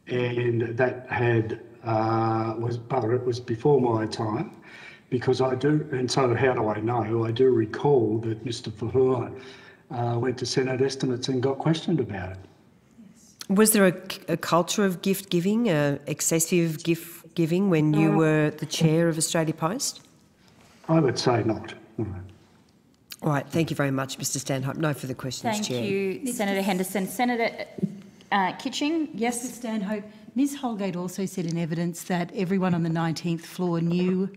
Speaker 17: and that had uh, was but it was before my time because I do and so how do I know I do recall that Mr Fahour uh, went to Senate estimates and got questioned about it.
Speaker 8: Was there a, a culture of gift giving, uh, excessive gift giving, when you were the chair of Australia Post?
Speaker 17: I would say not.
Speaker 8: All right, thank you very much, Mr Stanhope. No further questions,
Speaker 1: Thank
Speaker 8: Chair.
Speaker 1: you, Senator Henderson. Senator uh, Kitching,
Speaker 7: Mr
Speaker 1: yes?
Speaker 7: Stanhope, Ms Holgate also said in evidence that everyone on the 19th floor knew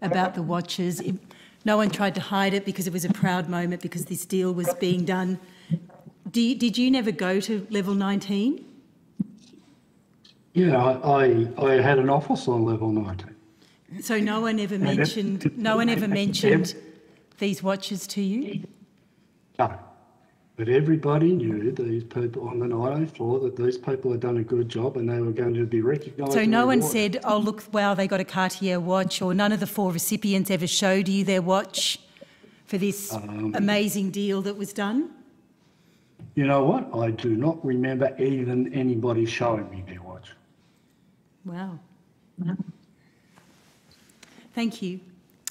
Speaker 7: about the watches. It- No one tried to hide it because it was a proud moment because this deal was being done. Do Did you never go to level 19?
Speaker 17: Yeah, I, I, I had an office on level 19.
Speaker 7: So no one ever
Speaker 17: it-
Speaker 7: mentioned, no one ever mentioned these watches to you?
Speaker 17: No. But everybody knew these people on the 19th floor that these people had done a good job and they were going to be recognised.
Speaker 7: So no one said, oh, look, wow, they got a Cartier watch, or none of the four recipients ever showed you their watch for this
Speaker 17: Um,
Speaker 7: amazing deal that was done?
Speaker 17: You know what? I do not remember even anybody showing me their watch.
Speaker 7: Wow. Thank you.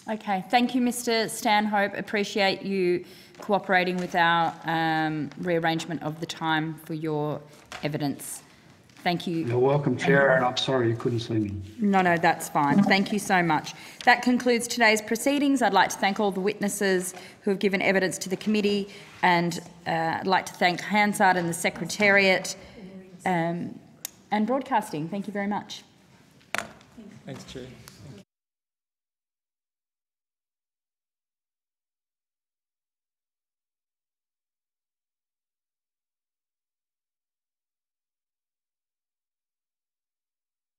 Speaker 1: Okay, thank you, Mr Stanhope. Appreciate you cooperating with our um, rearrangement of the time for your evidence. Thank you.
Speaker 17: You're welcome, Chair, and I'm sorry you couldn't see me.
Speaker 1: No, no, that's fine. Thank you so much. That concludes today's proceedings. I'd like to thank all the witnesses who have given evidence to the committee, and uh, I'd like to thank Hansard and the Secretariat um, and Broadcasting. Thank you very much.
Speaker 3: Thanks, Chair.